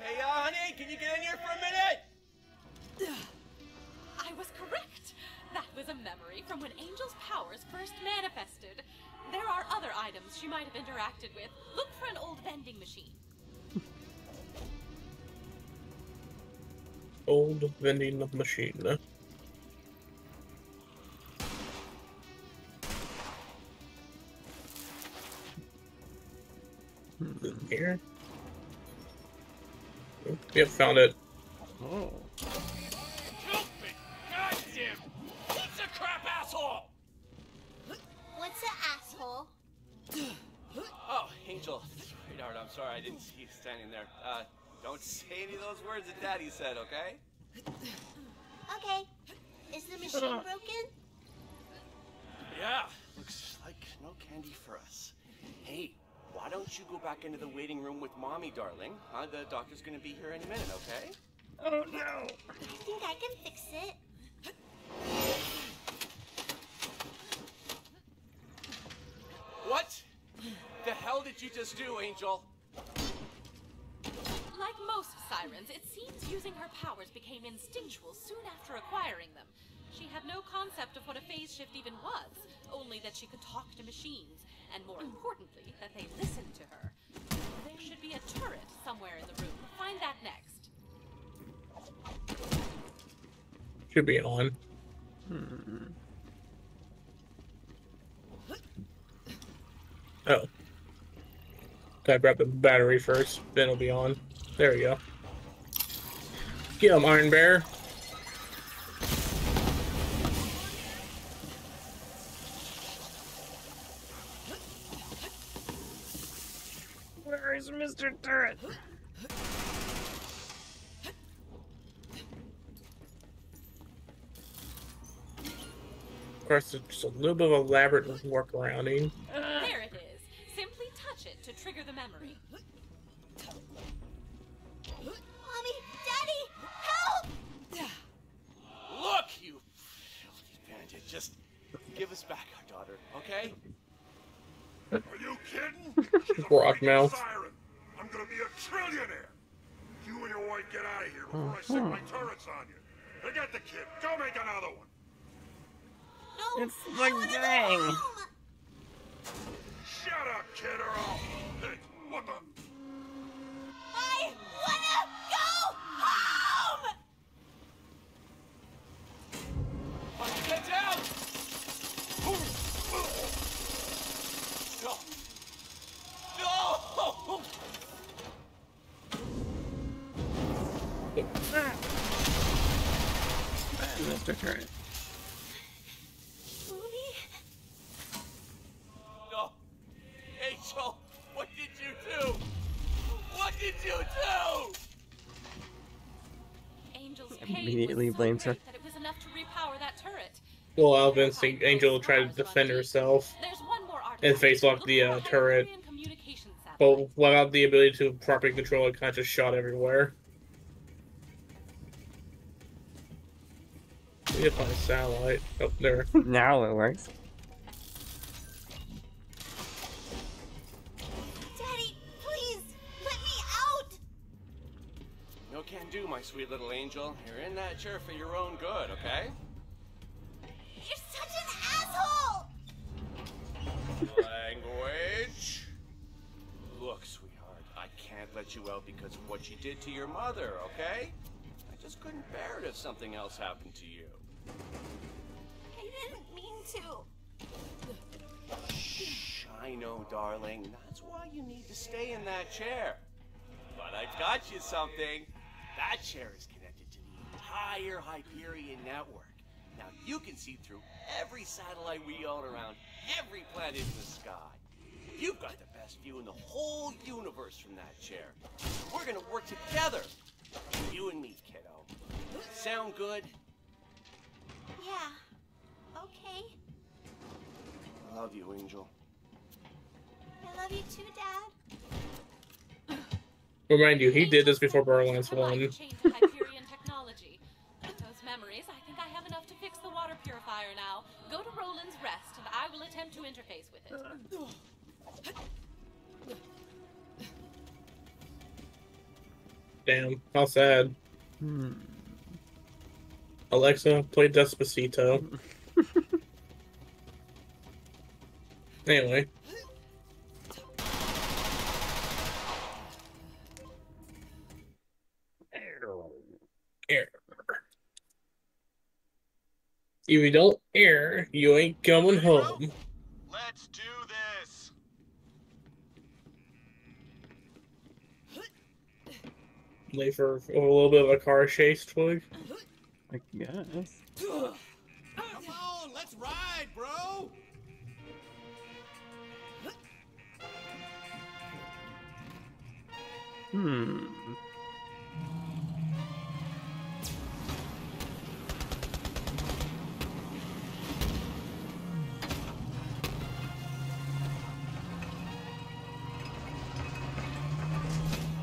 Hey, uh, honey, can you get in here for a minute? I was correct! That was a memory from when Angel's powers first manifested. There are other items she might have interacted with. Look for an old vending machine. Old vending machine. Here. Yep, found it. Oh. Goddamn! What's a crap asshole? What's an asshole? Oh, Angel, sweetheart, I'm sorry I didn't see you standing there. Uh, don't say any of those words that Daddy said, okay? Okay. Is the machine broken? Yeah, looks like no candy for us. Hey, why don't you go back into the waiting room with Mommy, darling? Huh? The doctor's gonna be here any minute, okay? Oh no! I think I can fix it. What? The hell did you just do, Angel? Like most sirens, it seems using her powers became instinctual soon after acquiring them. She had no concept of what a phase shift even was, only that she could talk to machines, and more importantly, that they listened to her. There should be a turret somewhere in the room. Find that next. Should be on. Hmm. Oh. Gotta grab the battery first, then it'll be on. There we go. Get him, Iron Bear. Mr. Turret? Of course, it's just a little bit of elaborate workarounding. There it is. Simply touch it to trigger the memory. Mommy, Daddy, help! Look, you filthy bandit. Just give us back our daughter, okay? Are you kidding? She's Rock mouth. siren. I'm gonna be a trillionaire. You and get out of here before I set my hmm. turrets on you. Forget the kid. Go make another one. It's the gang. Shut up, kid, or I'll... Hey, what the... Mr. Turret. No! Angel, what did you do? What did you do? Angel's Immediately was so blames her. great that it was enough to repower that turret. Well, Alvin think Angel tried to defend herself There's one more and phaselock the uh, turret, but without the ability to properly control it, kind of just shot everywhere. We need to a satellite. Oh, there. now it works. Daddy, please, let me out! No can do, my sweet little angel. You're in that chair for your own good, okay? You're such an asshole! Language. Look, sweetheart, I can't let you out because of what she did to your mother, okay? I just couldn't bear it if something else happened to you. I didn't mean to. Shh, I know, darling. That's why you need to stay in that chair. But I've got you something. That chair is connected to the entire Hyperion network. Now you can see through every satellite we own around every planet in the sky. You've got the best view in the whole universe from that chair. We're gonna work together. You and me, kiddo. Sound good? Yeah. Okay. I love you, Angel. I love you too, Dad. Remind you, he did this before Borderlands 1. Change to Hyperion technology. With those memories, I think I have enough to fix the water purifier now. Go to Roland's Rest, and I will attempt to interface with it. Damn, how sad. Hmm. Alexa, play Despacito. anyway. Error. If you don't air, you ain't coming home. Let's do this. Wait for a little bit of a car chase, Twig. I guess. Come on, let's ride, bro! Hmm.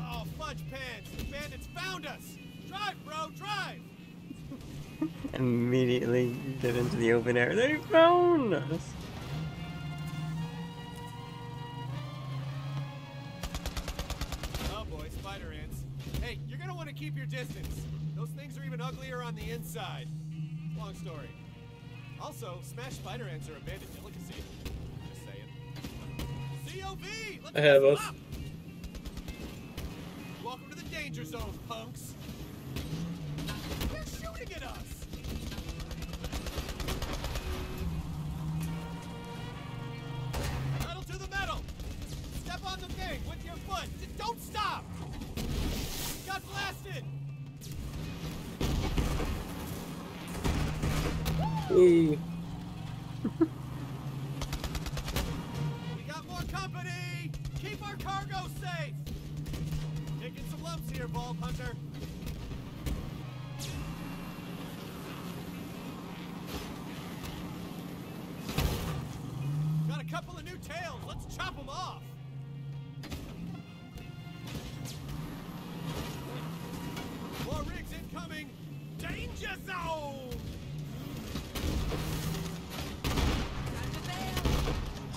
Oh, fudge pants! The bandits found us! Drive, bro, drive! Immediately get into the open air. They found us. Oh boy, spider ants. Hey, you're gonna want to keep your distance. Those things are even uglier on the inside. Long story. Also, smashed spider ants are a bandit delicacy. Just saying. COV! Let's Ahead of us. Welcome to the danger zone, punks! Shooting at us! Metal to the metal! Step on the thing with your foot! Don't stop! Got blasted! Ooh. We got more company! Keep our cargo safe! Taking some lumps here, Vault Hunter. Tails. Let's chop them off. More rigs incoming. Danger zone!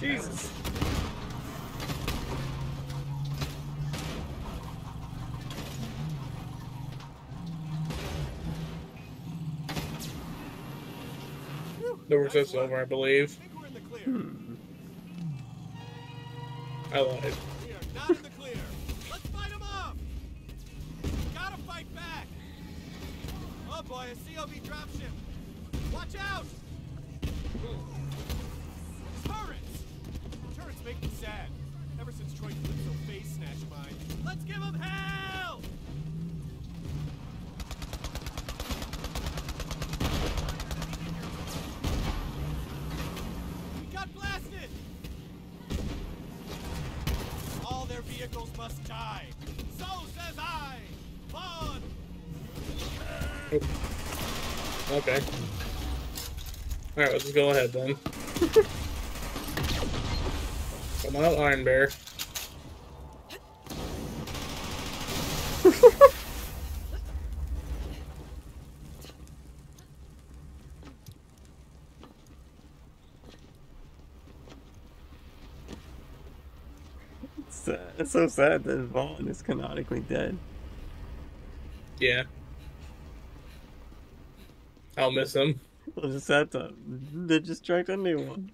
Jesus. The resist's over, I believe. Hmm. I lied. Alright, let's go ahead then. Come on, Iron Bear. It's, uh, it's so sad that Vaughn is canonically dead. Yeah. I'll miss him. We'll just have to distract a new one.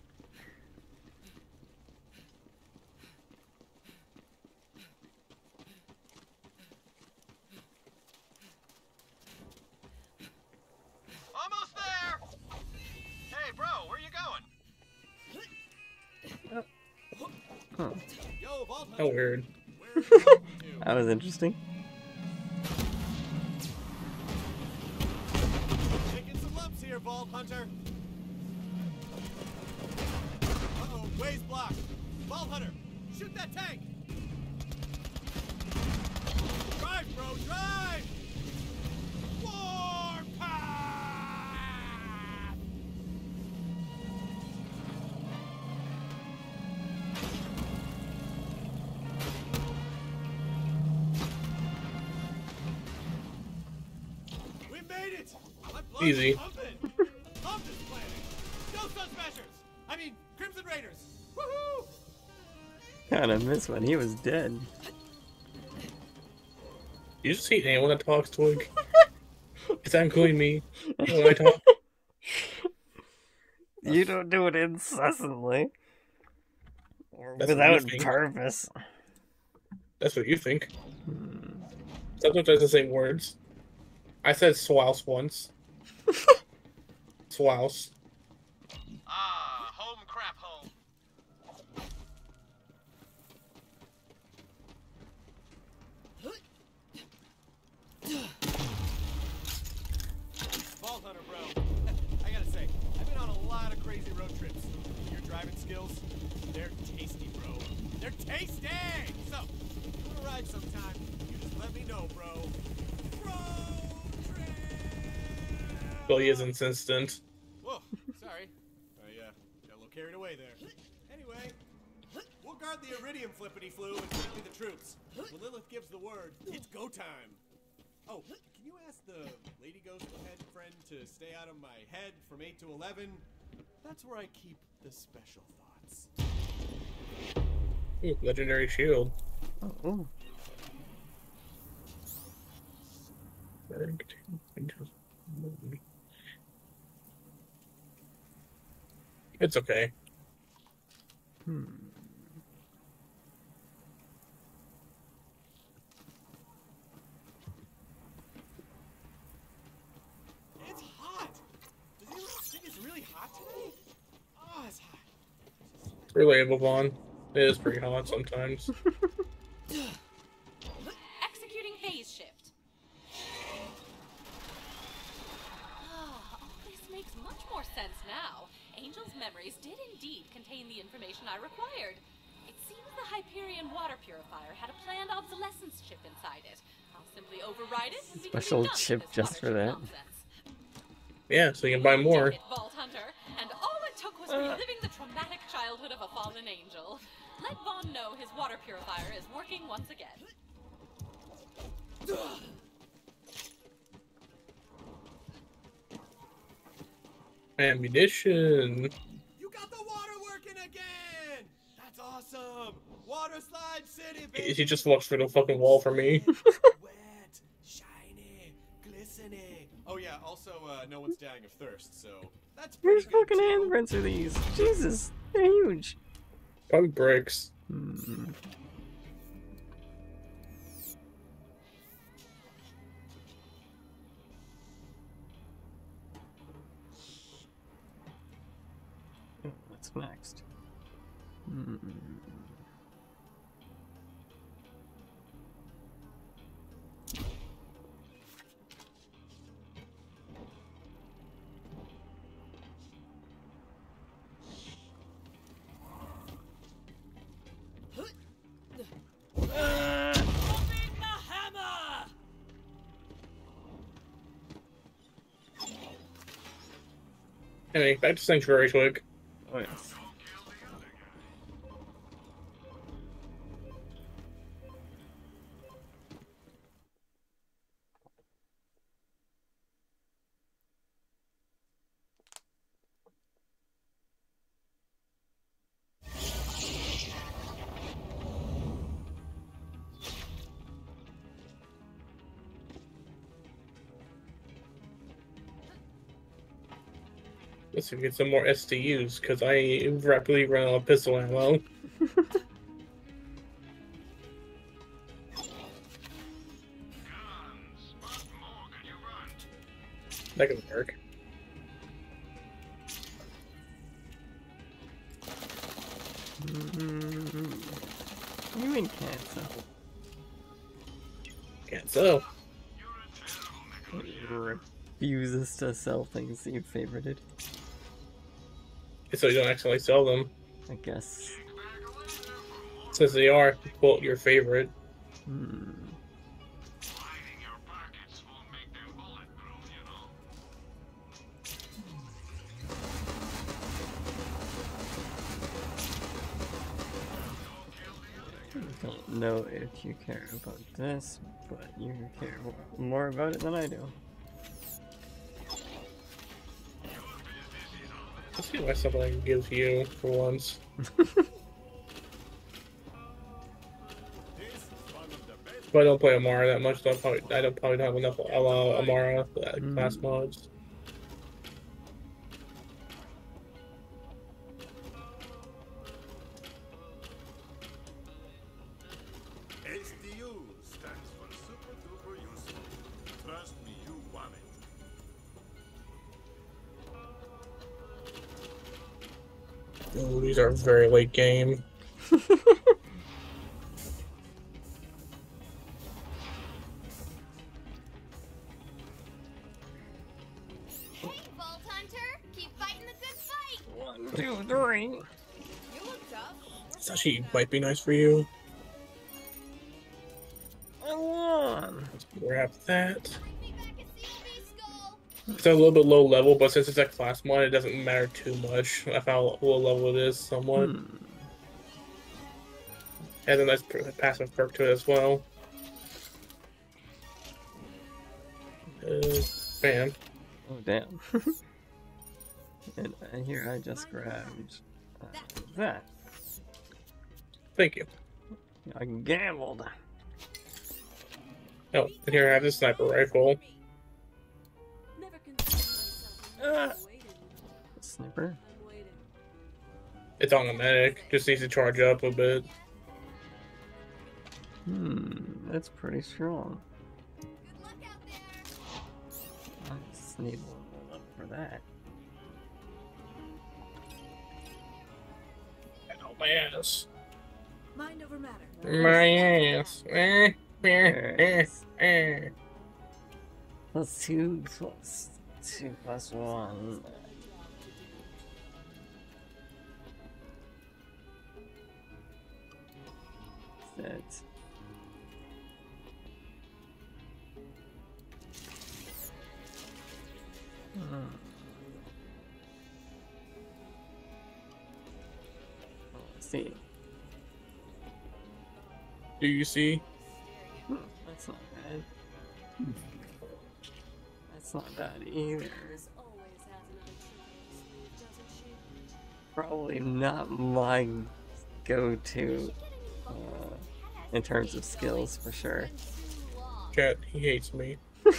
Almost there! Hey, bro, where you going? Huh. Yo, Vault How weird. That was interesting. Vault Hunter. Uh-oh, ways blocked. Vault Hunter, shoot that tank. Drive, bro, drive! Warpath! We made it! My blood is Easy. Mean, Crimson Raiders! Woohoo! Kind of miss when he was dead. You just hate anyone that talks, Twig. Is that including me? When I talk? You don't do it incessantly. Or That's without purpose. That's what you think. Hmm. Sometimes it's the same words. I said swouse once. swouse. Road trips. Your driving skills, they're tasty, bro. They're tasty! So, if you wanna ride sometime, you just let me know, bro. Well, he is insistent. Whoa, sorry. I uh, got a little carried away there. Anyway, we'll guard the Eridium flippity flu and rally the troops. When Lilith gives the word, it's go time. Oh, can you ask the Lady Ghost head friend to stay out of my head from 8 to 11? That's where I keep the special thoughts. Ooh, legendary shield. Oh. It's okay. Hmm. It's hot! Does anyone think it's really hot today? Oh, it's hot. Relatable, Vaughn. It is pretty hot sometimes. Executing phase shift. Ah, all this makes much more sense now. Angel's memories did indeed contain the information I required. It seems the Hyperion water purifier had a planned obsolescence chip inside it. I'll simply override it and we can be Special chip just for that. Yeah, so you can buy more. it, Vault Hunter, and all it took was reliving the traumatic childhood of a fallen angel. Let Vaughn know his water purifier is working once again. Ammunition. You got the water working again! That's awesome! Water slide city, baby! He just walks through the fucking wall for me. Wet, shiny, glistening. Oh yeah, also uh, no one's dying of thirst, so that's Whose pretty good. fucking handprints are these? Jesus, they're huge. Probably bricks. Hmm. Oh, What's next? Hmm. Anyway, back to Sanctuary quick. Oh yes. Let's see if we get some more SDUs, because I rapidly run out of pistol ammo. That can work. Mm, What you mean can't sell? Can't sell. Refuses to sell things that you favorited. So you don't accidentally sell them. I guess. Since they are, quote, your favorite. Hmm. I don't know if you care about this, but you care more about it than I do. Let's see why something I can give you for once. If I don't play Amara that much, though, probably, I don't probably don't have enough uh, Amara uh, class mods. The good fight! One, two, three. You look tough. This actually might be nice for you. I won. Let's grab that. It's a little bit low level, but since it's a class mod, it doesn't matter too much. I found low level it is somewhat. Hmm. Has a nice passive perk to it as well. Uh, bam. Oh damn. and, and here I just grabbed uh, that. Thank you. I gambled. Oh, and here I have this sniper rifle. Uh, sniper. It's on the medic. Just needs to charge up a bit. Hmm, that's pretty strong. I just need one up for that. And all my ass. Mind over matter. My ass. Eh, eh, eh, eh. Let's see who's 2 plus 1. That. See. Do you see? Hmm, that's not bad. Hmm. That's not bad either. Probably not my go-to uh, in terms of skills for sure. Cat, he hates me.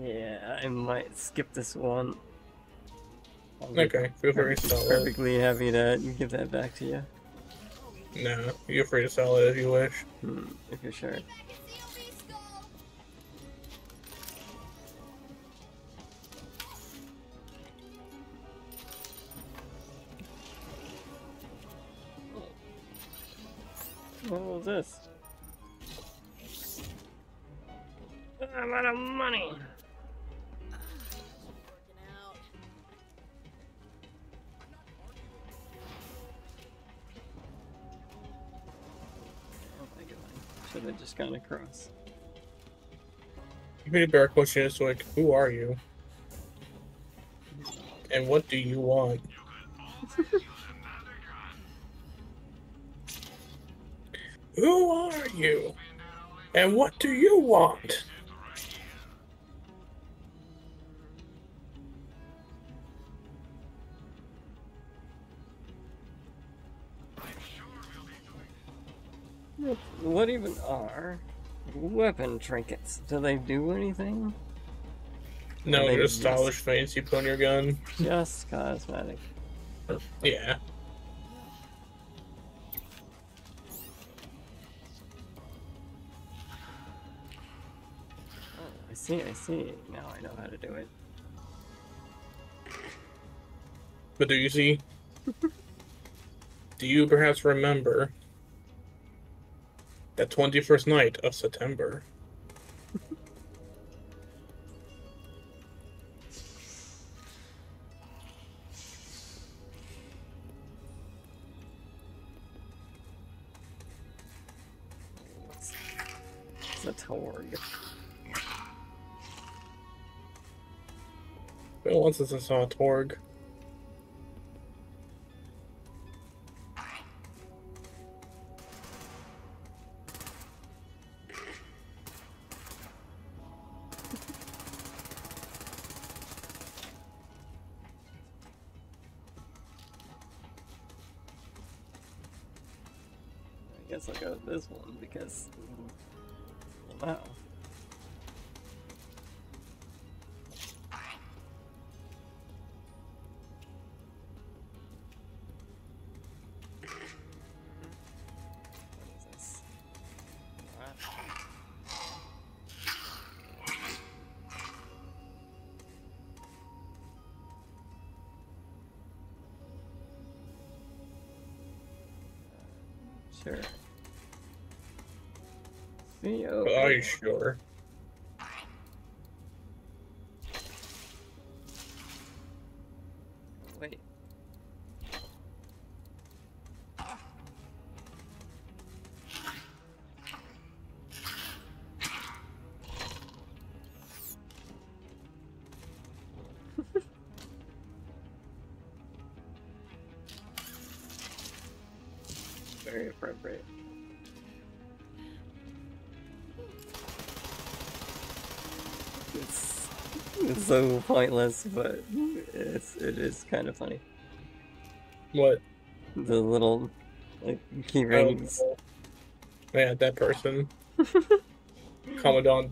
Yeah, I might skip this one. Okay, feel free to sell it. Perfectly happy to give that back to you. No, you're free to sell it if you wish. Hmm, if you're sure. What was this? Gone across. You made a better question is like, who are you? And what do you want? who are you? And what do you want? What even are weapon trinkets? Do they do anything? No, they just stylish things you put on your gun. Just cosmetic. Yeah. Oh, I see, I see. Now I know how to do it. But do you see? do you perhaps remember the 21st night of September? It's a Torgue. Been once since I saw a Torgue. Are you sure? So pointless, but it's it is kind of funny. What? The little like key rings. Oh, yeah, that person. Commandant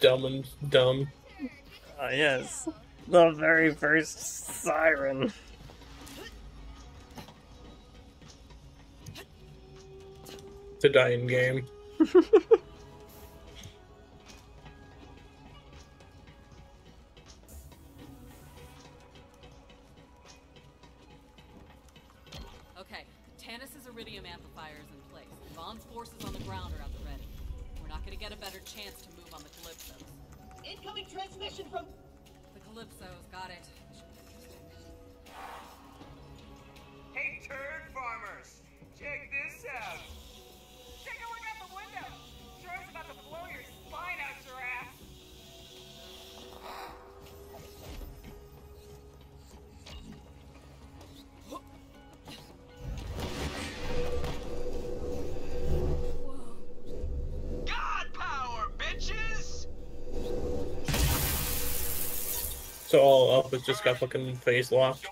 Dumb and Dumb. Ah, yes, the very first siren. It's a dying game. just got fucking phaselocked.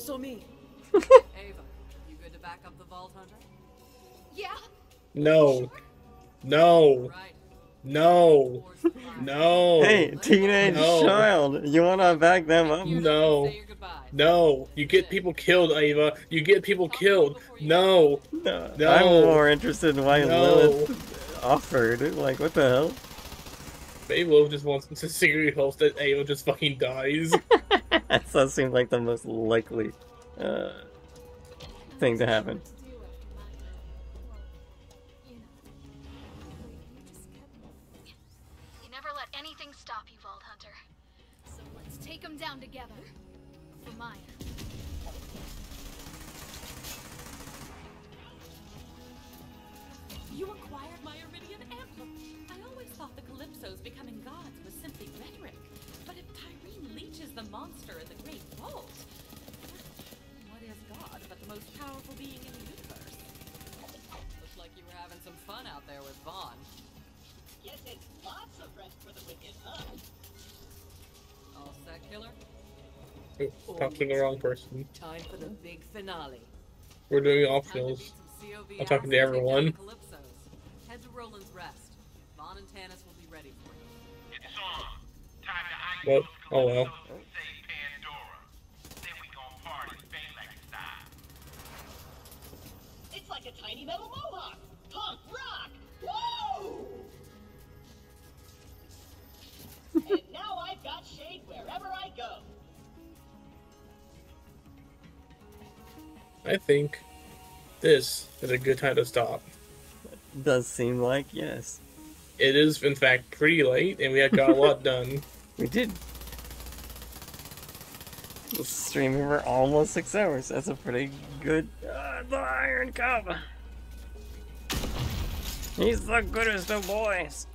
Also me. Ava, you good to back up the Vault Hunter? Yeah. No. No. No. No. Hey, teenage No. child, you wanna back them up? No. No. You get people killed, Ava. You get people killed. No. No. I'm more interested in why No. Lilith offered. Like, what the hell? Ava just wants to secretly hope that Ava just fucking dies. that does seem like the most likely uh, thing to happen. To the wrong person. Time for the big finale. We're doing optionals. I'm talking to everyone. Calypsos. Head to Roland's Rest. Vaughn and Tannis will be ready for you. It's on. Time to Well, oh well. This is a good time to stop. Does seem like yes. It is, in fact, pretty late, and we have got a lot done. We did. Streaming for almost six hours. That's a pretty good. Uh, the Iron Cub. He's the goodest of boys.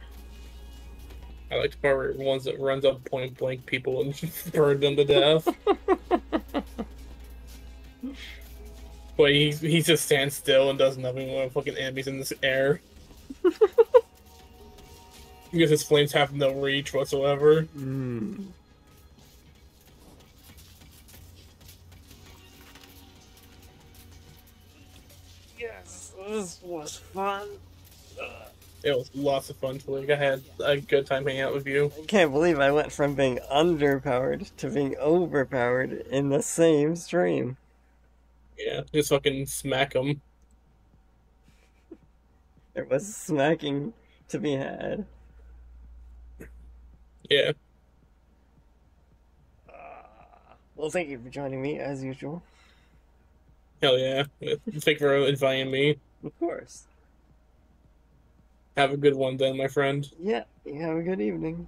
I like the part where ones that runs up point blank people and burn them to death. but he he just stands still and does nothing when fucking enemies in this air. because his flames have no reach whatsoever. Mm. Yes, this was fun. It was lots of fun, Twig. I had a good time hanging out with you. I can't believe I went from being underpowered to being overpowered in the same stream. Yeah, just fucking smack them. There was smacking to be had. Yeah. Uh, well, thank you for joining me as usual. Hell yeah. Thank you for inviting me. Of course. Have a good one then, my friend. Yeah, you have a good evening.